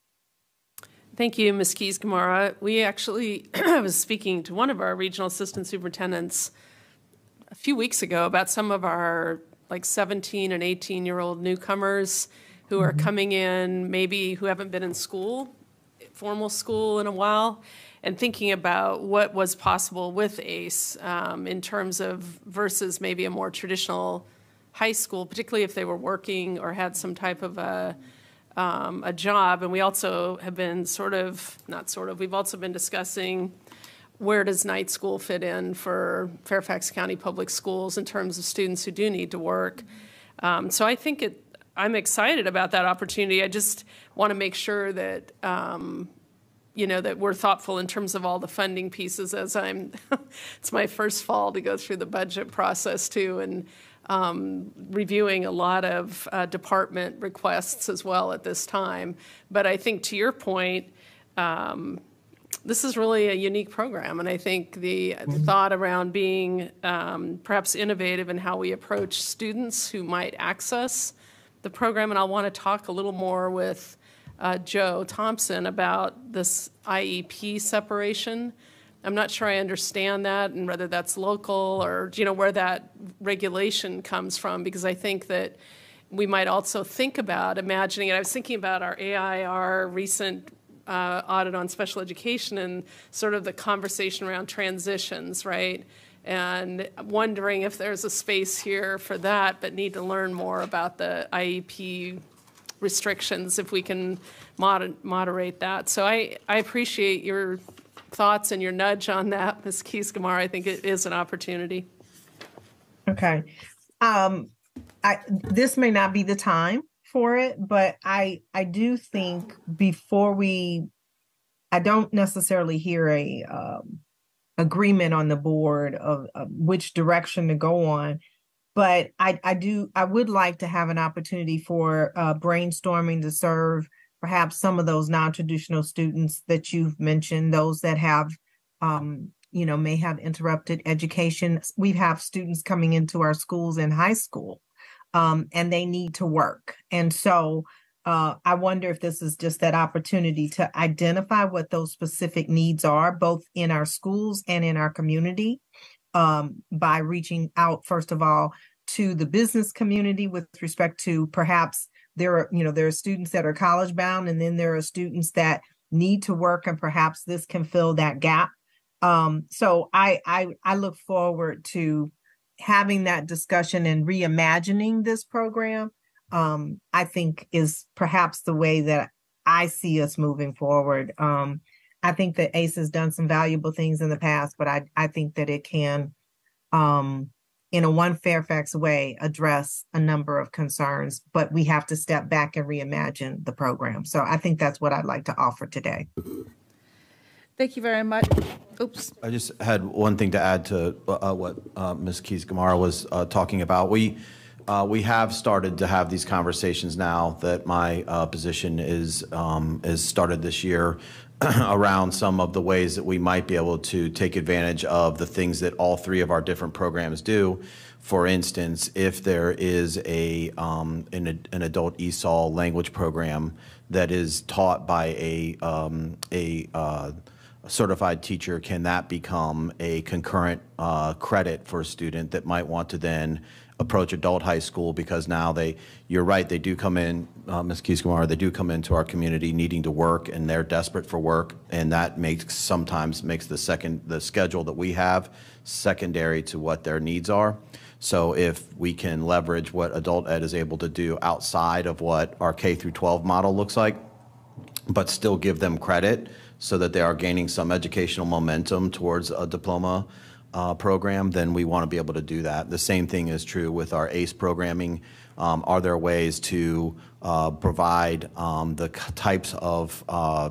Thank you, Ms. Keys Gamarra. We actually I was speaking to one of our regional assistant superintendents a few weeks ago about some of our like 17 and 18 year old newcomers who are mm-hmm. coming in, maybe who haven't been in school, formal school in a while, and thinking about what was possible with ACE um, in terms of versus maybe a more traditional high school, particularly if they were working or had some type of a um, a job. And we also have been sort of not sort of we've also been discussing where does night school fit in for Fairfax County Public Schools in terms of students who do need to work. Um, so I think it. I'm excited about that opportunity. I just want to make sure that um, you know that we're thoughtful in terms of all the funding pieces as i'm it's my first fall to go through the budget process too and um, reviewing a lot of uh, department requests as well at this time but i think to your point um, this is really a unique program and i think the, the mm-hmm. thought around being um, perhaps innovative in how we approach students who might access the program and I'll want to talk a little more with uh, Joe Thompson about this IEP separation. I'm not sure I understand that and whether that's local or you know where that regulation comes from because I think that we might also think about imagining And I was thinking about our AIR recent uh, audit on special education and sort of the conversation around transitions, right? And wondering if there's a space here for that, but need to learn more about the IEP restrictions if we can mod- moderate that. So I, I appreciate your thoughts and your nudge on that, Ms. Keys Gamarra. I think it is an opportunity. Okay. Um, I, this may not be the time for it, but I I do think before we, I don't necessarily hear a um, agreement on the board of, of which direction to go on but I, I do I would like to have an opportunity for uh, brainstorming to serve perhaps some of those non-traditional students that you've mentioned, those that have um, you know may have interrupted education. We have students coming into our schools in high school, um, and they need to work, and so. Uh, I wonder if this is just that opportunity to identify what those specific needs are, both in our schools and in our community, um, by reaching out, first of all, to the business community with respect to perhaps there are, you know, there are students that are college bound, and then there are students that need to work, and perhaps this can fill that gap. Um, so I, I I look forward to having that discussion and reimagining this program. Um, I think is perhaps the way that I see us moving forward. Um, I think that ACE has done some valuable things in the past, but I, I think that it can, um, in a one Fairfax way, address a number of concerns, but we have to step back and reimagine the program. So I think that's what I'd like to offer today. Thank you very much. Oops. I just had one thing to add to uh, what uh, Ms. Keys Gamarra was uh, talking about. We uh, we have started to have these conversations now that my uh, position is um, is started this year around some of the ways that we might be able to take advantage of the things that all three of our different programs do. For instance, if there is a um, an, an adult ESOL language program that is taught by a um, a uh, certified teacher, can that become a concurrent uh, credit for a student that might want to then approach adult high school because now they, you're right, they do come in, uh, Ms. Keys-Gamarra, they do come into our community needing to work and they're desperate for work and that makes, sometimes makes the second, the schedule that we have secondary to what their needs are. So if we can leverage what adult ed is able to do outside of what our K through 12 model looks like, but still give them credit so that they are gaining some educational momentum towards a diploma uh, program, then we want to be able to do that. The same thing is true with our ACE programming. Um, are there ways to uh, provide um, the types of uh,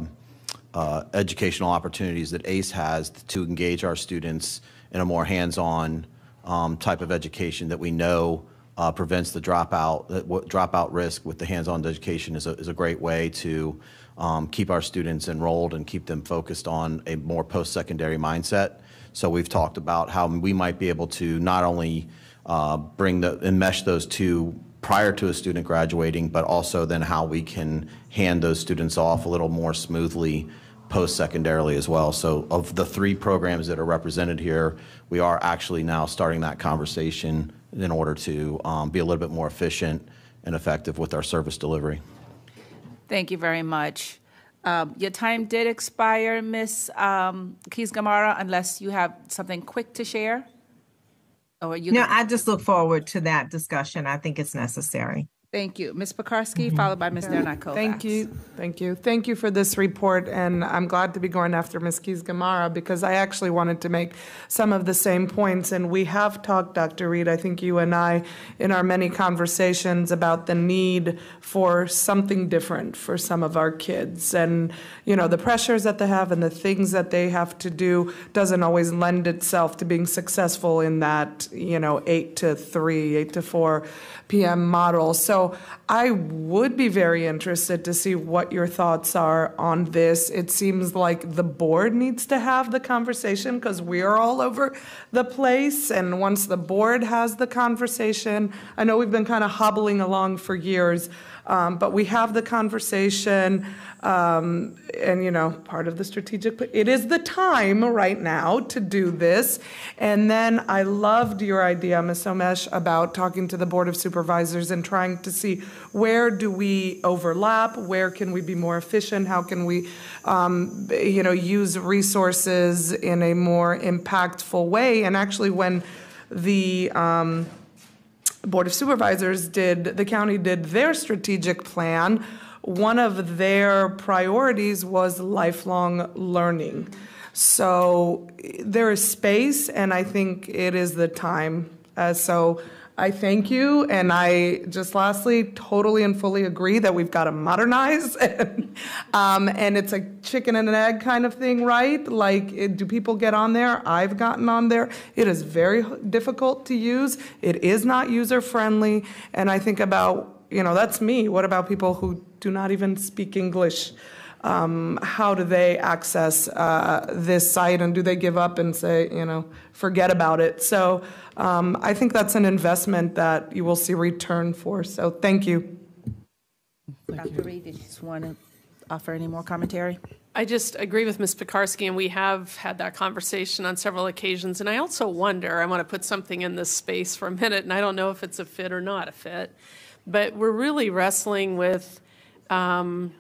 uh, educational opportunities that ACE has to engage our students in a more hands-on um, type of education that we know uh, prevents the dropout dropout risk with the hands-on education is a, is a great way to um, keep our students enrolled and keep them focused on a more post-secondary mindset. So we've talked about how we might be able to not only uh, bring the, enmesh those two prior to a student graduating, but also then how we can hand those students off a little more smoothly post-secondarily as well. So of the three programs that are represented here, we are actually now starting that conversation in order to um, be a little bit more efficient and effective with our service delivery. Thank you very much. Um, your time did expire, Ms. Um, Keys-Gamarra, unless you have something quick to share. Or you? No, I just look forward to that discussion. I think it's necessary. Thank you. Ms. Pekarsky, mm-hmm. followed by Ms. Derenak Kaufax. Thank you. Thank you. Thank you for this report. And I'm glad to be going after Ms. Keys Gamarra because I actually wanted to make some of the same points. And we have talked, Dr. Reid, I think you and I, in our many conversations about the need for something different for some of our kids. And, you know, the pressures that they have and the things that they have to do doesn't always lend itself to being successful in that, you know, eight to three, eight to four PM model. So I would be very interested to see what your thoughts are on this. It seems like the board needs to have the conversation because we are all over the place. And once the board has the conversation, I know we've been kind of hobbling along for years. Um, but we have the conversation, um, and you know, part of the strategic. It is the time right now to do this. And then I loved your idea, Ms. Omeish, about talking to the board of supervisors and trying to see where do we overlap, where can we be more efficient, how can we, um, you know, use resources in a more impactful way. And actually, when the um, Board of Supervisors did, the county did their strategic plan, one of their priorities was lifelong learning. So there is space, and I think it is the time. Uh, so I thank you, and I just lastly totally and fully agree that we've got to modernize, and, um, and it's a chicken and an egg kind of thing, right? Like, it, do people get on there? I've gotten on there. It is very difficult to use. It is not user friendly, and I think about you know that's me. What about people who do not even speak English? Um, how do they access uh, this site, and do they give up and say, you know, forget about it? So. Um, I think that's an investment that you will see return for. So thank you. Dr. Reid, did you just want to offer any more commentary? I just agree with Ms. Pekarsky, and we have had that conversation on several occasions. And I also wonder, I want to put something in this space for a minute, and I don't know if it's a fit or not a fit, but we're really wrestling with um,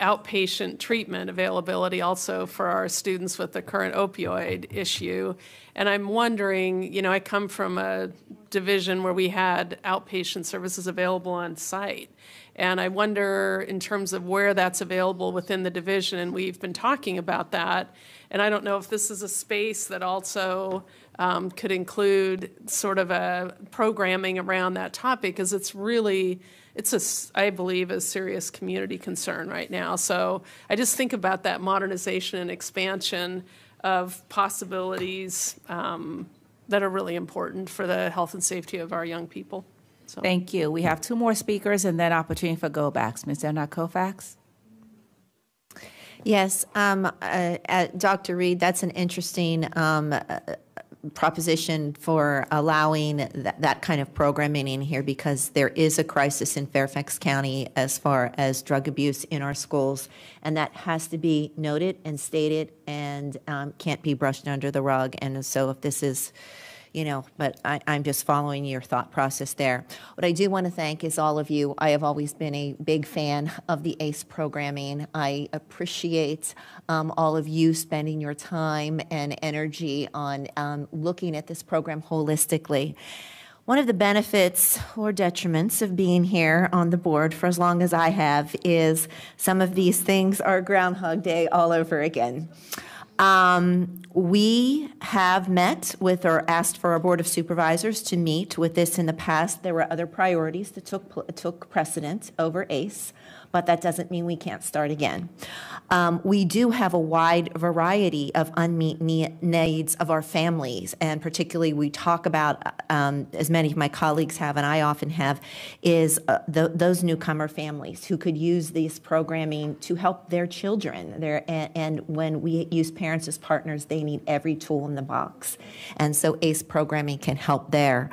outpatient treatment availability also for our students with the current opioid issue. And I'm wondering, you know, I come from a division where we had outpatient services available on site. And I wonder, in terms of where that's available within the division, and we've been talking about that. And I don't know if this is a space that also um, could include sort of a programming around that topic, because it's really it's a, I believe, a serious community concern right now. So I just think about that modernization and expansion of possibilities um, that are really important for the health and safety of our young people. So. Thank you. We have two more speakers and then opportunity for go backs. Ms. Derenak Kaufax. Yes, um, uh, uh, Dr. Reid, that's an interesting um, uh, proposition for allowing that, that kind of programming in here because there is a crisis in Fairfax County as far as drug abuse in our schools, and that has to be noted and stated and um, can't be brushed under the rug. And so, if this is you know, but I, I'm just following your thought process there. What I do want to thank is all of you. I have always been a big fan of the ACE programming. I appreciate um, all of you spending your time and energy on um, looking at this program holistically. One of the benefits or detriments of being here on the board for as long as I have is some of these things are Groundhog Day all over again. Um, we have met with or asked for our Board of Supervisors to meet with this in the past. There were other priorities that took, took precedent over ACE but that doesn't mean we can't start again. Um, we do have a wide variety of unmet needs of our families, and particularly we talk about, um, as many of my colleagues have, and I often have, is uh, the, those newcomer families who could use this programming to help their children. Their, and, and when we use parents as partners, they need every tool in the box. And so ACE programming can help there.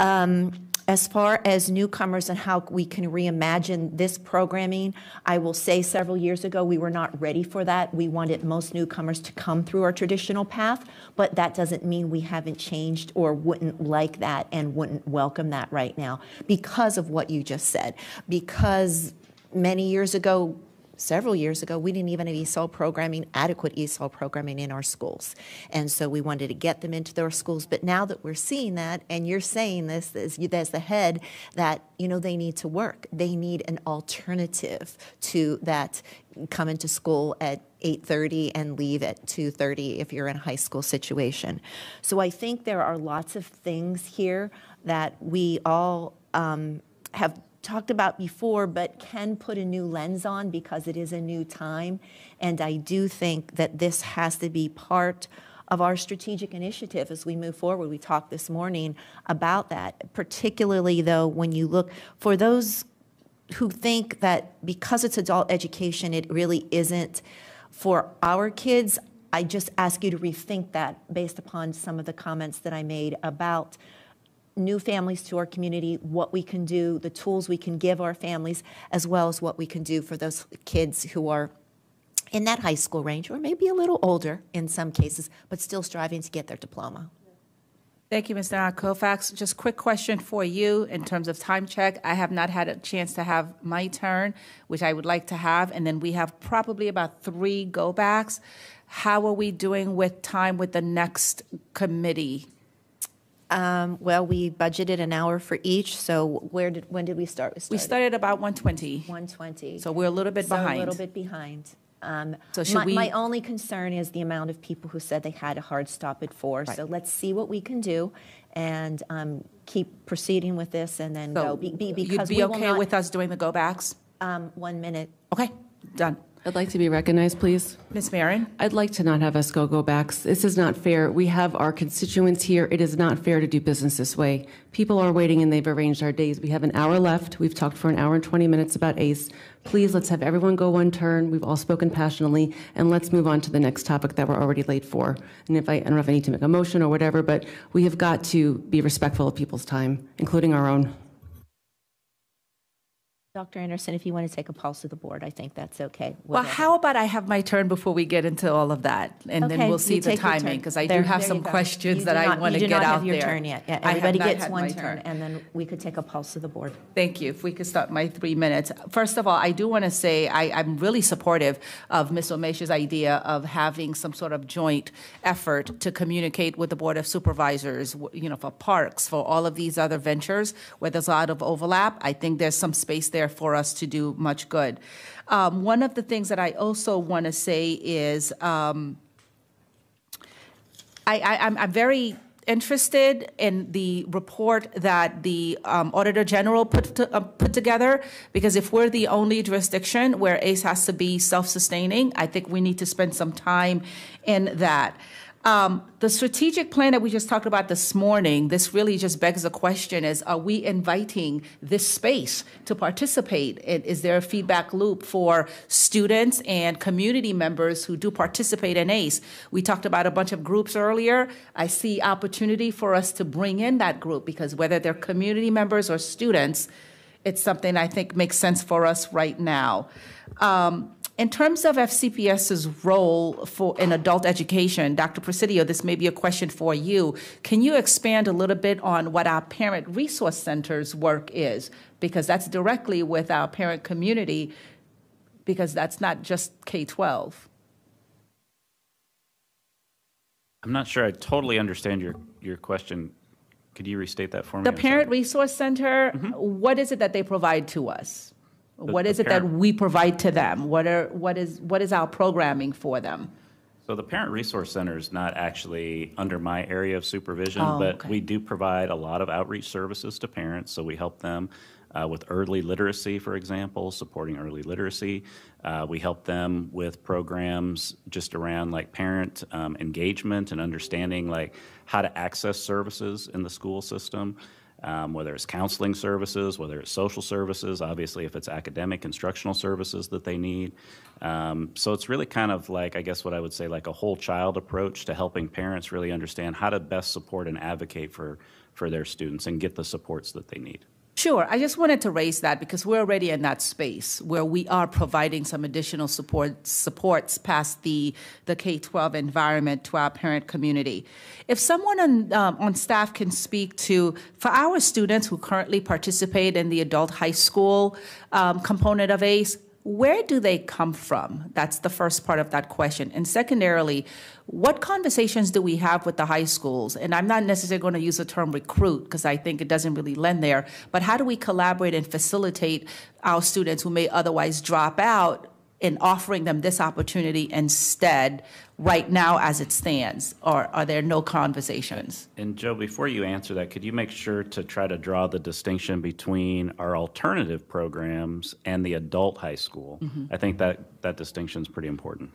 Um, as far as newcomers and how we can reimagine this programming, I will say several years ago we were not ready for that. We wanted most newcomers to come through our traditional path, but that doesn't mean we haven't changed or wouldn't like that and wouldn't welcome that right now because of what you just said. Because many years ago, several years ago, we didn't even have ESOL programming, adequate ESOL programming in our schools. And so we wanted to get them into their schools. But now that we're seeing that, and you're saying this as, as the head, that, you know, they need to work. They need an alternative to that come into school at 8.30 and leave at 2.30 if you're in a high school situation. So I think there are lots of things here that we all um, have talked about before, but can put a new lens on because it is a new time. And I do think that this has to be part of our strategic initiative as we move forward. We talked this morning about that, particularly though when you look for those who think that because it's adult education, it really isn't for our kids. I just ask you to rethink that based upon some of the comments that I made about new families to our community, what we can do, the tools we can give our families, as well as what we can do for those kids who are in that high school range, or maybe a little older in some cases, but still striving to get their diploma. Thank you, Mr. Kaufax. Just quick question for you in terms of time check. I have not had a chance to have my turn, which I would like to have, and then we have probably about three go backs. How are we doing with time with the next committee? Um, well, we budgeted an hour for each, so where did, when did we start? We started about 120. 120. So we're a little bit So behind. a little bit behind. Um, So should my, we- my only concern is the amount of people who said they had a hard stop at four. So let's see what we can do and um, keep proceeding with this and then So go. Be, be, you'd be we will okay not- with us doing the go backs? Um, one minute. Okay, done. I'd like to be recognized, please. Ms. Meren? I'd like to not have us go go backs. This is not fair. We have our constituents here. It is not fair to do business this way. People are waiting and they've arranged our days. We have an hour left. We've talked for an hour and 20 minutes about ACE. Please, let's have everyone go one turn. We've all spoken passionately, and let's move on to the next topic that we're already late for. And if I, I don't know if I need to make a motion or whatever, but we have got to be respectful of people's time, including our own. Dr. Anderson, if you want to take a pulse of the board, I think that's okay. Well, Whatever. how about I have my turn before we get into all of that? And then we'll see you the take your timing, because I There- do have there some you go. questions You that do I not- want to get out You do not have your there. turn yet. Yeah, I have everybody not gets had one my turn, and then we could take a pulse of the board. Thank you. If we could start my three minutes. First of all, I do want to say I, I'm really supportive of Ms. Omeish's idea of having some sort of joint effort to communicate with the Board of Supervisors, w- you know, for parks, for all of these other ventures where there's a lot of overlap. I think there's some space there for us to do much good. Um, one of the things that I also want to say is um, I, I, I'm, I'm very interested in the report that the um, Auditor General put, to, uh, put together, because if we're the only jurisdiction where ACE has to be self-sustaining, I think we need to spend some time in that. Um, the strategic plan that we just talked about this morning, this really just begs the question is, are we inviting this space to participate? Is there a feedback loop for students and community members who do participate in ACE? We talked about a bunch of groups earlier. I see opportunity for us to bring in that group because whether they're community members or students, it's something I think makes sense for us right now. Um, in terms of FCPS's role for in adult education, Dr. Presidio, this may be a question for you. Can you expand a little bit on what our parent resource centers work is? Because that's directly with our parent community, because that's not just K 12. I'm not sure I totally understand your, your question. Could you restate that for me? The I'm Parent Resource Center, mm-hmm. what is it that they provide to us? What is it that we provide to them? What are what is what is our programming for them? So the Parent Resource Center is not actually under my area of supervision, Oh, but okay. we do provide a lot of outreach services to parents. So we help them uh, with early literacy, for example, supporting early literacy. Uh, we help them with programs just around like parent um, engagement and understanding like how to access services in the school system. Um, whether it's counseling services, whether it's social services, obviously if it's academic instructional services that they need. Um, so it's really kind of like, I guess what I would say, like a whole child approach to helping parents really understand how to best support and advocate for, for their students and get the supports that they need. Sure. I just wanted to raise that because we're already in that space where we are providing some additional support supports past the the K twelve environment to our parent community. If someone on um, on staff can speak to for our students who currently participate in the adult high school um, component of ACE, where do they come from? That's the first part of that question. And secondarily, what conversations do we have with the high schools? And I'm not necessarily going to use the term recruit because I think it doesn't really lend there, but how do we collaborate and facilitate our students who may otherwise drop out in offering them this opportunity instead right now as it stands? Or are there no conversations? And Joe, before you answer that, could you make sure to try to draw the distinction between our alternative programs and the adult high school? Mhm. I think that, that distinction is pretty important.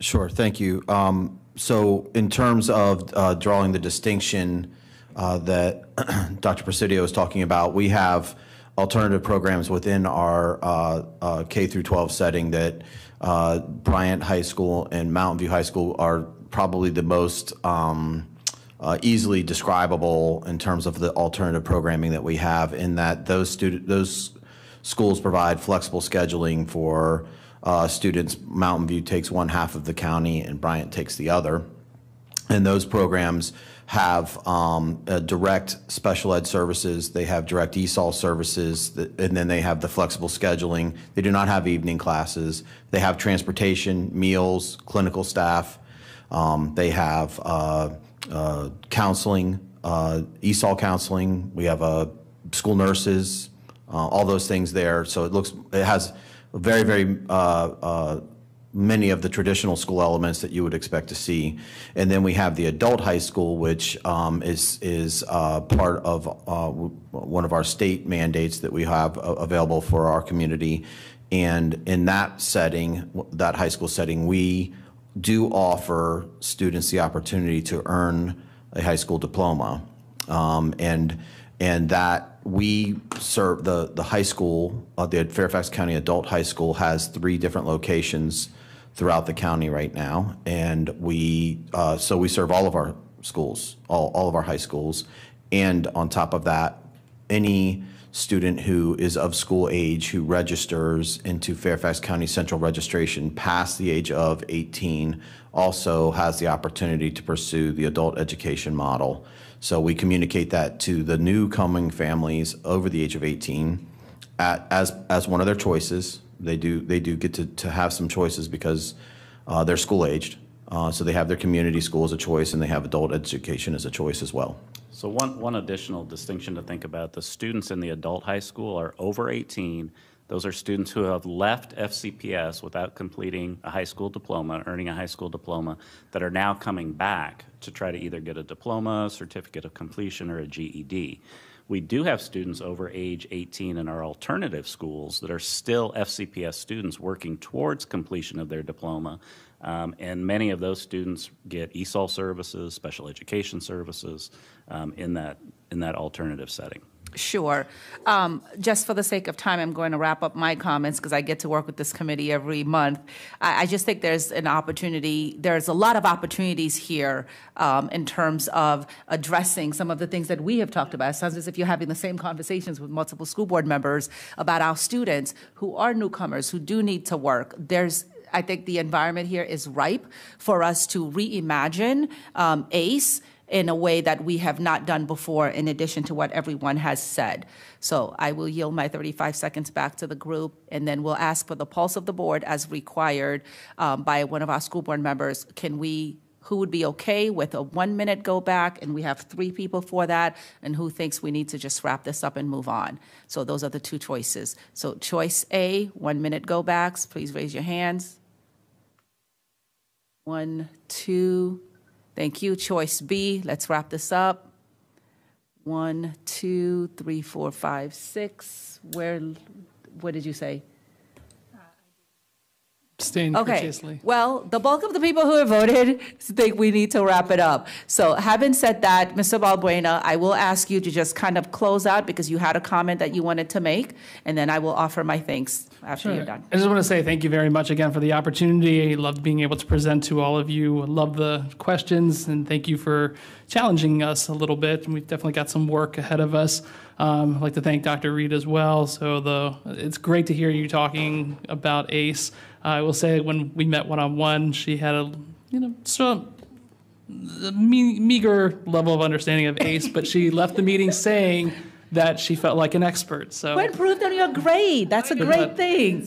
Sure, thank you. Um, So in terms of uh, drawing the distinction uh, that Dr. Presidio is talking about, we have alternative programs within our uh, uh, K through 12 setting that uh, Bryant High School and Mountain View High School are probably the most um, uh, easily describable in terms of the alternative programming that we have in that those student, those schools provide flexible scheduling for uh, students. Mountain View takes one half of the county and Bryant takes the other. And those programs have um, uh, direct special ed services, they have direct ESOL services, and then they have the flexible scheduling. They do not have evening classes. They have transportation, meals, clinical staff. Um, They have uh, uh, counseling, uh, ESOL counseling. We have uh, school nurses, uh, all those things there. So it looks, it has very, very uh, many of the traditional school elements that you would expect to see. And then we have the adult high school, which um, is, is uh, part of uh, one of our state mandates that we have available for our community. And in that setting, that high school setting, we do offer students the opportunity to earn a high school diploma. Um, and, and that we serve, the, the high school, uh, the Fairfax County Adult High School has three different locations throughout the county right now. And we, uh, so we serve all of our schools, all, all of our high schools. And on top of that, any student who is of school age who registers into Fairfax County Central Registration past the age of 18 also has the opportunity to pursue the adult education model. So we communicate that to the new coming families over the age of 18 at, as, as one of their choices. They do, they do get to, to have some choices because uh, they're school aged. Uh, so they have their community school as a choice and they have adult education as a choice as well. So one, one additional distinction to think about, the students in the adult high school are over 18. Those are students who have left FCPS without completing a high school diploma, earning a high school diploma, that are now coming back to try to either get a diploma, certificate of completion, or a GED. We do have students over age 18 in our alternative schools that are still FCPS students working towards completion of their diploma. Um, and many of those students get ESOL services, special education services um, in, that, in that alternative setting. Sure. Um, just for the sake of time, I'm going to wrap up my comments because I get to work with this committee every month. I, I, just think there's an opportunity, there's a lot of opportunities here um, in terms of addressing some of the things that we have talked about. It sounds as if you're having the same conversations with multiple school board members about our students who are newcomers, who do need to work. There's I think the environment here is ripe for us to reimagine um, ACE in a way that we have not done before, in addition to what everyone has said. So I will yield my 35 seconds back to the group, and then we'll ask for the pulse of the board as required um, by one of our school board members. Can we, who would be okay with a one minute go back? And we have three people for that, and who thinks we need to just wrap this up and move on? So those are the two choices. So choice A, one minute go backs, please raise your hands. One, two, Thank you. Choice B, let's wrap this up. One, two, three, four, five, six. Where, what did you say? Abstain Okay, well, the bulk of the people who have voted think we need to wrap it up. So having said that, Mr. Balbuena, I will ask you to just kind of close out because you had a comment that you wanted to make, and then I will offer my thanks after you're done. I just want to say thank you very much again for the opportunity. I love being able to present to all of you. I love the questions, and thank you for challenging us a little bit. And we've definitely got some work ahead of us. Um, I'd like to thank Dr. Reid as well. So the it's great to hear you talking about ACE. I will say when we met one on one, she had a you know so me- meager level of understanding of ACE, but she left the meeting saying that she felt like an expert. So When proved on your grade, that's a great thing.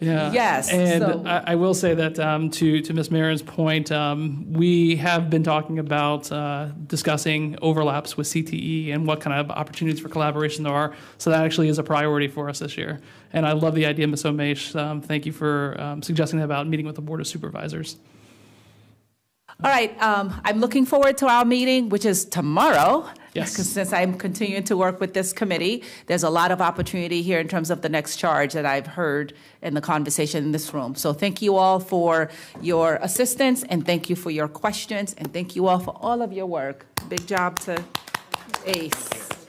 yeah. Yes, And so- I, I will say that um, to to Ms. Meren's point, um, we have been talking about uh, discussing overlaps with CTE and what kind of opportunities for collaboration there are. So that actually is a priority for us this year. And I love the idea, Ms. Omeish. Um, thank you for um, suggesting that about meeting with the board of supervisors. All right, um, I'm looking forward to our meeting, which is tomorrow. Yes. 'Cause Since I'm continuing to work with this committee, there's a lot of opportunity here in terms of the next charge that I've heard in the conversation in this room. So thank you all for your assistance, and thank you for your questions, and thank you all for all of your work. Big job to ACE.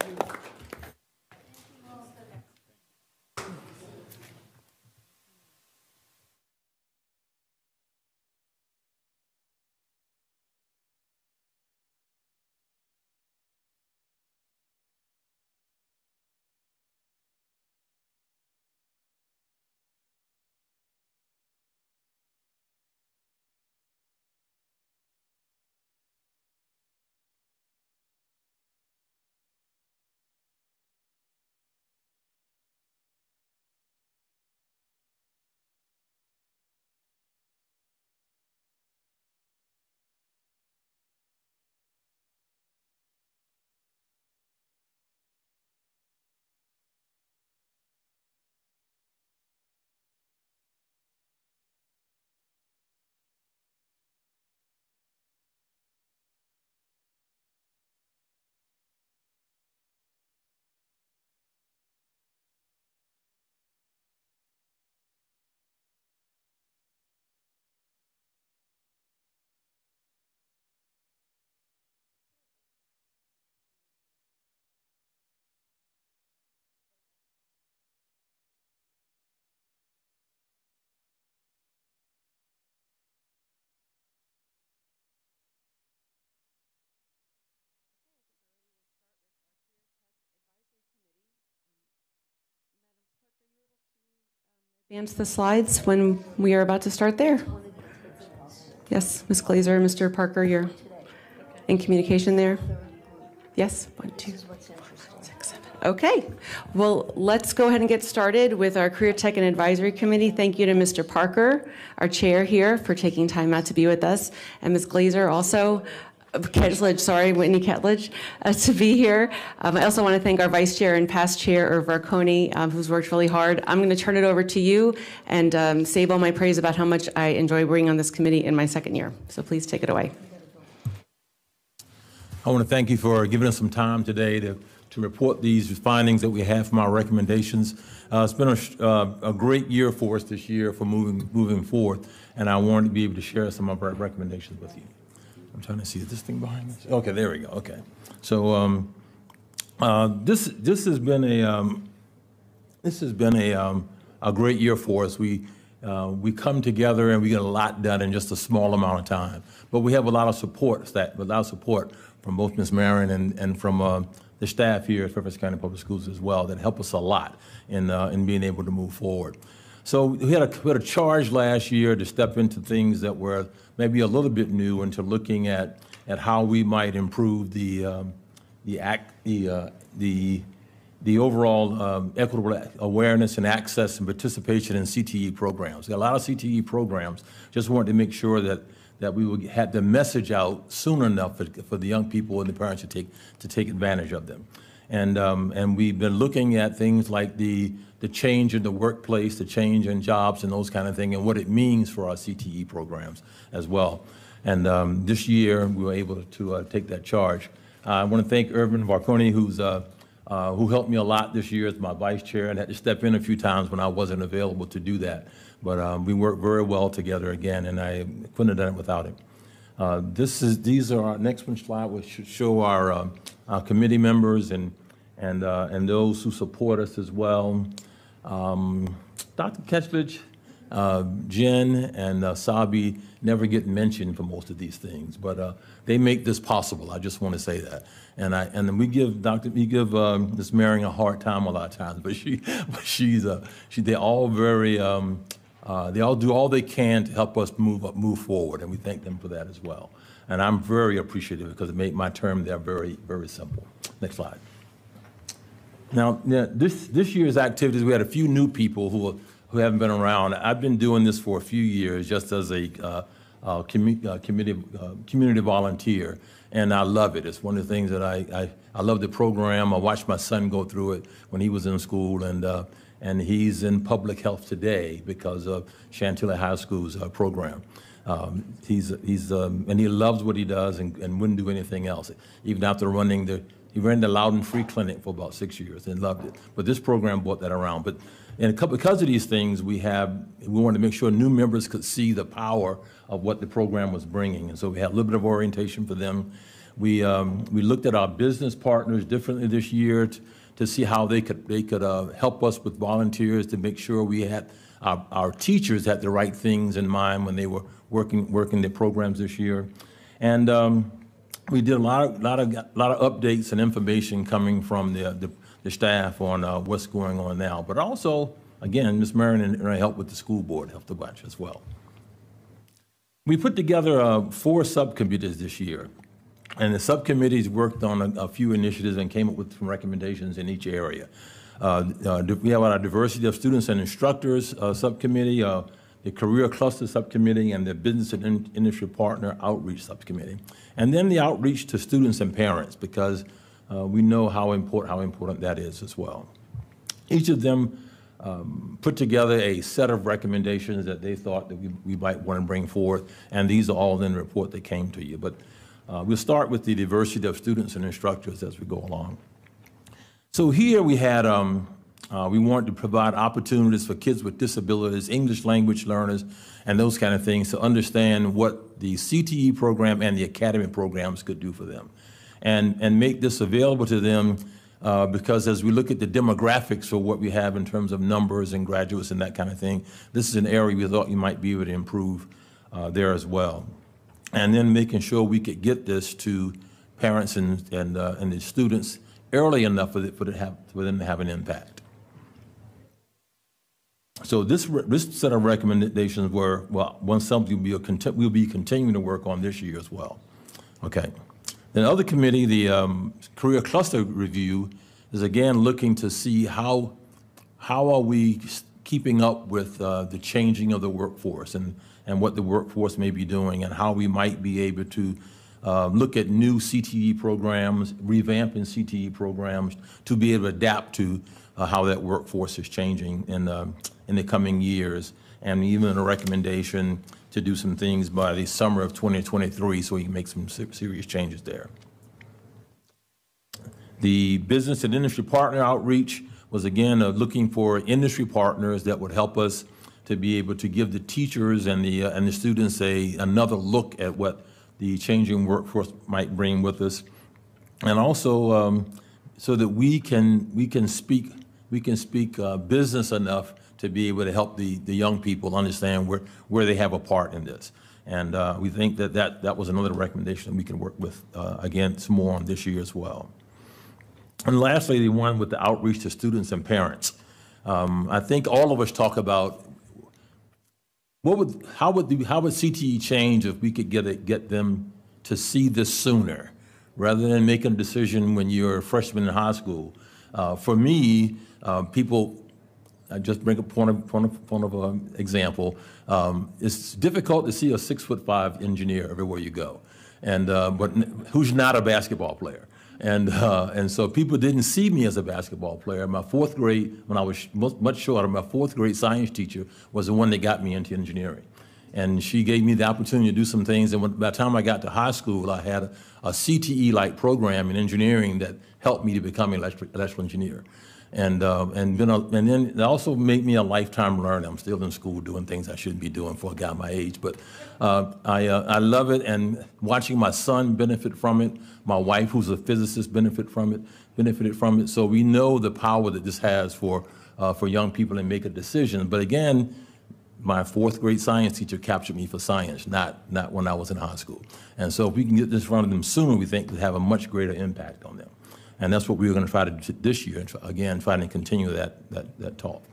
Advance the slides when we are about to start there. Yes, Ms. Glazer, Mr. Parker, you're in communication there? Yes, one, two, six, seven. Okay, well, let's go ahead and get started with our Career Tech and Advisory Committee. Thank you to Mr. Parker, our chair here, for taking time out to be with us, and Ms. Glazer also Ketledge, sorry, Whitney Ketledge, uh, to be here. Um, I also want to thank our vice chair and past chair, Irv Varconi, um, who's worked really hard. I'm going to turn it over to you and um, save all my praise about how much I enjoy being on this committee in my second year. So please take it away. I want to thank you for giving us some time today to, to report these findings that we have from our recommendations. Uh, It's been a uh, a great year for us this year for moving, moving forward, and I wanted to be able to share some of our recommendations with you. I'm trying to see, is this thing behind us? Okay, there we go, okay. So um, uh, this, this has been a, um, this has been a, um, a great year for us. We, uh, we come together and we get a lot done in just a small amount of time. But we have a lot of support, that, a lot of support from both Ms. Meren and, and from uh, the staff here at Fairfax County Public Schools as well that help us a lot in, uh, in being able to move forward. So we had, a, we had a charge last year to step into things that were maybe a little bit new into looking at, at how we might improve the, um, the, act, the, uh, the, the overall um, equitable awareness and access and participation in CTE programs. A lot of CTE programs. Just wanted to make sure that, that we would have the message out soon enough for, for the young people and the parents to take, to take advantage of them. And, um, and we've been looking at things like the, the change in the workplace, the change in jobs and those kind of things, and what it means for our CTE programs as well. And um, this year, we were able to uh, take that charge. Uh, I want to thank Urban Varconi, who's, uh, uh, who helped me a lot this year as my vice chair and had to step in a few times when I wasn't available to do that. But um, we worked very well together again, and I couldn't have done it without him. Uh, This is, these are our, next one slide will sh- show our, um, our committee members and, and, uh, and those who support us as well. Um, Dr. Ketchledge, uh, Jen, and uh, Sabi never get mentioned for most of these things, but uh, they make this possible. I just want to say that. And I, and then we give Dr. We give um, Ms. Meren a hard time a lot of times, but she, but she's, uh, she, they're all very, um, uh, they all do all they can to help us move up, move forward, and we thank them for that as well. And I'm very appreciative because it made my term there very, very simple. Next slide. Now, this, this year's activities, we had a few new people who, who haven't been around. I've been doing this for a few years just as a uh, uh, commu- uh, community, uh, community volunteer, and I love it. It's one of the things that I, I, I love the program. I watched my son go through it when he was in school, and, and he's in public health today because of Chantilly High School's program. Um, he's, he's, um, and he loves what he does and, and wouldn't do anything else. Even after running the, he ran the Loudoun Free Clinic for about six years and loved it. But this program brought that around. But and because of these things, we have we wanted to make sure new members could see the power of what the program was bringing, and so we had a little bit of orientation for them. We um, we looked at our business partners differently this year to, to see how they could they could uh, help us with volunteers to make sure we had our, our teachers had the right things in mind when they were working working their programs this year, and. Um, we did a lot of, lot of, lot of updates and information coming from the, the, the staff on uh, what's going on now. But also, again, Ms. Meren and I helped with the school board, helped a bunch as well. We put together uh, four subcommittees this year. And the subcommittees worked on a, a few initiatives and came up with some recommendations in each area. Uh, uh, we have our diversity of students and instructors uh, subcommittee, uh, the career cluster subcommittee, and the business and in- industry partner outreach subcommittee. And then the outreach to students and parents, because uh, we know how important, how important that is as well. Each of them um, put together a set of recommendations that they thought that we, we might want to bring forth, and these are all in the report that came to you. But uh, we'll start with the diversity of students and instructors as we go along. So here we had, um, uh, we wanted to provide opportunities for kids with disabilities, English language learners, and those kind of things to understand what the CTE program and the academy programs could do for them. And, and make this available to them uh, because as we look at the demographics for what we have in terms of numbers and graduates and that kind of thing, this is an area we thought you might be able to improve uh, there as well. And then making sure we could get this to parents and, and, uh, and the students early enough for, it, for, it have, for them to have an impact. So this, re- this set of recommendations were, well, one something we'll, conti- we'll be continuing to work on this year as well. Okay. Then the other committee, the um, Career Cluster Review, is again looking to see how, how are we keeping up with uh, the changing of the workforce and, and what the workforce may be doing and how we might be able to uh, look at new CTE programs, revamping CTE programs to be able to adapt to uh, how that workforce is changing in, uh, in the coming years. And even a recommendation to do some things by the summer of 2023 so we can make some se- serious changes there. The business and industry partner outreach was again uh, looking for industry partners that would help us to be able to give the teachers and the, uh, and the students a, another look at what the changing workforce might bring with us. And also, um, so that we can, we can speak, we can speak uh, business enough to be able to help the, the young people understand where, where they have a part in this. And uh, we think that, that that was another recommendation that we can work with, uh, again, some more on this year as well. And lastly, the one with the outreach to students and parents. Um, I think all of us talk about what would, how would, the, how would CTE change if we could get, it, get them to see this sooner, rather than making a decision when you're a freshman in high school? Uh, for me, uh, people, I just bring a point of, point of, point of um, example. Um, it's difficult to see a six foot five engineer everywhere you go, and uh, but who's not a basketball player. And, uh, and so people didn't see me as a basketball player. My fourth grade, when I was much shorter, my fourth grade science teacher was the one that got me into engineering. And she gave me the opportunity to do some things. And when, by the time I got to high school, I had a, a CTE-like program in engineering that helped me to become an electric, electrical engineer and uh, and been and then it also made me a lifetime learner. I'm still in school doing things I shouldn't be doing for a guy my age, but uh, I uh, I love it and watching my son benefit from it. My wife, who's a physicist, benefit from it, benefited from it. So we know the power that this has for uh, for young people and make a decision. But again. My fourth grade science teacher captured me for science, not, not when I was in high school. And so if we can get this in front of them sooner, we think we have a much greater impact on them. And that's what we were going to try to do this year, and again, trying to continue that, that, that talk.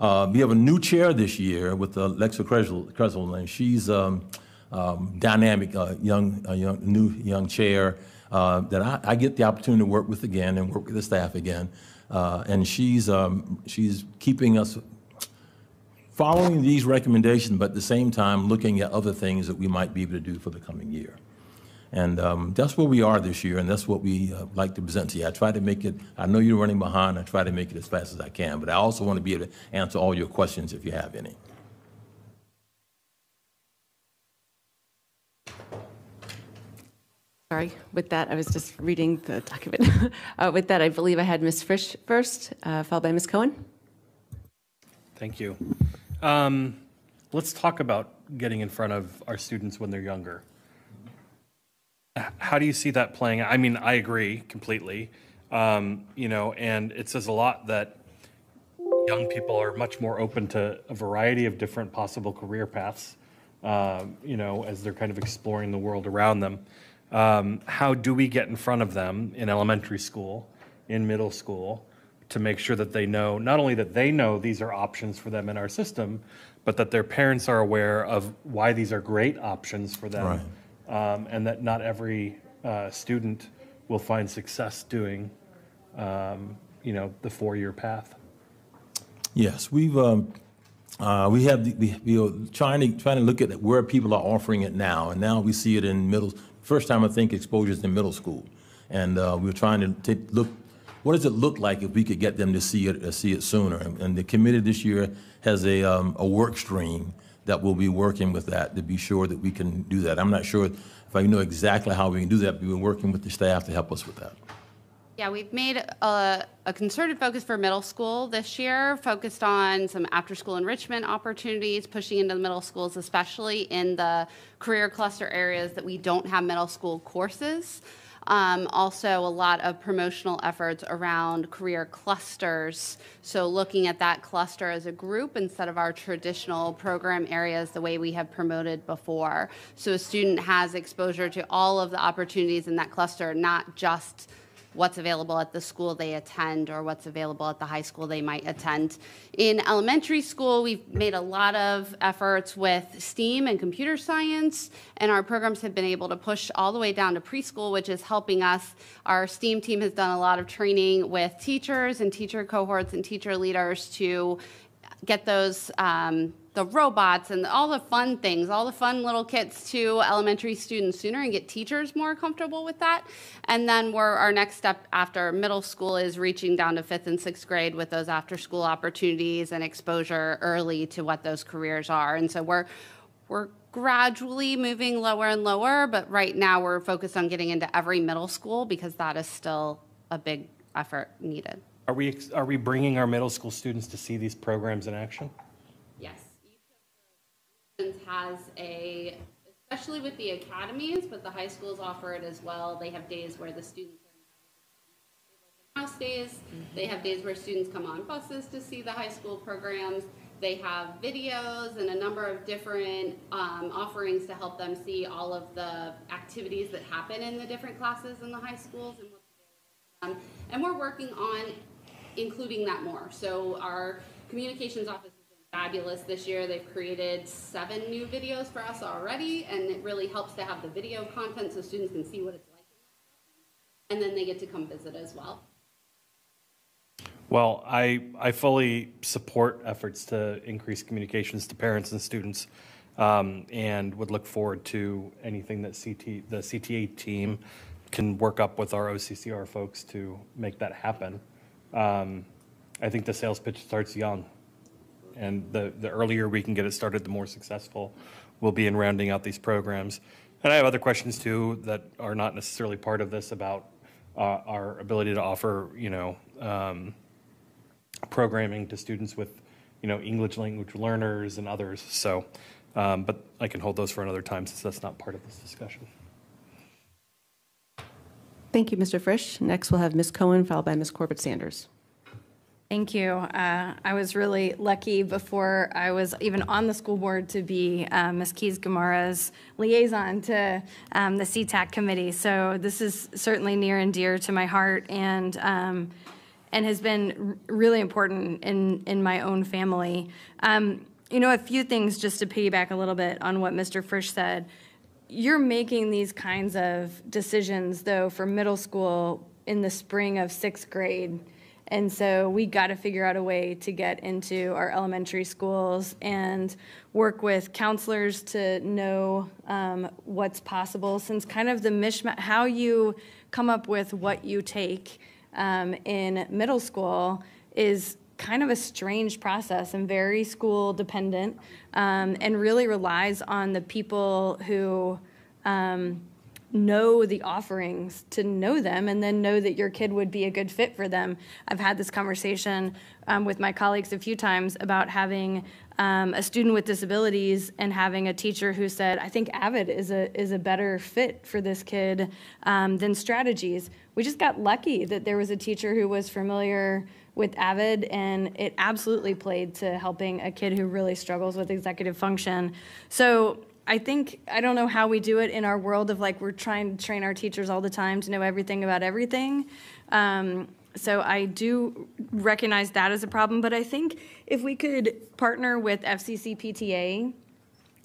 Uh, we have a new chair this year with Alexa Kresel, and she's um, um, dynamic, uh, young, uh, young, new young chair uh, that I, I, get the opportunity to work with again and work with the staff again. Uh, and she's, um, she's keeping us following these recommendations, but at the same time looking at other things that we might be able to do for the coming year. And um, that's where we are this year, and that's what we uh, like to present to you. I try to make it, I know you're running behind, I try to make it as fast as I can, but I also want to be able to answer all your questions if you have any. Sorry, with that, I was just reading the document. uh, with that, I believe I had Ms. Frisch first, uh, followed by Ms. Cohen. Thank you. Um, let's talk about getting in front of our students when they're younger how do you see that playing? I mean, I agree completely. Um, you know, and it says a lot that young people are much more open to a variety of different possible career paths. Uh, you know, as they're kind of exploring the world around them. Um, how do we get in front of them in elementary school, in middle school, to make sure that they know not only that they know these are options for them in our system, but that their parents are aware of why these are great options for them. Right um, and that not every uh, student will find success doing, um, you know, the four-year path. Yes, we've um, uh, we have the, we, we are trying to trying to look at where people are offering it now, and now we see it in middle. First time I think exposure is in middle school, and uh, we're trying to look. What does it look like if we could get them to see it uh, see it sooner? And, and the committee this year has a um, a work stream that we'll be working with that to be sure that we can do that. I'm not sure if I know exactly how we can do that, but we've been working with the staff to help us with that. Yeah, we've made a, a, concerted focus for middle school this year, focused on some after school enrichment opportunities, pushing into the middle schools, especially in the career cluster areas that we don't have middle school courses. Um, also, a lot of promotional efforts around career clusters. So, looking at that cluster as a group instead of our traditional program areas the way we have promoted before. So, a student has exposure to all of the opportunities in that cluster, not just what's available at the school they attend or what's available at the high school they might attend. In elementary school, we've made a lot of efforts with STEAM and computer science, and our programs have been able to push all the way down to preschool, which is helping us. Our STEAM team has done a lot of training with teachers and teacher cohorts and teacher leaders to get those. Um, the robots and all the fun things, all the fun little kits to elementary students sooner and get teachers more comfortable with that. And then we're, our next step after middle school is reaching down to fifth and sixth grade with those after school opportunities and exposure early to what those careers are. And so we're, we're gradually moving lower and lower, but right now we're focused on getting into every middle school because that is still a big effort needed. Are we, are we bringing our middle school students to see these programs in action? Yes. Each of the has a, especially with the academies, but the high schools offer it as well. They have days where the students are house days. They have days where students come on buses to see the high school programs. They have videos and a number of different um, offerings to help them see all of the activities that happen in the different classes in the high schools and what's available to them. And we're working on including that more. So our communications office fabulous this year. They've created seven new videos for us already, and it really helps to have the video content so students can see what it's like. And then they get to come visit as well. Well, I, I fully support efforts to increase communications to parents and students um, and would look forward to anything that CT, the CTA team can work up with our OCCR folks to make that happen. Um, I think the sales pitch starts young. And the, the earlier we can get it started, the more successful we'll be in rounding out these programs. And I have other questions too that are not necessarily part of this about uh, our ability to offer, you know, um, programming to students with, you know, English language learners and others. So, um, but I can hold those for another time since that's not part of this discussion. Thank you, Mr. Frisch. Next, we'll have Ms. Cohen, followed by Ms. Corbett Sanders. Thank you. Uh, I was really lucky before I was even on the school board to be uh, Ms. Keys Gamarra's liaison to um, the CTAC committee. So this is certainly near and dear to my heart and um, and has been really important in in my own family. Um, you know, a few things just to piggyback a little bit on what Mr. Frisch said. You're making these kinds of decisions though for middle school in the spring of sixth grade and so we got to figure out a way to get into our elementary schools and work with counselors to know um, what's possible, since kind of the mishmash, how you come up with what you take um, in middle school is kind of a strange process and very school dependent um, and really relies on the people who um, know the offerings to know them and then know that your kid would be a good fit for them. I've had this conversation um, with my colleagues a few times about having um, a student with disabilities and having a teacher who said, I think AVID is a, is a better fit for this kid um, than strategies. We just got lucky that there was a teacher who was familiar with AVID, and it absolutely played to helping a kid who really struggles with executive function. So I think I don't know how we do it in our world of like we're trying to train our teachers all the time to know everything about everything. Um, so I do recognize that as a problem, but I think if we could partner with FCC PTA,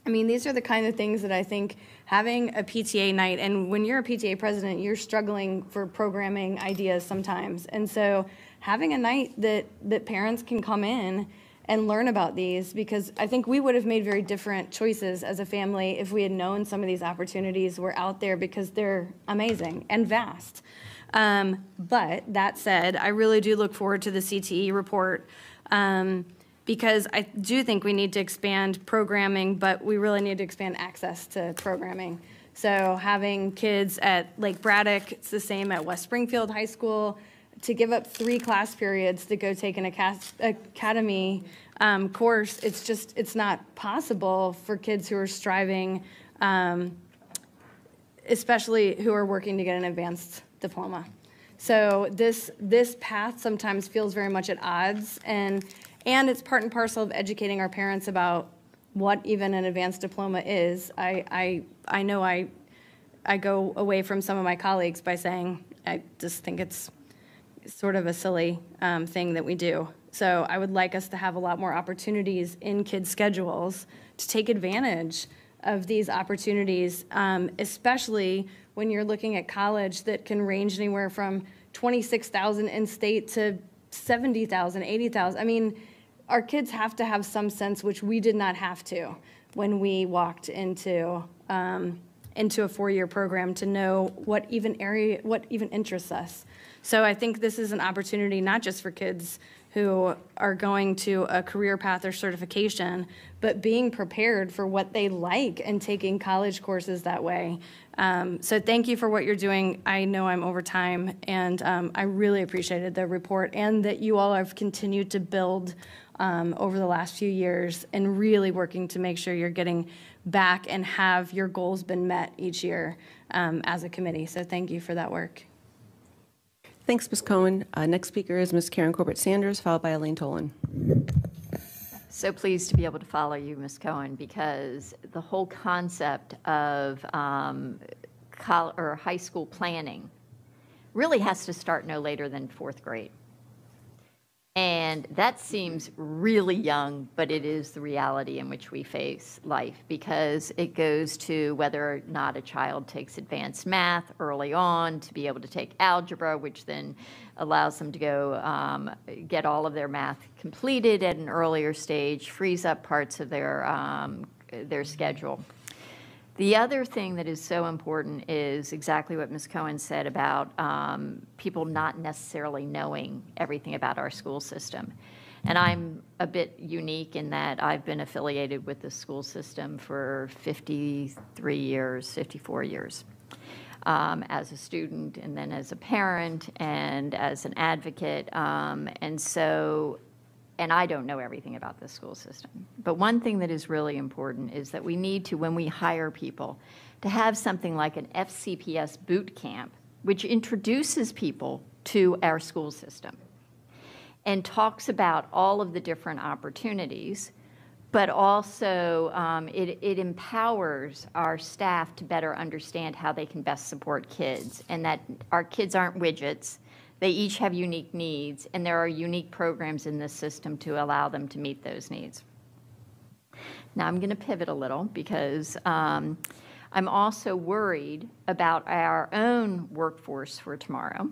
I mean, these are the kind of things that I think having a PTA night, and when you're a PTA president, you're struggling for programming ideas sometimes. And so having a night that, that parents can come in and learn about these because I think we would have made very different choices as a family if we had known some of these opportunities were out there because they're amazing and vast. Um, but that said, I really do look forward to the CTE report um, because I do think we need to expand programming, but we really need to expand access to programming. So having kids at Lake Braddock, it's the same at West Springfield High School to give up three class periods to go take an academy um, course, it's just it's not possible for kids who are striving, um, especially who are working to get an advanced diploma. So this this path sometimes feels very much at odds, and and it's part and parcel of educating our parents about what even an advanced diploma is. I I I know I I go away from some of my colleagues by saying I just think it's sort of a silly um, thing that we do. So I would like us to have a lot more opportunities in kids' schedules to take advantage of these opportunities, um, especially when you're looking at college that can range anywhere from 26,000 in state to 70,000, 80,000. I mean, our kids have to have some sense, which we did not have to when we walked into um, into a four-year program to know what even area, what even interests us. So I think this is an opportunity not just for kids who are going to a career path or certification, but being prepared for what they like and taking college courses that way. Um, so thank you for what you're doing. I know I'm over time, and um, I really appreciated the report and that you all have continued to build um, over the last few years and really working to make sure you're getting back and have your goals been met each year um, as a committee. So thank you for that work. Thanks, Ms. Cohen. Uh, next speaker is Ms. Karen Corbett Sanders, followed by Elaine Tholen. So pleased to be able to follow you, Ms. Cohen, because the whole concept of um, or high school planning really has to start no later than fourth grade. And that seems really young, but it is the reality in which we face life because it goes to whether or not a child takes advanced math early on to be able to take algebra, which then allows them to go um, get all of their math completed at an earlier stage, frees up parts of their, um, their schedule. The other thing that is so important is exactly what Ms. Cohen said about um, people not necessarily knowing everything about our school system. And I'm a bit unique in that I've been affiliated with the school system for 53 years, 54 years. Um, as a student, and then as a parent, and as an advocate. Um, and so and I don't know everything about the school system. But one thing that is really important is that we need to, when we hire people, to have something like an FCPS boot camp, which introduces people to our school system and talks about all of the different opportunities, but also um, it, it empowers our staff to better understand how they can best support kids and that our kids aren't widgets they each have unique needs, and there are unique programs in this system to allow them to meet those needs. Now, I'm going to pivot a little because um, I'm also worried about our own workforce for tomorrow.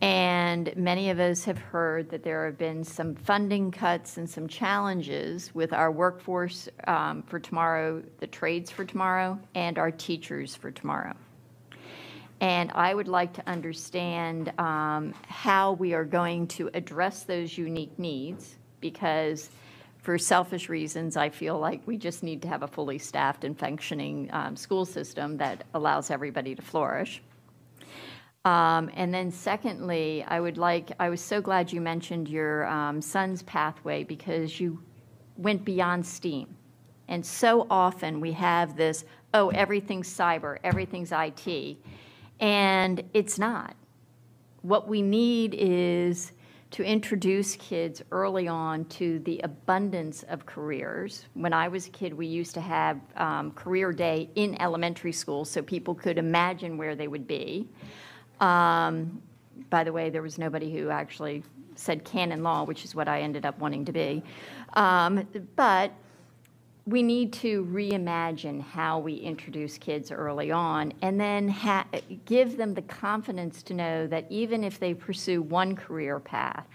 And many of us have heard that there have been some funding cuts and some challenges with our workforce um, for tomorrow, the trades for tomorrow, and our teachers for tomorrow. And I would like to understand um, how we are going to address those unique needs because for selfish reasons, I feel like we just need to have a fully staffed and functioning um, school system that allows everybody to flourish. Um, and then, secondly, I would like, I was so glad you mentioned your um, son's pathway because you went beyond STEAM. And so often we have this oh, everything's cyber, everything's IT. And it's not. What we need is to introduce kids early on to the abundance of careers. When I was a kid, we used to have um, career day in elementary school so people could imagine where they would be. Um, by the way, there was nobody who actually said canon law, which is what I ended up wanting to be. Um, but we need to reimagine how we introduce kids early on and then ha- give them the confidence to know that even if they pursue one career path,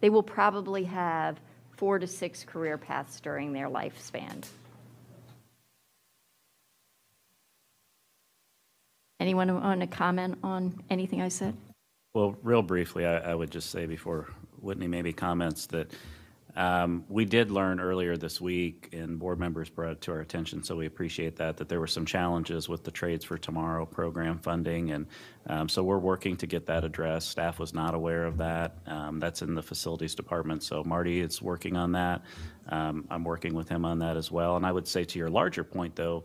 they will probably have four to six career paths during their lifespan. Anyone want to comment on anything I said? Well, real briefly, I, I would just say before Whitney maybe comments that um, we did learn earlier this week, and board members brought it to our attention, so we appreciate that, that there were some challenges with the Trades for Tomorrow program funding, and um, so we're working to get that addressed. Staff was not aware of that. Um, that's in the facilities department, so Marty is working on that. Um, I'm working with him on that as well. And I would say to your larger point, though,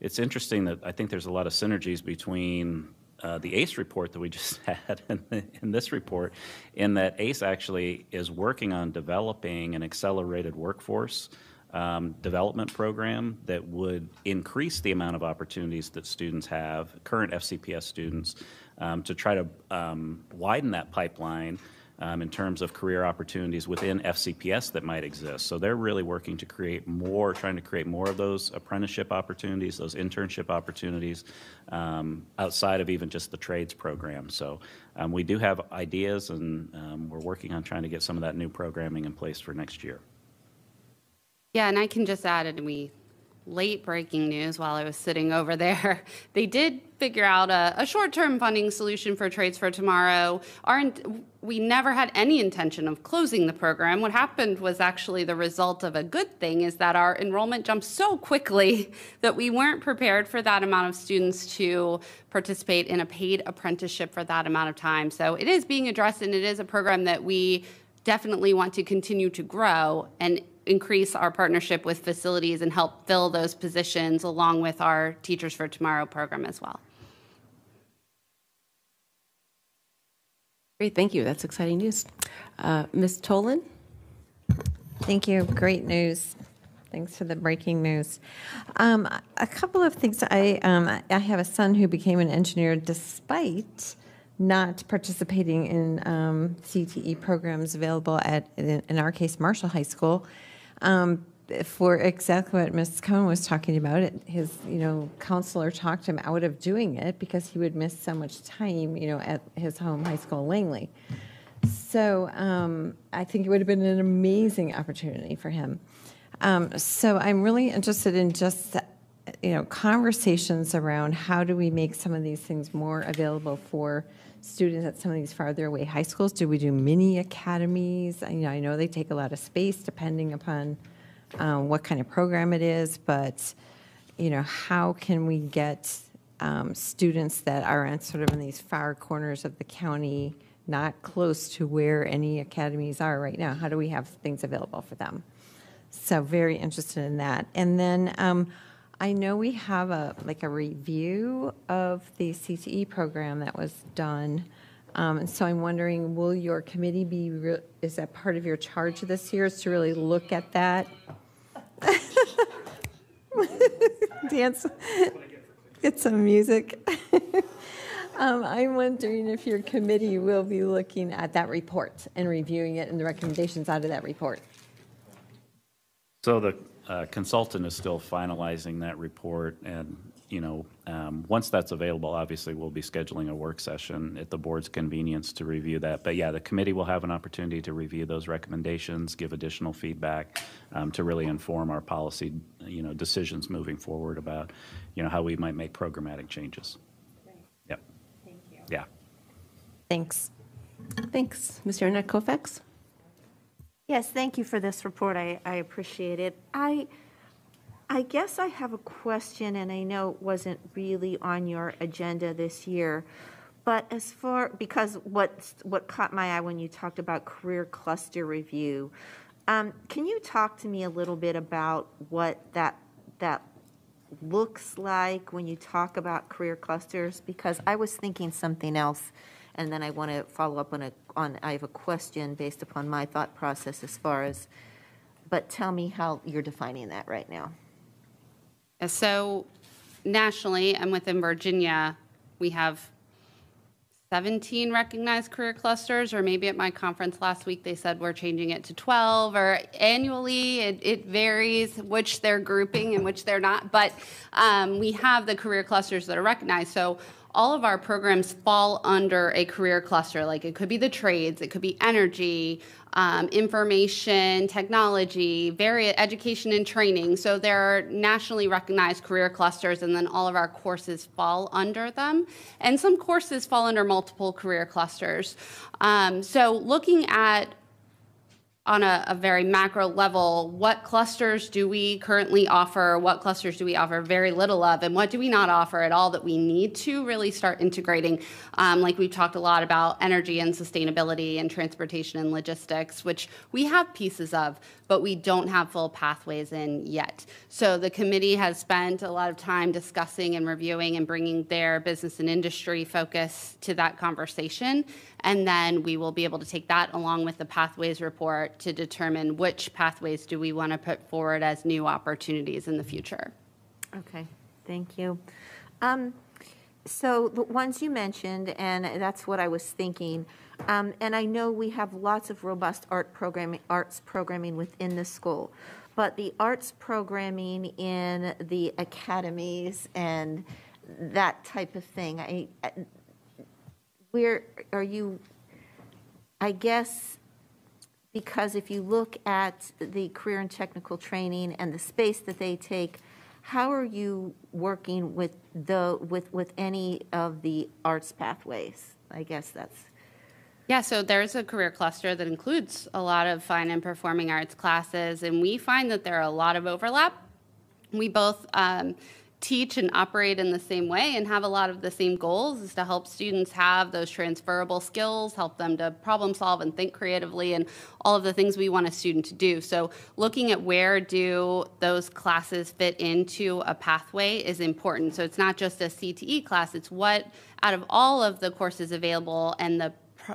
it's interesting that I think there's a lot of synergies between uh, the ACE report that we just had in, in, this report, in that ACE actually is working on developing an accelerated workforce um, development program that would increase the amount of opportunities that students have, current FCPS students, um, to try to um, widen that pipeline um, in terms of career opportunities within FCPS that might exist. So they're really working to create more, trying to create more of those apprenticeship opportunities, those internship opportunities um, outside of even just the trades program. So um, we do have ideas and um, we're working on trying to get some of that new programming in place for next year. Yeah, and I can just add, and we late breaking news while I was sitting over there. They did figure out a, a short term funding solution for Trades for Tomorrow. Our, we never had any intention of closing the program. What happened was actually the result of a good thing is that our enrollment jumped so quickly that we weren't prepared for that amount of students to participate in a paid apprenticeship for that amount of time. So it is being addressed and it is a program that we definitely want to continue to grow and increase our partnership with facilities and help fill those positions along with our Teachers for Tomorrow program as well. Great, thank you. That's exciting news. Uh, Ms. Tholen? Thank you. Great news. Thanks for the breaking news. Um, a couple of things. I um, I have a son who became an engineer despite not participating in um, CTE programs available at, in, in our case, Marshall High School. Um, for exactly what Ms. Cohen was talking about, it, his you know counselor talked him out of doing it because he would miss so much time you know at his home high school Langley. So um, I think it would have been an amazing opportunity for him. Um, so I'm really interested in just you know conversations around how do we make some of these things more available for students at some of these farther away high schools? Do we do mini academies? You know, I know they take a lot of space depending upon um, what kind of program it is, but you know, how can we get um, students that are in sort of in these far corners of the county, not close to where any academies are right now? How do we have things available for them? So very interested in that. And then um, I know we have a like a review of the CTE program that was done. Um, and so I'm wondering, will your committee be, re- is that part of your charge this year, is to really look at that? Dance, get some music. um, I'm wondering if your committee will be looking at that report and reviewing it and the recommendations out of that report. So the uh, consultant is still finalizing that report, and you know, um, once that's available, obviously we'll be scheduling a work session at the board's convenience to review that. But yeah, the committee will have an opportunity to review those recommendations, give additional feedback um, to really inform our policy, you know, decisions moving forward about, you know, how we might make programmatic changes. Yep. Thank you. Yeah. Thanks. Thanks. Mr. Derenak Kaufax? Yes, thank you for this report. I, I appreciate it. I, I guess I have a question, and I know it wasn't really on your agenda this year, but as far because what what caught my eye when you talked about career cluster review, um, can you talk to me a little bit about what that that looks like when you talk about career clusters? Because I was thinking something else and then I want to follow up on a, on, I have a question based upon my thought process as far as, but tell me how you're defining that right now. So nationally and within Virginia, we have 17 recognized career clusters, or maybe at my conference last week they said we're changing it to 12, or annually it, it varies which they're grouping and which they're not. But um, we have the career clusters that are recognized. So all of our programs fall under a career cluster. Like it could be the trades, it could be energy, um, information, technology, various education and training. So there are nationally recognized career clusters, and then all of our courses fall under them. And some courses fall under multiple career clusters. Um, so looking at on a, a, very macro level, what clusters do we currently offer? What clusters do we offer very little of? And what do we not offer at all that we need to really start integrating? Um, like we've talked a lot about energy and sustainability and transportation and logistics, which we have pieces of, but we don't have full pathways in yet. So the committee has spent a lot of time discussing and reviewing and bringing their business and industry focus to that conversation. And then we will be able to take that along with the pathways report to determine which pathways do we want to put forward as new opportunities in the future. Okay, thank you. Um, so the ones you mentioned, and that's what I was thinking. Um, and I know we have lots of robust art programming, arts programming within the school, but the arts programming in the academies and that type of thing, I, where are you? I guess because if you look at the career and technical training and the space that they take, how are you working with the, with, with any of the arts pathways? I guess that's, Yeah, so there's a career cluster that includes a lot of fine and performing arts classes, and we find that there are a lot of overlap. We both um, teach and operate in the same way and have a lot of the same goals is to help students have those transferable skills, help them to problem solve and think creatively, and all of the things we want a student to do. So, looking at where do those classes fit into a pathway is important. So, it's not just a CTE class, it's what out of all of the courses available and the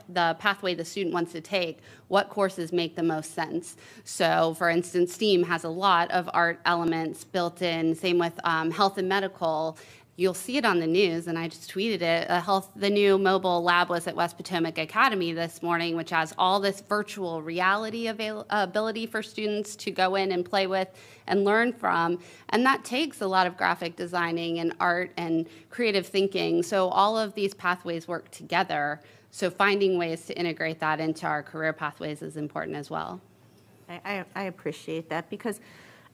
the pathway the student wants to take, what courses make the most sense. So, for instance, STEAM has a lot of art elements built in. Same with um, health and medical. You'll see it on the news, and I just tweeted it. A health, the new mobile lab was at West Potomac Academy this morning, which has all this virtual reality avail- ability for students to go in and play with and learn from. And that takes a lot of graphic designing and art and creative thinking. So all of these pathways work together. So finding ways to integrate that into our career pathways is important as well. I, I, appreciate that because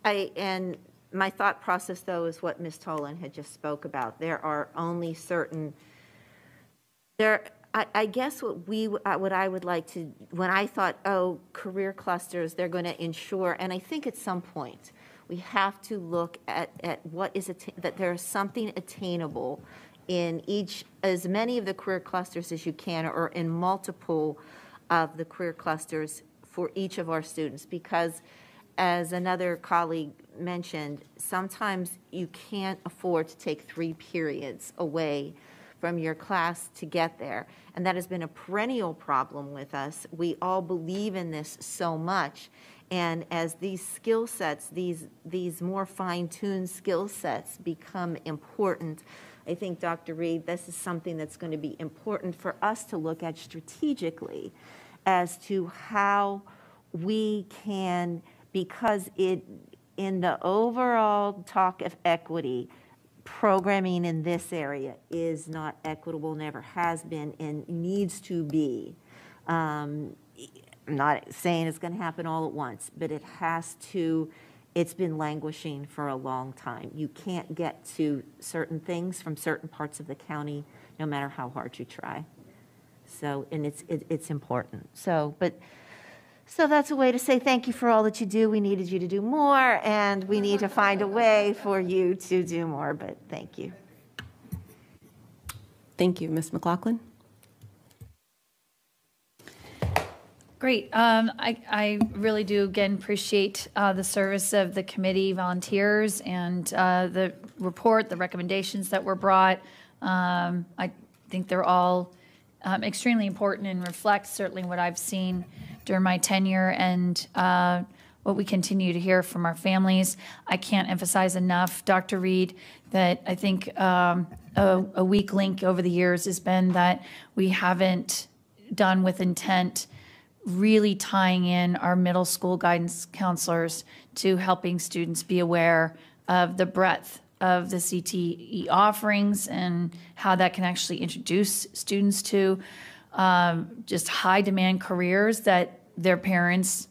I, and my thought process though is what Ms. Tholen had just spoke about. There are only certain, there, I, I guess what we, uh, what I would like to, when I thought, oh, career clusters, they're going to ensure, and I think at some point, we have to look at, at what is, atta- that there is something attainable in each, as many of the career clusters as you can, or in multiple of the career clusters for each of our students, because as another colleague mentioned, sometimes you can't afford to take three periods away from your class to get there. And that has been a perennial problem with us. We all believe in this so much. And as these skill sets, these, these more fine tuned skill sets become important, I think, Dr. Reid, this is something that's going to be important for us to look at strategically as to how we can, because it, in the overall talk of equity, programming in this area is not equitable, never has been, and needs to be. Um, I'm not saying it's going to happen all at once, but it has to it's been languishing for a long time. You can't get to certain things from certain parts of the county, no matter how hard you try. So, and it's it, it's important. So, but so that's a way to say thank you for all that you do. We needed you to do more, and we need to find a way for you to do more. But thank you. Thank you, Ms. McLaughlin. Great. Um, I, I really do again appreciate uh, the service of the committee volunteers and uh, the report, the recommendations that were brought. Um, I think they're all um, extremely important and reflect certainly what I've seen during my tenure and uh, what we continue to hear from our families. I can't emphasize enough, Dr. Reid, that I think um, a, a weak link over the years has been that we haven't done with intent really tying in our middle school guidance counselors to helping students be aware of the breadth of the CTE offerings and how that can actually introduce students to um, just high demand careers that their parents,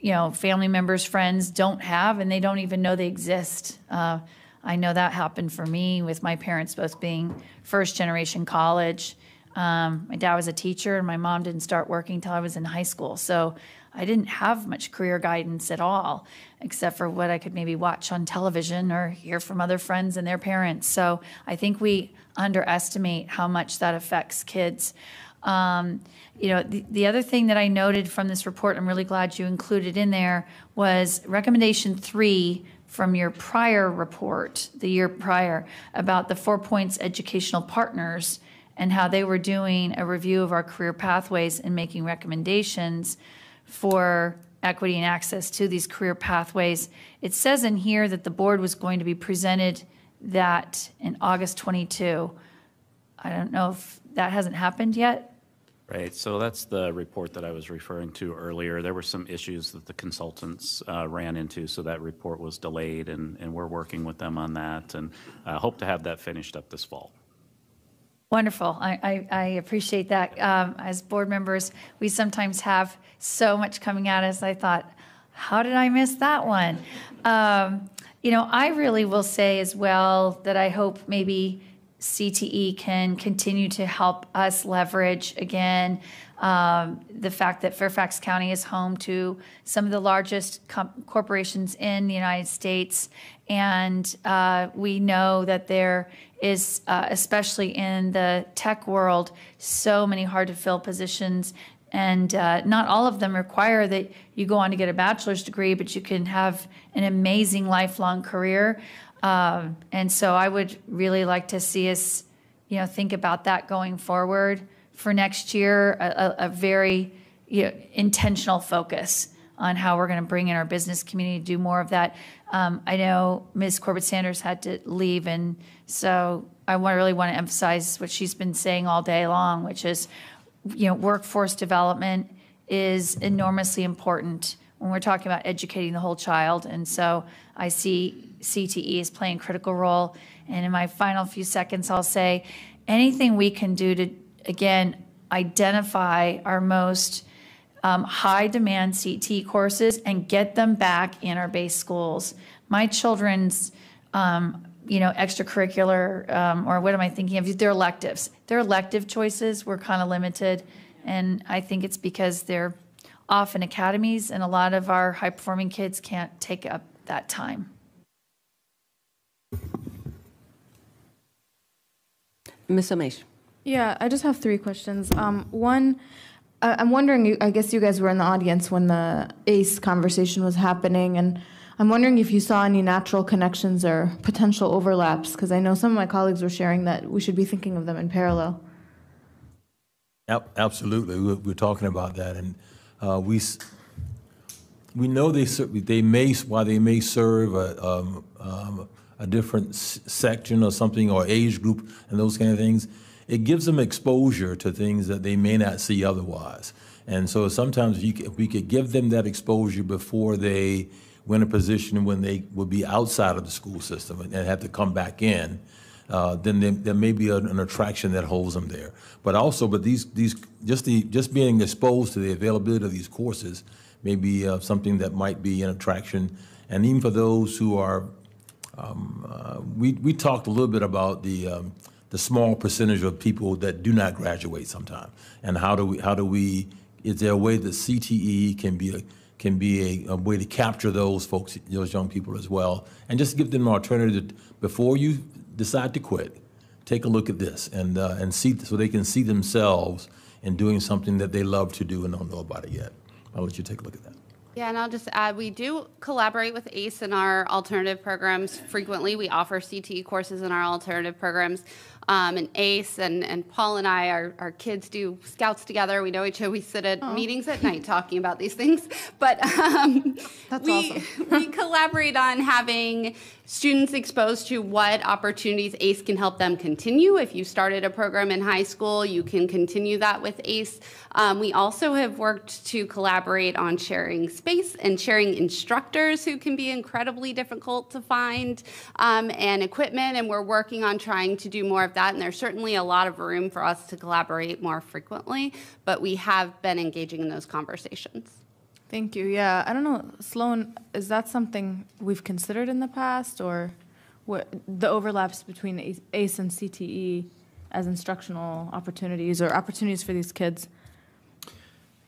you know, family members, friends don't have and they don't even know they exist. Uh, I know that happened for me with my parents both being first generation college um, my dad was a teacher, and my mom didn't start working until I was in high school. So I didn't have much career guidance at all, except for what I could maybe watch on television or hear from other friends and their parents. So I think we underestimate how much that affects kids. Um, you know, the, the other thing that I noted from this report, I'm really glad you included in there, was recommendation three from your prior report, the year prior, about the four points educational partners and how they were doing a review of our career pathways and making recommendations for equity and access to these career pathways. It says in here that the board was going to be presented that in August 22. I don't know if that hasn't happened yet. Right, so that's the report that I was referring to earlier. There were some issues that the consultants uh, ran into, so that report was delayed, and, and we're working with them on that, and I uh, hope to have that finished up this fall. Wonderful. I, I, I appreciate that. Um, as board members, we sometimes have so much coming at us. I thought, how did I miss that one? Um, you know, I really will say as well that I hope maybe CTE can continue to help us leverage again um, the fact that Fairfax County is home to some of the largest corporations in the United States. And uh, we know that there is, uh, especially in the tech world, so many hard to fill positions. And uh, not all of them require that you go on to get a bachelor's degree, but you can have an amazing lifelong career. Um, and so I would really like to see us, you know, think about that going forward for next year, a, a, very you know, intentional focus on how we're going to bring in our business community to do more of that. Um, I know Ms. Corbett Sanders had to leave, and so I really want to emphasize what she's been saying all day long, which is, you know, workforce development is enormously important when we're talking about educating the whole child. And so I see CTE as playing a critical role. And in my final few seconds, I'll say anything we can do to, again, identify our most um, high demand CTE courses and get them back in our base schools. My children's, um, you know, extracurricular, um, or what am I thinking of? Their electives. Their elective choices were kind of limited. And I think it's because they're off in academies, and a lot of our high performing kids can't take up that time. Ms. Omeish. Yeah, I just have three questions. Um, one, I- I'm wondering, I guess you guys were in the audience when the ACE conversation was happening, and I'm wondering if you saw any natural connections or potential overlaps, because I know some of my colleagues were sharing that we should be thinking of them in parallel. Ab- Absolutely, we're, we're talking about that, and uh, we we know they they may while they may serve a um, um, a different section or something or age group and those kind of things. It gives them exposure to things that they may not see otherwise, and so sometimes you, if we could give them that exposure before they win a position when they would be outside of the school system and, have to come back in uh, then there, there may be an, an attraction that holds them there. But also, but these these just the just being exposed to the availability of these courses may be uh, something that might be an attraction. And even for those who are, um, uh, we we talked a little bit about the. Um, the small percentage of people that do not graduate sometime, and how do we how do we is there a way that CTE can be a can be a, a way to capture those folks, those young people as well, and just give them an alternative before you decide to quit. Take a look at this and uh, and see so they can see themselves in doing something that they love to do and don't know about it yet. I'll let you take a look at that. Yeah, and I'll just add, we do collaborate with ACE in our alternative programs frequently. We offer CTE courses in our alternative programs. Um, and ACE and, and Paul and I, our, our kids do scouts together. We know each other. We sit at meetings at night talking about these things. But um, we, we collaborate on having students exposed to what opportunities ACE can help them continue. If you started a program in high school, you can continue that with ACE. Um, we also have worked to collaborate on sharing space and sharing instructors who can be incredibly difficult to find um, and equipment. And we're working on trying to do more of that. And there's certainly a lot of room for us to collaborate more frequently, but we have been engaging in those conversations. Thank you. Yeah, I don't know, Sloan, is that something we've considered in the past, or what the overlaps between ACE and CTE as instructional opportunities or opportunities for these kids?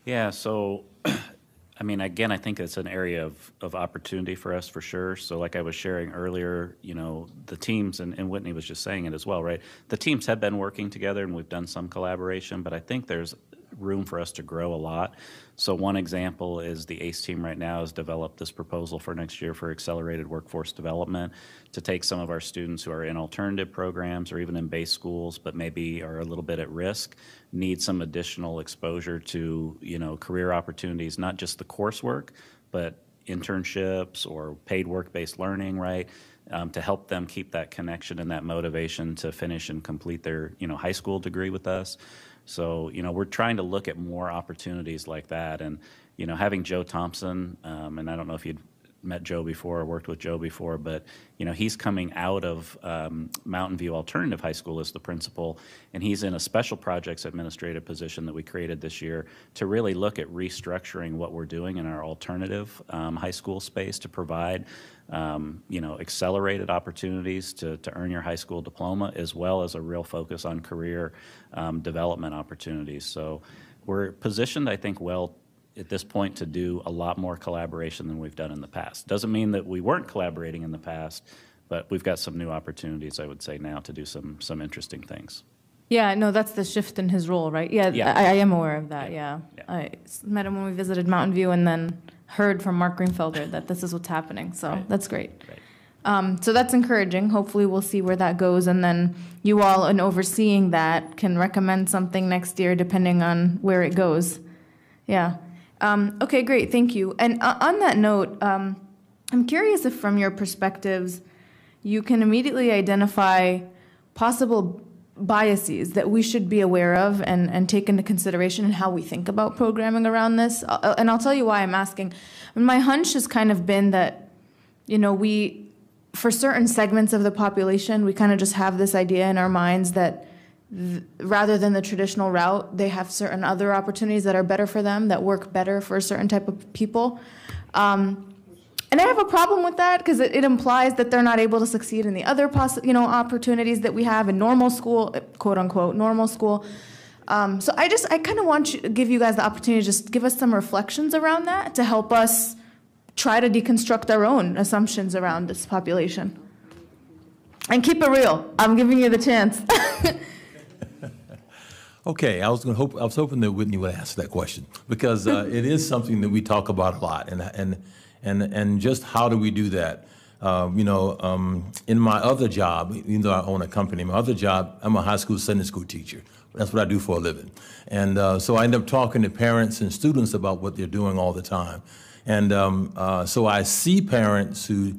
Yeah, so, I mean, again, I think it's an area of, of opportunity for us for sure. So, like I was sharing earlier, you know, the teams, and, and Whitney was just saying it as well, right? The teams have been working together and we've done some collaboration, but I think there's room for us to grow a lot. So, one example is the ACE team right now has developed this proposal for next year for accelerated workforce development to take some of our students who are in alternative programs or even in base schools, but maybe are a little bit at risk, need some additional exposure to you know career opportunities, not just the coursework, but internships or paid work-based learning, right? Um, to help them keep that connection and that motivation to finish and complete their you know high school degree with us. So, you know, we're trying to look at more opportunities like that. And, you know, having Joe Thompson, um, and I don't know if you'd met Joe before or worked with Joe before, but you know he's coming out of um, Mountain View Alternative High School as the principal, and he's in a special projects administrative position that we created this year to really look at restructuring what we're doing in our alternative um, high school space to provide um, you know accelerated opportunities to, to earn your high school diploma as well as a real focus on career um, development opportunities. So we're positioned, I think, well at this point to do a lot more collaboration than we've done in the past. Doesn't mean that we weren't collaborating in the past, but we've got some new opportunities, I would say, now to do some some interesting things. Yeah, no, that's the shift in his role, right? Yeah, Yeah. I, I am aware of that. Yeah, I met him when we visited Mountain View, and then heard from Mark Greenfelder that this is what's happening. So that's great. Um, so that's encouraging. Hopefully, we'll see where that goes, and then you all, in overseeing that, can recommend something next year depending on where it goes. Yeah. Um, okay, great. Thank you. And uh, on that note, um, I'm curious if, from your perspectives, you can immediately identify possible biases that we should be aware of and, and take into consideration in how we think about programming around this. Uh, and I'll tell you why I'm asking. My hunch has kind of been that, you know, we, for certain segments of the population, we kind of just have this idea in our minds that th- rather than the traditional route, they have certain other opportunities that are better for them, that work better for a certain type of people. Um, and I have a problem with that because it, it implies that they're not able to succeed in the other possi- you know opportunities that we have in normal school, quote unquote, normal school. Um, so I just I kind of want to give you guys the opportunity to just give us some reflections around that to help us try to deconstruct our own assumptions around this population. And keep it real. I'm giving you the chance. Okay, I was going to hope I was hoping that Whitney would ask that question because uh, it is something that we talk about a lot, and and and and just how do we do that? Uh, you know, um, in my other job, even though I own a company, my other job, I'm a high school Sunday school teacher. That's what I do for a living, and uh, so I end up talking to parents and students about what they're doing all the time, and um, uh, so I see parents who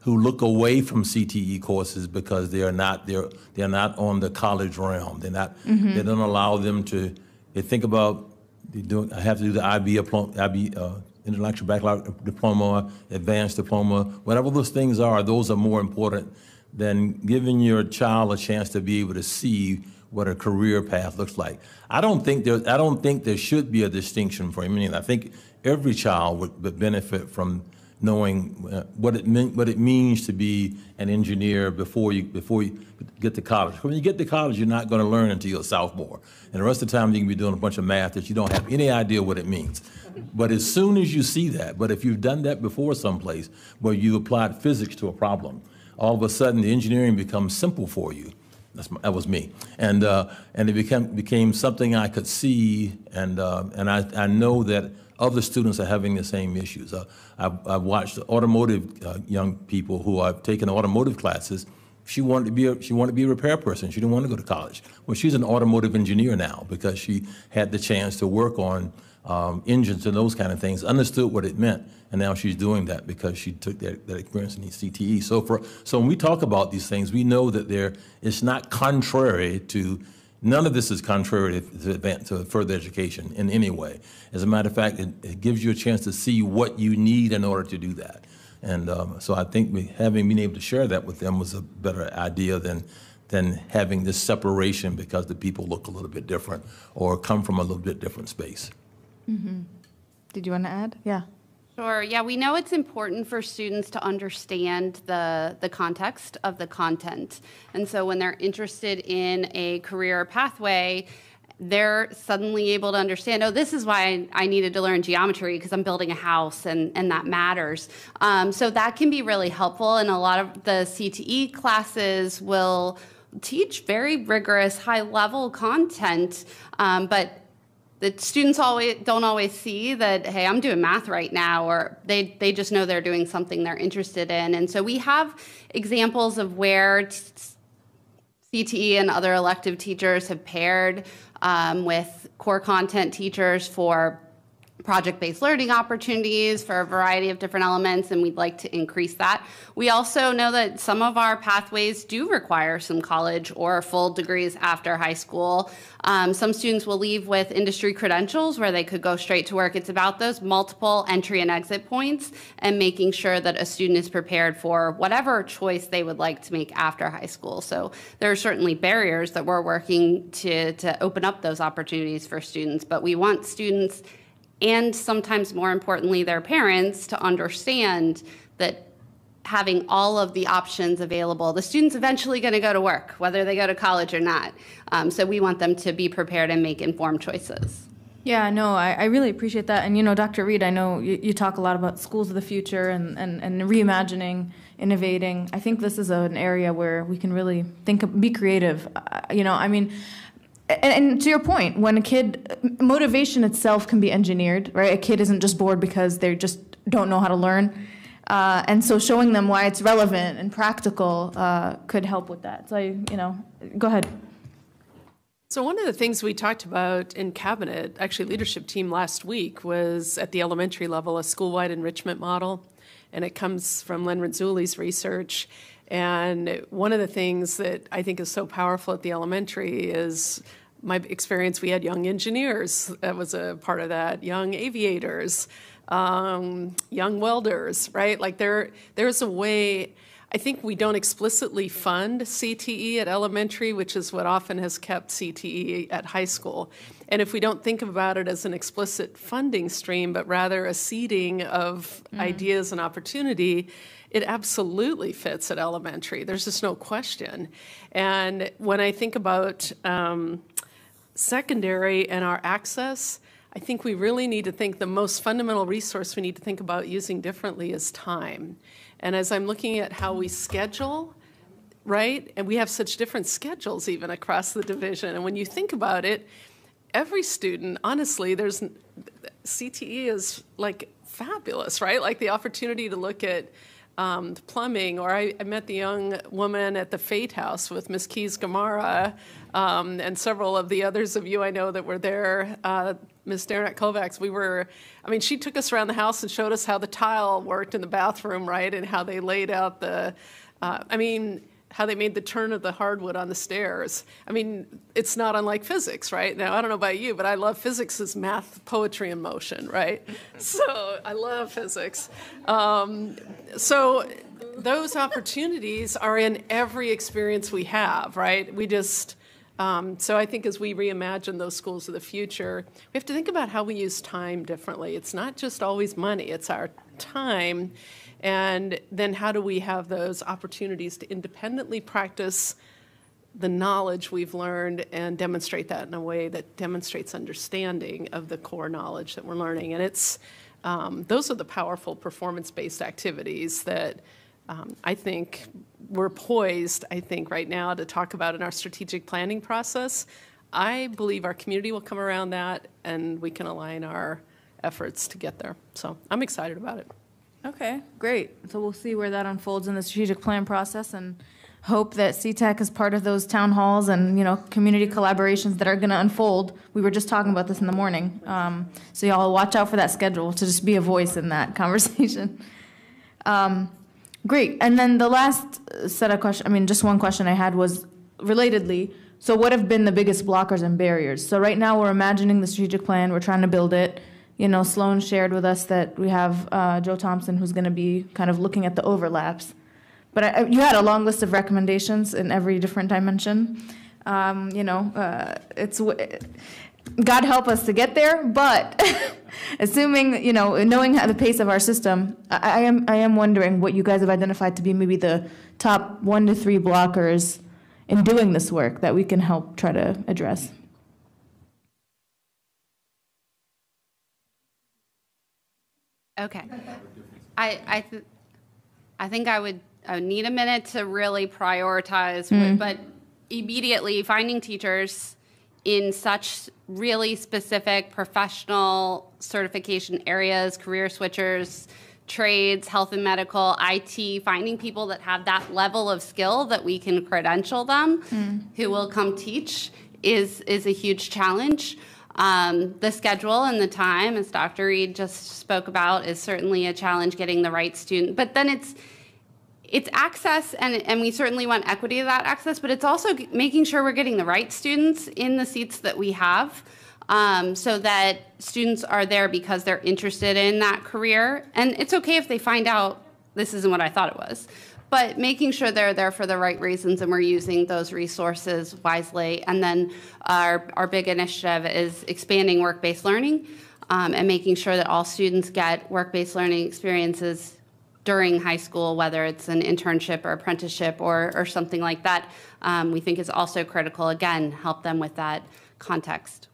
who look away from CTE courses because they are not they're they're not on the college realm. They're not Mhm. they don't allow them to. They think about they doing. I have to do the IB IB uh, intellectual baccalaureate diploma, advanced diploma, whatever those things are. Those are more important than giving your child a chance to be able to see what a career path looks like. I don't think there. I don't think there should be a distinction for him. I think every child would, benefit from knowing uh, what it mean, what it means to be an engineer before you before you get to college. When you get to college, you're not going to learn until you're a sophomore, and the rest of the time you can be doing a bunch of math that you don't have any idea what it means. But as soon as you see that, but if you've done that before someplace where you applied physics to a problem, all of a sudden the engineering becomes simple for you. That's my, that was me, and uh, and it became became something I could see, and uh, and I, I know that other students are having the same issues. Uh, I've, I've watched automotive uh, young people who have taken automotive classes. She wanted to be a, she wanted to be a repair person. She didn't want to go to college. Well, she's an automotive engineer now because she had the chance to work on um, engines and those kind of things. Understood what it meant, and now she's doing that because she took that, that experience in the CTE. So for so when we talk about these things, we know that there it's not contrary to None of this is contrary to, advance, to further education in any way. As a matter of fact, it, it gives you a chance to see what you need in order to do that. And um, so I think we, having been able to share that with them was a better idea than than having this separation because the people look a little bit different or come from a little bit different space. Hmm Did you want to add? Yeah. Sure. Yeah, we know it's important for students to understand the, the context of the content. And so when they're interested in a career pathway, they're suddenly able to understand, oh, this is why I, I needed to learn geometry because I'm building a house and, and that matters. Um, so that can be really helpful. And a lot of the CTE classes will teach very rigorous, high level content, um, but the students always don't always see that hey i'm doing math right now or they, they just know they're doing something they're interested in. And so we have examples of where t- cte and other elective teachers have paired um, with core content teachers for project-based learning opportunities for a variety of different elements, and we'd like to increase that. We also know that some of our pathways do require some college or full degrees after high school. Um, some students will leave with industry credentials where they could go straight to work. It's about those multiple entry and exit points and making sure that a student is prepared for whatever choice they would like to make after high school. So there are certainly barriers that we're working to, to open up those opportunities for students, but we want students and sometimes more importantly, their parents to understand that having all of the options available. The student's eventually going to go to work, whether they go to college or not. Um, so we want them to be prepared and make informed choices. Yeah, no, I, I really appreciate that. And, you know, Dr. Reid, I know you, you talk a lot about schools of the future and, and, and reimagining, innovating. I think this is an area where we can really think, be creative. Uh, you know, I mean, and, and, to your point, when a kid, motivation itself can be engineered, right? A kid isn't just bored because they just don't know how to learn. Uh, and so showing them why it's relevant and practical uh, could help with that. So, I, you know, go ahead. So one of the things we talked about in cabinet, actually leadership team last week, was at the elementary level a school-wide enrichment model, and it comes from Len Renzulli's research. And one of the things that I think is so powerful at the elementary is my experience. We had young engineers that was a part of that, young aviators, um, young welders, right? Like there, there's a way. I think we don't explicitly fund CTE at elementary, which is what often has kept CTE at high school. And if we don't think about it as an explicit funding stream, but rather a seeding of mm. ideas and opportunity, it absolutely fits at elementary. There's just no question. And when I think about um, secondary and our access, I think we really need to think the most fundamental resource we need to think about using differently is time. And as I'm looking at how we schedule, right, and we have such different schedules even across the division. And when you think about it, every student, honestly, there's CTE is like fabulous, right? Like the opportunity to look at um, plumbing, or I, I, met the young woman at the Fate House with Miss Keys Gamarra, um, and several of the others of you I know that were there. Uh, Miss Derenak Kaufax, we were, I mean, she took us around the house and showed us how the tile worked in the bathroom, right, and how they laid out the, uh, I mean, how they made the turn of the hardwood on the stairs. I mean, it's not unlike physics, right? Now, I don't know about you, but I love physics as math, poetry and motion, right? so I love physics. Um, so those opportunities are in every experience we have, right? We just, um, so I think as we reimagine those schools of the future, we have to think about how we use time differently. It's not just always money, it's our time and then how do we have those opportunities to independently practice the knowledge we've learned and demonstrate that in a way that demonstrates understanding of the core knowledge that we're learning. And it's um, those are the powerful performance-based activities that um, I think we're poised, I think, right now to talk about in our strategic planning process. I believe our community will come around that and we can align our efforts to get there. So I'm excited about it. Okay, great. So we'll see where that unfolds in the strategic plan process and hope that CTEC is part of those town halls and, you know, community collaborations that are going to unfold. We were just talking about this in the morning. Um, so y'all watch out for that schedule to just be a voice in that conversation. Um, great. And then the last set of questions, I mean, just one question I had was relatedly, so what have been the biggest blockers and barriers? So right now we're imagining the strategic plan, we're trying to build it you know, Sloan shared with us that we have uh, Joe Thompson who's going to be kind of looking at the overlaps. But I, you had a long list of recommendations in every different dimension. Um, you know, uh, it's God help us to get there, but assuming you know, knowing how the pace of our system, I, I, am I am wondering what you guys have identified to be maybe the top one to three blockers in doing this work that we can help try to address. Okay. I, I, th- I think I would, I would need a minute to really prioritize, mm. but immediately finding teachers in such really specific professional certification areas, career switchers, trades, health and medical, IT, finding people that have that level of skill that we can credential them mm. who will come teach is is a huge challenge. Um, the schedule and the time, as Dr. Reid just spoke about, is certainly a challenge getting the right student. But then it's it's access, and, and we certainly want equity of that access, but it's also making sure we're getting the right students in the seats that we have um, so that students are there because they're interested in that career. And it's okay if they find out this isn't what I thought it was, but making sure they're there for the right reasons and we're using those resources wisely. And then our, our big initiative is expanding work based learning um, and making sure that all students get work based learning experiences during high school, whether it's an internship or apprenticeship or, or something like that, um, we think is also critical. Again, help them with that context.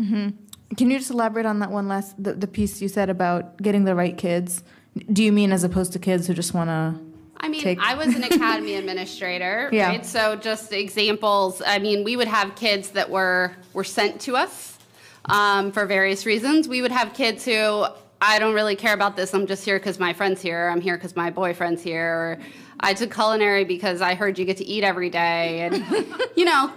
Mm-hmm. Can you just elaborate on that one last the, the piece you said about getting the right kids? Do you mean as opposed to kids who just want to? I mean, take... I was an academy administrator, yeah. right? So just examples. I mean, we would have kids that were were sent to us um, for various reasons. We would have kids who I don't really care about this. I'm just here because my friend's here. I'm here because my boyfriend's here. Or I took culinary because I heard you get to eat every day, and you know,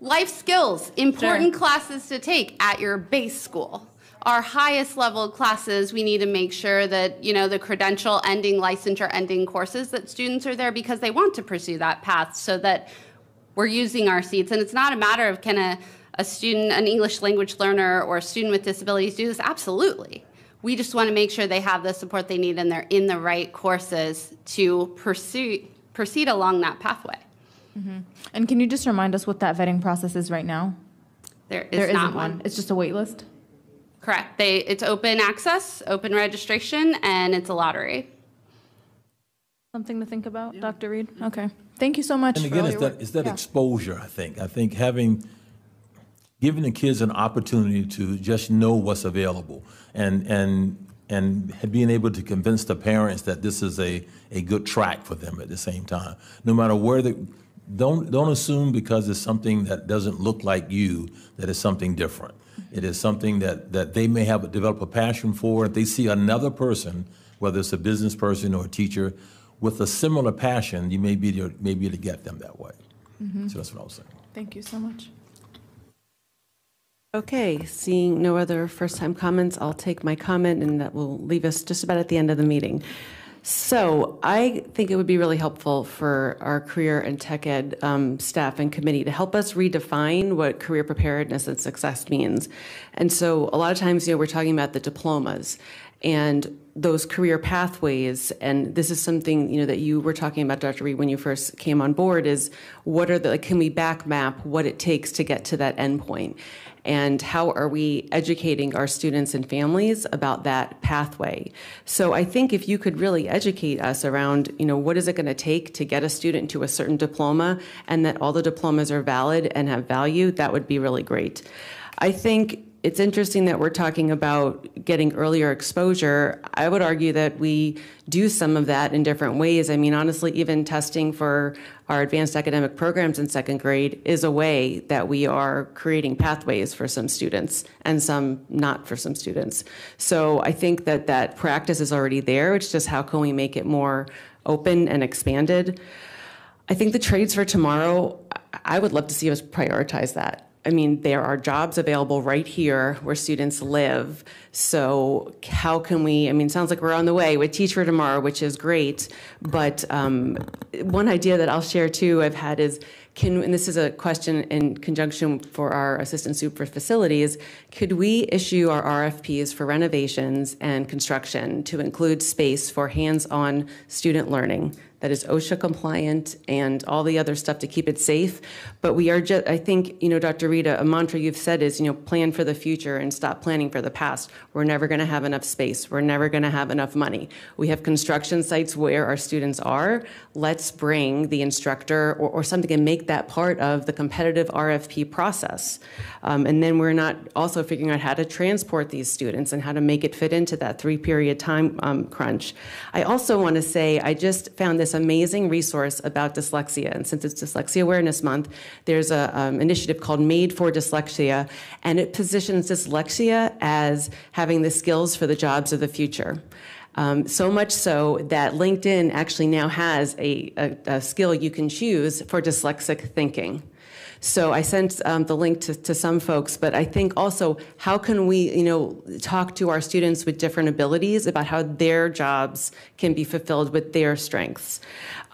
life skills, important sure. classes to take at your base school. Our highest level classes, we need to make sure that, you know, the credential ending, licensure ending courses that students are there because they want to pursue that path so that we're using our seats. And it's not a matter of can a, a student, an English language learner or a student with disabilities do this? Absolutely. We just want to make sure they have the support they need and they're in the right courses to pursue, proceed along that pathway. Mm-hmm. And can you just remind us what that vetting process is right now? There is there isn't not one. It's just a wait list? Correct. They, it's open access, open registration, and it's a lottery. Something to think about, Dr. Reid? Okay. Thank you so much. And again, it's that, it's that yeah. exposure, I think. I think having, giving the kids an opportunity to just know what's available and, and, and being able to convince the parents that this is a, a good track for them at the same time. No matter where the, don't, don't assume because it's something that doesn't look like you that it's something different. It is something that, that they may have develop a passion for. If they see another person, whether it's a business person or a teacher, with a similar passion, you may be to, may be able to get them that way. Mm-hmm. So that's what I was saying. Thank you so much. Okay, seeing no other first-time comments, I'll take my comment, and that will leave us just about at the end of the meeting. So I think it would be really helpful for our career and tech ed um, staff and committee to help us redefine what career preparedness and success means. And so a lot of times, you know, we're talking about the diplomas and those career pathways and this is something you know that you were talking about dr Reid when you first came on board is what are the like, can we back map what it takes to get to that endpoint and how are we educating our students and families about that pathway? So i think if you could really educate us around you know what is it going to take to get a student to a certain diploma and that all the diplomas are valid and have value that would be really great. I think it's interesting that we're talking about getting earlier exposure. I would argue that we do some of that in different ways. I mean, honestly, even testing for our advanced academic programs in second grade is a way that we are creating pathways for some students and some not for some students. So I think that that practice is already there. It's just how can we make it more open and expanded? I think the trades for tomorrow, I would love to see us prioritize that. I mean, there are jobs available right here where students live. So, how can we? I mean, sounds like we're on the way with Teach for Tomorrow, which is great. But um, one idea that I'll share too, I've had is can, and this is a question in conjunction for our assistant soup for facilities, could we issue our RFPs for renovations and construction to include space for hands on student learning? that is OSHA compliant and all the other stuff to keep it safe. But we are just, I think, you know, Dr. Rita, a mantra you've said is, you know, plan for the future and stop planning for the past. We're never going to have enough space. We're never going to have enough money. We have construction sites where our students are. Let's bring the instructor or, or something and make that part of the competitive RFP process. Um, and then we're not also figuring out how to transport these students and how to make it fit into that three period time um, crunch. I also want to say, I just found this this amazing resource about dyslexia. And since it's Dyslexia Awareness Month, there's an um, initiative called Made for Dyslexia, and it positions dyslexia as having the skills for the jobs of the future. Um, so much so that LinkedIn actually now has a, a, a skill you can choose for dyslexic thinking. So I sent um, the link to, to some folks, but I think also how can we, you know, talk to our students with different abilities about how their jobs can be fulfilled with their strengths.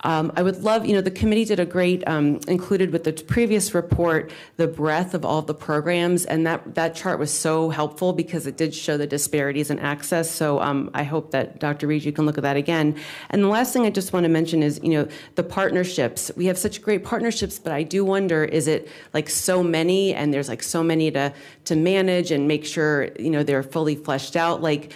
Um, I would love, you know, the committee did a great, um, included with the previous report, the breadth of all the programs, and that, that chart was so helpful because it did show the disparities in access. So um, I hope that Dr. Reid, you can look at that again. And the last thing I just want to mention is, you know, the partnerships. We have such great partnerships, but I do wonder, is it like so many, and there's like so many to to manage and make sure, you know, they're fully fleshed out? Like,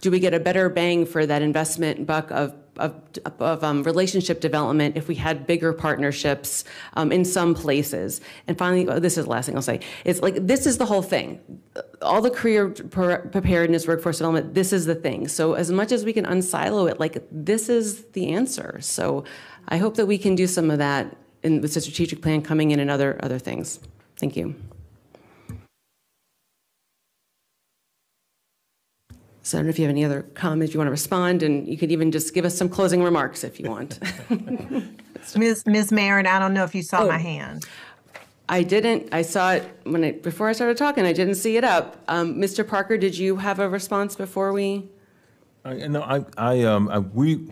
do we get a better bang for that investment buck of of, of um, relationship development if we had bigger partnerships um, in some places. And finally, oh, this is the last thing I'll say. It's like this is the whole thing. All the career preparedness, workforce development, this is the thing. So as much as we can unsilo it, like this is the answer. So I hope that we can do some of that in, with the strategic plan coming in and other other things. Thank you. So I don't know if you have any other comments you want to respond, and you could even just give us some closing remarks if you want. Ms. Ms. Meren, I don't know if you saw Oh. my hand. I didn't. I saw it when I before I started talking. I didn't see it up. Um, Mr. Parker, did you have a response before we? I, no, I, I, um, I, we,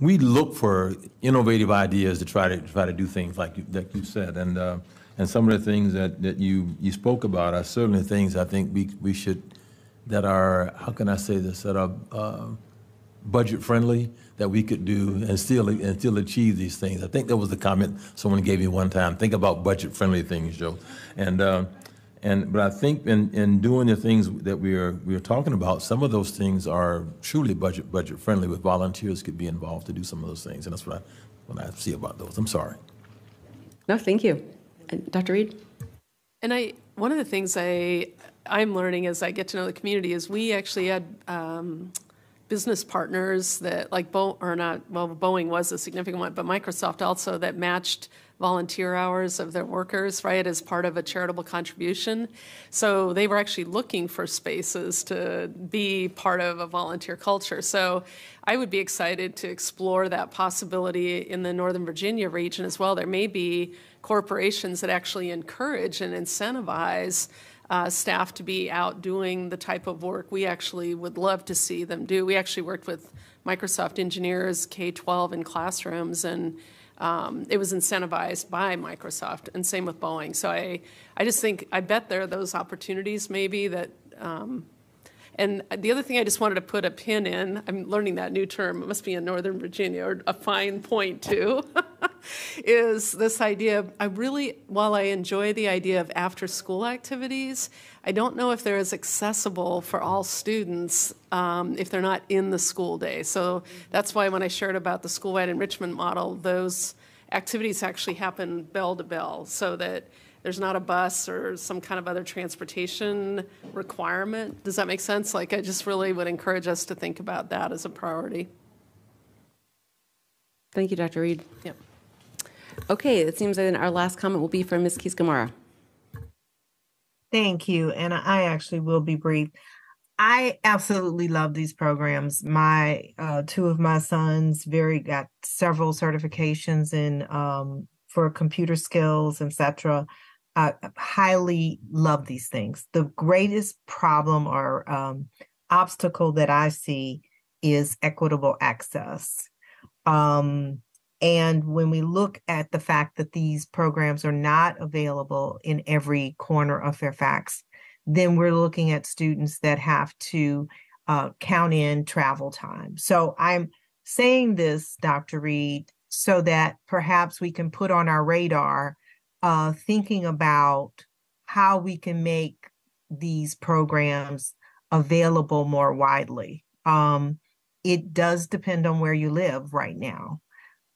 we look for innovative ideas to try to try to do things like you, like you said, and uh, and some of the things that, that you you spoke about are certainly things I think we we should that are how can I say this that are uh, budget friendly that we could do and still and still achieve these things. I think that was the comment someone gave me one time. Think about budget friendly things, Joe, and. Uh, and but I think in, in doing the things that we are we are talking about, some of those things are truly budget budget friendly. With volunteers could be involved to do some of those things, and that's what I what I see about those. I'm sorry. No, thank you, and Dr. Reid. And I, one of the things I, I'm learning as I get to know the community is we actually had um, business partners that, like Bo, or not, well, Boeing was a significant one, but Microsoft also that matched volunteer hours of their workers, right, as part of a charitable contribution. So they were actually looking for spaces to be part of a volunteer culture. So I would be excited to explore that possibility in the Northern Virginia region as well. There may be corporations that actually encourage and incentivize uh, staff to be out doing the type of work we actually would love to see them do. We actually worked with Microsoft engineers K 12 in classrooms, and um, it was incentivized by Microsoft, and same with Boeing. So I, I just think, I bet there are those opportunities maybe that. Um, and the other thing I just wanted to put a pin in, I'm learning that new term, it must be in Northern Virginia, or a fine point too, is this idea I really, while I enjoy the idea of after school activities, I don't know if they're as accessible for all students um, if they're not in the school day. So that's why when I shared about the school-wide enrichment model, those activities actually happen bell to bell so that there's not a bus or some kind of other transportation requirement. Does that make sense? Like, I just really would encourage us to think about that as a priority. Thank you, Dr. Reid. Yep. Okay, it seems that our last comment will be from Ms. Keys Gamarra. Thank you. And I actually will be brief. I absolutely love these programs. My uh, two of my sons very got several certifications in um, for computer skills, etc. I highly love these things. The greatest problem or um, obstacle that I see is equitable access. Um, and when we look at the fact that these programs are not available in every corner of Fairfax, then we're looking at students that have to uh, count in travel time. So I'm saying this, Dr. Reid, so that perhaps we can put on our radar uh, thinking about how we can make these programs available more widely. Um, it does depend on where you live right now.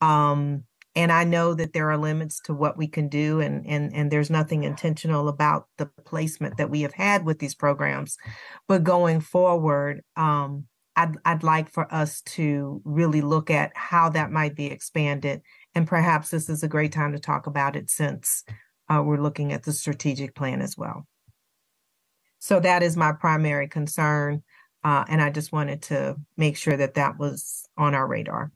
Um, and I know that there are limits to what we can do, and and and there's nothing intentional about the placement that we have had with these programs. But going forward, um, I'd I'd like for us to really look at how that might be expanded, and perhaps this is a great time to talk about it since uh, we're looking at the strategic plan as well. So that is my primary concern, uh, and I just wanted to make sure that that was on our radar.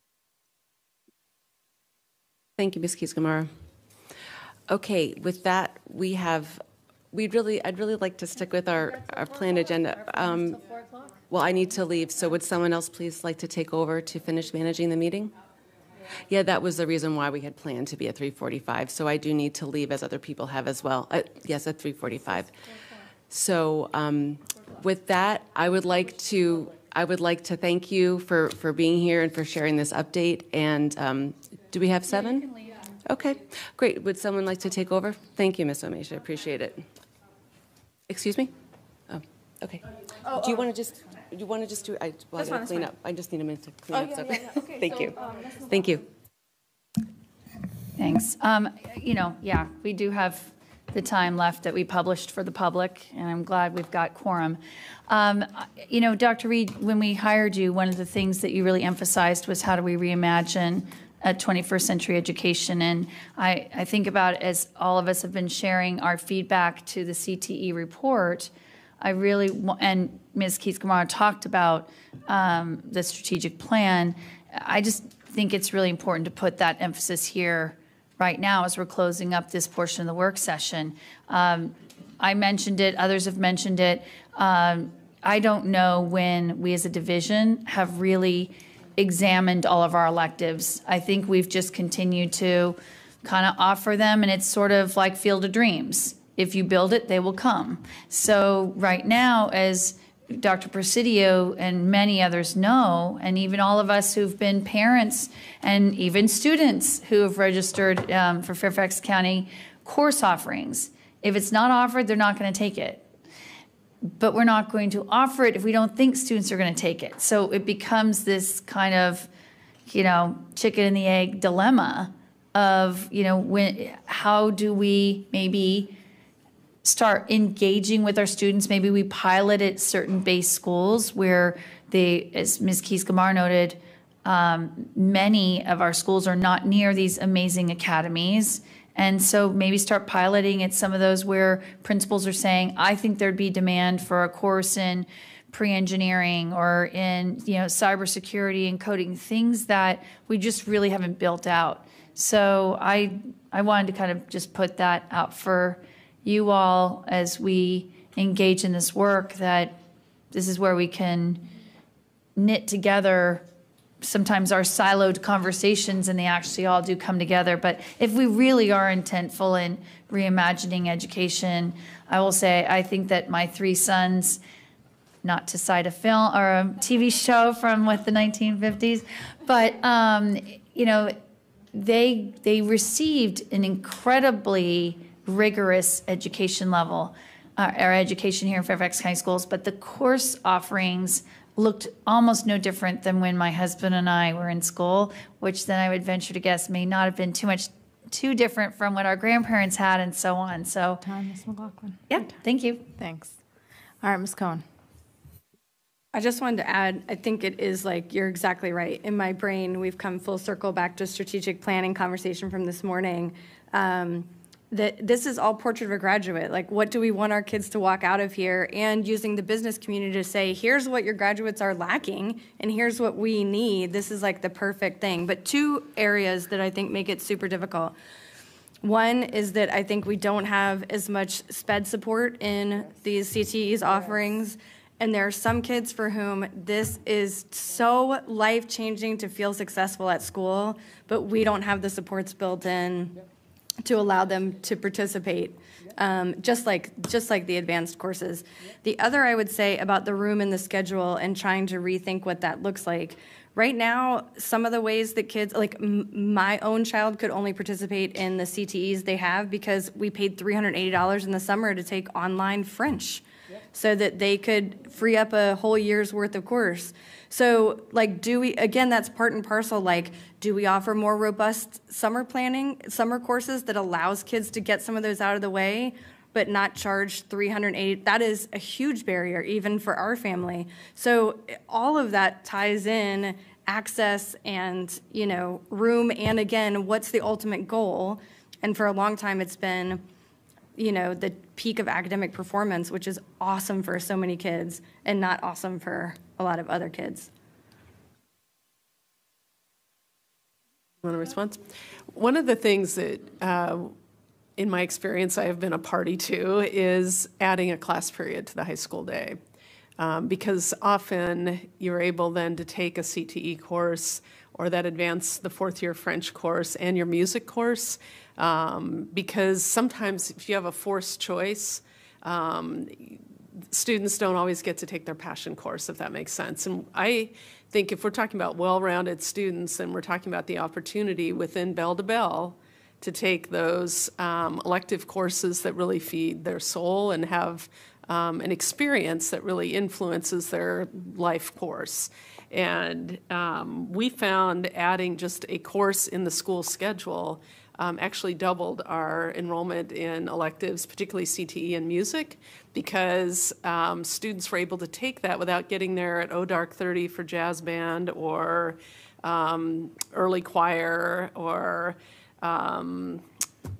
Thank you, Ms. Keys Gamarra. Okay, with that, we have, we'd really, I'd really like to stick with our, our planned agenda. Um, Well, I need to leave, so would someone else please like to take over to finish managing the meeting? Yeah, that was the reason why we had planned to be at 3:45, so I do need to leave as other people have as well. Uh, Yes, at 3:45. So um, with that, I would like to, I would like to thank you for, for being here and for sharing this update. And um, do we have seven? Okay, great. Would someone like to take over? Thank you, Ms. Omeish, I appreciate it. Excuse me? Oh, okay. Do you want to just, you want to just do, I, well, I That's fine, gotta that's clean fine. up. I just need a minute to Oh, clean up. yeah, so- yeah, yeah. Okay, Thank so, you. um, let's Thank you. Thanks. Um, You know, yeah, we do have the time left that we published for the public, and I'm glad we've got quorum. Um, You know, Dr. Reid, when we hired you, one of the things that you really emphasized was how do we reimagine a 21st century education? And I, I think about as all of us have been sharing our feedback to the CTE report, I really, and Ms. Keys Gamarra talked about um, the strategic plan. I just think it's really important to put that emphasis here right now as we're closing up this portion of the work session. Um, I mentioned it, others have mentioned it. Um, I don't know when we as a division have really examined all of our electives. I think we've just continued to kind of offer them, and it's sort of like Field of Dreams. If you build it, they will come. So, right now, as Dr. Presidio and many others know, and even all of us who've been parents and even students who have registered um, for Fairfax County course offerings, if it's not offered, they're not going to take it but we're not going to offer it if we don't think students are going to take it. So it becomes this kind of, you know, chicken and the egg dilemma of, you know, when how do we maybe start engaging with our students? Maybe we pilot at certain base schools where they, as Ms. Keys Gamarra noted, um, many of our schools are not near these amazing academies. And so maybe start piloting at some of those where principals are saying, I think there'd be demand for a course in pre-engineering or in you know cybersecurity and coding, things that we just really haven't built out. So I I wanted to kind of just put that out for you all as we engage in this work that this is where we can knit together sometimes our siloed conversations and they actually all do come together. But if we really are intentful in reimagining education, I will say I think that my three sons, not to cite a film or a TV show from what the 1950s, but um, you know, they they received an incredibly rigorous education level, uh, our education here in Fairfax County Schools, but the course offerings looked almost no different than when my husband and I were in school, which then I would venture to guess may not have been too much too different from what our grandparents had and so on. So Time, Ms. McLaughlin. Yeah, thank you. Thanks. All right, Ms. Cohen. I just wanted to add, I think it is like, you're exactly right. In my brain, we've come full circle back to strategic planning conversation from this morning. Um, that this is all portrait of a graduate. Like, what do we want our kids to walk out of here? And using the business community to say, here's what your graduates are lacking, and here's what we need. This is like the perfect thing. But two areas that I think make it super difficult. One is that I think we don't have as much SPED support in these CTE's offerings. And there are some kids for whom this is so life changing to feel successful at school, but we don't have the supports built in to allow them to participate, um, just like just like the advanced courses. The other I would say about the room and the schedule and trying to rethink what that looks like. Right now, some of the ways that kids, like m- my own child, could only participate in the CTEs they have because we paid $380 in the summer to take online French so that they could free up a whole year's worth of course. So, like, do we, again, that's part and parcel, like, do we offer more robust summer planning, summer courses that allows kids to get some of those out of the way? but not charge 380 that is a huge barrier even for our family so all of that ties in access and you know room and again what's the ultimate goal and for a long time it's been you know the peak of academic performance which is awesome for so many kids and not awesome for a lot of other kids Want a response? One of the things that uh, in my experience, I have been a party to, is adding a class period to the high school day. Um, because often you're able then to take a CTE course or that advanced the fourth year French course and your music course. Um, because sometimes if you have a forced choice, um, students don't always get to take their passion course, if that makes sense. And I think if we're talking about well rounded students, and we're talking about the opportunity within Bell to Bell to take those um, elective courses that really feed their soul and have um, an experience that really influences their life course. And um, we found adding just a course in the school schedule um, actually doubled our enrollment in electives, particularly CTE and music, because um, students were able to take that without getting there at O Dark 30 for jazz band or um, early choir or um,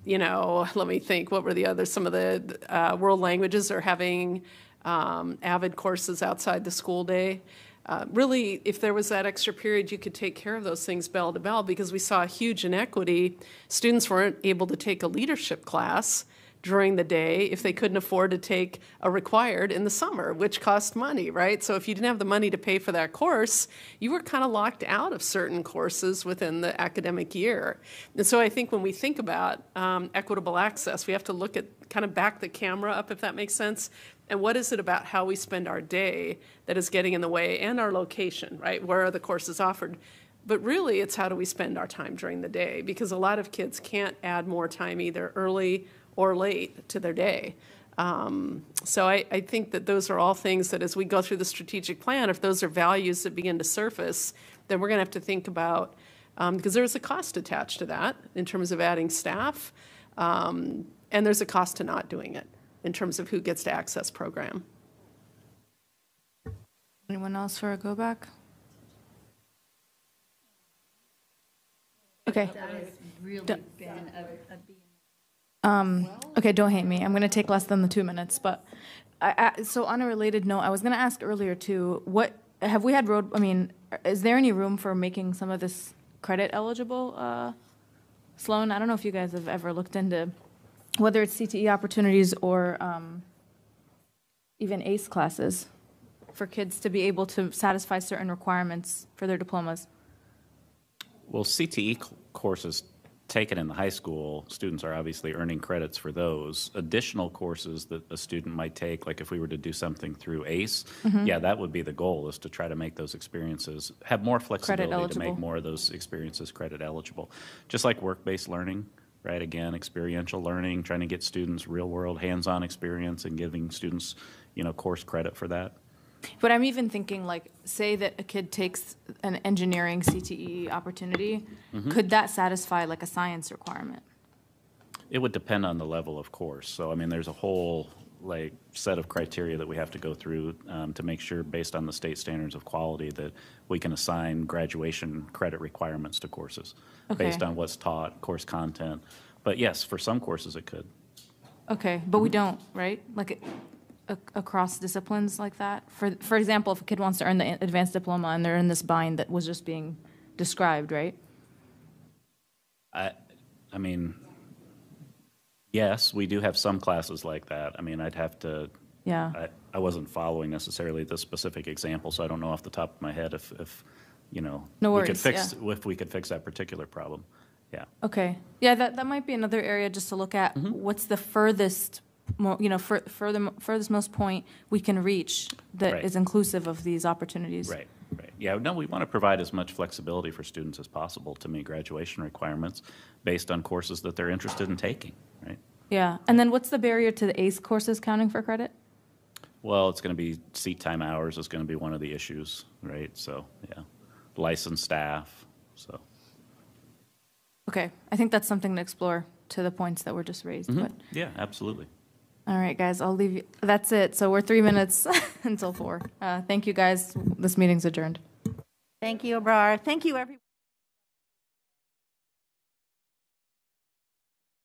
you know, let me think, what were the other, some of the uh, world languages are having um, AVID courses outside the school day. Uh, really, if there was that extra period, you could take care of those things bell to bell because we saw a huge inequity. Students weren't able to take a leadership class during the day if they couldn't afford to take a required in the summer, which cost money, right? So if you didn't have the money to pay for that course, you were kind of locked out of certain courses within the academic year. And so I think when we think about um, equitable access, we have to look at kind of back the camera up, if that makes sense. And what is it about how we spend our day that is getting in the way and our location, right? Where are the courses offered? But really, it's how do we spend our time during the day? Because a lot of kids can't add more time either early or late to their day. Um, so I, I, think that those are all things that as we go through the strategic plan, if those are values that begin to surface, then we're going to have to think about, because um, there's a cost attached to that in terms of adding staff, um, and there's a cost to not doing it in terms of who gets to access program. Anyone else for a go back? Okay. Really been a, a um, okay, don't hate me. I'm going to take less than the two minutes. But I, I, so on a related note, I was going to ask earlier too. What have we had road? I mean, is there any room for making some of this credit eligible? Uh, Sloan, I don't know if you guys have ever looked into whether it's CTE opportunities or um, even ACE classes for kids to be able to satisfy certain requirements for their diplomas. Well, CTE courses taken in the high school, students are obviously earning credits for those. Additional courses that a student might take, like if we were to do something through ACE, Mhm. yeah, that would be the goal, is to try to make those experiences, have more flexibility to make more of those experiences credit eligible. Just like work-based learning, right? Again, experiential learning, trying to get students real-world, hands-on experience and giving students, you know, course credit for that. But I'm even thinking like, say that a kid takes an engineering CTE opportunity, Mhm. could that satisfy like a science requirement? It would depend on the level of course. So, I mean, there's a whole like set of criteria that we have to go through um, to make sure, based on the state standards of quality, that we can assign graduation credit requirements to courses based Okay. on what's taught, course content. But yes, for some courses it could. Okay, but we don't, right? Like a, across disciplines like that. For for example, if a kid wants to earn the advanced diploma and they're in this bind that was just being described, right? I, I mean, yes, we do have some classes like that. I mean, I'd have to. Yeah. I, I wasn't following necessarily this specific example, so I don't know off the top of my head if, if you know, No we could fix yeah. if we could fix that particular problem. Yeah. Okay. Yeah, that that might be another area just to look at. Mm-hmm. What's the furthest, mo- you know, fur, further furthest most point we can reach that is Right. inclusive of these opportunities? Right, right. Yeah, no, we want to provide as much flexibility for students as possible to meet graduation requirements based on courses that they're interested in taking, right? Yeah. And then what's the barrier to the ACE courses counting for credit? Well, it's going to be seat time hours is going to be one of the issues, right? So, yeah, licensed staff, so. Okay. I think that's something to explore to the points that were just raised. Mhm. But Yeah, absolutely. All right, guys, I'll leave you. That's it. So we're three minutes until four. Uh, thank you, guys. This meeting's adjourned. Thank you, Abrar. Thank you, everyone.